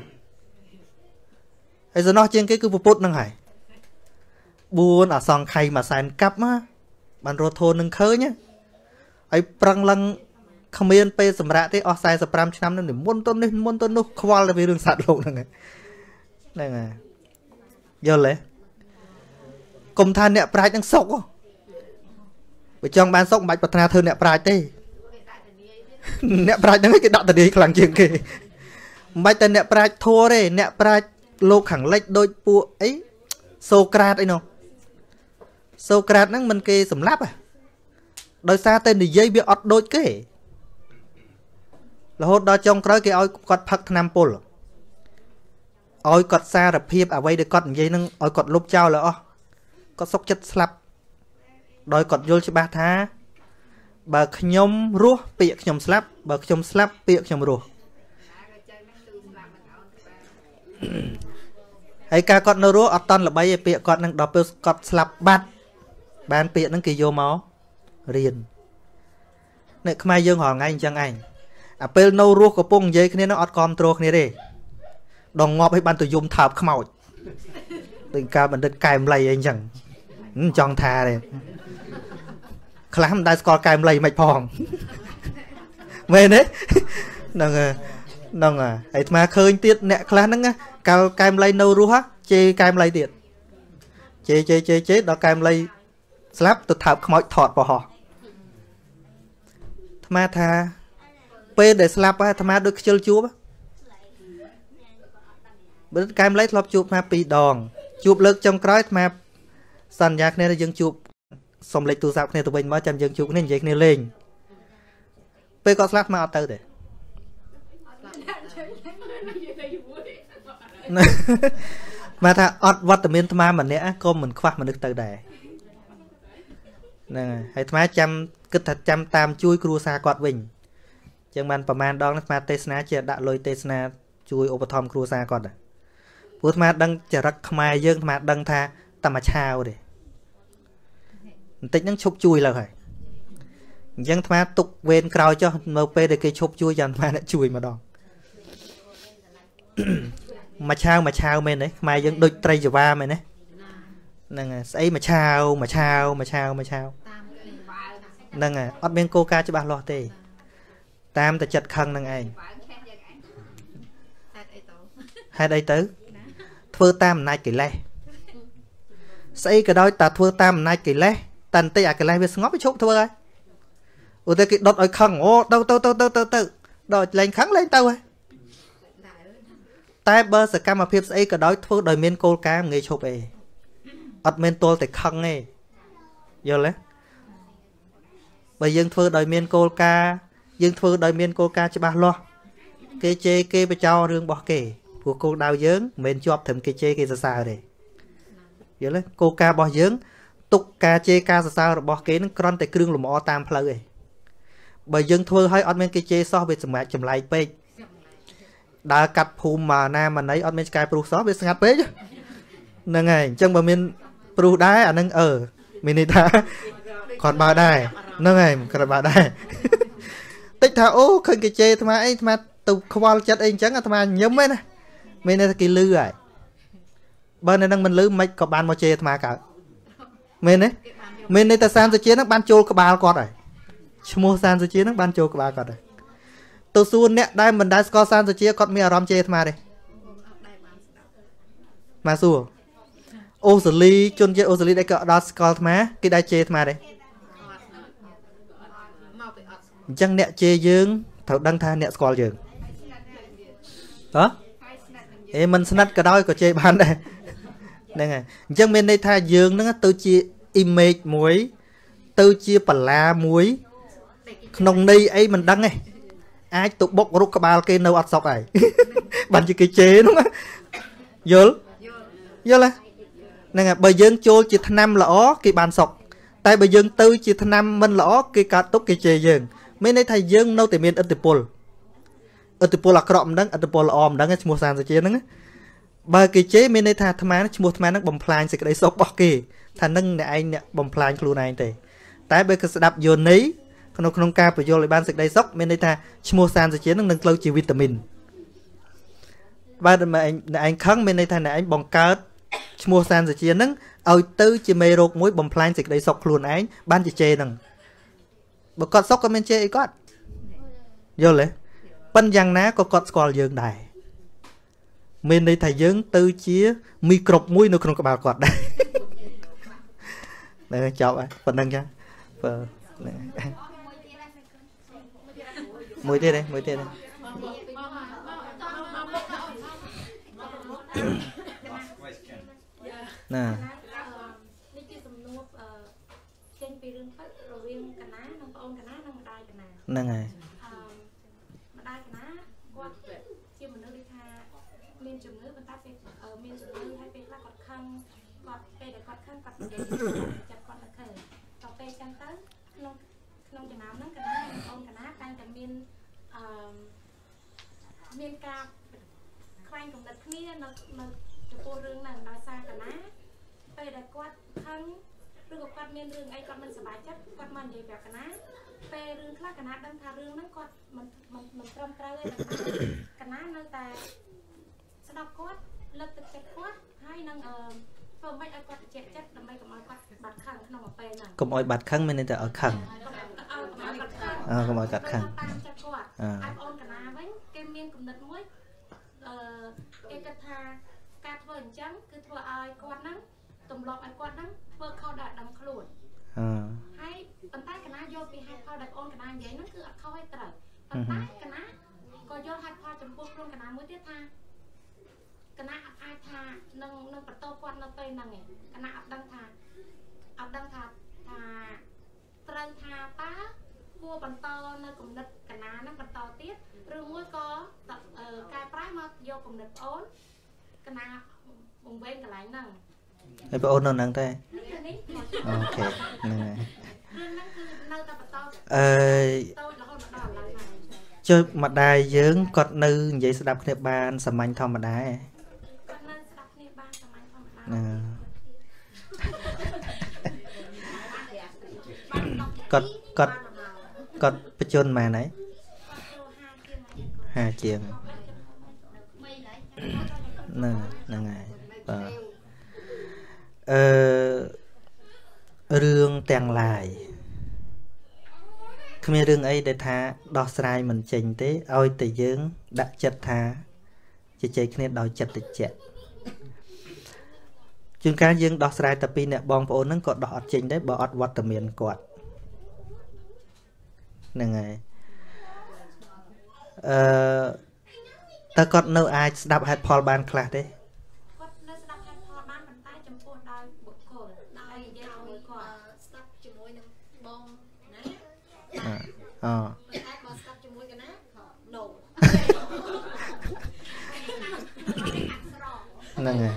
ហើយសំណោះជាងគេគឺពុទ្ធនឹងហើយ4អសង្ខ័យមួយសែនកាប់មកបានរត់ធូននឹងឃើញហើយប្រឹងឡើង គ្មានពេលសម្រាប់ទេអស់45ឆ្នាំនឹងនិមន្តទៅនេះនិមន្តទៅនោះខ្វល់តែពីរឿងសត្វលោកហ្នឹងហ្នឹងហើយយល់ទេកុំថាអ្នកប្រាជ្ញនឹងសុកបើចង់បានសុកមិនបាច់ប្រាថ្នាធ្វើអ្នកប្រាជ្ញទេអ្នកប្រាជ្ញហ្នឹងគេដាក់តនីខ្លាំងជាងគេមិនបាច់តែអ្នកប្រាជ្ញធัวទេអ្នកប្រាជ្ញលោកខាងលិចដូចពួកអីសូក្រាតអីនោះសូក្រាតហ្នឹងមិនគេសម្លាប់ដោយសារតែនិយាយវាអត់ដូចគេ រហូតដល់ចុងក្រោយគេឲ្យគាត់ផឹកថ្នាំពុលឲ្យគាត់សារភាពអ្វីដែលគាត់និយាយនឹងឲ្យគាត់លុបចោលអស់គាត់សុកចិត្តស្លាប់ដោយគាត់យល់ច្បាស់ថា បើខ្ញុំរស់ពាក្យខ្ញុំស្លាប់បើខ្ញុំស្លាប់ពាក្យខ្ញុំរស់ហើយការគាត់នៅរស់អត់តន់ល្បីឯពាក្យគាត់នឹងដល់ពេលគាត់ស្លាប់បាត់បានពាក្យហ្នឹងគេយកមករៀននៅខ្មែរយើងរាល់ថ្ងៃអញ្ចឹងឯង អាពេលនៅរស់កំពុងនិយាយគ្នានឹងអត់គ្រប់គ្រងគ្នាទេដងងាប់ឲ្យបានទៅយំថើបខ្មោចដូចការបណ្ឌិតកែមលៃអីអញ្ចឹងចង់ថាទេខ្លះមិនដែលស្គាល់កែមលៃមិនផងមែនទេហ្នឹងហ្នឹងហើយអាត្មាឃើញទៀតអ្នកខ្លះហ្នឹងកាលកែមលៃនៅរស់ជេរកែមលៃទៀតជេរជេរជេរជេរដល់កែមលៃស្លាប់ទៅថើបខ្មោចថតបោះអាត្មាថា ពេលដែលស្លាប់អាត្មាដូចខ្ជិលជួបបើកែមលៃធ្លាប់ជួបអាពីរដង ជួបលើកចុងក្រោយអាត្មាសន្យាគ្នាថាយើងជួបសុំលេខទូរស័ព្ទគ្នាទៅវិញមកចាំយើងជួបគ្នានិយាយគ្នាលេងពេលគាត់ស្លាប់មកអត់ទៅទេមកថាអត់វត្តមានអាត្មាម្នាក់ក៏មិនខ្វះមនុស្សទៅដែរហ្នឹងហើយអាត្មាចាំគិតថាចាំតាមជួយគ្រួសារគាត់វិញអញ្ចឹងបានប្រហែលដងអាត្មាទេសនាជាដាក់លុយទេសនាជួយឧបត្ថម្ភគ្រួសារគាត់ព្រោះអាត្មាដឹងចរិតខ្មែរយើងអាត្មាដឹងថាតែមួយឆាវទេបន្តិចហ្នឹងឈប់ជួយលើហើយអញ្ចឹងអាត្មាទុកវេនក្រោយចុះនៅពេលដែលគេឈប់ជួយយ៉ាងអាត្មាអ្នកជួយម្ដងមួយឆាវមួយឆាវមែនទេខ្មែរយើងដូចត្រីចវាមែនទេហ្នឹងហើយស្អីមួយឆាវមួយឆាវមួយឆាវមួយឆាវហ្នឹងហើយអត់មានគោលការណ៍ច្បាស់លាស់ទេ តាមតែចិត្តខឹងនឹងឯងហេតុអីទៅធ្វើតាមអំណាចកិលេសស្អីក៏ដោយតែធ្វើតាមអំណាចកិលេសតែបន្តិចអាកិលេសវាស្ងប់វាឈប់ធ្វើហើយឧទាហរណ៍គេដុតឲ្យខឹងអូទៅទៅទៅទៅទៅទៅដល់លេងខឹងលេងទៅហើយតែបើសកម្មភាពស្អីក៏ដោយធ្វើដោយមានគោលការណ៍ងាយឈប់អីអត់មានទល់តែខឹងទេយល់ទេបើយើងធ្វើដោយមានគោលការណ៍ យើងធ្វើដោយមានគោលការណ៍ច្បាស់លាស់គេជេរគេបចោរឿងរបស់គេព្រោះគោលដៅយើងមិនមែនជាប់ត្រឹមគេជេរគេសរសើរទេយល់ទេគោលការណ៍របស់យើងទុកការជេរការសរសើររបស់គេនឹងគ្រាន់តែគ្រឿងលម្អតាមផ្លូវឯងបើយើងធ្វើឲ្យអត់មានគេជេរសោះវាសម្រាប់ចម្លែកពេកដើរកាត់ភូមិមកណាមកណីអត់មានឆ្កែព្រុសសោះវាស្ងាត់ពេកហ្នឹងហើយអញ្ចឹងបើមានព្រុសដែរអានឹងអឺមានន័យថាគាត់បើដែរហ្នឹងហើយគាត់បើដែរ តិចថាអូឃើញគេជេរអាត្មាអីអាត្មាទៅខ្វល់ចិត្តអីអញ្ចឹងអាត្មាញឹមឯណាមានន័យថាគេលឺហើយបើនៅនឹងមិនលឺមិនក៏បានមកជេរអាត្មាកើតមែនទេមានន័យថាសានសុជានឹងបានចូលក្បាលគាត់ហើយឈ្មោះសានសុជានឹងបានចូលក្បាលគាត់ហើយទៅសួរអ្នកដែលមិនដែលស្គាល់សានសុជាគាត់មានអារម្មណ៍ជេរអាត្មាទេមកសួរអូសលីជនជាតិអូសលីដែលក៏អត់ស្គាល់អាត្មាគេដែលជេរអាត្មាទេ អញ្ចឹងអ្នកជេរយើងត្រូវដឹងថាអ្នកស្គាល់យើងហ៎អេមិនស្និទ្ធក៏ដោយក៏ជេរបានដែរហ្នឹងហើយអញ្ចឹងមានន័យថាយើងហ្នឹងទៅជា image មួយ ទៅជាបលាមួយ ក្នុងន័យអីមិនដឹងទេអាចទៅបុករុកក្បាលគេនៅអត់សុកហើយបានជាគេជេរហ្នឹងយល់យល់ហ្នឹងហើយបើយើងចូលជាឆ្នាំល្អគេបានសុកតែបើយើងទៅជាឆ្នាំមិនល្អគេកាត់ទុកគេជេរយើង មានន័យថាយើងនៅតែមានឥទ្ធិពលឥទ្ធិពលអាក្រក់មិនដឹងឥទ្ធិពលល្អមិនដឹងឈ្មោះសានសុជាហ្នឹងបើគេជេរមានន័យថាអាត្មាឈ្មោះអាត្មាហ្នឹងបំផ្លាញសេចក្តីសុខរបស់គេថានឹងអ្នកឯងអ្នកបំផ្លាញខ្លួនឯងទេ តែបើគេស្ដាប់យោនីក្នុងក្នុងការបញ្យល់ឲ្យបានសេចក្តីសុខមានន័យថាឈ្មោះសានសុជានឹងនឹងទៅជាវីតាមីនបើតែឯងអ្នកឯងខឹងមានន័យថាអ្នកឯងបង្កើតឈ្មោះសានសុជានឹងឲ្យទៅជាមេរោគមួយបំផ្លាញសេចក្តីសុខខ្លួនឯងបានជាជេរនឹង បើគាត់សុខក៏មានជេរអីគាត់យល់ទេប៉ិនយ៉ាងណាក៏គាត់ស្គាល់យើងដែរមានន័យថាយើង ទៅជាមីក្រូបមួយ នៅក្នុងក្បាលគាត់ដែរនៅចប់ហើយប៉ុណ្្នឹងចាបើមួយទៀតទេមួយទៀតទេណានេះជាសំណួរចេញពីរឿងពិតរវាងកណានិងប្អូនកណានិងម្ដាយកណា ហ្នឹងហើយអឺម្ដាយកណាគាត់ជាមនុស្សដូចថាមានជំងឺប៉ុន្តែពេលអឺមានជំងឺហើយពេលខ្លះគាត់ខឹងគាត់ពេលដែលគាត់ខឹងគាត់និយាយចិត្តគាត់នឹកឃើញតទៅពេលចឹងទៅក្នុងក្នុងចំណោមហ្នឹងកណានិងប្អូនកណាតែងតែមានអឺមានការខ្វែងគំនិតគ្នានៅនៅចំពោះរឿងហ្នឹងដោយសារកណាពេលដែលគាត់ខឹងឬក៏គាត់មានរឿងអីគាត់មិនសប្បាយចិត្តគាត់មកនិយាយប្រាប់កណា ពេលរឿងខ្លះកណាដឹងថារឿងហ្នឹងគាត់មិនមិនមិនត្រឹមត្រូវទេតែកណានៅតែស្ដាប់គាត់លើកទឹកចិត្តគាត់ហើយនឹងអឺធ្វើម៉េចឲ្យគាត់ជែកចិត្តដើម្បីកុំឲ្យគាត់បាត់ខឹងក្នុងពេលហ្នឹងកុំឲ្យបាត់ខឹងមានន័យថាឲ្យខឹងឲ្យកុំឲ្យគាត់ខឹងអើកុំឲ្យគាត់ខឹងតាមចិត្តគាត់អឺហើយបងអូនកណាវិញគេមានគំនិតមួយអឺគេគិតថាការធ្វើអញ្ចឹងគឺធ្វើឲ្យគាត់ហ្នឹងទម្លាប់ឲ្យគាត់ហ្នឹងធ្វើខុសដោយដឹងខ្លួនអឺហើយ ប៉ុន្តែកណាយល់ពីហេតុផលដែលបងអូនកណានិយាយហ្នឹងគឺអត់ខុសឲ្យត្រូវប៉ុន្តែកណាក៏យល់ហេតុផលចំពោះខ្លួនកណាមួយទៀតថាកណាអត់អាចថានឹងនឹងបន្តគាត់នៅពេលហ្នឹងឯងកណាអត់ដឹងថាអត់ដឹងថាថាត្រូវថាតើគួរបន្តនៅគំនិតកណាហ្នឹងបន្តទៀតឬមួយក៏តអឺកែប្រែមកយកគំនិតប្អូនកណាបង្វែងកន្លែងហ្នឹងហើយបងអូននៅហ្នឹងទេនេះនេះមកអូខេហ្នឹងហើយ រឿងហ្នឹងគឺនៅតែបន្តអើយតូចរហូតមកដល់ឥឡូវហ្នឹងចុះម្ដាយយើងគាត់នៅនិយាយស្ដាប់គ្នាបានសាមញ្ញធម្មតាឯងគាត់នៅស្ដាប់គ្នាបានសាមញ្ញធម្មតាណាគាត់គាត់គាត់បញ្ជនម៉ែណៃហាជាងមកហាជាងហ្នឹងហ្នឹងហើយបាទអឺ រឿងទាំងឡាយគ្មានរឿងអីដែលថាដោះស្រាយមិនចេញទេឲ្យតែយើងដាក់ចិត្តថាជជែកគ្នាដោយចិត្តតិចជួនកាលយើងដោះស្រាយតែពីអ្នកបងប្អូនហ្នឹងក៏ដោះអត់ចេញដែរបើអត់វត្តមានគាត់ហ្នឹងហើយអឺតើគាត់នៅអាចស្ដាប់ហេតុផលបានខ្លះទេ អឺហ្នឹងហើយ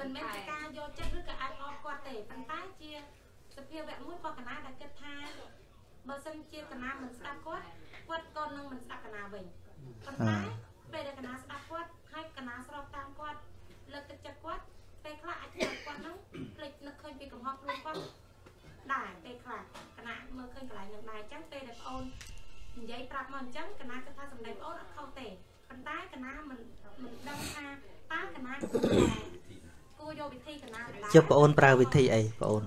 មិនមែនជាការយកចិត្តឬក៏អាចអបគាត់ទេប៉ុន្តែជាសភាវៈមួយរបស់កណាដែលគិតថាបើសិនជាកណាមិនស្ដាប់គាត់គាត់ក៏នឹងមិនស្ដាប់កណាវិញប៉ុន្តែពេលដែលកណាស្ដាប់គាត់ហើយកណាស្របតាមគាត់លើកទឹកចិត្តគាត់ពេលខ្លះអាចគាត់ ភ្លេចនឹកឃើញពីកំហុសខ្លួនគាត់ដែរពេលខ្លះកណាមើលឃើញកន្លែងនឹងដែរអញ្ចឹងពេលដែលប្អូននិយាយប្រាប់មកអញ្ចឹងកណាគិតថាសម្ដីប្អូនអត់ខុសទេប៉ុន្តែកណាមិនមិនដឹងថាតើកណាគួរតែគួរយកវិធីកណាដែរចុះបងអូនប្រើវិធីអីបងអូន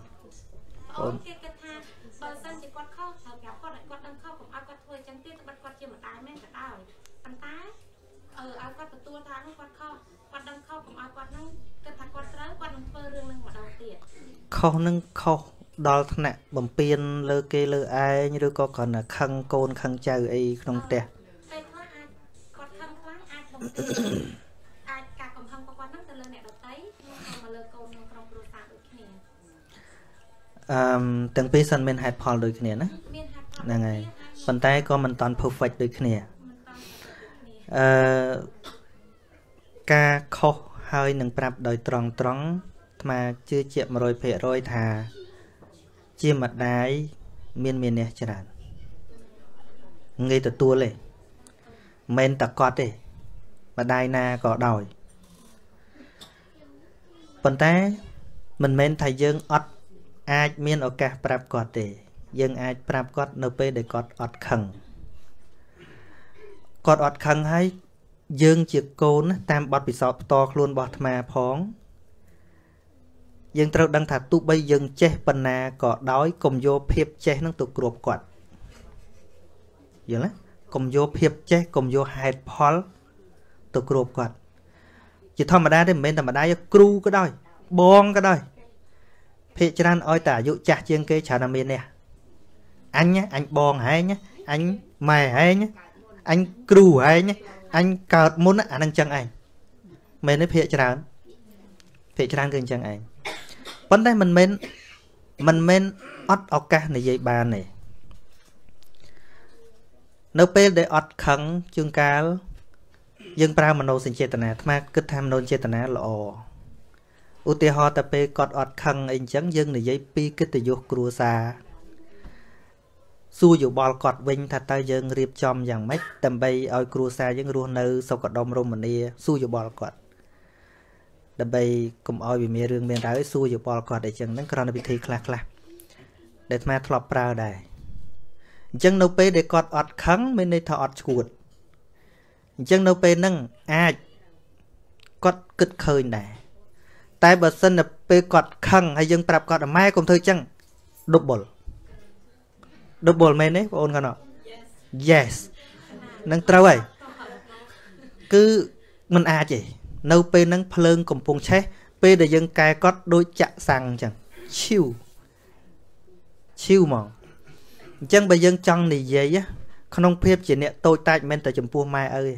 អូនគេគិតថាបើសិនជាគាត់ខុសត្រូវប្រាប់គាត់ឲ្យគាត់ដឹងខុសកុំឲ្យគាត់ធ្វើអញ្ចឹងទៀតត្បិតគាត់ជាម្ដាយមែនក៏ដោយប៉ុន្តែអឺឲ្យគាត់ទទួលថានោះគាត់ខុសគាត់ដឹងខុសកុំឲ្យគាត់នឹងគិតថាគាត់ត្រូវគាត់នឹងធ្វើរឿងនឹងម្ដងទៀត ខុសនឹងខុសដល់ថ្នាក់បំពេញលើគេលើឯងឬក៏គ្រាន់តែខឹងកូនខឹងចៅអីក្នុងផ្ទះពេលខ្លះអាចគាត់ខឹងខ្លាំងអាចបំពេញអាចការកំហឹងរបស់គាត់នឹងទៅលើអ្នកដទៃនិងទៅមកលើកូនក្នុងក្រុមគ្រួសារដូចគ្នាអឺមទាំងពីរសិនមានហេតុផលដូចគ្នាណាមានហេតុផលហ្នឹងហើយប៉ុន្តែក៏មិនតាន់ perfect ដូចគ្នាមិនតន់គ្នាអឺការខុសហើយនឹងប្រាប់ដោយត្រង់ត្រង់ អាត្មាជឿជាក់100%ថាជាម្ដាយមានមានះច្រើនងាយទទួលទេមិនតែគាត់ទេម្ដាយណាក៏ដោយប៉ុន្តែមិនមែនថាយើងអត់អាចមានឱកាសប្រាប់គាត់ទេ យើងអាចប្រាប់គាត់នៅពេលដែលគាត់អត់ខឹងគាត់អត់ខឹងហើយយើងជាកូនណាតាមបទពិសោធន៍ផ្ទាល់ខ្លួនរបស់អាត្មាផង យើងត្រូវដឹងថាទោះបីយើងចេះប៉ុណ្ណាក៏ដោយកុំយកភាពចេះនឹងទៅគ្របគាត់យល់ទេកុំយកភាពចេះកុំយកហេតុផលទៅគ្របគាត់ជាធម្មតាទេមិនមែនតែម្ដាយទេគ្រូក៏ដោយបងក៏ដោយភាកច្រើនឲ្យតែអាយុចាស់ជាងគេច្រើនតែមាននេះអញណាអញបងហែងណាអញម៉ែហែងណាអញគ្រូហែងណាអញកើតមុនណាអានឹងចឹងឯងមែនទេភាកច្រើនភាកច្រើនគឺអញ្ចឹងឯង ប៉ុន្តែមិនមែនមិនមែនអត់ឱកាសនិយាយបានទេនៅពេលដែលអត់ខឹងជួនកាលយើងប្រើមโนសញ្ចេតនាអាត្មាគិតថាមโนចេតនាល្អឧទាហរណ៍តែពេលគាត់អត់ខឹងអីអញ្ចឹងយើងនិយាយពីកិត្តិយសគ្រួសារសួរយោបល់គាត់វិញថាតើយើងរៀបចំយ៉ាងម៉េចដើម្បីឲ្យគ្រួសារយើងរស់នៅសុខដុមរមនាសួរយោបល់គាត់ ដើម្បីកុំឲ្យវាមានរឿងមានរ៉ាវសួរយោបល់គាត់អីចឹងហ្នឹងគ្រាន់តែវិធីខ្លះខ្លះដែលអាត្មាធ្លាប់ប្រើដែរអញ្ចឹងនៅពេលដែលគាត់អត់ខឹងមានន័យថាអត់ឈួតអញ្ចឹងនៅពេលហ្នឹងអាចគាត់គិតឃើញដែរតែបើសិនតែពេលគាត់ខឹងហើយយើងប្រាប់គាត់ម៉ែកុំធ្វើចឹង double double មែនទេបងអូនគាត់អត់ yes នឹងត្រូវហើយគឺมันអាចទេ នៅពេលហ្នឹងភ្លើងកំពុងឆេះពេលដែលយើងកែគាត់ដូចចាក់សាំងអញ្ចឹងឈីវឈីវហ្មងអញ្ចឹងបើយើងចង់និយាយក្នុងភាពជាអ្នកតូចតាចមិនមែនតែចំពោះម៉ែឪទេ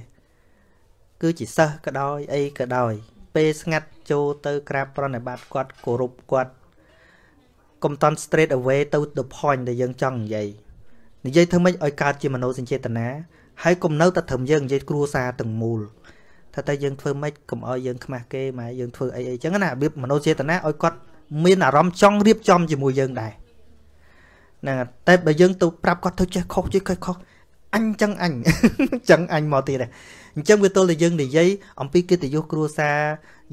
គឺជាសិស្សក៏ដោយអីក៏ដោយ ពេលស្ងាត់ចូលទៅក្រាបប្រណិប័តគាត់គោរពគាត់កុំតន់ straight away ទៅ the point ដែលយើងចង់និយាយនិយាយធ្វើម៉េចឲ្យកើតជាមនោសញ្ចេតនាហើយកុំនៅតែត្រឹមយើងនិយាយគ្រួសារទាំងមូល ថាតែយើងធ្វើម៉េចកុំឲ្យយើងខ្មាស់គេម៉ែយើងធ្វើអីអីចឹងណារបៀបមនោចេតនាឲ្យគាត់មានអារម្មណ៍ចង់រៀបចំជាមួយយើងដែរហ្នឹងហើយតែបើយើងទៅប្រាប់គាត់ទៅចេះខុសចេះខុសខុសអញចឹងអញចឹងអញមកទៀតដែរអញ្ចឹងវាទល់តែយើងនិយាយអំពីកិត្តិយសគ្រួសារ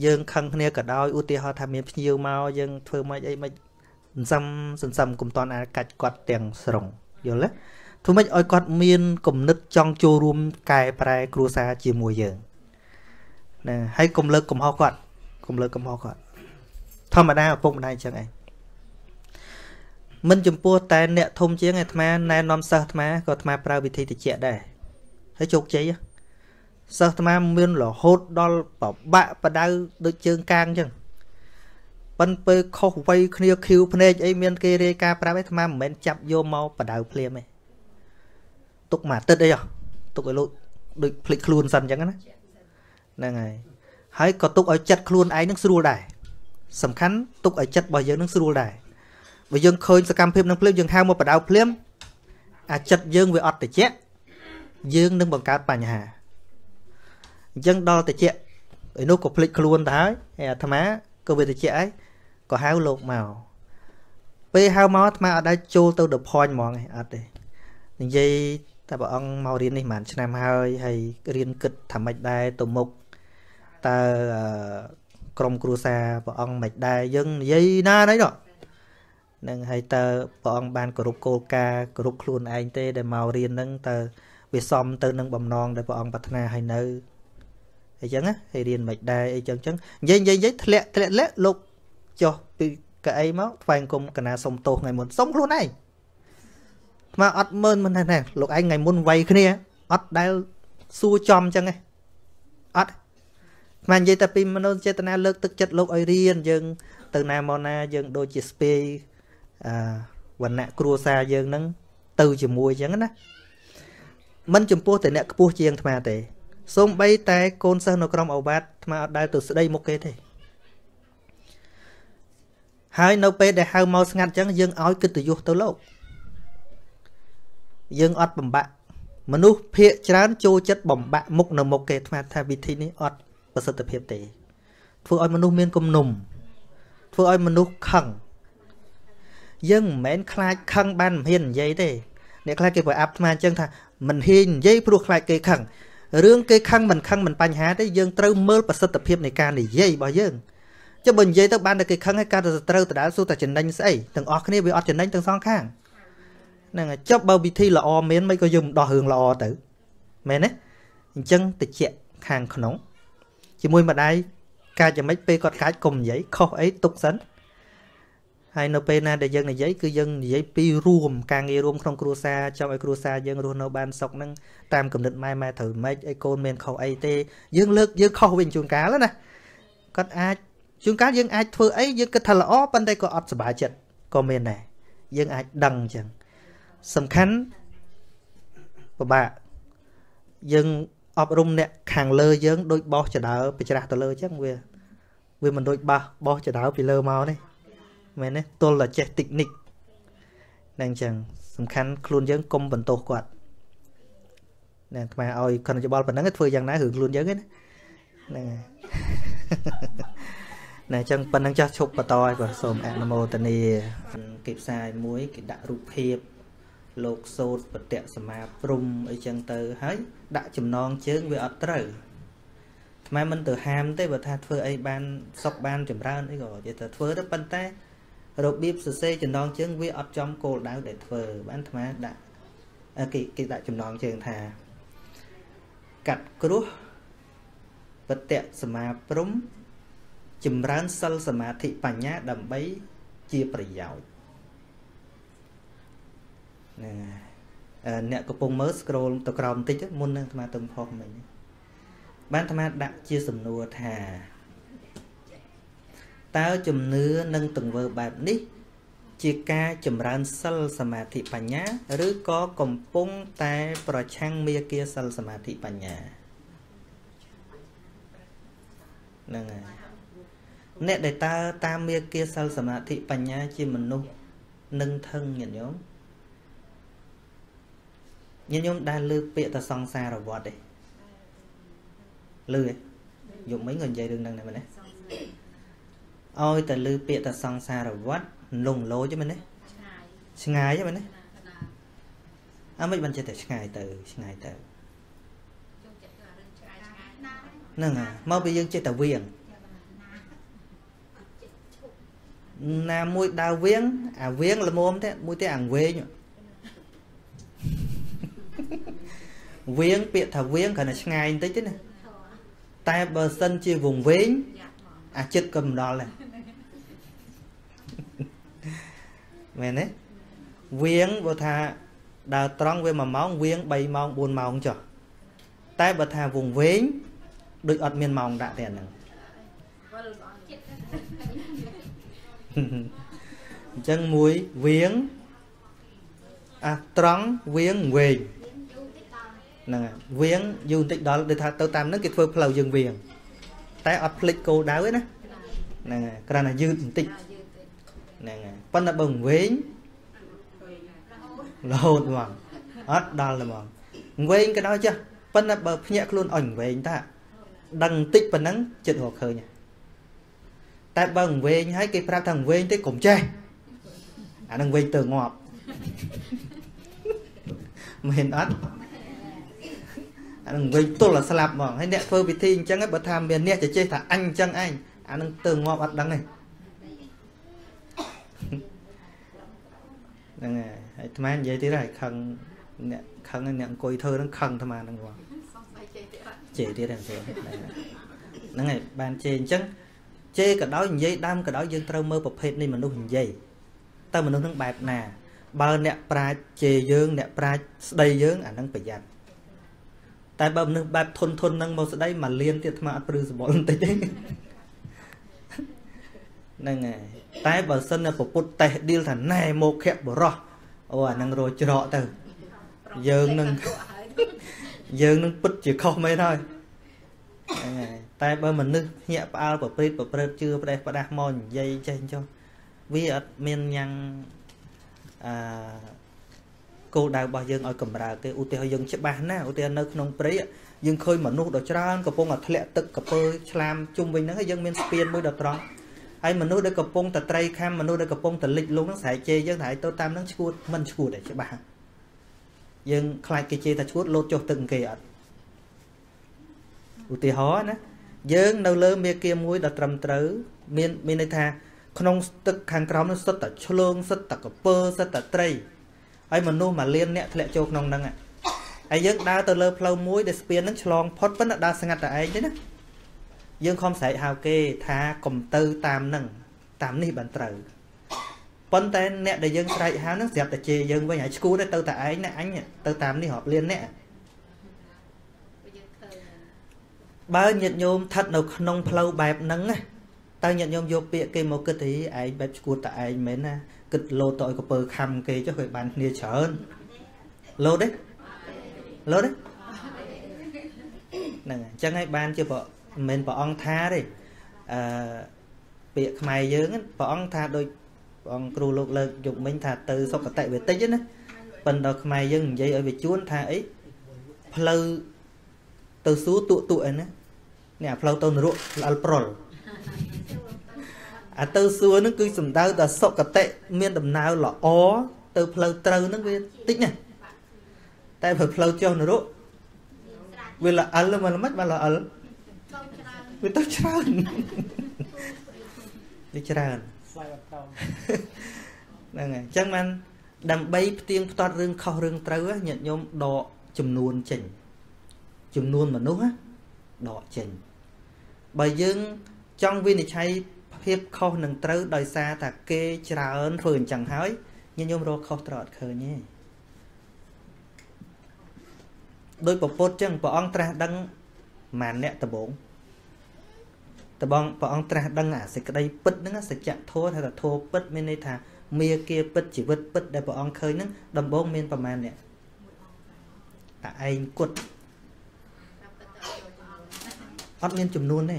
យើងខឹងគ្នាក៏ដោយឧទាហរណ៍ថាមានភ្ញៀវមកយើងធ្វើម៉េចអីម៉េចសន្សំសន្សំកុំតន់អាចកាច់គាត់ទាំងស្រុងយល់ទេធ្វើម៉េចឲ្យគាត់មានគំនិតចង់ចូលរួមកែប្រែគ្រួសារជាមួយយើង ណាហើយកុំលើកកំហុសគាត់កុំលើកកំហុសគាត់ធម្មតាឪពុកម្ដាយអញ្ចឹងឯងមិនចំពោះតែអ្នកធំជាងអាត្មាណែនាំសិស្សអាត្មាក៏អាត្មាប្រើវិធីតិចដែរហើយជោគជ័យសិស្សអាត្មាមានរហូតដល់បបាក់បដៅដូចជើងកាងអញ្ចឹងប៉ុន្តែពេលខុសវ័យគ្នាឃីវភ្នែកអីមានគេរាយការណ៍ប្រាប់ឯអាត្មាមិនមែនចាប់យកមកបដៅភ្លាមទេទុកមួយអាទិត្យអីហ៎ទុកឲ្យលោកដូចភ្លេចខ្លួនសិនអញ្ចឹងណា ហ្នឹងហើយហើយក៏ទុកឲ្យចិត្តខ្លួនឯងនឹងស្រួលដែរសំខាន់ទុកឲ្យចិត្តរបស់យើងនឹងស្រួលដែរបើយើងឃើញសកម្មភាពនឹងភ្លាមយើងហៅមកបដៅភ្លាមអាចិត្តយើងវាអត់តិចយើងនឹងបង្កើតបញ្ហាអញ្ចឹងដល់តិចឯនោះក៏ភ្លេចខ្លួនទៅហើយហើយអាត្មាក៏វាតិចហើយក៏ហៅលោកមកពេលហៅមកអាត្មាអត់ដែរចូលទៅ the point ហ្មងឯងអត់ទេនិយាយតែព្រះអង្គមករៀននេះប្រហែលឆ្នាំហើយហើយរៀនគិតថាម៉េចដែរទៅមុខ តើក្រុមគ្រួសារព្រះអង្គមិនដែរយើងនិយាយណាណៃនោះនឹងហើយតើព្រះអង្គបានគោរពគោលការណ៍គោរពខ្លួនឯងទេដែលមករៀនហ្នឹងតើវាសមទៅនឹងបំណងដែលព្រះអង្គប្រាថ្នាឲ្យនៅអញ្ចឹងណាហើយរៀនមិនដែរអីចឹងចឹងនិយាយនិយាយនិយាយធ្លាក់ធ្លាក់លាក់លោកចុះពីកៅអីមកថ្វាយគុំកណាសុំទោសថ្ងៃមុនសុំខ្លួនឯងមកអត់មើលមិនណែលោកឯងថ្ងៃមុនវាយគ្នាអត់ដែលសួរចំចឹងឯងអត់ មកនិយាយតែពីមនោចេតនាលើកទឹកចិត្តលោកឲ្យរៀនយើង ទៅណាមកណាយើងដូចជាស្ពេយអឺវណ្ណៈគ្រួសារយើងហ្នឹងទៅជាមួយចឹងណាមិនចំពោះតែអ្នកខ្ពស់ជាងអាត្មាទេសូម្បីតែកូនសិស្សនៅក្រុមអវាទអាត្មាអត់ដែលទៅស្ដីមុខគេទេហើយនៅពេលដែលហៅមកស្ងាត់ចឹងយើងឲ្យកិត្តិយសទៅលោកយើងអត់បំបាក់មនុស្សភាកច្រើនចូលចិត្តបំបាក់មុខនៅមុខគេថ្មថាវិធីនេះអត់ ប្រសិទ្ធភាពទេ ធ្វើឲ្យមនុស្សមានគំនុំ ធ្វើឲ្យមនុស្សខឹងយើងមិនមែនខ្លាចខឹងបានមិនហ៊ាននិយាយទេអ្នកខ្លាចគេប្រអាប់ថ្មអញ្ចឹងថាមិនហ៊ាននិយាយព្រោះខ្លាចគេខឹងរឿងគេខឹងមិនខឹងមិនបញ្ហាទេយើងត្រូវមើលប្រសិទ្ធភាពនៃការនិយាយរបស់យើងចុះបើនិយាយទៅបានតែគេខឹងហើយការទៅត្រូវដដែលសួរតែចំណេញស្អីទាំងអស់គ្នាវាអត់ចំណេញទាំងសងខាងហ្នឹងហើយចុះបើវិធីល្អមានមិនក៏យើងមិនដោះរឿងល្អទៅមែនទេអញ្ចឹងតិចខាងក្នុង ជាមួយម្ដាយកាចយ៉ាងម៉េចពេលគាត់កាចកុំនិយាយខុសអីទុកសិនហើយនៅពេលណាដែលយើងនិយាយគឺយើងនិយាយពីរួមការងាររួមក្នុងគ្រួសារចង់ឲ្យគ្រួសារយើងរស់នៅបានសុខនឹងតាមគំនិតម៉ែម៉ែត្រូវម៉េចឲ្យកូនមានខុសអីទេយើងលើកយើងខុសវិញជួនកាលណាគាត់អាចជួនកាលយើងអាចធ្វើអីយើងគិតថាល្អប៉ុន្តែក៏អត់សុបាយចិត្តក៏មានដែរយើងអាចដឹងអញ្ចឹងសំខាន់ពិបាកយើង អប់រំអ្នកខាងលើយើងដូចបោះចដើពីច្រាស់ទៅលើអញ្ចឹងវាវាមិនដូចបោះបោះចដើពីលើមកទេមែនទេទល់តែចេះតិចនិកហ្នឹងអញ្ចឹងសំខាន់ខ្លួនយើងកុំបន្ទោសគាត់ណែថ្មឲ្យខនយោបល់ប៉ុណ្ណឹងធ្វើយ៉ាងណារឿងខ្លួនយើងហ្នឹងហ្នឹងហើយណែអញ្ចឹងប៉ុណ្ណឹងចាស់ឈប់បន្តឲ្យបាទសូមអនុមោទនាគេផ្សាយមួយគេដាក់រូបភាពលោកសោតបតៈសមាព្រំអីចឹងទៅហើយ ដាក់ចំណងជើងវាអត់ត្រូវថ្មមិនទៅហាមទេបើថាធ្វើអីបានសុកបានចម្រើនអីក៏និយាយទៅធ្វើទៅប៉ុន្តែរបៀបសរសេរចំណងជើងវាអត់ចំគោលដៅដែលធ្វើបានថ្មដាក់គេគេដាក់ចំណងជើងថាកាត់គ្រោះបតៈសមាព្រំចម្រើនសិលសមាធិបញ្ញាដើម្បីជាប្រយោជន៍ហ្នឹងហើយ អ្នកកំពុងមើល scroll ទៅក្រោមបន្តិចមុននឹងអាត្មាទៅផុសមិញបានអាត្មាដាក់ជាសំណួរថាតើជំនឿនិងទង្វើបែបនេះ ជាការចម្រើនសិលសមាធិបញ្ញា ឬក៏កំពុងតែ ប្រឆាំងមាគាសិលសមាធិបញ្ញាហ្នឹងហើយអ្នកដែលតើតាមមាគាសិលសមាធិបញ្ញាជាមនុស្សនឹងថឹងញាតិញោម ញាតិញោមដែលលើពាក្យទៅសង្សារវត្តទេលើទេយប់មិញក៏និយាយរឿងហ្នឹងដែរមែនទេឲ្យតែលើពាក្យទៅសង្សារវត្តលងលោចមែនទេឆ្ងាយឆ្ងាយមែនទេអើមិនបានចិត្តតែឆ្ងាយទៅឆ្ងាយទៅហ្នឹងហើយមកពីយើងចេះតែវៀងណាមួយដើរវៀងអាវៀងល្មមទេមួយទេអាងវែង វៀងពាក្យថាវៀងគ្រាន់តែឆ្ងាយបន្តិចទេណាតែបើសិនជាវងវែងអាចិត្តក៏មិនដល់ដែរមែនទេវៀងបើថាដើរត្រង់វា1ម៉ោងវៀង3ម៉ោង4ម៉ោងចុះតែបើថាវងវែងដូចអត់មានម៉ោងដាក់ទេអាហ្នឹងអញ្ចឹងមួយវៀងអាត្រង់វៀងវែង ហ្នឹងហើយវៀងយូរបន្តិចដល់ដូចថាទៅតាមហ្នឹងគេធ្វើផ្លូវយើងវៀងតែអត់ភ្លេចគោលដៅទេណាហ្នឹងហើយគ្រាន់តែយឺតបន្តិចហ្នឹងហើយប៉ុន្តែបើវែងរហូតហ្មងអត់ដល់ហ្មងវែងក៏ដោយចាស់ប៉ុន្តែបើភ្ញាក់ខ្លួនអញវែងតាដឹងបន្តិចប៉ុណ្ណឹងចិត្តរកឃើញតែបើវែងហើយគេប្រាប់ថាវែងទេកុំចេះអានឹងវិញទៅងាប់មែនអត់ អានឹងវិញទល់តែស្លាប់ហ្មងហើយអ្នកធ្វើពិធីអញ្ចឹងបើថាមានអ្នកចេះថាអញអញ្ចឹងឯងអានឹងទៅងាប់អត់ដឹងទេហ្នឹងហើយហើយអាត្មានិយាយទៀតហើយខឹងអ្នកខឹងអ្នកអង្គុយធ្វើហ្នឹងខឹងអាត្មាហ្នឹងបងជេរទៀតហ្នឹងហ្នឹងហើយបានជេរអញ្ចឹងជេរក៏ដោយនិយាយដើមក៏ដោយយើងត្រូវមើលប្រភេទនៃមនុស្សនិយាយតើមនុស្សហ្នឹងបែបណាបើអ្នកប្រាជ្ញជេរយើងអ្នកប្រាជ្ញស្ដីយើងអាហ្នឹងប្រយ័ត្ន តែបើមនុស្សបែបធន់ធន់ហ្នឹងមកស្ដីមកលៀនទៀតអាត្មាអត់ព្រឺសបុលបន្តិចទេហ្នឹងហើយតែបើសិនតែពពុទ្ធតេះឌីលថាណែមកខៈបរោះអូអាហ្នឹងរោច្រកទៅយើងនឹងយើងនឹងពិតជាខុសមែនហើយហ្នឹងហើយតែបើមនុស្សភ្ញាក់ផ្អើលប្រព្រឹត្តប្រព្រឹត្តជឿផ្ដេសផ្ដាស់មកនិយាយចេះចុះវាអត់មានយ៉ាងអឺ គោលដៅរបស់យើងឲ្យកម្រើកទេឧទាហរណ៍យើងច្បាស់ណាឧទាហរណ៍នៅក្នុងព្រៃយើងឃើញមនុស្សដ៏ច្រើនកំពុងតែធ្លាក់ទឹកកពើឆ្លាមជុំវិញហ្នឹងហើយយើងមានស្ពានមួយដ៏ត្រង់ហើយមនុស្សដែលកំពុងតែត្រីខំមនុស្សដែលកំពុងតែលិចលង់ហ្នឹងស្រែកជេរយើងថាឲ្យទៅតាមហ្នឹងឈួតមិនឈួតទេច្បាស់យើងខ្លាចគេជេរថាឈួតលោតចុះទឹកគេអត់ឧទាហរណ៍ណាយើងនៅលើមេគាមួយដ៏ត្រឹមត្រូវមានមានន័យថាក្នុងទឹកខាងក្រោមនោះសុទ្ធតែឆ្លងសុទ្ធតែកពើសុទ្ធតែត្រី ហើយមនុស្សមួយលានអ្នកធ្លាក់ចូលក្នុងហ្នឹងហើយយើងដើរទៅលើផ្លូវមួយដែលស្ពានហ្នឹងឆ្លងផុតប៉ុន្តែដើរស្ងាត់តែឯងទេណាយើងខំស្រែកហៅគេថាកុំទៅតាមហ្នឹងតាមនេះបានត្រូវប៉ុន្តែអ្នកដែលយើងស្រែកហៅហ្នឹងស្រាប់តែជេរយើងវិញហើយឈួតទៅតែឯងណាអញទៅតាមនេះរាប់លានអ្នកបើញាតិញោមស្ថិតនៅក្នុងផ្លូវបែបហ្នឹងណាតើញាតិញោមយកពាក្យគេមកគិតទីឯងបែបឈួតតែឯងមែនណា គិតលោតទៅឲ្យកពើខំគេចុះគេបានគ្នាច្រើនលោតទេលោតទេហ្នឹងអញ្ចឹងហើយបានជាមិនមែនព្រះអង្គថាទេអឺពាក្យខ្មែរយើងព្រះអង្គថាដូចព្រះអង្គគ្រូលោកលើកយកមិញថាទៅសុគតិវេតិចណាប៉ុន្តែខ្មែរយើងនិយាយឲ្យវាជួនថាអីផ្លូវទៅសួរទួកទួកឯណានេះផ្លូវទៅនរកល្អិលប្រល អាទៅសួរហ្នឹងគឺសំដៅដល់សុគតិមានដំណើរល្អទៅផ្លូវត្រូវហ្នឹងវាតិចណាតែបើផ្លូវចុះនរកវាល្អិលមិនមិនបានល្អិលវាទៅច្រើនវាច្រើនស្លាយអត់តហ្នឹងហើយអញ្ចឹងបានដើម្បីផ្ទៀងផ្ទាត់រឿងខុសរឿងត្រូវញាតិញោមដកចំនួនចេញចំនួនមនុស្សដកចេញបើយើងចង់វិនិច្ឆ័យ ភាពខុសនឹងត្រូវដោយសារតែគេច្រើនធ្វើអញ្ចឹងហើយញាតិញោមរកខុសត្រូវអត់ឃើញទេដោយពពុទ្ធចឹងព្រះអង្គត្រាស់ដឹងម៉ានអ្នកដំបងតបងព្រះអង្គត្រាស់ដឹងអាសេចក្តីពិតហ្នឹងសច្ចធម៌ថាធម៌ពិតមានន័យថាមាគាពិតជីវិតពិតដែលព្រះអង្គឃើញហ្នឹងដំបងមានប្រមាណអ្នកអាឯងគត់អត់មានចំនួនទេ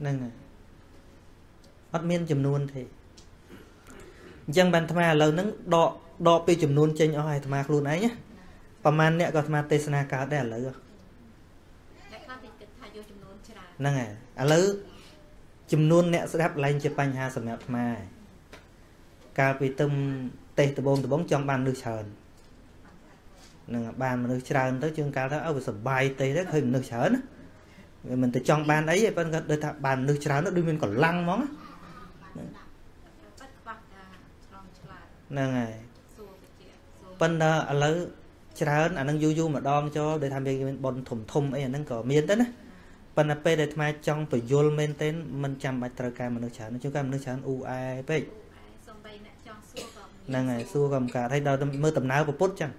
ហ្នឹងហើយ អត់មានចំនួនទេអញ្ចឹងបានអាត្មាឥឡូវហ្នឹងដកដកពីចំនួនចេញអស់ឲ្យអាត្មាខ្លួនឯងណាប្រហែលអ្នកក៏អាត្មាទេសនាកើតដែរឥឡូវអ្នកខ្លះគេគិតថាយកចំនួនច្រើនហ្នឹងហើយឥឡូវចំនួនអ្នកស្ដាប់ឡើងជាបញ្ហាសម្រាប់អាត្មាកាលពីទឹមទេសដបងដបងចង់បានមនុស្សច្រើននឹងបានមនុស្សច្រើនទៅជាងកាលថាអើវាសុបាយទេទៅឃើញមនុស្សច្រើនណាវាមិនទៅចង់បានអីទេប៉ុន្តែដូចថាបានមនុស្សច្រើនដូចមានកម្លាំងហ្មង ហ្នឹងហើយប៉ុន្តែឥឡូវច្រើនអានឹងយូរយូរម្ដងចូលដូចថាមានប៉ុនធំធំអីអាហ្នឹងក៏មានដែរណាប៉ុន្តែពេលដែលអាត្មាចង់បញ្យលមែនទែនមិនចាំបាច់ត្រូវការមនុស្សច្រើនជួនកាលមនុស្សច្រើនអ៊ូអែពេកហ្នឹងហើយសួរក៏មិនកើតហើយដល់មើលដំណើរពុទ្ធចឹង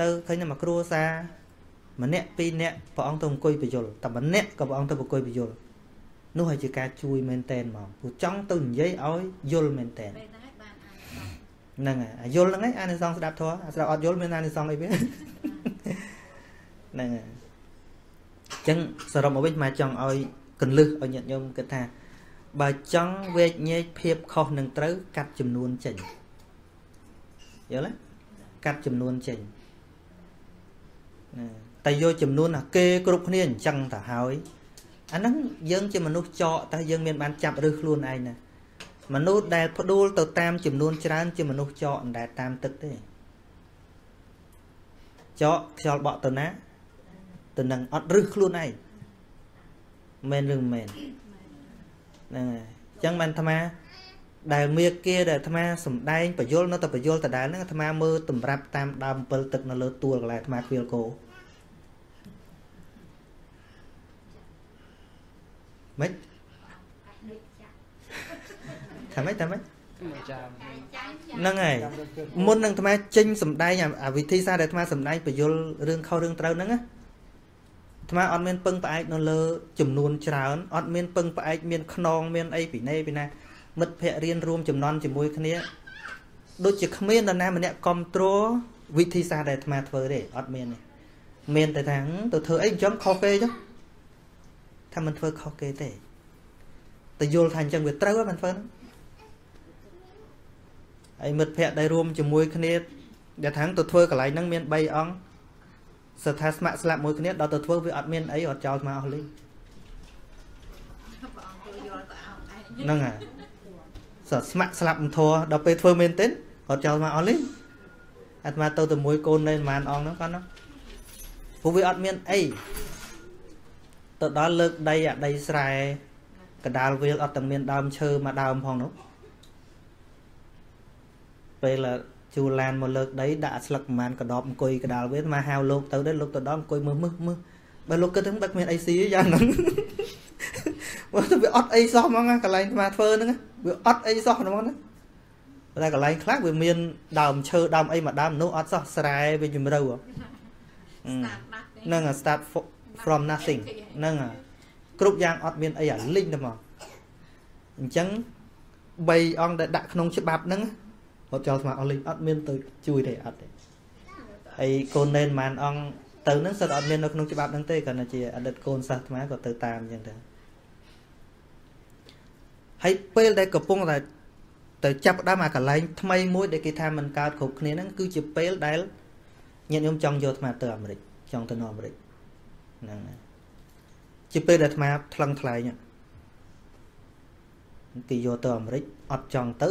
ទៅឃើញតែមកគ្រួសារម្នាក់ពីរនាក់ព្រះអង្គទៅអង្គុយបញ្យលតែម្នាក់ក៏ព្រះអង្គទៅអង្គុយបញ្យល នោះហើយជាការជួយមែនតែនមកព្រោះចង់ទៅនិយាយឲ្យយល់មែនតែនហ្នឹងហើយអាយល់ហ្នឹងឯងអានិសងស្ដាប់ធម៌អាស្ដាប់អត់យល់មានអានិសងអីវាហ្នឹងហើយអញ្ចឹងសរុបមកវិញមកចង់ឲ្យកន្លឹះឲ្យញាតិញោមគិតថា បើចង់វែកញែកភាពខុសនឹងត្រូវ កាត់ចំនួនចេញយល់ទេកាត់ចំនួនចេញណាតែយកចំនួនអាគេគ្រប់គ្នាអញ្ចឹងទៅហើយ អាហ្នឹងយើងជាមនុស្សចកតែយើងមានបានចាប់រឹសខ្លួនឯងណាមនុស្សដែលផ្ដួលទៅតាមចំនួនច្រើន ជាមនុស្សចកអណ្ដែតតាមទឹកទេចកខ្យល់បក់ទៅណាទៅនឹងអត់រឹសខ្លួនឯងមែនឬមិនមែនហ្នឹងហើយអញ្ចឹងបានអាត្មា ដែលមេគាដែលអាត្មាសំដែងបយលនៅតែបយលដដែលហ្នឹងអាត្មាមើលតម្រាប់តាមដើម7ទឹកនៅលើទួលកន្លែងអាត្មាខ្វៀលគោ ម៉េចថាម៉េចថាម៉េចហ្នឹងហើយមុននឹងអាត្មាចេញសំដែងអាវិធីសាស្ត្រដែលអាត្មាសំដែងបយលរឿងខុសរឿងត្រូវហ្នឹងណាអាត្មាអត់មានពឹងផ្អែកនៅលើចំនួនច្រើនអត់មានពឹងផ្អែកមានខ្នងមានអីពីណេពីណាមិត្តភ័ក្តិរៀនរួមចំណន់ជាមួយគ្នាដូចជាគ្មាននរណាម្នាក់គ្រប់គ្រងវិធីសាស្ត្រដែលអាត្មាធ្វើទេអត់មានទេមានតែថាទៅធ្វើអីអញ្ចឹងខុសគេចុះ ថាមិនធ្វើខុសគេទេតែយល់ថាអញ្ចឹងវាត្រូវហ្នឹងមិនធ្វើហ្នឹងហើយមិត្តភ័ក្តិដែលរួមជាមួយគ្នាដែលថាទៅធ្វើកន្លែងហ្នឹងមាន3អង្គសិតថាស្ម័គ្រស្លាប់មួយគ្នាដល់ទៅធ្វើវាអត់មានអីអត់ចោលស្មាអស់លេងហ្នឹងហើយសស្ម័គ្រស្លាប់មិនធัวដល់ពេលធ្វើមែនទេអត់ចោលស្មាអស់លេងអាត្មាទៅទៅមួយកូននៃប្រហែលអង្គហ្នឹងគាត់ណាព្រោះវាអត់មានអី ទៅដល់លើកដីអាដីស្រែកដាលវាលអត់ទាំងមានដើមឈើមកដើមផងនោះពេលជួលឡានមកលើកដីដាក់ស្លឹកប្រហែលកដបអង្គុយកដាលវាមកហៅលោកទៅដែរលោកទៅដល់អង្គុយមើលមើលមើលបើលោកគិតថាដឹកមានអីស៊ីយ៉ាងហ្នឹងមកទៅវាអត់អីសោះហ្មងកន្លែងអាធ្វើហ្នឹងវាអត់អីសោះហ្មងណាតែកន្លែងខ្លះវាមានដើមឈើដើមអីមួយដើមនោះអត់សោះស្រែវាជំរឿហ្នឹង start from nothing ហ្នឹងគ្រប់យ៉ាងអត់មានអីអាលីងទេមកអញ្ចឹង3អង្គដែលដាក់ក្នុងច្បាប់ហ្នឹងអត់ចោលស្មាអស់លីងអត់មានទៅជួយទេអត់ទេហើយកូនណែនប្រហែលអង្គទៅហ្នឹងសិតអត់មាននៅក្នុងច្បាប់ហ្នឹងទេគ្រាន់តែជាអតីតកូនសាសថ្មក៏ទៅតាមអញ្ចឹងទៅហើយពេលដែលកំពុងតែទៅចាប់ដើមអាកន្លែងថ្មីមួយដែលគេថាมันកើតគ្រប់គ្នាហ្នឹងគឺជាពេលដែលញាតិញោមចង់យកអាត្មាទៅអាមេរិកចង់ទៅនៅអាមេរិក ហ្នឹងជាពេលដែលអាត្មាថ្លឹងថ្លែងគេយកទៅអាមេរិកអត់ចង់ទៅ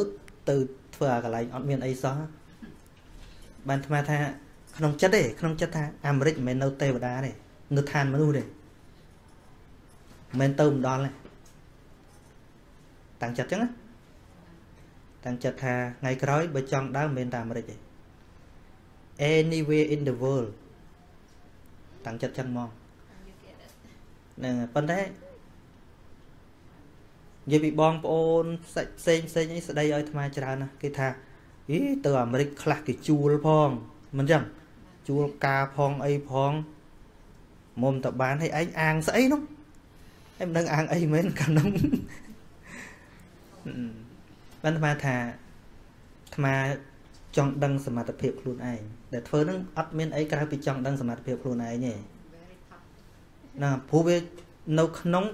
ទៅធ្វើអាកន្លែងអត់មានអីសោះបានអាត្មាថា ក្នុងចិត្តទេក្នុងចិត្តថាអាមេរិកមិនមែននៅទេវតាទេនៅឋានមនុស្សទេមិនមែនទៅមិនដល់ទេតាំងចិត្តចឹងណាតាំងចិត្តថាថ្ងៃក្រោយបើចង់ដើរមិនមែនតែអាមេរិកទេ anywhere in the world តាំងចិត្តចឹងមកហ្នឹងប៉ុន្តែនិយាយពីបងប្អូនផ្សេងផ្សេងអីស្ដីឲ្យអាត្មាច្រើនណាគេថាអីទៅអាមេរិកខ្លះគេជួលផងមិនចឹងជួលការផងអីផងមុំតបានឲ្យឯងអាងស្អីនោះឯងមិនដឹងអាងអីមែនកាលនោះបានអាត្មាថាអាត្មាចង់ដឹងសមត្ថភាពខ្លួនឯងដែលធ្វើនឹងអត់មានអីក្រៅពីចង់ដឹងសមត្ថភាពខ្លួនឯងទេ ណាព្រោះវានៅក្នុង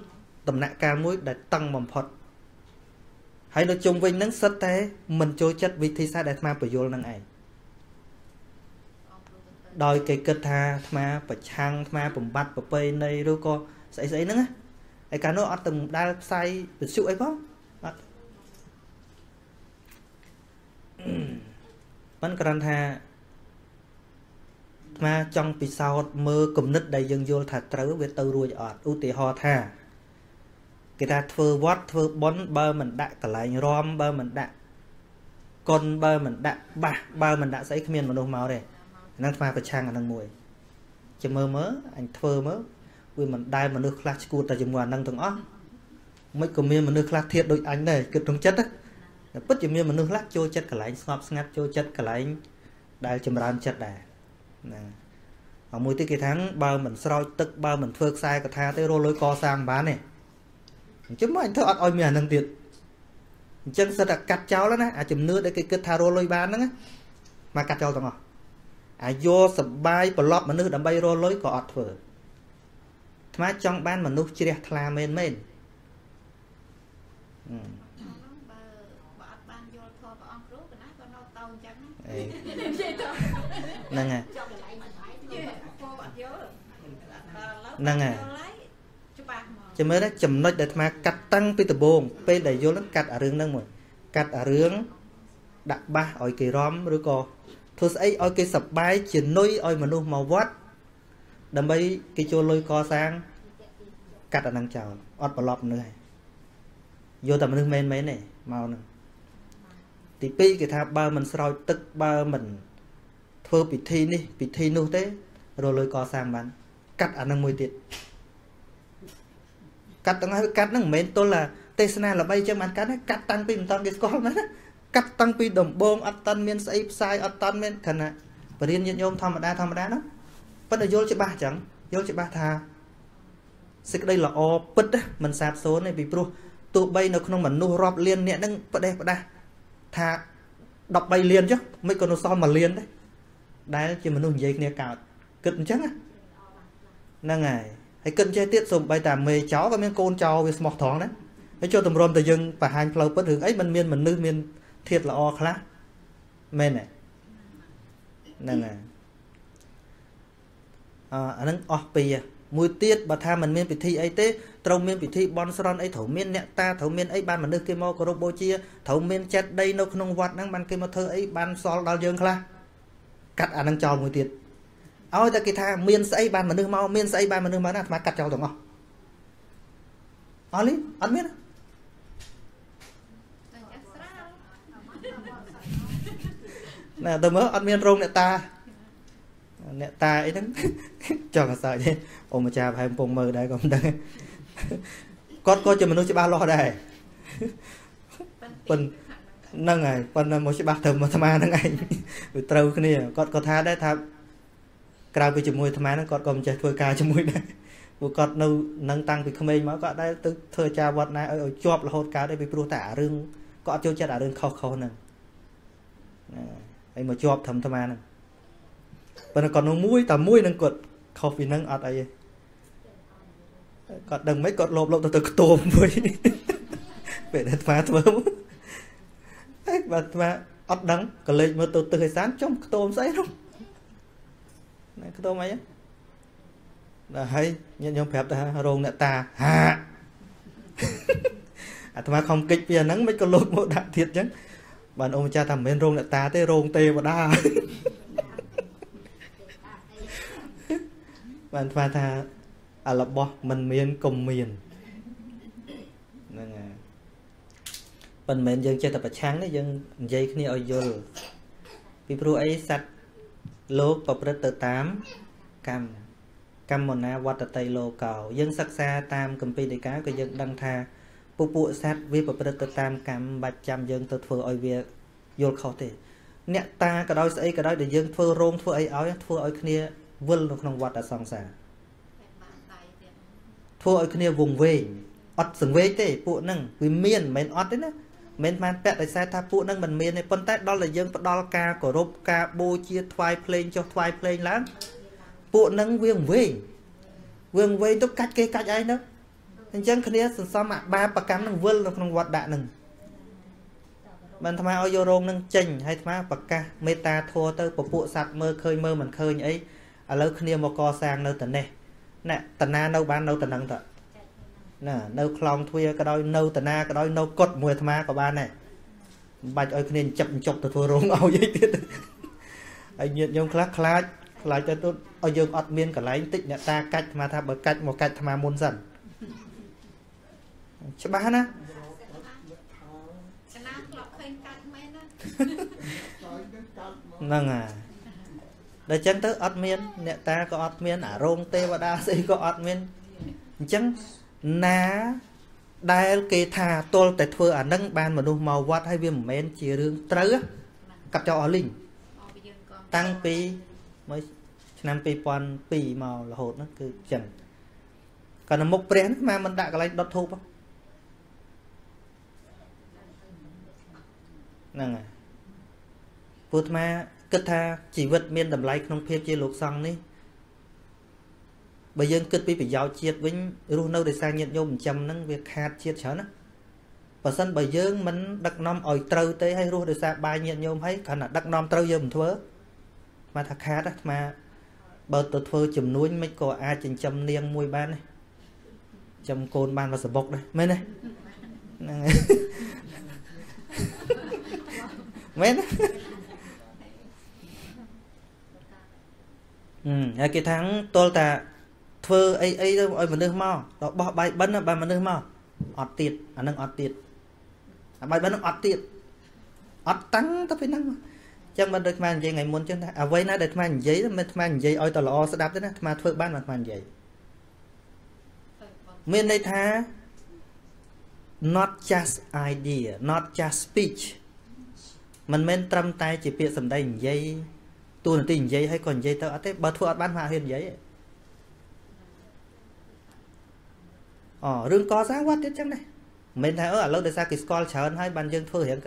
ដំណាក់កាលមួយដែលតឹងបំផុតហើយនៅជុំវិញហ្នឹងសិតតែមិនចូលចិត្តវិធីសាស្ត្រដែលអាត្មាបញ្យល់នឹងឯងដោយគេគិតថាអាត្មាប្រឆាំងអាត្មាបំបត្តិប្រពៃណីឬក៏ស្អីស្អីហ្នឹងណាហើយកាលនោះអត់ទាំងដែលផ្សាយវិទ្យុអីផងអត់មិនគ្រាន់ថា អាត្មាចង់ពិសោធន៍មើលគំនិតដែលយើងយល់ថាត្រូវវាទៅរួចអត់ឧទាហរណ៍ថាគេថាធ្វើវត្តធ្វើបុណ្យបើមិនដាក់កន្លែងរំបើមិនដាក់កុនបើមិនដាក់បាសបើមិនដាក់ស្អីគ្មានមនុស្សមកទេហ្នឹងស្មាប្រឆាំងអានឹងមួយចាំមើលមើលអញធ្វើមើលវាមិនដែលមនុស្សខ្លះឈួតតែជាមួយអានឹងទាំងអស់មិនក៏មានមនុស្សខ្លះធៀបដូចអញដែរគិតក្នុងចិត្តណាពិតជាមានមនុស្សខ្លះចូលចិត្តកន្លែងស្ងប់ស្ងាត់ចូលចិត្តកន្លែងដែលចម្រើនចិត្តដែរ ណាហើយមួយទៀតគេថាបើមិនស្រោចទឹកបើមិនធ្វើខ្សែកថាទេរលុយកសាងបានទេអញ្ចឹងមកអញធ្វើអត់ឲ្យមានអានឹងទៀតអញ្ចឹងសិតតែកាត់ចោលណាអាជំនឿដែលគេគិតថារលុយបានហ្នឹងមកកាត់ចោលទាំងអស់អាយកសបាយប្រឡប់មនុស្សដើម្បីរលុយក៏អត់ធ្វើថ្មចង់បានមនុស្សជ្រះថ្លាមែនមែនបើបើអត់បានយល់ធម៌ព្រះអង្គគ្រូកណាក៏នៅតោអញ្ចឹងហ្នឹងហើយ ហ្នឹងហើយចាំមើលណាចំណុចដែលអាត្មាកាត់តាំងពីដំបូងពេលដែលយល់ហ្នឹងកាត់អារឿងហ្នឹងមួយកាត់អារឿងដាក់បាសឲ្យគេរំឬក៏ធ្វើស្អីឲ្យគេសប្បាយជានុយឲ្យមនុស្សមកវត្តដើម្បីគេចូលលុយកសាងកាត់អានឹងចោលអត់ប្រឡប់មនុស្សហើយយកតែមនុស្សមែនមែនទេមកនឹងទី2គេថាបើមិនស្រោចទឹកបើមិនធ្វើពិធីនេះពិធីនោះទេរលុយកសាងបាន កាត់អានឹងមួយទៀតកាត់ទាំងហើយកាត់ហ្នឹងមិនមែនទល់ថាទេសនាល្បីចឹងបានកាត់កាត់តាំងពីមិនតន់គេស្គាល់ណាកាត់តាំងពីដំបងអត់តន់មានស្អីផ្សាយអត់តន់មានខណៈបរិញ្ញាញាតិញោមធម្មតាធម្មតាហ្នឹងប៉ុន្តែយល់ច្បាស់ចឹងយល់ច្បាស់ថាសេចក្តីល្អពិតមិនសាបសូន្យទេពីព្រោះទោះបីនៅក្នុងមនុស្សរាប់លានអ្នកហ្នឹងផ្ដេសផ្ដាស់ថា13លានចុះមិនក៏នៅសល់1លានដែរដែលជាមនុស្សនិយាយគ្នាកើតគិតអញ្ចឹង ហ្នឹងហើយហើយគិតចេះទៀតសូម្បីតែមេចោក៏មានកូនចោវាស្មោះត្រង់ដែរហើយចូលតម្រុំទៅយើងបង្ហាញផ្លូវពិតរឿងអីมันមានមនុស្សមានធាតល្អខ្លះមែនទេហ្នឹងហើយអអាហ្នឹងអស់ពីមួយទៀតបើថាมันមានពិធីអីទេត្រូវមានពិធីបន់ស្រន់អីត្រូវមានអ្នកតាត្រូវមានអីបានមនុស្សគេមកគោរពបូជាត្រូវមានចិត្តដីនៅក្នុងវត្តហ្នឹងបានគេមកធ្វើអីបានសល់ដល់យើងខ្លះកាត់អាហ្នឹងចោលមួយទៀត ឲ្យតែគេថាមានស្អីបានមនុស្សមកមានស្អីបានមនុស្សមកណាអាត្មាកាត់ចោលទាំងអស់អត់នេះអត់មានណាទៅមើលអត់មានរោងអ្នកតាអ្នកតាអីហ្នឹងចង់សើចទេអូម្ចាស់ប្រហែលកំពុងមើលដែរក៏មិនដឹងគាត់ក៏ជាមនុស្សច្បាស់លាស់ដែរប៉ុន្តែហ្នឹងហើយប៉ុន្តែមកច្បាស់ទៅមកអាត្មាហ្នឹងឯងវាត្រូវគ្នាគាត់ក៏ថាដែរថា ក្រៅពីជាមួយអាត្មាហ្នឹងគាត់ក៏មិនចេះធ្វើការជាមួយដែរព្រោះគាត់នៅនឹងតាំងពីក្មេងមកគាត់ដែរទៅធ្វើអាចារ្យវត្តណាឲ្យឲ្យជាប់រហូតកើតដែរពីព្រោះតែអារឿងគាត់អត់ចូលចិត្តអារឿងខុសខុសហ្នឹងណាហើយមកជាប់ធំអាត្មាហ្នឹងប៉ុន្តែគាត់នោះមួយតែមួយនឹងគាត់ខុសពីហ្នឹងអត់អីទេគាត់ដឹងមិនគាត់លោបលោបទៅទៅខ្ទមមួយពេលអាត្មាធ្វើហើយបាទអាត្មាអត់ដឹងក៏លេចមើលទៅទិសឯសានចំខ្ទមស្អីនោះណា ខ្ទមអីដល់ហើយញាតិញោមប្រាប់ថារោងអ្នកតាហាអាត្មាខំកិច្ចពីអាហ្នឹងមិនក៏លោកមកដាក់ទៀតអញ្ចឹងបានអូនម្ចាស់ថាមិនមែនរោងអ្នកតាទេរោងទេវតាបានថ្មថាអារបស់មិនមានកុំមានហ្នឹងហើយប៉ុន្តែមិនមែនយើងចេះតែប្រឆាំងទេយើងនិយាយគ្នាឲ្យយល់ពីព្រោះអីសត្វ លោកប្រព្រឹត្តទៅតាមកម្មកម្មណាវត្តតីលោកោយើងសិក្សាតាមកម្ពីដីកាក៏យើងដឹងថាពពួកសត្វវាប្រព្រឹត្តទៅតាមកម្មបាច់ចាំយើងទៅធ្វើឲ្យវាយល់ខុសទេ អ្នកតាក៏ដោយស្អីក៏ដោយដែលយើងធ្វើរោងធ្វើអីឲ្យធ្វើឲ្យគ្នាវិលនៅក្នុងវត្តអសង្សារធ្វើឲ្យគ្នាវង្វេងអត់សង្វេងទេពួកហ្នឹងវាមានមិនមែនអត់ទេណា មិនមែនពាក់ដោយសារថាពួកហ្នឹងមិនមានទេប៉ុន្តែដល់តែយើងផ្ដល់ការគោរពការបូជាថ្វាយភ្លេងចុះថ្វាយភ្លេងឡើងពួកហ្នឹងវាវង្វេងវាវង្វេងទៅកាច់គេកាច់ឯងទៅអញ្ចឹងគ្នាសន្សំអាបាបកម្មនឹងវិលនៅក្នុងវត្តដាក់នឹងបានអាត្មាឲ្យយករោងនឹងចេញហើយអាត្មាប្រកាសមេត្តាធម៌ទៅពពួកសัตว์មើលឃើញមើលមិនឃើញអីឥឡូវគ្នាមកកសាងនៅតនេះណាតណានៅបាននៅតនឹងត ណានៅខ្លងទ្វាក៏ដោយនៅតណាក៏ដោយនៅកត់មួយអាត្មាក៏បានដែរមិនបាច់ឲ្យគ្នាចិបចប់ទៅធ្វើរោងឲ្យអីទៀតហើយញាតញោមខ្លះខ្លាចខ្លាចទៅទៅឲ្យយើងអត់មានកន្លែងតិចអ្នកតាកាច់អាត្មាថាបើកាច់មកកាច់អាត្មាមុនសិនច្បាស់ណាហ្នឹងហើយដល់ចឹងទៅអត់មាន អ្នកតាក៏អត់មានអារោងទេវតាស្អីក៏អត់មានអញ្ចឹង ណាដែលគេថាទល់តែធ្វើអានឹងបានមនុស្សមកវត្តហើយវាមិនមែនជារឿងត្រូវកាត់ចោលអស់លីងតាំងពីមួយឆ្នាំ2002មករហូតហ្នឹងគឺចឹងក៏នៅមុខព្រះហ្នឹងមកមិនដាក់កន្លែងដុតធូបហ្នឹងហើយព្រោះអាត្មាគិតថាជីវិតមានតម្លៃក្នុងភាពជាលោកសង្ឃនេះ បើយើងគិតពីប្រយោជន៍ជាតិវិញរស់នៅដោយសារញាតិញោមចិញ្ចឹមហ្នឹងវាខាតជាតិច្រើនណាបើសិនបើយើងមិនដឹកនាំឲ្យត្រូវទេហើយរស់ដោយសារបាយញាតិញោមហើយគ្រាន់តែដឹកនាំត្រូវយើងមិនធ្វើមកថាខាតអាត្មាបើទៅធ្វើចំនួនមិនក៏អាចចិញ្ចឹមនាងមួយបានដែរចំកូនបានមកសបុកដែរមែនទេហ្នឹងហើយមែនហឹមហើយគេថាទល់តា ធ្វើអីអីទៅឲ្យមនុស្សមកដល់បោះបាយបិណ្ឌបើមនុស្សមកអត់ទៀតអានឹងអត់ទៀតអាបាយបិណ្ឌនឹងអត់ទៀតអត់តាំងទៅពីហ្នឹងចឹងមិនដូចអានិយាយថ្ងៃមុនចឹងថាអ្វីណាដែលអានិយាយមិនអានិយាយឲ្យតល្អស្ដាប់ទេណាអាធ្វើបានមិនអានិយាយមានន័យថា not just idea not just speech មិនមែនត្រឹមតែជាពាក្យសម្ដីនិយាយតួនាទីនិយាយហើយក៏និយាយទៅអត់ទេបើធ្វើអត់បានមកហ៊ាននិយាយ អូរឿងកសាងវត្តទៀតចឹងដែរមិនមែនថាអឺឥឡូវដោយសារគេស្គាល់ច្រើនហើយបានយើងធ្វើរៀង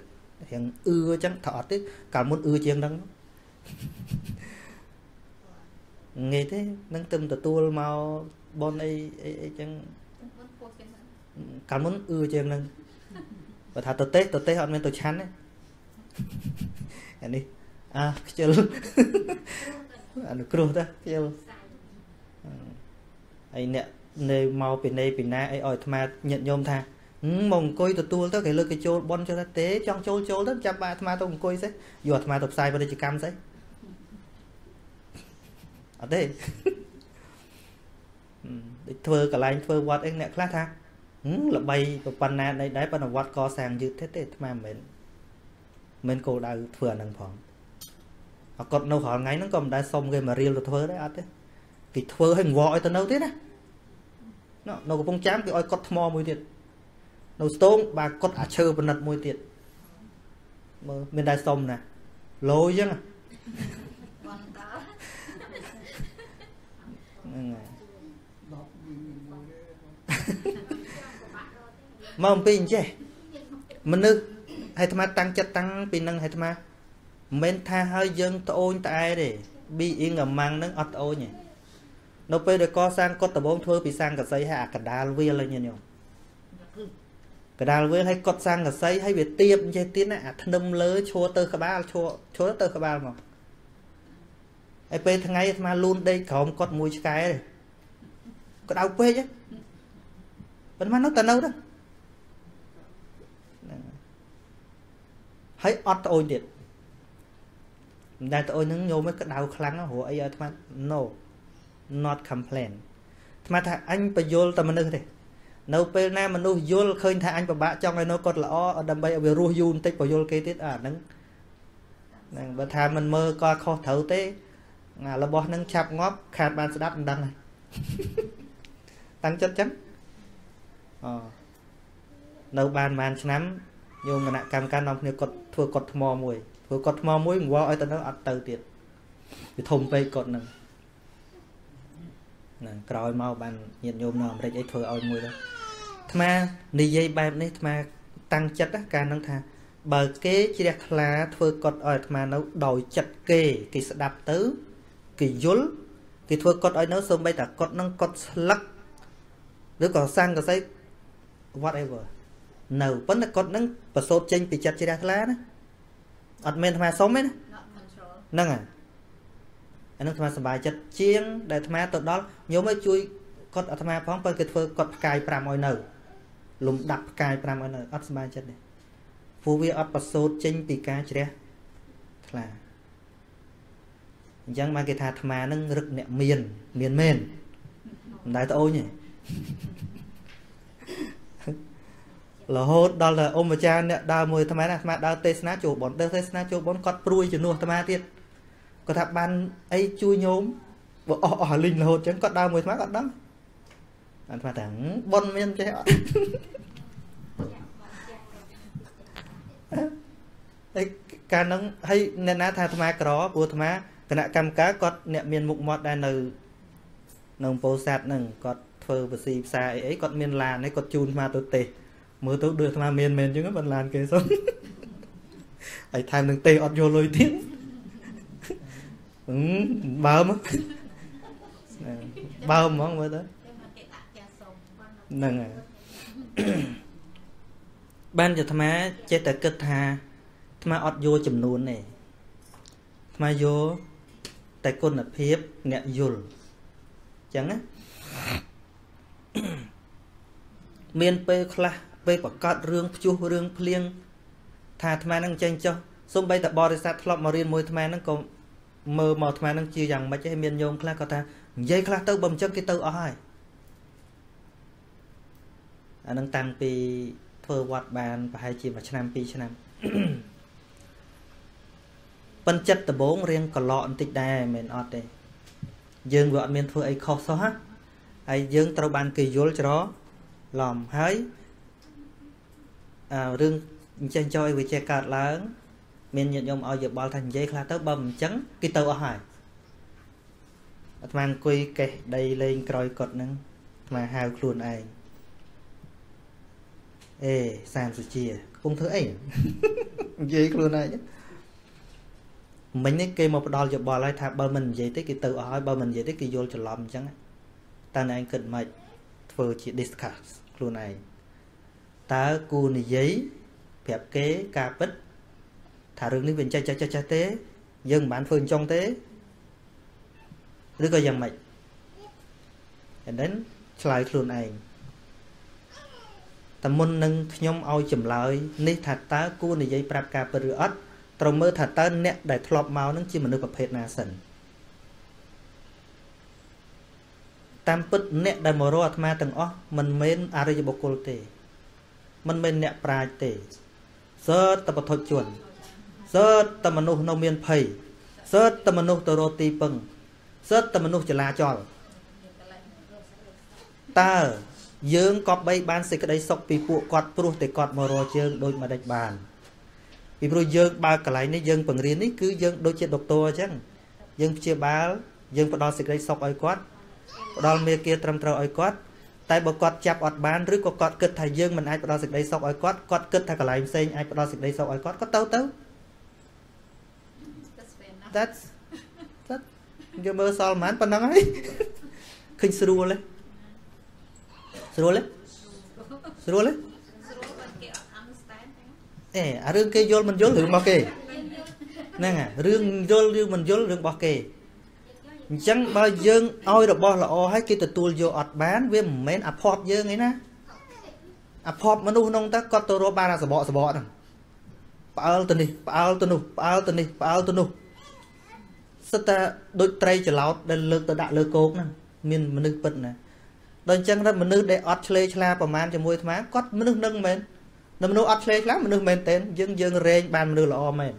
រៀងអឺចឹងថាអត់ទេកាលមុនអឺជាងហ្នឹងងាយទេនឹងទៅទទួលមកបនអីអីចឹងកាលមុនអឺជាងហ្នឹងបើថាទៅទេសទៅទេសអត់មានទៅឆាន់ទេអានេះអាខ្ជិលអនុគ្រោះទៅខ្ជិលហើយអ្នក នៅមកពីនៃពីណាអីឲ្យអាត្មាញាតញោមថាមកអង្គុយទទួលទៅគេលើកគេចូលប៉ុនចុះថាទេចង់ចូលចូលទៅចាំបាអាត្មាទៅអង្គុយសិយកអាត្មាទៅផ្សាយពាណិជ្ជកម្មសិអត់ទេដូចធ្វើកន្លែងធ្វើវត្តអីអ្នកខ្លះថាល្បីប៉ុណ្ណានៃដែរប៉ុន្តែវត្តកសាងយឺតទេទេអាត្មាមិនមែនមិនគោលដៅធ្វើអានឹងផងអគាត់នៅរាល់ថ្ងៃហ្នឹងក៏មិនដែលសុំគេមករៀលទៅធ្វើដែរអត់ទេគេធ្វើឲ្យងវឲ្យទៅនៅទៀតណា នៅកំពង់ចាមគេឲ្យកត់ថ្មមួយទៀតនៅស្ទងបាទកត់អាឈើបណិតមួយទៀតមើលមានដែរសុំណាលោអញ្ចឹងហ្នឹងហើយមកអំពីអញ្ចេះមនុស្សហើយអាត្មាតាំងចិត្តតាំងពីនឹងហើយអាត្មាមិនមែនថាឲ្យយើងត្អូញត្អែទេ being among នឹងអត់ត្អូញទេ នៅពេលដែលកសាងកុដដំបងធ្វើពីសង្កសីហើយអាកដាលវាលញញោមកដាលវាលហើយកុដសង្កសីហើយវាទៀបចេះទៀតណាអាធ្នឹមលើឈួរទៅក្បាលឈួរឈួរទៅក្បាលមកហើយពេលថ្ងៃអាត្មាលូនដេកក្រោមកុដមួយឆ្កែទេក្តៅពេកប៉ុន្មាននៅតែនៅទៅហើយអត់ត្អូញទៀតមិនដែលត្អូញនឹងញោមក្តៅខ្លាំងព្រោះអីឲ្យអាត្មា no not complain អាត្មាថាអញបយលតែមនុស្សទេនៅពេលណាមនុស្សយល់ឃើញថាអញពិបាកចង់ឲ្យនៅគាត់ល្អដើម្បីឲ្យវារស់យូរបន្តិចបយលគេទៀតអាហ្នឹងហ្នឹងបើថាមិនមើលក៏ខុសត្រូវទេអារបស់ហ្នឹងឆាប់ងាប់ខាតបានស្ដាប់មិនដឹងហើយតាំងចិត្តចឹងអនៅបានប្រហែលឆ្នាំយកគណៈកម្មការនាំគ្នាគាត់ធ្វើកត់ថ្មមួយធ្វើកត់ថ្មមួយងវល់ឲ្យទៅនៅអត់ទៅទៀតវាធំពេកកត់ហ្នឹង ណាក្រោយមកបានញាតិញោមនៅអាមេរិកអីធ្វើឲ្យមួយទៅអាត្មានិយាយបែបនេះអាត្មាតាំងចិត្តការនឹងថា បើគេជ្រះថ្លាធ្វើកត់ឲ្យអាត្មានៅដោយចិត្តគេគេស្ដាប់ទៅគេយល់គេធ្វើកត់ឲ្យនៅសូម្បីតែកត់នឹងកត់ស្លឹកឬក៏សង្កសី whatever នៅប៉ុន្តែគាត់នឹងប្រសូតចេញពីចិត្តជ្រះថ្លាណាអត់មានអាត្មាសុំទេណាហ្នឹងហើយ អានឹងអាត្មាសប្បាយចិត្តជាងដែលអាត្មាទៅដល់ញោមឲ្យជួយគាត់អាត្មាផងបើគេធ្វើគាត់ផ្កាយ5ឲ្យនៅលំដាប់ផ្កាយ5ឲ្យនៅអត់សប្បាយចិត្តទេព្រោះវាអត់ប្រសូតចេញពីការជ្រះថ្លាអញ្ចឹងបានគេថាអាត្មានឹងរឹកអ្នកមានមានមែនមិនដែលត្អូញទេរហូតដល់តែអ៊ំអាចារ្យអ្នកដើរមួយអាត្មាអាត្មាដើរទេសនាចូលបនដើរទេសនាចូលបនគាត់ព្រួយជំនួសអាត្មាទៀត គាត់ថាបានអីជួយញោមបើអស់អស់លីងរហូតចឹងគាត់ដើរមួយអាត្មាគាត់ដឹងអាត្មាថាបនមានចេះអត់អីកាលហ្នឹងហើយអ្នកណាថាអាត្មាក្រព្រោះអាត្មាគណៈកម្មការគាត់អ្នកមានមុខមាត់ដែរនៅនៅពោធិ៍សាត់ហ្នឹងគាត់ធ្វើបស៊ីផ្សារអីអីគាត់មានឡានហើយគាត់ជូនអាត្មាទៅទេសមើលទៅដូចអាត្មាមានមែនអញ្ចឹងបានឡានគេសុំហើយថែមនឹងទេសអត់យកលុយទៀត បើមបើហ្មងមើលទៅហ្នឹងហើយបានជាអាត្មាចេះតែគិតថាអាត្មាអត់យកចំនួនទេអាត្មាយកតែគុណភាពអ្នកយល់អញ្ចឹងណាមានពេលខ្លះពេលប្រកាសរឿងព្យុះរឿងភ្លៀងថាអាត្មានឹងចេញចុះសំបីតបរិស័ទធ្លាប់មករៀនមួយអាត្មាហ្នឹងក៏ មើលមកអាត្មាហ្នឹងជាយ៉ាងម៉េចឯងមានញោមខ្លះគាត់ថានិយាយខ្លះទៅបើមិនចឹងគេទៅអស់ហើយអានឹងតាំងពីធ្វើវត្តបានប្រហែលជាមួយឆ្នាំ2ឆ្នាំប៉ិនចិត្តដំបងរៀងកឡកបន្តិចដែរមិនមែនអត់ទេយើងវាអត់មានធ្វើអីខុសសោះហ่ะហើយយើងត្រូវបានគេយល់ច្រឡំហើយអឺរឿងអញ្ចឹងចុយវាចេះកើតឡើង មានញាតិញោមឲ្យយោបល់ថានិយាយខ្លះទៅបើមិនអញ្ចឹងគេទៅអស់ហើយអាត្មាអង្គុយកេះដីលេងក្រោយកត់ហ្នឹងអាត្មាហៅខ្លួនឯងអេសាមសុជាកំពុងធ្វើអីនិយាយខ្លួនឯងមិញនេះគេមកផ្ដល់យោបល់ហើយថាបើមិននិយាយទេគេទៅអស់ហើយបើមិននិយាយទេគេយល់ច្រឡំអញ្ចឹងតើឯងគិតមិនធ្វើជា discuss ខ្លួនឯងតើគូនិយាយប្រាប់គេការពិត ថារឿងនេះវាចេះចេះចេះទេ យើងមិនបានធ្វើអញ្ចឹងទេឬក៏យ៉ាងម៉េច and then ឆ្លើយខ្លួនឯងតែមុននឹងខ្ញុំឲ្យចម្លើយនេះថាតើគួរនិយាយប្រាប់ការពិតឬអត់ត្រូវមើលថាតើអ្នកដែលធ្លាប់មកនឹងជាមនុស្សប្រភេទណាសិនតាមពិតអ្នកដែលមករកអាត្មាទាំងអស់មិនមែនអរិយបុគ្គលទេមិនមែនអ្នកប្រាជ្ញទេសើតតែបធុជន សើតតែមនុស្សនៅមានភ័យសើតតែមនុស្សទៅរកទីពឹងសើតតែមនុស្សចលាចលតើយើងក៏បីបានសេចក្តីសុខពីពួកគាត់ព្រោះតែគាត់មករកយើងដូចមិនដេចបានពីព្រោះយើងបើកន្លែងនេះយើងបង្រៀននេះគឺយើងដូចជាដុកទ័រអញ្ចឹងយើងព្យាបាលយើងផ្ដល់សេចក្តីសុខឲ្យគាត់ផ្ដល់មេគាត្រឹមត្រូវឲ្យគាត់តែបើគាត់ចាប់អត់បានឬក៏គាត់គិតថាយើងមិនអាចផ្ដល់សេចក្តីសុខឲ្យគាត់គាត់គិតថាកន្លែងផ្សេងអាចផ្ដល់សេចក្តីសុខឲ្យគាត់គាត់ទៅទៅ That's that យកមើលសល់ប៉ុន្មានប៉ុណ្ណឹងហើយឃើញស្រួលទេស្រួលទេស្រួលទេអេអារឿងគេយល់មិនយល់រឿងរបស់គេហ្នឹងអារឿងយល់ឬមិនយល់រឿងរបស់គេអញ្ចឹងបើយើងឲ្យរបស់ល្អហើយគេទទួលយកអត់បានវាមិនមែនអភ័ព្វយើងឯណាអភ័ព្វមនុស្សក្នុងតើគាត់ទៅរកបានអាសបកសបកហ្នឹងផ្អើលទៅនេះផ្អើលទៅនោះផ្អើលទៅនេះផ្អើលទៅនោះ សិតតែដូចត្រីច្រឡោតដែលលើកទៅដាក់លើគោកហ្នឹងមានមនុស្សពិតណាដល់អញ្ចឹងទៅមនុស្សដែលអត់ឆ្លេឆ្លាប្រមាណជាមួយអាត្មាគាត់មនុស្សនឹងមែននៅមនុស្សអត់ឆ្លេឆ្លាមនុស្សមែនតែនយើងយើងរែងបានមនុស្សល្អមែន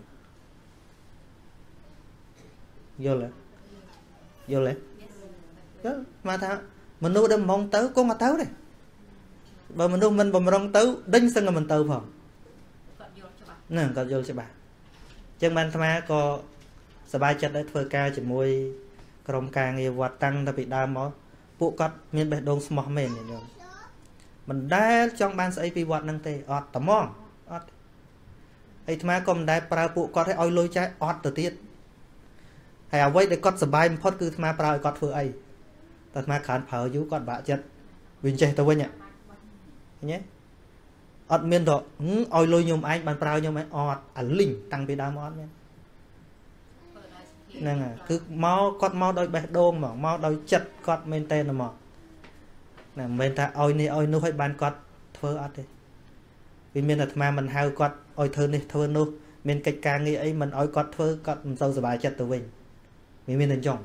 យល់ទេយល់ទេយល់មកថាមនុស្សដែលបំរុងទៅគង់អត់ទៅទេបើមនុស្សមិនបំរុងទៅដេញសឹងតែមិនទៅផងគាត់យល់ច្បាស់ហ្នឹងគាត់យល់ច្បាស់អញ្ចឹងបានអាត្មាក៏ សប្បាយចិត្តដែរធ្វើការជាមួយក្រុមការងារវត្តតាំងតែពីដើមមកពួកគាត់មានបេះដូងស្មោះមែនញោមមិនដែលចង់បានស្អីពីវត្តហ្នឹងទេអត់ត្មងអត់ហើយអាត្មាក៏មិនដែលប្រើពួកគាត់ឲ្យឲ្យលុយចាយអត់ទៅទៀតហើយអ្វីដែលគាត់សប្បាយបំផុតគឺអាត្មាប្រើឲ្យគាត់ធ្វើអីតែអាត្មាខានប្រើយូរគាត់បាក់ចិត្តវាចេះទៅវិញឃើញទេអត់មានទៅឲ្យលុយខ្ញុំឯងបានប្រើខ្ញុំឯងអត់អាលីងតាំងពីដើមអត់មាន ហ្នឹងហើយគឺមកគាត់មកដោយបេះដូងហ្មងមកដោយចិត្តគាត់មែនតើហ្មងណាមិនមែនថាឲ្យនេះឲ្យនោះឲ្យបានគាត់ធ្វើអត់ទេវាមានអាត្មាមិនហៅគាត់ឲ្យធ្វើនេះធ្វើនោះមានកិច្ចការងារអីមិនឲ្យគាត់ធ្វើគាត់មិនសូវសុបាយចិត្តទៅវិញវាមានតែចង់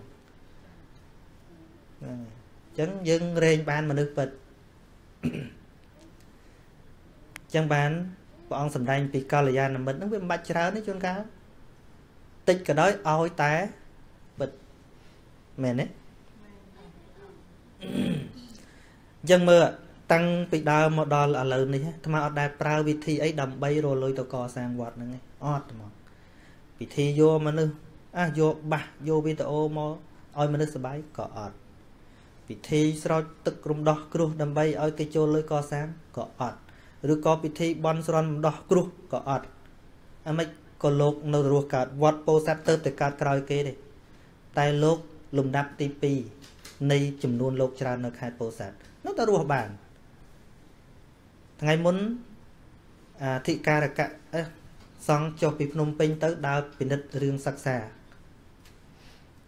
ហ្នឹងអញ្ចឹងយើងរែងបានមនុស្សពិតអញ្ចឹងបានព្រះអង្គសម្ដែងពីកល្យាណមិត្តហ្នឹងវាមិនបាច់ច្រើនទេជួនកាល តិចក៏ដោយឲ្យតែពិតមែនទេអញ្ចឹងមើលតាំងពីដើមមកដល់ឥឡូវនេះអាត្មាអត់ដែលប្រើវិធីអីដើម្បីរលុយទៅកសាងវត្តហ្នឹងឯងអត់ហ្មងពិធីយកមនុស្សអះយកបាសយកវីដេអូមកឲ្យមនុស្សសបាយក៏អត់ពិធីស្រោចទឹករំដោះគ្រោះដើម្បីឲ្យគេចូលលុយកសាងក៏អត់ឬក៏ពិធីបន់ស្រន់រំដោះគ្រោះក៏អត់អាម៉េច ក៏លោកនៅរស់កើតវត្តពោធិ៍សាត់ទៅតែកើតក្រោយគេទេតែលោកលំដាប់ទី2នៃចំនួនលោកច្រើននៅខេត្តពោធិ៍សាត់នៅតែរស់បានថ្ងៃមុនអធិការកៈសង់ចុះពីភ្នំពេញទៅដើរពិនិត្យរឿងសិក្សា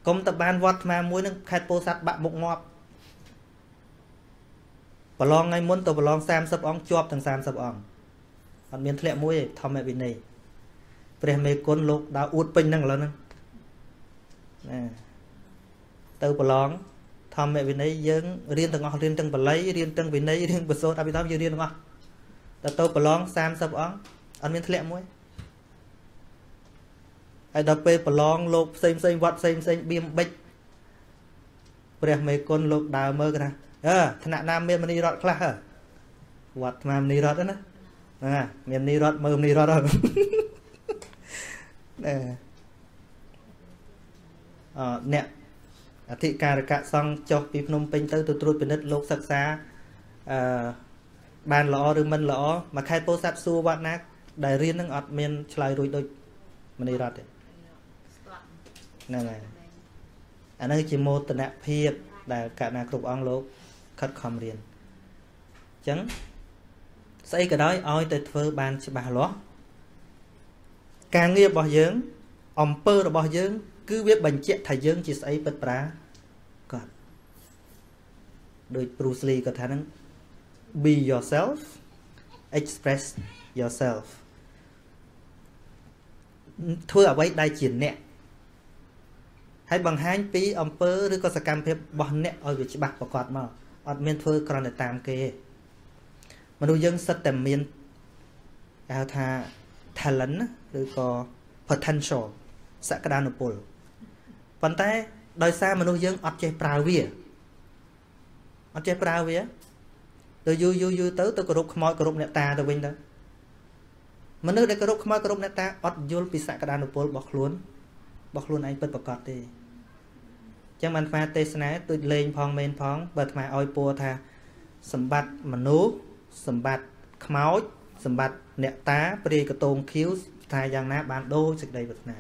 កុំតបានវត្តថ្មមួយនឹងខេត្តពោធិ៍សាត់បាក់មុខងាប់ប្រឡងថ្ងៃមុនទៅប្រឡង30អង្គជាប់ទាំង30អង្គអត់មានធ្លាក់មួយទេធម្មវិន័យ ព្រះមេគុណលោកដើរអួតពេញហ្នឹងឥឡូវហ្នឹងណាទៅប្រឡងធម្មវិន័យយើងរៀនទាំងអស់រៀនទាំងបល័យរៀនទាំងវិន័យរៀនបសូតអភិធម្មយើងរៀនទាំងអស់តែទៅប្រឡង30អង្គអត់មានធ្លាក់មួយហើយដល់ពេលប្រឡងលោកផ្សេងផ្សេងវត្តផ្សេងផ្សេងបៀមបិចព្រះមេគុណលោកដើរមើលគេថាអើថ្នាក់ណាមានមនីរតខ្លះវត្តស្មាមនីរតណាណាមានមនីរតមើលមនីរតហ្នឹ ងអឺអអ្នកអធិការកៈសង្ឃចុះពីភ្នំពេញទៅទៅត្រួតពិនិត្យលោកសិក្សាអឺបានល្អឬមិនល្អមួយខែពោធិ៍សាត់សួរវត្តណាដែលរៀននឹងអត់មានឆ្លើយរួចដូចមនីរតទេហ្នឹងហើយអានេះជាមោទនភាពដែលកណាគ្រប់អង្គលោកខិតខំរៀនអញ្ចឹងស្អីក៏ដោយឲ្យទៅធ្វើបានច្បាស់លាស់ ការងាររបស់យើងអំពើរបស់យើង គឺវាបញ្ជាក់ថាយើងជាស្អីពិតប្រាកដដោយ Bruce Lee ក៏ថាហ្នឹង be yourself express yourself ធ្វើអ្វីដែលជាអ្នកហើយបង្ហាញពីអំពើឬក៏សកម្មភាពរបស់អ្នកឲ្យវាច្បាស់ប្រកបមកអត់មានធ្វើគ្រាន់តែតាមគេទេមនុស្សយើងសិតតែមានគេហៅថា talent ឬក៏ potential សក្តានុពលប៉ុន្តែដោយសារមនុស្សយើងអត់ចេះប្រើវាអត់ចេះប្រើវាទៅយូរយូរយូរទៅទៅគោរពខ្មោចគោរពអ្នកតាទៅវិញទៅមនុស្សដែលគោរពខ្មោចគោរពអ្នកតាអត់យល់ពីសក្តានុពលរបស់ខ្លួនរបស់ខ្លួនឯងពិតប្រកបទេចឹងបានអាទេសនាទូចលេងផងមែនផងបើអាត្មាឲ្យពួរថាសម្បត្តិមនុស្សសម្បត្តិខ្មោចសម្បត្តិអ្នកតាព្រាយកតងខៀវ ថាយ៉ាងណាបានដូរសេចក្តីប្រាថ្នា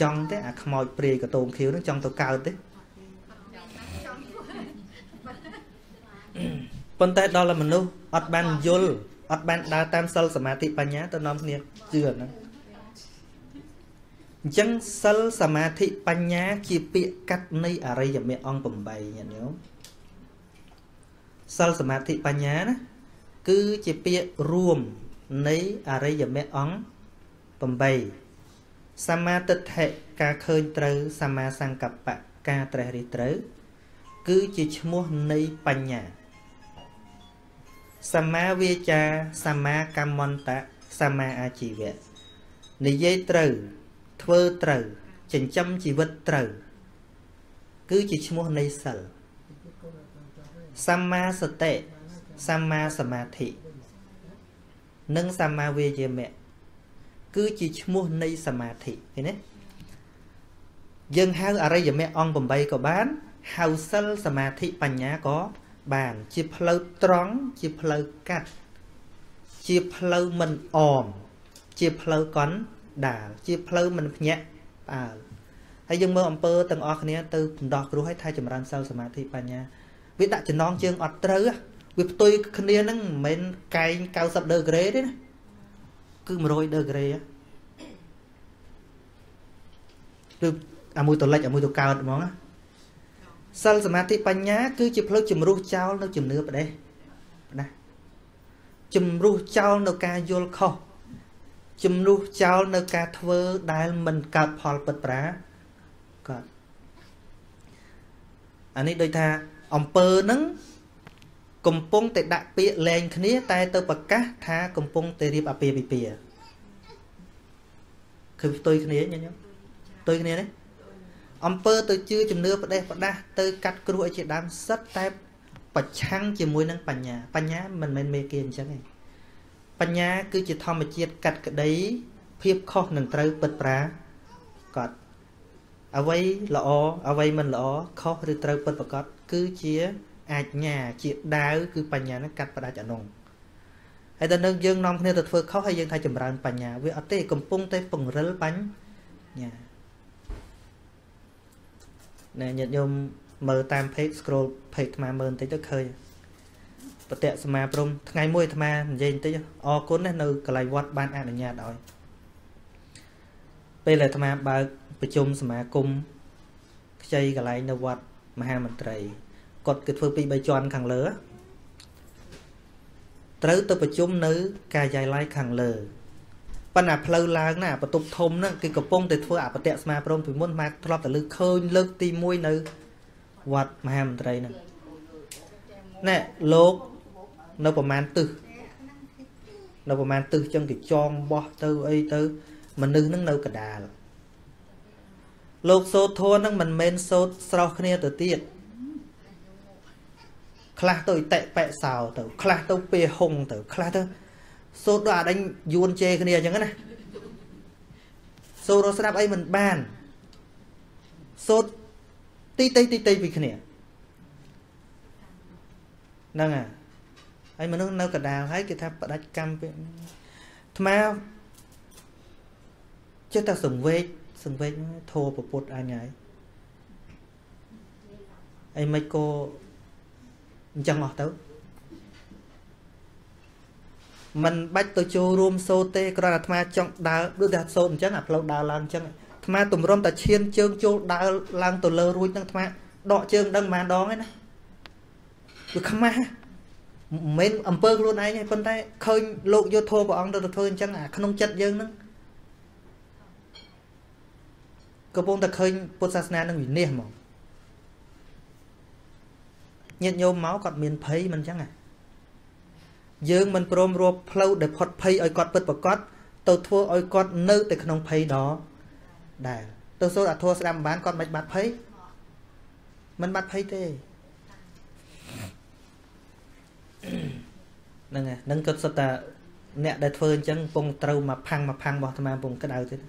ចង់ទេអាខ្មោចព្រាយកតងខៀវនឹងចង់ទៅកើតទេប៉ុន្តែដល់តែមនុស្សអត់បានយល់អត់បានដើរតាមសិលសមាធិបញ្ញាទៅនាំគ្នាជឿហ្នឹងអញ្ចឹងសិលសមាធិបញ្ញាជាពាក្យកាត់នៃអរិយមគ្គអង្គ8ញាតិញោមសិលសមាធិបញ្ញាណាគឺជាពាក្យរួម នៃអរិយមគ្គអង្គ8សមាទិដ្ឋិការឃើញត្រូវសមាសង្កប្បៈការត្រេះរិះត្រូវ គឺជាឈ្មោះនៃបញ្ញាសមាវាចាសមាកម្មន្តៈសមាអាជីវៈនិយាយត្រូវធ្វើត្រូវចិញ្ចឹមជីវិតត្រូវ គឺជាឈ្មោះនៃសិលសម្មាសតិសម្មាសមាធិ និងសម្មាវាយាមៈគឺជាឈ្មោះនៃសមាធិឃើញទេយើងហៅអរិយមគ្គអង្គ8ក៏បានហៅសិលសមាធិបញ្ញាក៏បាន ជាផ្លូវត្រង់ជាផ្លូវកាត់ ជាផ្លូវមិនអម ជាផ្លូវកន់ដាលជាផ្លូវមិនភ្ញាក់ផ្អើលហើយយើងមើលអំពើទាំងអស់គ្នាទៅបណ្ដោះគ្រោះឲ្យថាចម្រើនសិលសមាធិបញ្ញាវាដាក់ចំណងជើងអត់ត្រូវ វាផ្ទុយគ្នាហ្នឹងមិនមែនកែង90ដឺក្រេទេណាគឺ100ដឺក្រេគឺអាមួយទៅលិចអាមួយទៅកើតហ្មងណាសិលសមាធិបញ្ញា គឺជាផ្លូវជំរុះចោលនៅជំនឿប្រទេសណាជំរុះចោលនៅការយល់ខុសជំនួសចោលនៅការធ្វើដែលមិនកើតផលពិតប្រាកដអានេះដូចថាអំពើនឹង កំពុងតែដាក់ពាក្យលែងគ្នា តែទៅប្រកាសថាកំពុងតែរៀបអាពាហ៍ពិពាហ៍គឺផ្ទុយគ្នាញញផ្ទុយគ្នានេះអំពើទៅជឿជំនឿប្រទេសប្រដាស់ទៅកាត់គ្រោះឲ្យជាដើមសិតតែប្រឆាំងជាមួយនឹងបញ្ញាបញ្ញាមិនមែនមេគាអញ្ចឹងទេបញ្ញាគឺជាធម្មជាតិកាត់ក្តីភាពខុសនឹងត្រូវពិតប្រាកដអ្វីល្អអ្វីមិនល្អខុសឬត្រូវពិតប្រាកដគឺជា អាជ្ញាជាដាវគឺបញ្ញានឹងកាត់ផ្ដាច់អានោះហើយដល់នឹងយើងនាំគ្នាទៅធ្វើខុសហើយយើងថាចម្រើនបញ្ញាវាអត់ទេកំពុងតែពង្រិលបញ្ញាណែញាតិញោមមើលតាម page scroll page ថ្មមើលបន្តិចទៅឃើញបតៈសមាព្រំថ្ងៃមួយអាត្មានិយាយបន្តិចអរគុណណាស់នៅកន្លែងវត្តបានអនុញ្ញាតឲ្យពេលអាត្មាបើកប្រជុំសមាគមខ្ចីកន្លែងនៅវត្តមហាមន្ត្រី គាត់គឺធ្វើពី3ជាន់ខាងលើត្រូវទៅប្រជុំនៅ កាយាល័យខាងលើប៉ុន្តែផ្លូវឡើងណាបន្ទប់ធំហ្នឹងគេកំពុងតែធ្វើអបតៈស្មាព្រមពីមុនមកធ្លាប់តែលើឃើញលើកទី1នៅវត្តមហាមន្ត្រីហ្នឹងណែលោកនៅប្រមាណទឹះនៅប្រមាណទឹះចឹងគេចងបោះទៅអីទៅមនុស្សហ្នឹងនៅកដាលលោកសូត្រធនហ្នឹងមិនមែនសូត្រស្រោះគ្នាទៅទៀត ខ្លះទៅអតិបិសោទៅខ្លះទៅពេហុងទៅខ្លះទៅសូត្រដល់អាដេញយួនជេរគ្នាអញ្ចឹងណាសូត្ររស្ដាប់អីមិនបានសូត្រទីតិទីតិពីគ្នាហ្នឹងហើយហើយមនុស្សនៅកដាលហើយគេថាផ្ដាច់កម្មពេលអាត្មាចិត្តតែសង្វេកសង្វេកធោប្រពុតអញហើយអីមិនក៏ អញ្ចឹងអស់ទៅมันបាច់ទៅចូលរួមសូត្រទេគ្រាន់តែអាត្មាចង់ដើរដូចតែសូត្រអញ្ចឹងអាផ្លូវដើរឡើងអញ្ចឹងអាត្មាទម្រាំតែឈានជើងចូលដើរឡើងទៅលើរួចហ្នឹងអាត្មាដកជើងដឹងប៉ុន្មានដងឯណាវាខ្មាស់មិនមែនអំពើខ្លួនឯងទេប៉ុន្តែឃើញលោកយកធម៌ព្រះអង្គទៅធ្វើអញ្ចឹងអាក្នុងចិត្តយើងហ្នឹងកំពុងតែឃើញពុទ្ធសាសនានឹងវិនិច្ឆ័យហ្មង ញាតិញោមមកគាត់មានភ័យមិនអញ្ចឹងហ៎យើងមិនព្រមរាប់ផ្លូវដែលផុតភ័យឲ្យគាត់ពិតប្រកបទៅធ្វើឲ្យគាត់នៅតែក្នុងភ័យដដែលទៅសូត្រអធัวស្ដាប់មិនបានគាត់មិនបាត់ភ័យមិនបាត់ភ័យទេហ្នឹងហើយហ្នឹងគាត់សុទ្ធតែអ្នកដែលធ្វើអញ្ចឹងកំពុងត្រូវមកផាំងមកផាំងរបស់អាត្មាកំពុងក្តៅទៀត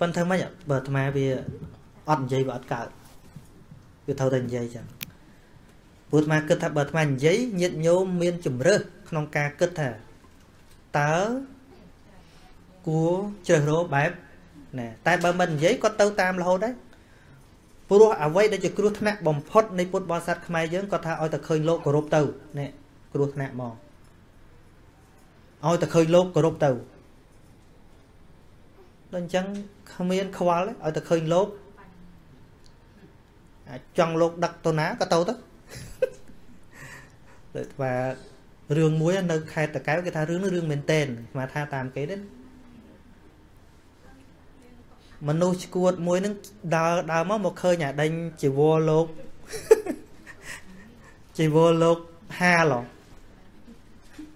ប៉ុន្តែមិនបើអាត្មាវាអត់និយាយវាអត់កើតវាត្រូវតែនិយាយចឹង ព្រោះអាត្មាគិតថាបើអាត្មានិយាយញាតញោមមានជំរើសក្នុងការគិតថាតើគួរជ្រើសរើសបែបណាតែបើមិននិយាយគាត់ទៅតាមរហូតដែរព្រោះអ្វីដែលជាគ្រោះថ្នាក់បំផុតនៃពុទ្ធបរិស័ទខ្មែរយើងគាត់ថាឲ្យតែឃើញលោកគោរពទៅនេះគ្រោះថ្នាក់មកឲ្យតែឃើញលោកគោរពទៅដល់អញ្ចឹងគ្មានខ្វល់ឲ្យតែឃើញលោកចង់លោកដឹកទៅណាក៏ទៅទៅដូច ថារឿងមួយនៅខេត្តតកែវគេថារឿងនេះរឿងមែនតែនស្មាថាតាមគេទេមនុស្សឈួតមួយនឹងដើរដើរមកមកឃើញអាដេញជីវរលោកជីវរលោកហាល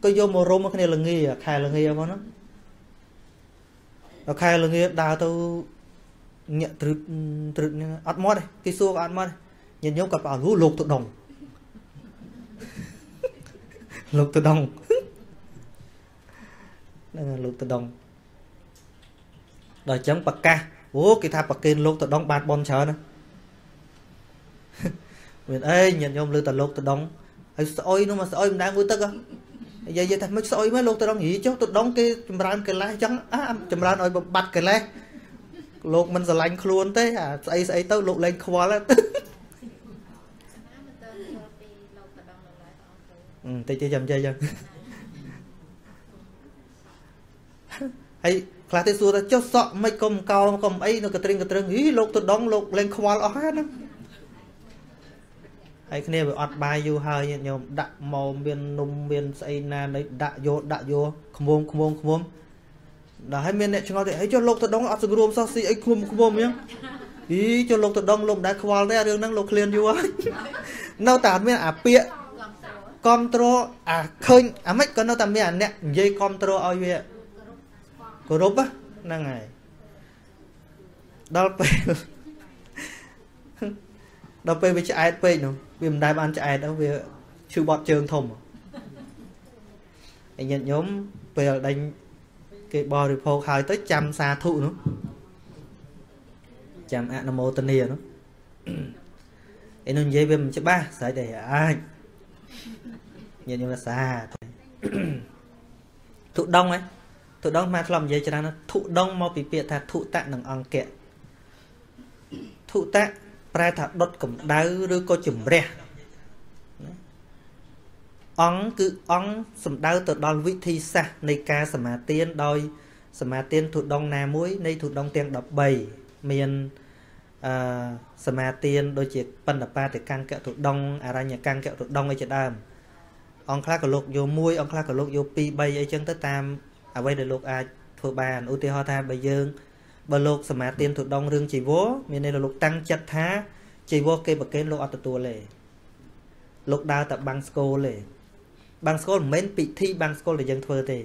ក៏យកមករុំគ្នាល្ងាខែល្ងាមកហ្នឹងដល់ខែល្ងាដើរទៅញាក់ត្រឹតត្រឹតហ្នឹងអត់មកទេគេសួរក៏អត់មកញាតិញោមគាត់ bảo លោកទៅដង លោកទៅដងហ្នឹងលោកទៅដងដល់អញ្ចឹងប្រកាសអូគេថាប្រគេនលោកទៅដងបានបនច្រើនណាមានអីញាតិញោមលើតែលោកទៅដងហើយស្អុយនោះមកស្អុយម្ដងមួយទឹកនិយាយថាមិនស្អុយមកលោកទៅដងហីចុះទៅដងគេចម្រើនកិលេសអញ្ចឹងអាចម្រើនឲ្យបំបត្តិកិលេសលោកមិនស្រឡាញ់ខ្លួនទេអាស្អីស្អីទៅលោកលែងខ្វល់ទៅ តិចតិចចាំចេះចឹងហើយខ្លះទៅសួរថាចុះសក់មិនកុំកោកុំអីនៅកត្រឹងកត្រឹងហីលោកទៅដងលោកលេងខ្វល់អស់ហើយហ្នឹងហើយគ្នាវាអត់បាយយូរហើយញាតិញោមដាក់មកមាននំមានស្អីណានៃដាក់យកដាក់យកខ្មុំខ្មុំខ្មុំដល់ហើយមានអ្នកឆ្ងល់ទៅហើយចុះលោកទៅដងអត់សង្រួមសោះស៊ីអីខ្មុំខ្មុំអញ្ចឹងអីចុះលោកទៅដងលោកមិនដែលខ្វល់ទេរឿងហ្នឹងលោកឃ្លានយូរហើយនៅតែអត់មានអាពាក គ្រប់គ្រងអាឃើញអាម៉េចក៏នៅតែមានអាអ្នកនិយាយគ្រប់គ្រងឲ្យវាគោរពហ្នឹងហើយដល់ពេលដល់ពេលវាឆ្អែតពេកនោះវាមិនដែលបានឆ្អែតទៅវាឈឺបត់ជើងធំហើយញាតិញោមពេលដេញគេបរិភោគហើយទៅចាំសាធុនោះចាំអនុមោទនានោះឯនោះនិយាយវាមិនច្បាស់ស្អីតែអាច ញាតិញោមសាធុដងហ៎ធុដងមកធ្លាប់និយាយច្រើនធុដងមកពីពាក្យថាធុតៈនិងអង្គៈធុតៈប្រែថាដុតកម្ដៅឬក៏ជំរះអង្គគឺអង្គសំដៅទៅដល់វិធីសាស្ត្រនៃការសមាទានដោយសមាទានធុដងណាមួយនៃធុដងទាំង13មានអឺសមាទានដូចជាបណ្ឌបាតិកង្គៈធុដងអរញ្ញកង្គៈធុដងឯជាដើម អង្គខ្លះក៏លោកយក1អង្គខ្លះក៏លោកយក2 3អីចឹងទៅតាមអ្វីដែលលោកអាចធ្វើបានឧទាហរណ៍ថាបើយើងបើលោកសមាទានទុដងរឿងជីវរមានន័យថាលោកតាំងចិត្តថាជីវរគេប្រកេនលោកអត់ទទួលទេលោកដើរតែបាំងស្គលទេបាំងស្គលមិនមែនពិធីបាំងស្គលដែលយើងធ្វើទេ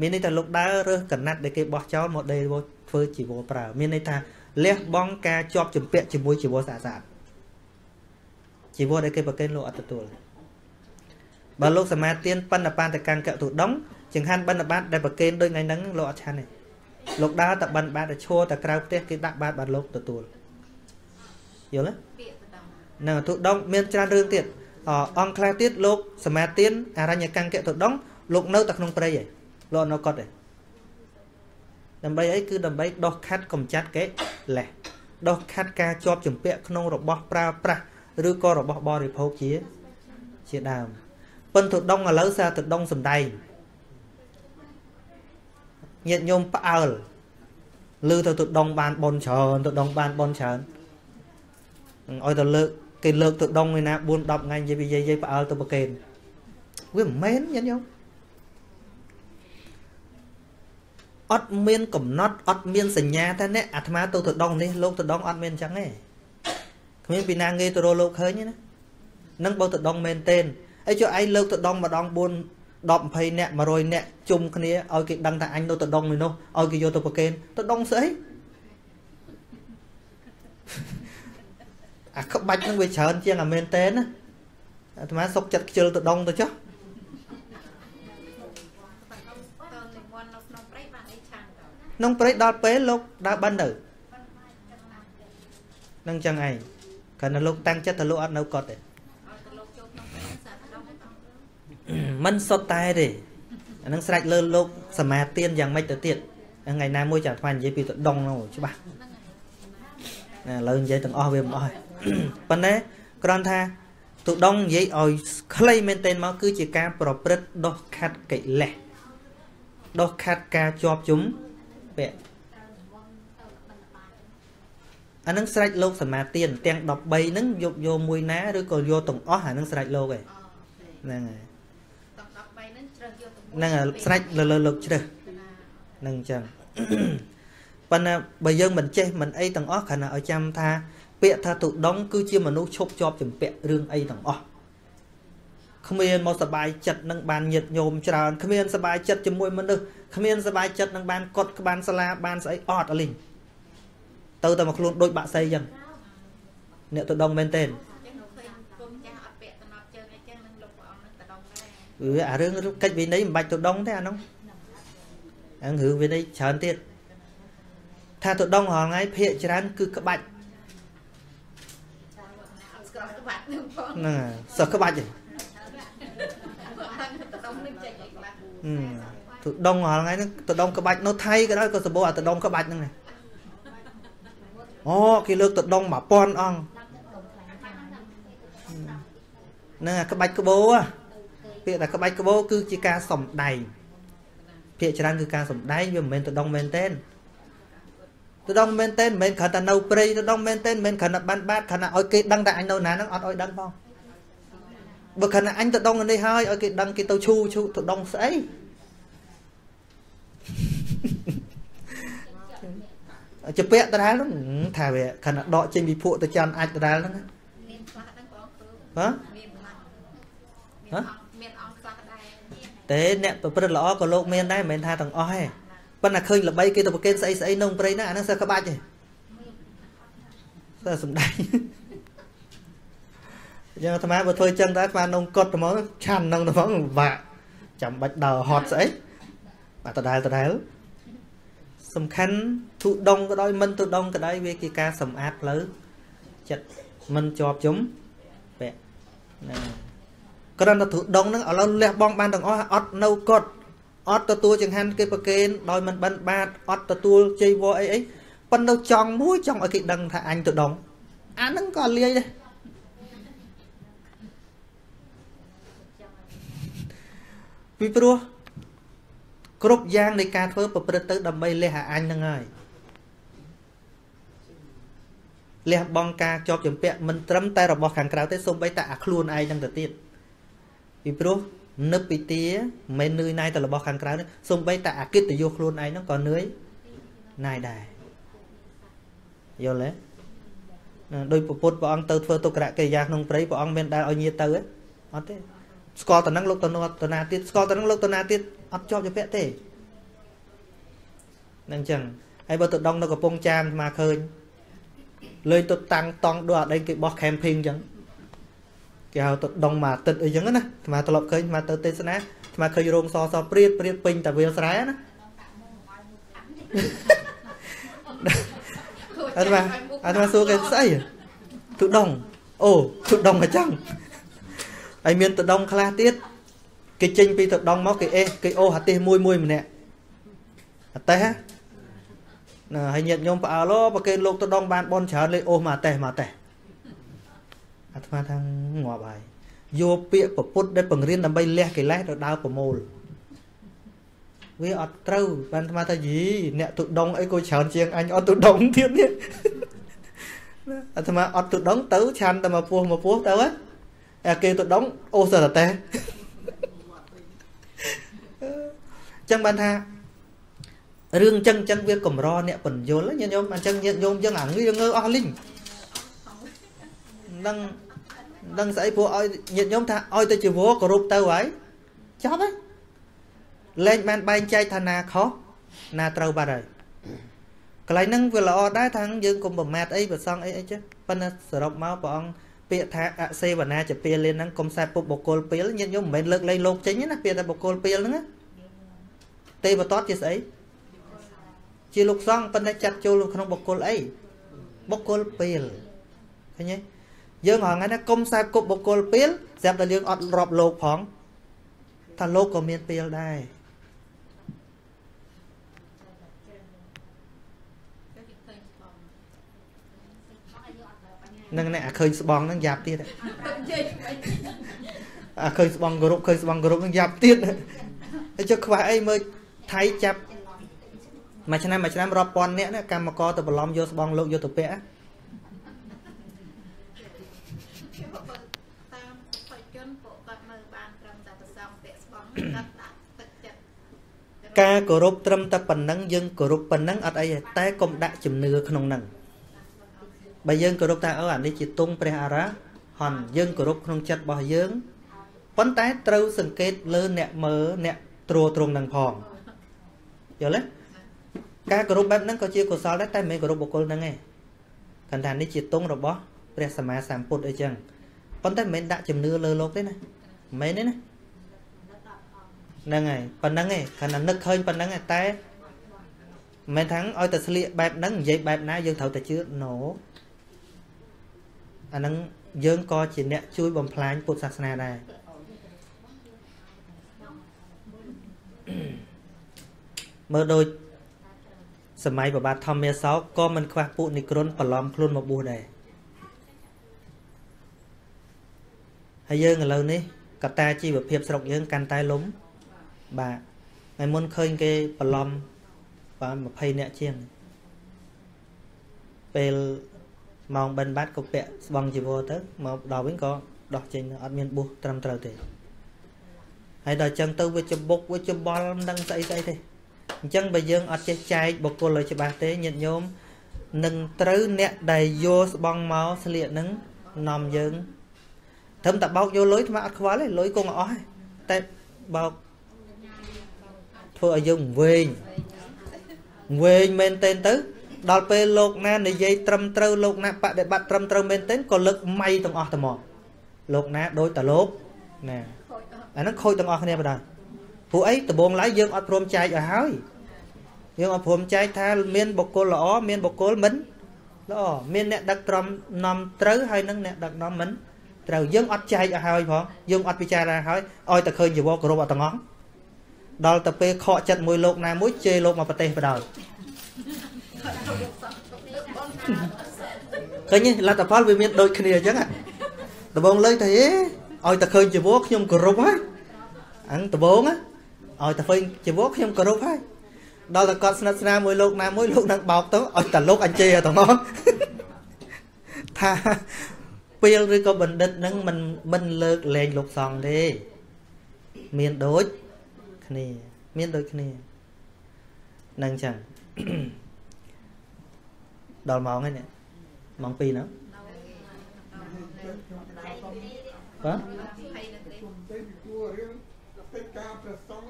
មានន័យថាលោកដើររើសកណាត់ដែលគេបោះចោលមកដេរធ្វើជីវរប្រើមានន័យថាលះបង់ការជាប់ជំពាក់ជាមួយជីវរស្អាតស្អាតជីវរដែលគេប្រកេនលោកអត់ទទួល បើលោកសមាទានបណ្ឌបានតកាំងកតុដងចង្ហាន់បណ្ឌបាតដែលប្រកេនដូចថ្ងៃហ្នឹងលោកអត់ឆាន់ទេលោកដើរតែបណ្ឌបាតតែឈរតែក្រៅផ្ទះគេដាក់បាតបាទលោកទទួលយល់ទេហ្នឹងទុដងមានច្រើនរឿងទៀតអង្គខ្លះទៀតលោកសមាទានអរញ្ញកាំងកតុដងលោកនៅតែក្នុងព្រៃឯងលោកនៅកត់ឯងដើម្បីអីគឺដើម្បីដោះខាត់កំចាត់កិលេសដោះខាត់ការជាប់ជំពាក់ក្នុងរបស់ប្រើប្រាស់ឬក៏របស់បរិភោគជា ជាដើម ប៉ុន្តែដងឥឡូវសារទៅដងសំដែងញាតិញោមផ្អើលឬទៅទៅដងបានបនច្រើនទៅដងបានបនច្រើនឲ្យទៅលើកគេលើកទៅដងឯណា4 10ថ្ងៃនិយាយនិយាយផ្អើលទៅប្រកេនវាមិនមែនញាតិញោមអត់មានកំណត់អត់មានសញ្ញាថាអ្នកអាត្មាទៅទៅដងនេះលោកទៅដងអត់មានអញ្ចឹងទេគ្មានពីណាងាយទៅរកលោកឃើញណានឹងបើទៅដងមែនទេ អីចុះឯងលើកទៅដងម្ដង4 10 20នាក់100នាក់ជុំគ្នាឲ្យគេដឹងថាអញនៅទៅដងនេះនោះឲ្យគេយកទៅប្រកេនទៅដងស្អីអាក្បាច់នឹងវាច្រើនជាងអាមែនតែនណាអាត្មាសុកចិត្តខ្ជិលទៅដងទៅចុះក្នុងព្រៃដល់ពេលលោកដើរបិណ្ឌទៅនឹងចឹងឯងគ្រាន់តែលោកតាំងចិត្តថាលោកអត់នៅកត់ទេ មិនសុទ្ធតែទេអានឹងស្រេចលើលោកសមាទានយ៉ាងម៉េចទៅទៀតថ្ងៃណាមួយចាំថ្មនិយាយពីទៅដងនោះច្បាស់ណាឥឡូវនិយាយទាំងអស់វាមិនអស់ប៉ុន្តែគ្រាន់ថាទុដងនិយាយឲ្យខ្លីមែនទែនមកគឺជាការប្រព្រឹត្តដោះខាត់កិលេសដោះខាត់ការជាប់ជុំពាក់អានឹងស្រេចលោកសមាទានទាំង13ហ្នឹងយកយកមួយណាឬក៏យកទាំងអស់អានឹងស្រេចលោកឯងហ្នឹងហើយ ហ្នឹងស្រេចលើលើលោកជ្រើសហ្នឹងអញ្ចឹងប៉ុន្តែបើយើងមិនចេះមិនអីទាំងអស់គ្រាន់តែឲ្យចាំថា ពាក្យថាទុដងគឺជាមនុស្សឈប់ជាប់ចម្ពាក់រឿងអីទាំងអស់គ្មានមកសបាយចិត្តនឹងបានញាតញោមច្រើនគ្មានសបាយចិត្តជាមួយមនុស្សគ្មានសបាយចិត្តនឹងបានកត់ក្បានសាលាបានស្អីអត់អលីងទៅតែមកខ្លួនដូចបាក់សៃអញ្ចឹងអ្នកទៅដងមែនទេ វាអារឿងកិច្ចវិន័យមិនបាច់ទៅដងទេអានោះអារឿងវិន័យច្រើនទៀតថាទៅដងរាល់ថ្ងៃភាកច្រើនគឺក្បាច់ហ្នឹងសោះក្បាច់ទេទៅដងរាល់ថ្ងៃហ្នឹងទៅដងក្បាច់នៅថៃក៏ដោយក៏សម្បូរអាទៅដងក្បាច់ហ្នឹងអូគេលើកទៅដង1000អង្គហ្នឹងអាក្បាច់ក្បោ ពាក្យថាក្បាច់ក្បោគឺជាការសំដែងពាក្យច្រើនគឺការសំដែងវាមិនមែនទៅដងមែនទេទៅដងមែនទេមិនមែនគ្រាន់តែនៅព្រៃទៅដងមែនទេមិនមែនគ្រាន់តែបានបាតគ្រាន់តែឲ្យគេដឹងតែអញនៅណាហ្នឹងអត់ឲ្យដឹងផងបើគ្រាន់តែអញទៅដងនេះហើយឲ្យគេដឹងគេទៅឈូឈូទៅដងស្អីជាពាក់ដដែលហ្នឹងថាវាខណៈដកចេញពីភក់ទៅចាំអាចដដែលហ្នឹងមានខ្លះហ្នឹងបងគ្រូហ៎មានខ្លះហ៎មានអង្គខ្លះដែរ ទេអ្នកប្រព្រឹត្តល្អក៏លោកមានដែរមិនមែនថាទាំងអស់ទេប៉ុន្តែឃើញល្បីគេទៅប្រកេនស្អីស្អីនៅព្រៃហ្នឹងអាហ្នឹងសើក្បាច់ទេសើសំដែងយ៉ាងអាត្មាបើធ្វើចឹងតើអាត្មានងកត់ត្មងឆាន់នឹងត្មងបាក់ចាំបាច់ដើរហត់ស្អីបាទដដែលដដែលសំខាន់ទុដងក៏ដោយមិនទុដងក៏ដោយវាជាការសម្អាតផ្លូវចិត្តមិនជាប់ជុំពាក់ហ្នឹង គ្រាន់តែទុដងហ្នឹងឥឡូវលះបងបានទាំងអស់អត់នៅកត់អត់ទទួលចង្ហាន់គេប្រគេនដោយមិនបិណ្ឌបាតអត់ទទួលជ័យវរអីអីប៉ុន្តែចង់មួយចង់ឲ្យគេដឹងថាអញទុដងអាហ្នឹងក៏លាយដែរពីព្រោះគ្រប់យ៉ាងនៃការធ្វើប្រព្រឹត្តទៅដើម្បីលះអាអញហ្នឹងហើយលះបង់ការជាប់ចម្ពាក់មិនត្រឹមតែរបស់ខាងក្រៅទេសូម្បីតែអាខ្លួនឯងហ្នឹងទៅទៀត ពីព្រោះនឹបពីទាមិនមែននឿយណាយទៅរបស់ខាងក្រៅនេះសំបីតែអាកិត្តិយសខ្លួនឯងហ្នឹងក៏នឿយណាយដែរយល់ទេដោយពពុទ្ធព្រះអង្គទៅធ្វើទុក្ករកិរិយាក្នុងព្រៃព្រះអង្គមានដែលឲ្យញាតទៅទេអត់ទេស្គាល់តនឹងលោកតនោះតណាទៀតស្គាល់តនឹងលោកតណាទៀតអត់ជាប់ជាពាក់ទេនឹងអញ្ចឹងហើយបើទៅដងនៅកំពង់ចាមស្មាឃើញលេងទៅតាំងតង់ដូចអត់ឯងគេបោះ camping អញ្ចឹង គេហៅទៅដងមួយអាទិត្យអីចឹងណាស្មាធ្លាប់ឃើញស្មាទៅទេសនាស្មាឃើញរោងសសព្រាតព្រាតពេញតាវាលស្រែណាអត់បាទអត់បាទសួរគេស្អីទុដងអូទុដងអញ្ចឹងហើយមានទុដងខ្លះទៀតគេចេញពីទុដងមកគេអេសគេអូអាទេសមួយមួយម្នាក់អាទេសណាហើយញាតញោមផ្អើលប្រគេនលោកទុដងបានបនច្រើនលេអូសមកអាទេសមកអាទេស អាត្មាថាងាប់ហើយយកពាក្យប្រពុតដែលបង្រៀនដើម្បីលះកិលេសទៅដើរប្រមូលវាអត់ត្រូវបានអាត្មាថាយីអ្នកទុដងអីក៏ច្រើនជាងអញអត់ទុដងទៀតនេះអាត្មាអត់ទុដងទៅឆានតែមកពោះមកពោះទៅហ៎អាគេទុដងអូសតតែចឹងបានថារឿងចឹងចឹងវាកម្រអ្នកបញ្យលញាតិញោមអញ្ចឹងញាតិញោមចឹងអាងើងើអស់លីងដឹង ដឹងស្អីព្រោះឲ្យញាតិញោមថាឲ្យទៅជីវរគោរពទៅហើយចប់ហើយលែងបានបែងចែកថាណាខុសណាត្រូវបាត់ហើយកន្លែងហ្នឹងវាល្អដែរថាយើងកុំប្រមាថអីប្រសងអីអីចេះប៉ុន្តែសរុបមកព្រះអង្គពាក្យថាអសេវនាចពាលហ្នឹងកុំខ្សែពុបបុគ្គលពាលញាតិញោមមិនមែនលើកលែងលោកចេញណាពាក្យថាបុគ្គលពាលហ្នឹងទេបតតជាស្អីជាលោកសង្ឃប៉ុន្តែចាត់ចូលក្នុងបុគ្គលអីបុគ្គលពាលឃើញទេ យើងហងៃណាគុំខ្សែគប់បុគ្គលពាលស្រាប់តែយើងអត់រាប់លោកផងថាលោកក៏មានពាលដែរនឹងនេះអាឃើញស្បងហ្នឹងយ៉ាប់ទៀតអាឃើញស្បងគោរពឃើញស្បងគោរពហ្នឹងយ៉ាប់ទៀតហើយចុះខ្វះអីមើលថៃចាប់មួយឆ្នាំមួយឆ្នាំរាប់ពាន់នាក់កម្មករទៅបន្លំយកស្បងលោកយកទៅពាក់តាមបច្ចជនពួកគាត់មើលបានត្រឹមតែប្រសងពា ក់ស្បងគាត់ដាក់ទឹកចិត្តការគោរពត្រឹមតែប៉ុណ្ណឹងយើងគោរពប៉ុណ្ណឹងអត់អីទេតែកុំដាក់ជំនឿក្នុងហ្នឹងបើយើងគោរពថាអឺអានេះជាទង់ព្រះអរហន្តយើងគោរពក្នុងចិត្តរបស់យើងប៉ុន្តែត្រូវសង្កេតលើអ្នកមើលអ្នកត្រួតត្រងនឹងផងយល់ទេការគោរពបែបហ្នឹងក៏ជាកុសលដែរតែមិនមែនគោរពបុគ្គលហ្នឹងទេគាត់ថានេះជាទង់របស់ព្រះសម្មាសម្ពុទ្ធអីចឹងប៉ុន្តែមិនមែនដាក់ជំនឿលើលោកទេណាមិនមែនទេណា ហ្នឹងហើយប៉ុណ្្នឹងឯងគាត់ថានឹកឃើញប៉ុណ្្នឹងឯងតែមិនមែនថាឲ្យតែស្លៀកបែបហ្នឹងនិយាយបែបណាយើងត្រូវតែជឿ no អាហ្នឹងយើងក៏ជាអ្នកជួយបំផ្លាញពុទ្ធសាសនាដែរមើលដូចសម័យប្របាទធម្មមេសោក៏មិនខ្វះពួកនិក្រុនបន្លំខ្លួនមកបួសដែរហើយយើងឥឡូវនេះកត្តាជីវភាពស្រុកយើងកាន់តែលំ បាទថ្ងៃមុនឃើញគេបន្លំបាន20នាក់ជាងពេលម៉ោងបិណ្ឌបាត់ក៏ពាក់ស្បង់ជីវរទៅមកដល់វិញក៏ដោះចេញអត់មានបួសត្រឹមត្រូវទេហើយដល់ចឹងទៅវាច្បុកវាច្បល់មិនដឹងស្អីស្អីទេអញ្ចឹងបើយើងអត់ចេះចែកបុគ្គលឲ្យច្បាស់ទេញាតិញោមនឹងត្រូវអ្នកដែលយកស្បង់មកស្លៀកនឹងនាំយើងត្រឹមតែបោកយកលុយថ្មអត់ខ្វល់ទេលុយគង់អស់ទេតែបោក ធ្វើឲ្យយើងវែងវែងមែនទែនទៅ ដល់ពេលលោកណានិយាយត្រឹមត្រូវលោកណាបដិបត្តិត្រឹមត្រូវមែនទែនក៏លើកម៉ៃទាំងអស់ទៅមកលោកណាដូចតលោកណាអាហ្នឹងខូចទាំងអស់គ្នាបណ្ដោយព្រោះអីដំបងឡើយយើងអត់ព្រមចែកឲ្យហើយយើងអត់ព្រមចែកថាមានបុគ្គលល្អមានបុគ្គលមិនល្អមានអ្នកដឹកត្រំនាំត្រូវហើយនឹងអ្នកដឹកនាំមិនត្រូវយើងអត់ចែកឲ្យហើយផងយើងអត់ពិចារណាហើយឲ្យតែឃើញជីវរគោរពអត់ទាំងអស់ ដល់ទៅពេលខកចិត្តមួយលោកណាមួយជេរលោកមកប្រទេសបដ ாய் ឃើញលទ្ធផលវាមានដូចគ្នាអញ្ចឹងដំបងលើថាអេឲ្យតែឃើញជីវរខ្ញុំគោរពហើយអញ្ចឹងដំបងឲ្យតែឃើញជីវរខ្ញុំគោរពហើយដល់តែគាត់ស្និទ្ធស្នាលមួយលោកណាមួយលោកនឹងបោកទៅឲ្យតែលោកអញ្ជើញទៅមកថាពេលឬក៏បណ្ឌិតនឹងមិនមិនលើកលែងលោកសង្ឃទេមានដូច គ្នា មានដូចគ្នានឹងចឹងដល់ម៉ោងហើយនេះម៉ោង2ហ្នឹងបាទទៅគួររឿងទៅការប្រសង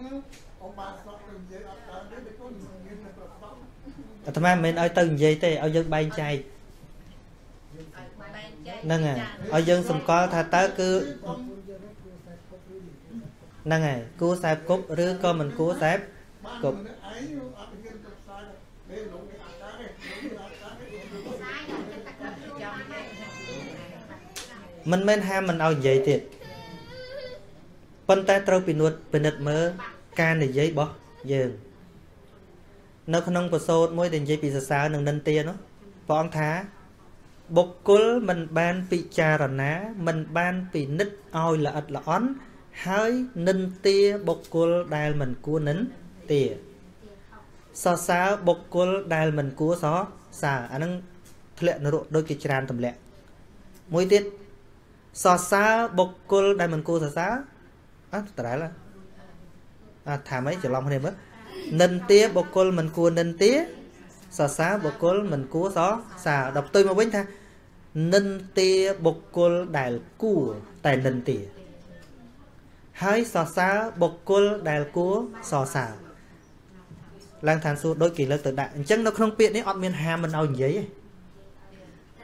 អបាសក់ទៅនិយាយអត់កើតទេគុណមានតែប្រសងអាត្មាមិនមែនឲ្យទៅនិយាយទេឲ្យយើងបែងចែកហ្នឹងហើយឲ្យយើងសម្គាល់ថាតើគឺ ហ្នឹងហើយគួរសែបគប់ឬក៏មិនគួរសែបគប់ឯងអត់មានប្រសាទេលោកមានអាការទេលោកមានអាការទេមិនមែនហាមមិនឲ្យនិយាយទៀតប៉ុន្តែត្រូវពិនិត្យពិនិត្យមើលការនិយាយរបស់យើង នៅក្នុងប្រសូតមួយដែលនិយាយពីសរសើរនិងនិន្ទានោះព្រះអង្គថាបុគ្គលមិនបានពិចារណា មិនបានពិនិត្យឲ្យល្អិតល្អន់ ហើយនិន្ទាបុគ្គលដែលមិនគួរនិន្ទាសរសើរបុគ្គលដែលមិនគួរសរសើរអាហ្នឹងធ្លាក់នរកដូចជាច្រានទម្លាក់មួយទៀតសរសើរបុគ្គលដែលមិនគួរសរសើរអត់ត្រែលអត់ថាម៉េចច្រឡំគ្នាមើលនិន្ទាបុគ្គលមិនគួរនិន្ទាសរសើរបុគ្គលមិនគួរសរសើរដល់ផ្ទុយមកវិញថានិន្ទាបុគ្គលដែលគួរតែនិន្ទា ហើយសរសើរបុគ្គលដែលគួរសរសើរឡើងឋានសួគ៌ដូចគេលើកទៅដាក់អញ្ចឹងនៅក្នុងពាក្យនេះអត់មានហាមមិនឲ្យនិយាយទេ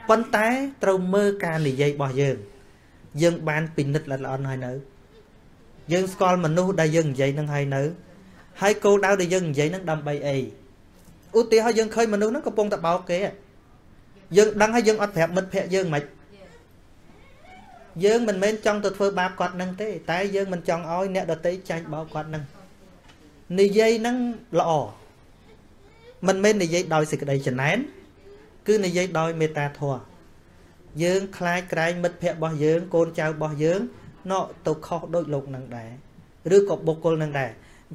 ប៉ុន្តែត្រូវមើលការនិយាយរបស់យើង យើងបានពិនិត្យល្អិតល្អន់ហើយនៅយើងស្គាល់មនុស្សដែលយើងនិយាយនឹងហើយនៅហើយគោលដៅដែលយើងនិយាយនឹងដើម្បីអីឧទាហរណ៍យើងឃើញមនុស្សហ្នឹងកំពុងតែបោកគេយើងដឹងហើយយើងអត់ប្រាប់មិត្តភ័ក្ដិយើងមិន យើងមិនមែនចង់ទៅធ្វើបាបគាត់នឹងទេ តែយើងមិនចង់ឲ្យអ្នកដតីចាញ់បោកគាត់នឹងនិយាយហ្នឹងល្អមិនមែននិយាយដោយសេចក្តីចំណែនគឺនិយាយដោយមេត្តាធម៌យើងខ្លាចក្រែងមិត្តភ័ក្ដិរបស់យើង កូនចៅរបស់យើងណកទៅខុសដូចលោកនឹងដែរឬក៏បុគ្គលនឹងដែរ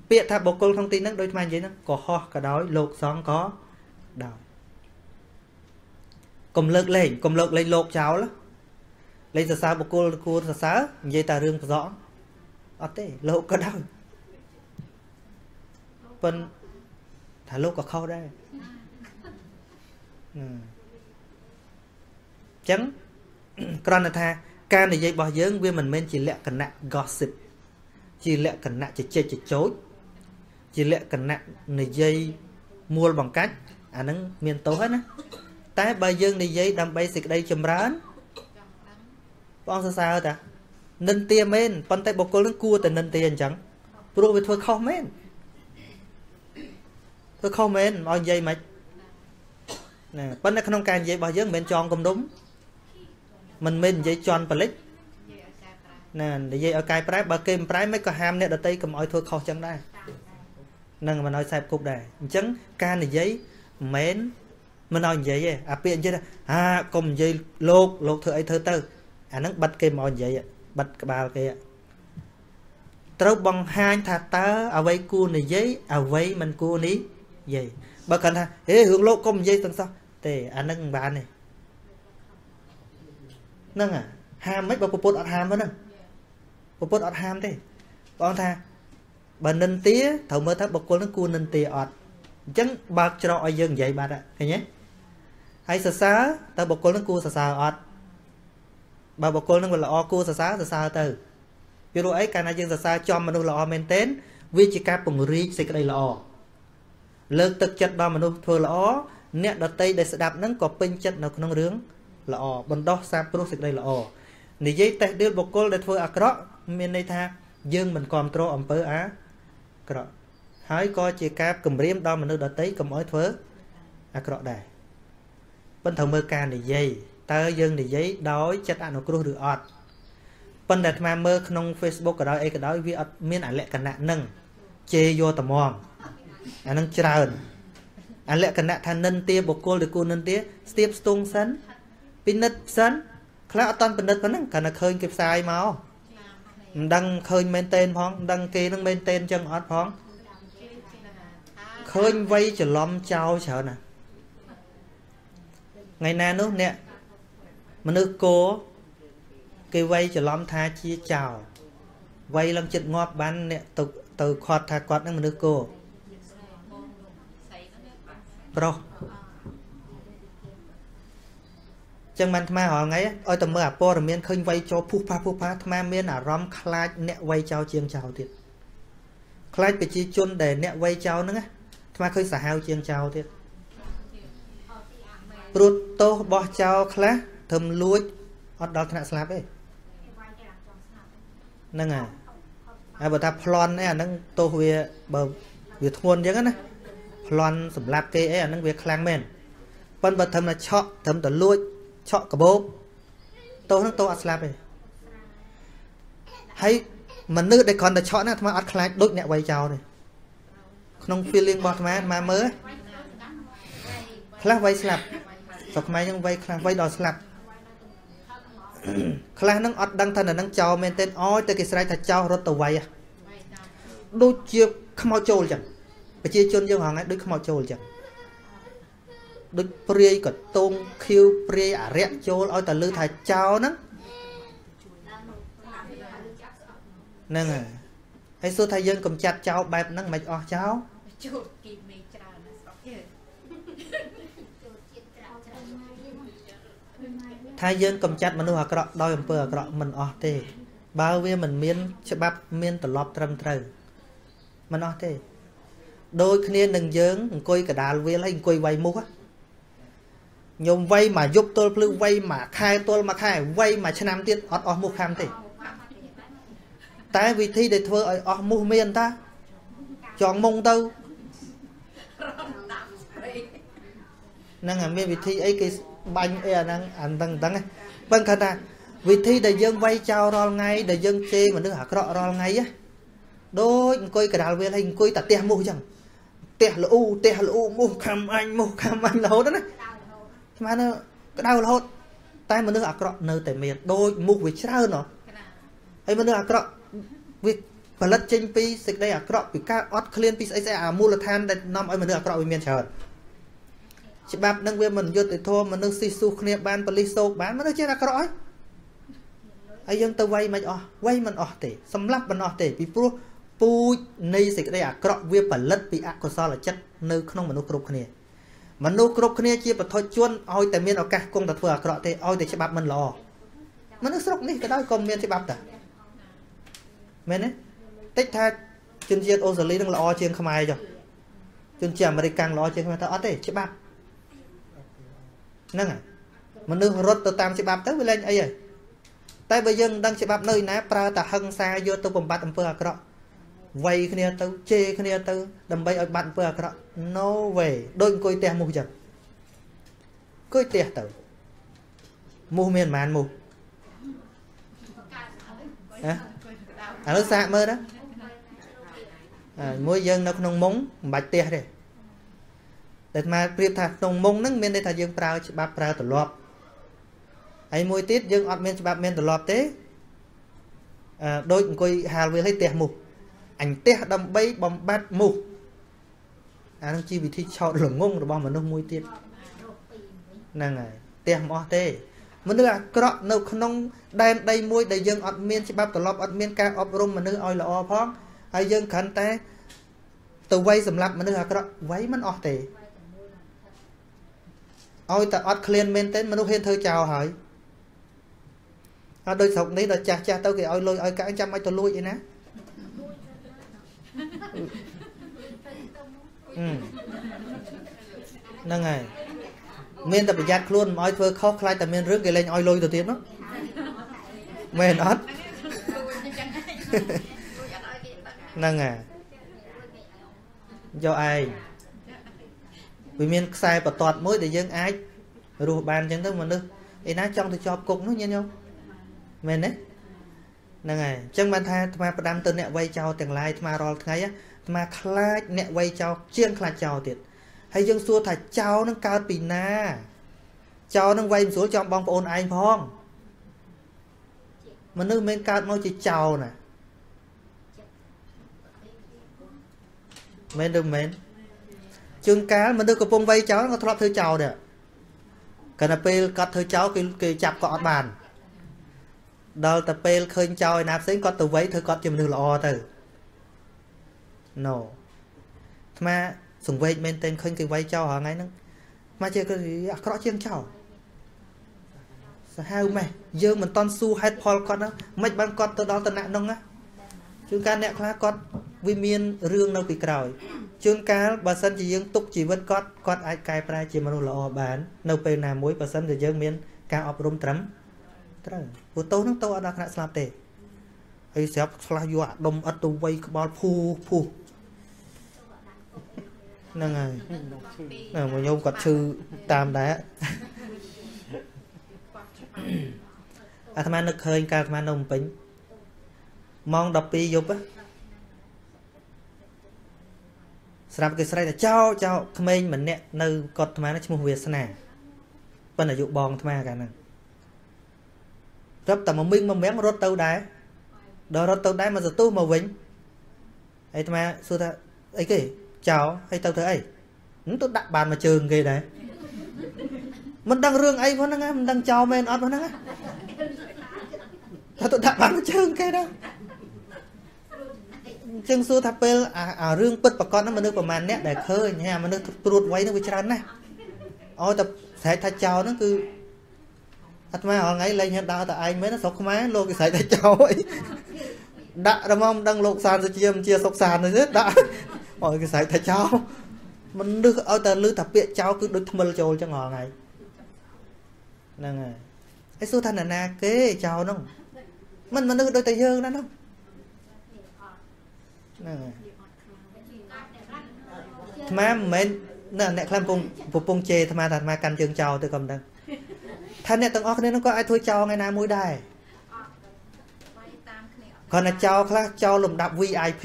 ពាក្យថាបុគ្គលក្នុងទីហ្នឹងដូចស្មាននិយាយហ្នឹងក៏ហោះក៏ដោយលោកសង្ឃក៏ដោយកុំលើកលែងកុំលើកលែងលោកចោល លេងសរសើរបុគ្គលគួរសរសើរនិយាយតែរឿងប្រសងអត់ទេលោកក៏ដោយប៉ុន្តែថាលោកក៏ខុសដែរអញ្ចឹងគ្រាន់តែថាការនិយាយរបស់យើងវាមិនមែនជាលក្ខណៈ gossip ជាលក្ខណៈជជែកចចោចជាលក្ខណៈនិយាយមួលបង្កាច់អាហ្នឹងមានទោសហើយណាតែបើយើងនិយាយដើម្បីសេចក្តីចម្រើន ព្រះអង្គសរសើរតានិន្ទាមែនប៉ុន្តែបុគ្គលនឹងគួរតែនិន្ទាអញ្ចឹងព្រោះវាធ្វើខុសមែនធ្វើខុសមែនឲ្យនិយាយមិនណាប៉ុន្តែក្នុងការនិយាយរបស់យើងមិនមែនចងគំនុំមិនមែននិយាយជន់បលិចណានិយាយឲ្យកែប្រែបើគេមិនប្រែមិនក៏ហាមអ្នកដតីកុំឲ្យធ្វើខុសចឹងដែរនឹងមិនឲ្យខ្សែគប់ដែរអញ្ចឹងការនិយាយមិនមែនមិនឲ្យនិយាយទេអាពាក្យនិយាយថាហាកុំនិយាយលោកលោកធ្វើអីធ្វើទៅ អាហ្នឹងបិទគេមកនិយាយបិទក្បាលគេត្រូវបង្ហាញថាតើអ្វីគួរនិយាយអ្វីមិនគួរនិយាយបើគាត់ថាហេរឿងលោកកុំនិយាយទាំងសោះទេអាហ្នឹងមិនបានទេហ្នឹងហាមមិនបើពុទ្ធអត់ហាមហ្នឹងពុទ្ធអត់ហាមទេបងថាបើនិន្ទាត្រូវមើលថាបុគ្គលនឹងគួរនិន្ទាអត់អញ្ចឹងបើកច្រកឲ្យយើងនិយាយបាត់ឃើញទេហើយសរសើរតើបុគ្គលនឹងគួរសរសើរអត់ បើបុគ្គលនឹងវាល្អគួរសរសើរសរសើរទៅពីព្រោះអីកាលណាយើងសរសើរចំមនុស្សល្អមែនទែនវាជាការពង្រីកសេចក្តីល្អលើកទឹកចិត្តដល់មនុស្សធ្វើល្អអ្នកដតីដែលស្ដាប់នឹងក៏ពេញចិត្តនៅក្នុងរឿងល្អបណ្ដោះសាបព្រោះសេចក្តីល្អនិយាយតេះដៀលបុគ្គលដែលធ្វើអាក្រក់មានន័យថាយើងមិនគ្រប់គ្រងអំពើអាក្រក់ហើយក៏ជាការគម្រាមដល់មនុស្សដទៃកុំឲ្យធ្វើអាក្រក់ដែរប៉ុន្តែត្រូវមើលការនិយាយ តើយើងនិយាយដោយចិត្តអនុគ្រោះឬអត់ប៉ុន្តែអាត្មាមើលក្នុង Facebook ក៏ដោយអីក៏ដោយវាអត់មានអលក្ខណៈនឹងជេរយកត្មងអានឹងច្រើនអលក្ខណៈថានិន្ទាបុគ្គលឬគូនិន្ទាស្ទាបស្ទងសិនពិនិត្យសិនខ្លះអត់តាន់ពិនិត្យប៉ុណ្ណឹងគ្រាន់តែឃើញគេផ្សាយមកមិនដឹងឃើញមែនតេនផងមិនដឹងគេនឹងមែនតេនចឹងអត់ផងឃើញវ័យច្រឡំចោលច្រើនណាថ្ងៃណានោះអ្នក មនុស្សគោគេវ័យច្រឡំថាជាចោលវាយឡើងចិត្តងាប់បានអ្នកទៅទៅខាត់ថាគាត់នឹងមនុស្សគោប្រុសចឹងមិនអាត្មារាល់ថ្ងៃឲ្យតែមើលអាព័ត៌មានឃើញវាយចោលពុះផាពុះផាអាត្មាមានអារម្មណ៍ខ្លាចអ្នកវាយចោលជាងចោលទៀតខ្លាចប្រជាជនដែលអ្នកវាយចោលហ្នឹងអាត្មាឃើញសាហាវជាងចោលទៀតព្រោះទោសរបស់ចោលខ្លះ ធ្វើលួចអត់ដល់ថ្នាក់ស្លាប់ទេហ្នឹងហើយហើយបើថាប្លន់អីអាហ្នឹងទោសវាបើវាធ្ងន់អញ្ចឹងណាប្លន់សម្រាប់គេអីអាហ្នឹងវាខ្លាំងមែនប៉ុន្តែបើធ្វើតែឆក់ធ្វើតែលួចឆក់កបោកទោសហ្នឹងទោសអត់ស្លាប់ទេហើយមនុស្សដែលគ្រាន់តែឆក់ហ្នឹងអាត្មាអត់ខ្លាចដូចអ្នកវាយចោលទេក្នុង feeling របស់អាត្មាអាត្មាមើលខ្លះវាយស្លាប់ស្រុកខ្មែរយើងវាយខ្លះវាយដល់ស្លាប់ ខ្លះហ្នឹងអត់ដឹងថានៅនឹងចោលមែនទេអោយតែគេស្រែកថាចោលរត់ទៅវាយដូចជាខ្មោចចូលចឹងប្រជាជនយើងហងៃដូចខ្មោចចូលចឹងដូចព្រាយកតងខៀវព្រាយអរិយចូលឲ្យតែលឺថាចោលហ្នឹងហ្នឹងហើយហើយសួរថាយើងកំចាត់ចោលបែបហ្នឹងមិនអស់ចោលជួបគីមីច្រើនណាស់ស្រុកយើង ថាយើងកំចាត់មនុស្សអាក្រក់ដោយអំពើអាក្រក់មិនអស់ទេ បើវាមិនមាន ច្បាប់មានត្រឡប់ត្រឹមត្រូវមិនអស់ទេដូចគ្នានឹងយើងអង្គុយកដាលវាលហើយអង្គុយវាយមុខញោមវ័យមកយប់ទល់ភ្លឺវ័យមកខែទល់មកខែវ័យមកឆ្នាំទៀតអត់អស់មុខខាំទេតែវិធីដែលធ្វើឲ្យអស់មុខមានតាចងមុងទៅហ្នឹងហើយមានវិធីអីគេ បាញ់អីអាហ្នឹងអាហ្នឹងហ្នឹងបើគាត់ថាវិធីដែលយើងវាយចោលរាល់ថ្ងៃដែលយើងជេរមនុស្សអាក្រក់រាល់ថ្ងៃណាដូចអង្គុយកដាលវាលហើយអង្គុយតែផ្ទះមុះអញ្ចឹងផ្ទះល្អូផ្ទះល្អូមុះខំអញមុះខំអញរហូតណាស្មានក្តៅរហូតតែមនុស្សអាក្រក់នៅតែមានដូចមុខវាច្រើនហ៎ហើយមនុស្សអាក្រក់វាផលិតចេញពីសេចក្តីអាក្រក់ពីការអត់ឃ្លានពីស្អីស្អីអាមូលដ្ឋានដែលនាំឲ្យមនុស្សអាក្រក់វាមានច្រើន ច្បាប់នឹងវាមិនយុត្តិធម៌មនុស្សស៊ីស៊ូគ្នាបានប៉លិសសោកបានមនុស្សចេះអាក្រក់ហើយហើយយើងទៅវាយមិនអស់វាយមិនអស់ទេសម្លាប់មិនអស់ទេពីព្រោះពូជនៃសេចក្តីអាក្រក់វាផលិតពីអកុសលចិត្តនៅក្នុងមនុស្សគ្រប់គ្នាមនុស្សគ្រប់គ្នាជាបឋិជនឲ្យតែមានឱកាសគង់តែធ្វើអាក្រក់ទេឲ្យតែច្បាប់មិនល្អមនុស្សស្រុកនេះក៏ដោយក៏មានច្បាប់ដែរមែនទេតិចថាជនជាតិអូស្ត្រាលីនឹងល្អជាងខ្មែរចុះជនជាតិអាមេរិកកាំងល្អជាងខ្មែរទៅអត់ទេច្បាប់ ហ្នឹងហើយមនុស្សរត់ទៅតាមច្បាប់ទៅវាលែងអីហើយតែបើយើងមិនដឹងច្បាប់នៅឯណាប្រើតែហឹង្សាយកទៅបំបត្តិអំពើអាក្រក់វាយគ្នាទៅជេរគ្នាទៅដើម្បីឲ្យបាត់អំពើអាក្រក់ no way ដូចអង្គុយផ្ទះមូសចឹងអង្គុយផ្ទះទៅមូសមានប៉ុន្មានមូសហ៎ឥឡូវសាកមើលណាមួយយើងនៅក្នុងមុងមិនបាច់ផ្ទះទេ តែអាប្រៀបថាក្នុងមុងហ្នឹងមានន័យថាយើងប្រើច្បាប់ប្រើទម្លាប់ហើយមួយទៀតយើងអត់មានច្បាប់មានទម្លាប់ទេអឺដូចអង្គុយហាលវាលឲ្យផ្ទះមូសអញផ្ទះដើម្បីបំបត្តិមូសអានឹងជាវិធីឆោតល្ងងរបស់មនុស្សមួយទៀតហ្នឹងហើយផ្ទះមិនអស់ទេមនុស្សអាក្រក់នៅក្នុងដែនដីមួយដែលយើងអត់មានច្បាប់ទម្លាប់អត់មានការអប់រំមនុស្សឲ្យល្អផងហើយយើងគ្រាន់តែទៅវាយសម្រាប់មនុស្សអាក្រក់វាយមិនអស់ទេ ឲ្យតែអត់ឃ្លានមែនទេមនុស្សហ៊ានធ្វើចោលហើយអត់ដូចស្រុកនេះដល់ចាស់ចាស់ទៅគេឲ្យលុយឲ្យកាក់ចាំមិនទៅលួចអីណាហ្នឹងហើយមានតែប្រយ័ត្នខ្លួនមិនឲ្យធ្វើខុសខ្លាចតែមានរឿងគេលេងឲ្យលុយទៅទៀតនោះមែនអត់ហ្នឹងហើយយកឯង វាមានខ្សែបន្ទាត់មួយដែលយើងអាចរស់បានអញ្ចឹងទៅមនុស្សឯណាចង់ទៅជាប់គុកនោះញាតិញោមមែនទេហ្នឹងហើយអញ្ចឹងបានថាអាត្មាផ្ដាំទៅអ្នកវ័យចោលទាំងឡាយអាត្មារាល់ថ្ងៃអាត្មាខ្លាចអ្នកវ័យចោលជាងខ្លាចចោលទៀតហើយយើងសួរថាចោលនឹងកើតពីណាចោលនឹងវ័យមិនស្រួលចំបងប្អូនឯងផងមនុស្សមិនកើតមកជាចោលណាមែនឬមែន ជួនកាលមនុស្សកំពុងវ័យចោលក៏ធ្លាប់ធ្វើចោលដែរកាលណាពេលគាត់ធ្វើចោលគេគេចាប់ក៏អត់បានដល់តែពេលឃើញចោលឯណាផ្សេងគាត់ទៅវ័យធ្វើគាត់ជាមនុស្សល្អទៅ no អាត្មាសង្វេកមែនតើឃើញគេវ័យចោលហ្នឹងហ្នឹងអាត្មាជាគឺអាក្រក់ជាងចោលសាហាវម៉េះយើងមិនតន់ស៊ូហេតុផលគាត់ណាមិនបានគាត់ទៅដល់តំណហ្នឹងណាជួនកាលអ្នកខ្លះគាត់ វាមានរឿងនៅពីក្រោយជួនកាលបើសិនជាយើងទុកជីវិតគាត់គាត់អាចកែប្រែជាមនុស្សល្អបាន នៅពេលណាមួយបើសិនជាយើងមានការអប់រំត្រឹមត្រូវព្រោះតោហ្នឹងតោអត់ដល់ថ្នាក់ស្លាប់ទេហើយស្រាប់ឆ្លាស់យកអាដុំអត់ទៅវៃក្បាលភូភូហ្នឹងហើយហ្នឹងមកញោមគាត់ឈឺតាមដែរអាត្មានឹកឃើញកាលអាត្មានៅភ្នំពេញម៉ោង12យប់ ស្រាប់គេស្រែកថាចោចោក្មេងម្នាក់នៅកត់អាត្មាឈ្មោះវាសនាប៉ុន្តែអាយុបងអាត្មាកាលហ្នឹងរាប់តែមួយមីងមួយមៀងរត់ទៅដែរដល់រត់ទៅដែរមកសន្ទុះមកវិញហើយអាត្មាសួរថាអីគេចោហើយទៅធ្វើអីទៅដាក់បានមកជើងគេដែរមិនដឹងរឿងអីផងហ្នឹងមិនដឹងចោមែនអត់ផងហ្នឹងថាទៅដាក់បានមកជើងគេដែរ ចឹងសួរថាពេលអារឿងពិតប្រកបហ្នឹងមនុស្សប្រហែលអ្នកដែលឃើញហើយមនុស្សត្រួតវ័យហ្នឹងវាច្រើនណាស់អូតែស្រែកថាចោលហ្នឹងគឺអាត្មារាល់ថ្ងៃលែងហ៊ានដើរតែឯងមែនស្រុកខ្មែរលោកគេស្រែកថាចោលអីដាក់រមមដឹងលោកសានសុជាមិនជាសុកសានទេដាក់អូគេស្រែកថាចោលមនុស្សឲ្យតែលឺថាពាក្យចោលគឺដូចថ្មិលចូលចឹងរាល់ថ្ងៃហ្នឹងហើយហើយសួរថាណានាគេចោលហ្នឹងមិនមនុស្សដូចតែយើងណាហ្នឹង ហ្នឹងហើយអាត្មាមិនមែននៅអ្នកខ្លះពងពពងជេអាត្មាថាអាត្មាកាន់ជើងចោលទៅក៏មិនដឹងថាអ្នកទាំងអស់គ្នានឹងក៏អាចធ្វើចោលថ្ងៃណាមួយដែរគាត់តែចោលខ្លះចោលលំដាប់ VIP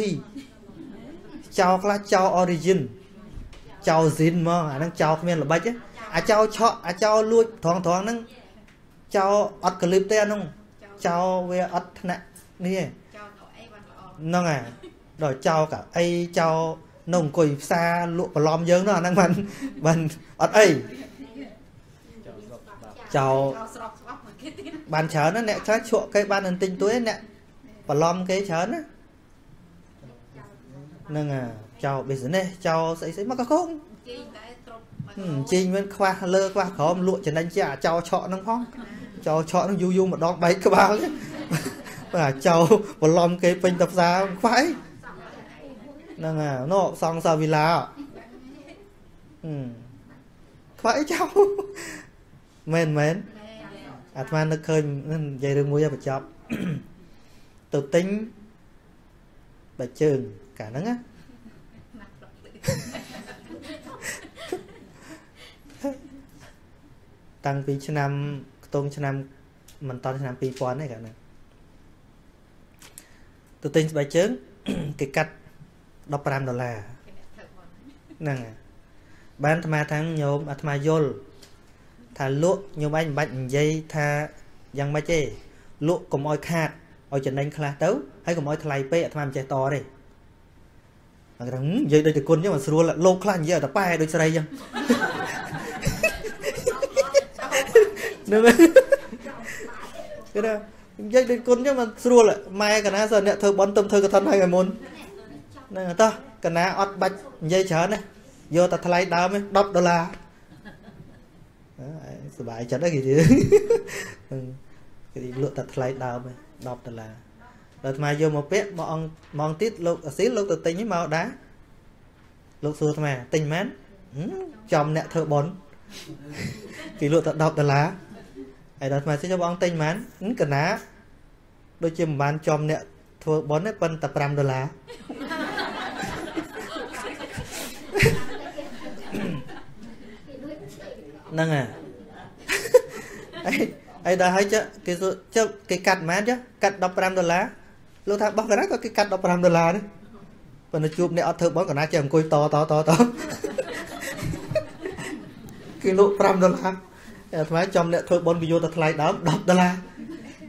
ចោលខ្លះចោល origin ចោល zin មកអាហ្នឹងចោលគ្មានល្បិចអាចោលឆក់អាចោលលួចត្រង់ត្រង់ហ្នឹងចោលអត់កលឹបទេអាហ្នឹងចោលវាអត់ថ្នាក់នេះហ្នឹងហើយ ដល់ចោលកៅអីចោលនៅអង្គុយផ្សារលក់បន្លំយើងនោះអាហ្នឹងបានបានអត់អីចោលបានច្រើនណាអ្នកខ្លះឈក់គេបាននឹងទិញទួយអ្នកបន្លំគេច្រើនណាហ្នឹងអាចោល business ចោលស្អីស្អីមកកកងជីងតែត្រុតជីងមានខ្វះលើខ្វះក្រោមលក់ចំណេញជាអាចោលឆក់ហ្នឹងផងចោលឆក់ហ្នឹងយូរយូរម្ដងបែកក្បាលបាទចោលបន្លំគេពេញទៅផ្សារខ្វះអី ហ្នឹងហើយនោះសងសាវិឡាហឹមខ្វះអីចោលមែនមែនអាត្មានឹកឃើញនិយាយរឿងមួយឲ្យបញ្ចប់ទៅទិញបាច់ជើងកាលហ្នឹងណាតាំងពីឆ្នាំខ្ទង់ឆ្នាំមិនតឆ្នាំ2000ទេកាលហ្នឹងទៅទិញស្បែកជើងគេកាត់ 15ដុល្លារហ្នឹងបានអាត្មាថាញោមអាត្មាយល់ថាលក់ញោមឯងមិនបាច់និយាយថាយ៉ាងម៉េចទេលក់កុំឲ្យខាតឲ្យចំណេញខ្លះទៅហើយកុំឲ្យថ្លៃពេកអាត្មាមិនចេះតទេអាក្រឹងនិយាយដូចតែគុណចឹងមិនស្រួលលោកខ្លះនិយាយតែប៉ែដូចស្រីចឹងហ្នឹងគេថានិយាយដូចគុណចឹងមិនស្រួលម៉ែកណាសិនអ្នកធ្វើបន់ទៅធ្វើកឋិនឲ្យមុន ហ្នឹងតោះកណាអត់បាច់និយាយច្រើនណាយកតែថ្លៃដើម10ដុល្លារសុបាយចិត្តហ្នឹងគេគេលក់តែថ្លៃដើម10ដុល្លារដល់ថ្មយកមកពាក់មកអង្គមកទៀតលោកអាស៊ីលលោកទៅទិញមកដែរលោកសួរថ្មទិញមែនចំអ្នកធ្វើបន់គេលក់តែ10ដុល្លារហើយដល់ថ្មស៊ីចុះបងអង្គទិញមែនកណាដូចជាមិនបានចំអ្នកធ្វើបន់ទេប៉ុន្តែ5ដុល្លារ ហ្នឹងហើយអីអីដល់ហើយចុះគេចុះគេកាត់មែនចុះកាត់15ដុល្លារលោកថាបោះកណាក៏គេកាត់15ដុល្លារដែរប៉ុន្តែជួបអ្នកអត់ធ្វើបន់កណាចេះអង្គុយតតតតគេលក់5ដុល្លារអាថ្មចំអ្នកធ្វើបន់គេយកទៅថ្លៃដើម10ដុល្លារ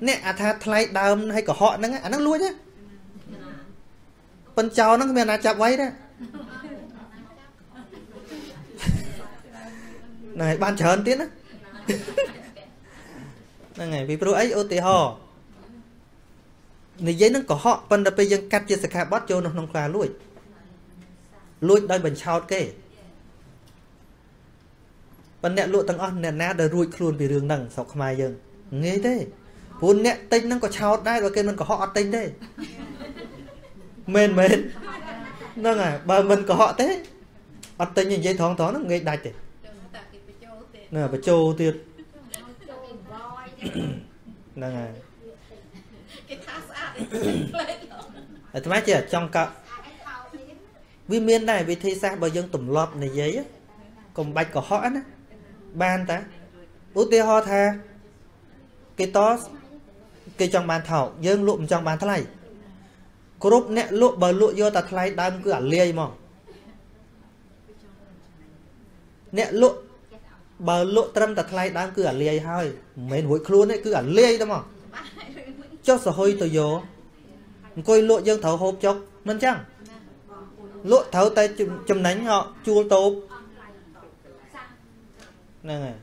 អ្នកអាថាថ្លៃដើមហើយកុហកហ្នឹងអាហ្នឹងលួចណាប៉ុនចោលហ្នឹងគ្មានណាចាប់ໄວទេ ហ្នឹងហើយបានច្រើនទៀតណាហ្នឹងហើយពីព្រោះអីឧទាហរណ៍និយាយនឹងកុហកប៉ុន្តែពេលយើងកាត់ជាសិក្ខាបទចូលនៅក្នុងខ្លាលួចលួចដោយបញ្ឆោតគេប៉ុន្តែអ្នកលក់ទាំងអស់អ្នកណាដែលរួចខ្លួនពីរឿងហ្នឹងស្រុកខ្មែរយើងងាយទេព្រោះអ្នកទិញហ្នឹងក៏ឆោតដែរបើគេមិនកុហកអត់ទិញទេមែនមែនហ្នឹងហើយបើមិនកុហកទេអត់ទិញនិយាយត្រង់ត្រង់ហ្នឹងងាយដាច់ទេតែគេបញ្ចូលទេណាបញ្ចូលទៀតហ្នឹងហើយគេថាស្អាតផ្លេតអាត្មាជាចង់កោវាមានដែរវិធីសាស្ត្របើយើងទម្លាប់និយាយកុំបាច់កុហកណាបានតាឧទាហរណ៍ថាគេតគេចង់បានថោកយើងលក់មិនចង់បានថ្លៃគ្រប់អ្នកលក់បើលក់យកតែថ្លៃដើមគឺអាលាយហ្មងអ្នកលក់ បើលក់ត្រឹមតែថ្លៃដើមគឺអាលាយហើយមិនមែនរួចខ្លួនទេគឺអាលាយតែហ្មងចុះសហុយទៅយកអង្គុយលក់យើងត្រូវហូបចុកមិនចឹងលក់ត្រូវតែចំណេញហកជួលតូបហ្នឹងហើយ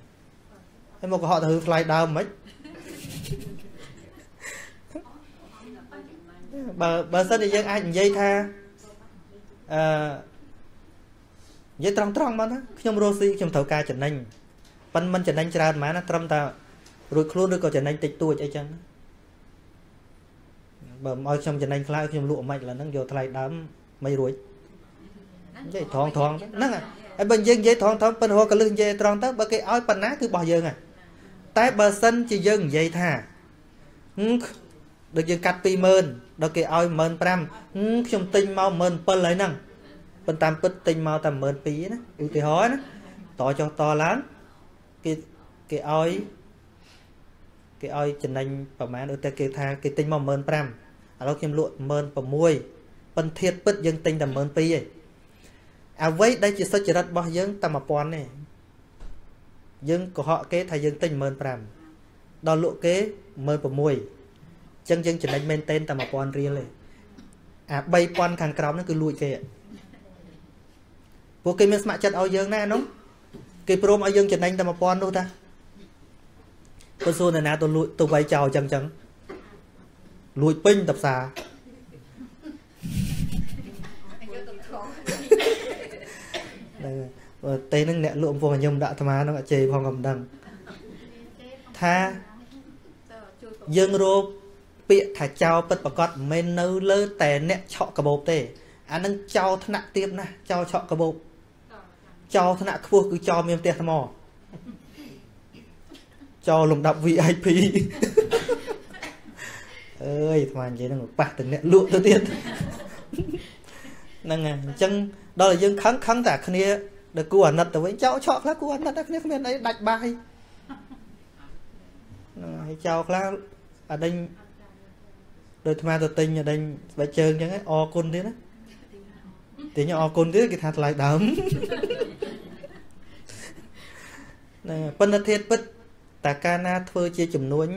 ហើយមកកុហកទៅហឺថ្លៃដើមមិនបើបើសិនជាយើងអាចនិយាយថាអឺ និយាយត្រង់ត្រង់មកណាខ្ញុំរស់ស៊ីខ្ញុំត្រូវការចំណេញប៉ិនមិនចំណេញច្រើនប៉ុន្មានណាត្រឹមតែរួចខ្លួនឬក៏ចំណេញតិចតួចអីចឹងណាបើមិនឲ្យខ្ញុំចំណេញខ្លះខ្ញុំលក់មិនខ្មិចឡើយហ្នឹងយកថ្លៃដើមមិនរួចនិយាយត្រង់ត្រង់ហ្នឹងហើយបើនិយាយនិយាយត្រង់ត្រង់ប៉ិនរកកលឹះនិយាយត្រង់ទៅបើគេឲ្យប៉ុណ្ណាគឺរបស់យើងហ่ะតែបើសិនជាយើងនិយាយថាហឹមដូចយើងកាត់20000ដល់គេឲ្យ15000ហឹមខ្ញុំទិញមក17000ហើយហ្នឹង ប៉ុន្តែពិតទិញមកតែ12000ណាឧទាហរណ៍ណាតចុះតឡើងគេគេឲ្យគេឲ្យចំណេញប្រហែលឧទាហរណ៍គេថាគេទិញមក15000ឥឡូវខ្ញុំលក់16000ប៉ុន្តែធៀបពិតយើងទិញតែ12000ឯងអ្វីដែលជាសុចរិតរបស់យើងតែ1000ទេយើងកុហកគេថាយើងទិញ15000ដល់លក់គេ16000ចឹងយើងចំណេញមែនតែនតែ1000រៀលទេអា3000ខាងក្រោមហ្នឹងគឺលួចគេ ពួកគេមានស្ម័គ្រចិត្តឲ្យយើងណានោះគេព្រមឲ្យយើងចំណេញតែ1000នោះតាបើសួរនរណាទៅលួចទៅវាយចោលចឹងចឹងលួចពេញតផ្សារយកទៅថងហ្នឹងហើយបើទេហ្នឹងអ្នកលក់អំពងខ្ញុំដាក់អាត្មាហ្នឹងអត់ជេរផងក៏មិនដឹងថាទៅជួយយើងរកពាក្យថាចោលពិតប្រកបមិនមែននៅលើតែអ្នកឆក់កបោបទេអាហ្នឹងចោលថ្នាក់ទៀបណាស់ចោលឆក់កបោប ចោលថ្នាក់ខ្ពស់គឺចោលមានផ្ទះថ្មចោលលំដាប់ VIP អើយអាត្មានិយាយហ្នឹងប៉ះទៅអ្នកលក់ទៅទៀតហ្នឹងហើយអញ្ចឹងដល់តែយើងខឹងខឹងតែគ្នាដល់គួរអាណិតទៅវិញចោលឆក់ខ្លះគួរអាណិតតែគ្នាគ្មានអីដាច់បាយហ្នឹងហើយចោលខ្លះអាដេញដោយអាត្មាទៅទិញអាដេញស្បែកជើងអញ្ចឹងអរគុណទៀតណា ទិញអរគុណទៀតគេថាថ្លៃដើមហ្នឹងហើយប៉ុន្តែធៀបពិតតាកាលណាធ្វើជាចំនួន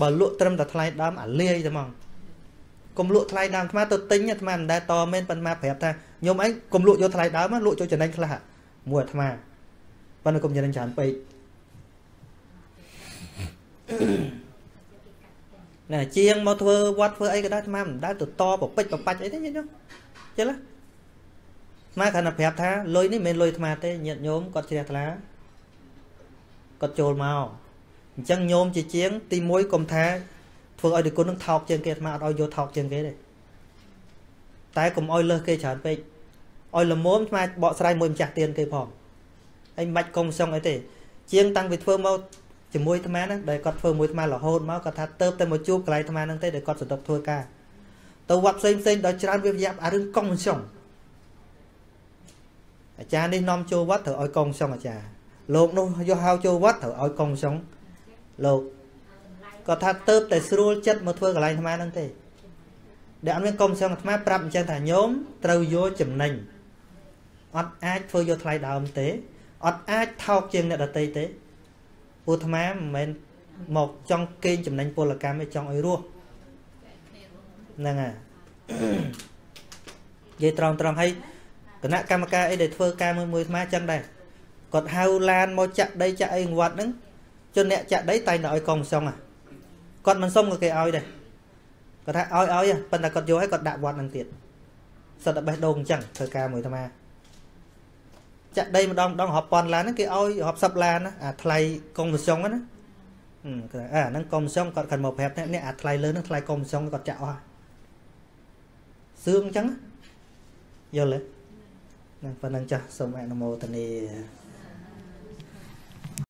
បើលក់ត្រឹមតែថ្លៃដើមអាលាយតែហ្មងកុំលក់ថ្លៃដើមអាត្មាទៅទិញអាត្មាមិនដែលតមែនប៉ុន្តែប្រាប់ថាខ្ញុំអីកុំលក់យកថ្លៃដើមណាលក់ចូលចំណេញខ្លះមួយអាត្មាប៉ុន្តែកុំចំណេញច្រើនពេកណែជាងមកធ្វើវត្តធ្វើអីក៏ដែរអាត្មាមិនដែលទៅតប្រពេចប្របាច់អីទេញាតិញោមចេះឡា អាត្មាគ្រាន់តែប្រាប់ថាលុយនេះមិនមែនលុយអាត្មាទេញាតិញោមគាត់ជ្រះថ្លាគាត់ចូលមកអញ្ចឹងញោមជាជាង ទី1កុំថាធ្វើឲ្យដៃគុណនឹងថោកជាងគេអាត្មាអត់ឲ្យយកថោកជាងគេទេតែកុំឲ្យលើសគេច្រើនពេកឲ្យល្មមអាត្មាបកស្រាយមួយម្ចាស់ទៀនគេផងហើយមិនបាច់កុំសងអីទេ ជាងតាំងពីធ្វើមកជាមួយអាត្មាហ្នឹងដែលគាត់ធ្វើមួយអាត្មារហូតមកគាត់ថាទៅតែមកជួបកន្លែងអាត្មាហ្នឹងទេដែលគាត់សន្ទុកធ្វើការទៅវត្តផ្សេងផ្សេងដល់ច្រើនវាប្រញាប់អារឿងកុំសង អាចារ្យនេះនាំចូលវត្តត្រូវឲ្យកងសងអាចារ្យលោកនោះយកហៅចូលវត្តត្រូវឲ្យកងសងលោកគាត់ថាទៅតែស្រួលចិត្តមកធ្វើកន្លែងអាត្មាហ្នឹងទេដែលអត់មានកុំសងអាត្មាប្រាប់អញ្ចឹងថាញោមត្រូវយកចំណេញអត់អាចធ្វើយកថ្លៃដើមទេអត់អាចថោកជាងអ្នកដតីទេពូអាត្មាមិនមែនមកចង់កេងចំណេញពលកម្មទេចង់ឲ្យរស់ហ្នឹងហើយនិយាយត្រង់ត្រង់ហើយ គណៈកម្មការអីដែលធ្វើការមួយមួយអាត្មាចឹងដែរគាត់ហៅឡានមកចាក់ដីចាក់អីវត្តហ្នឹងជនអ្នកចាក់ដីតែងតែឲ្យកងសងហ่ะគាត់មិនសុំក៏គេឲ្យដែរគាត់ថាឲ្យឲ្យប៉ុន្តែគាត់យកឲ្យគាត់ដាក់វត្តនឹងទៀតសិតតែបេះដូងអញ្ចឹងធ្វើការមួយអាត្មាចាក់ដីម្ដងម្ដងរាប់ពាន់ឡានហ្នឹងគេឲ្យរាប់សិបឡានណាអាថ្លៃកុងមស្យងណាអឺគាត់អាហ្នឹងកុំស្យងគាត់គាត់មកប្រាប់អ្នកនេះអាថ្លៃលើហ្នឹងថ្លៃកុំស្យងគាត់ចាក់អស់សឿងអញ្ចឹងយល់ទេហ្នឹងប៉ុណ្្នឹងចាស់សូមអនុមោទនា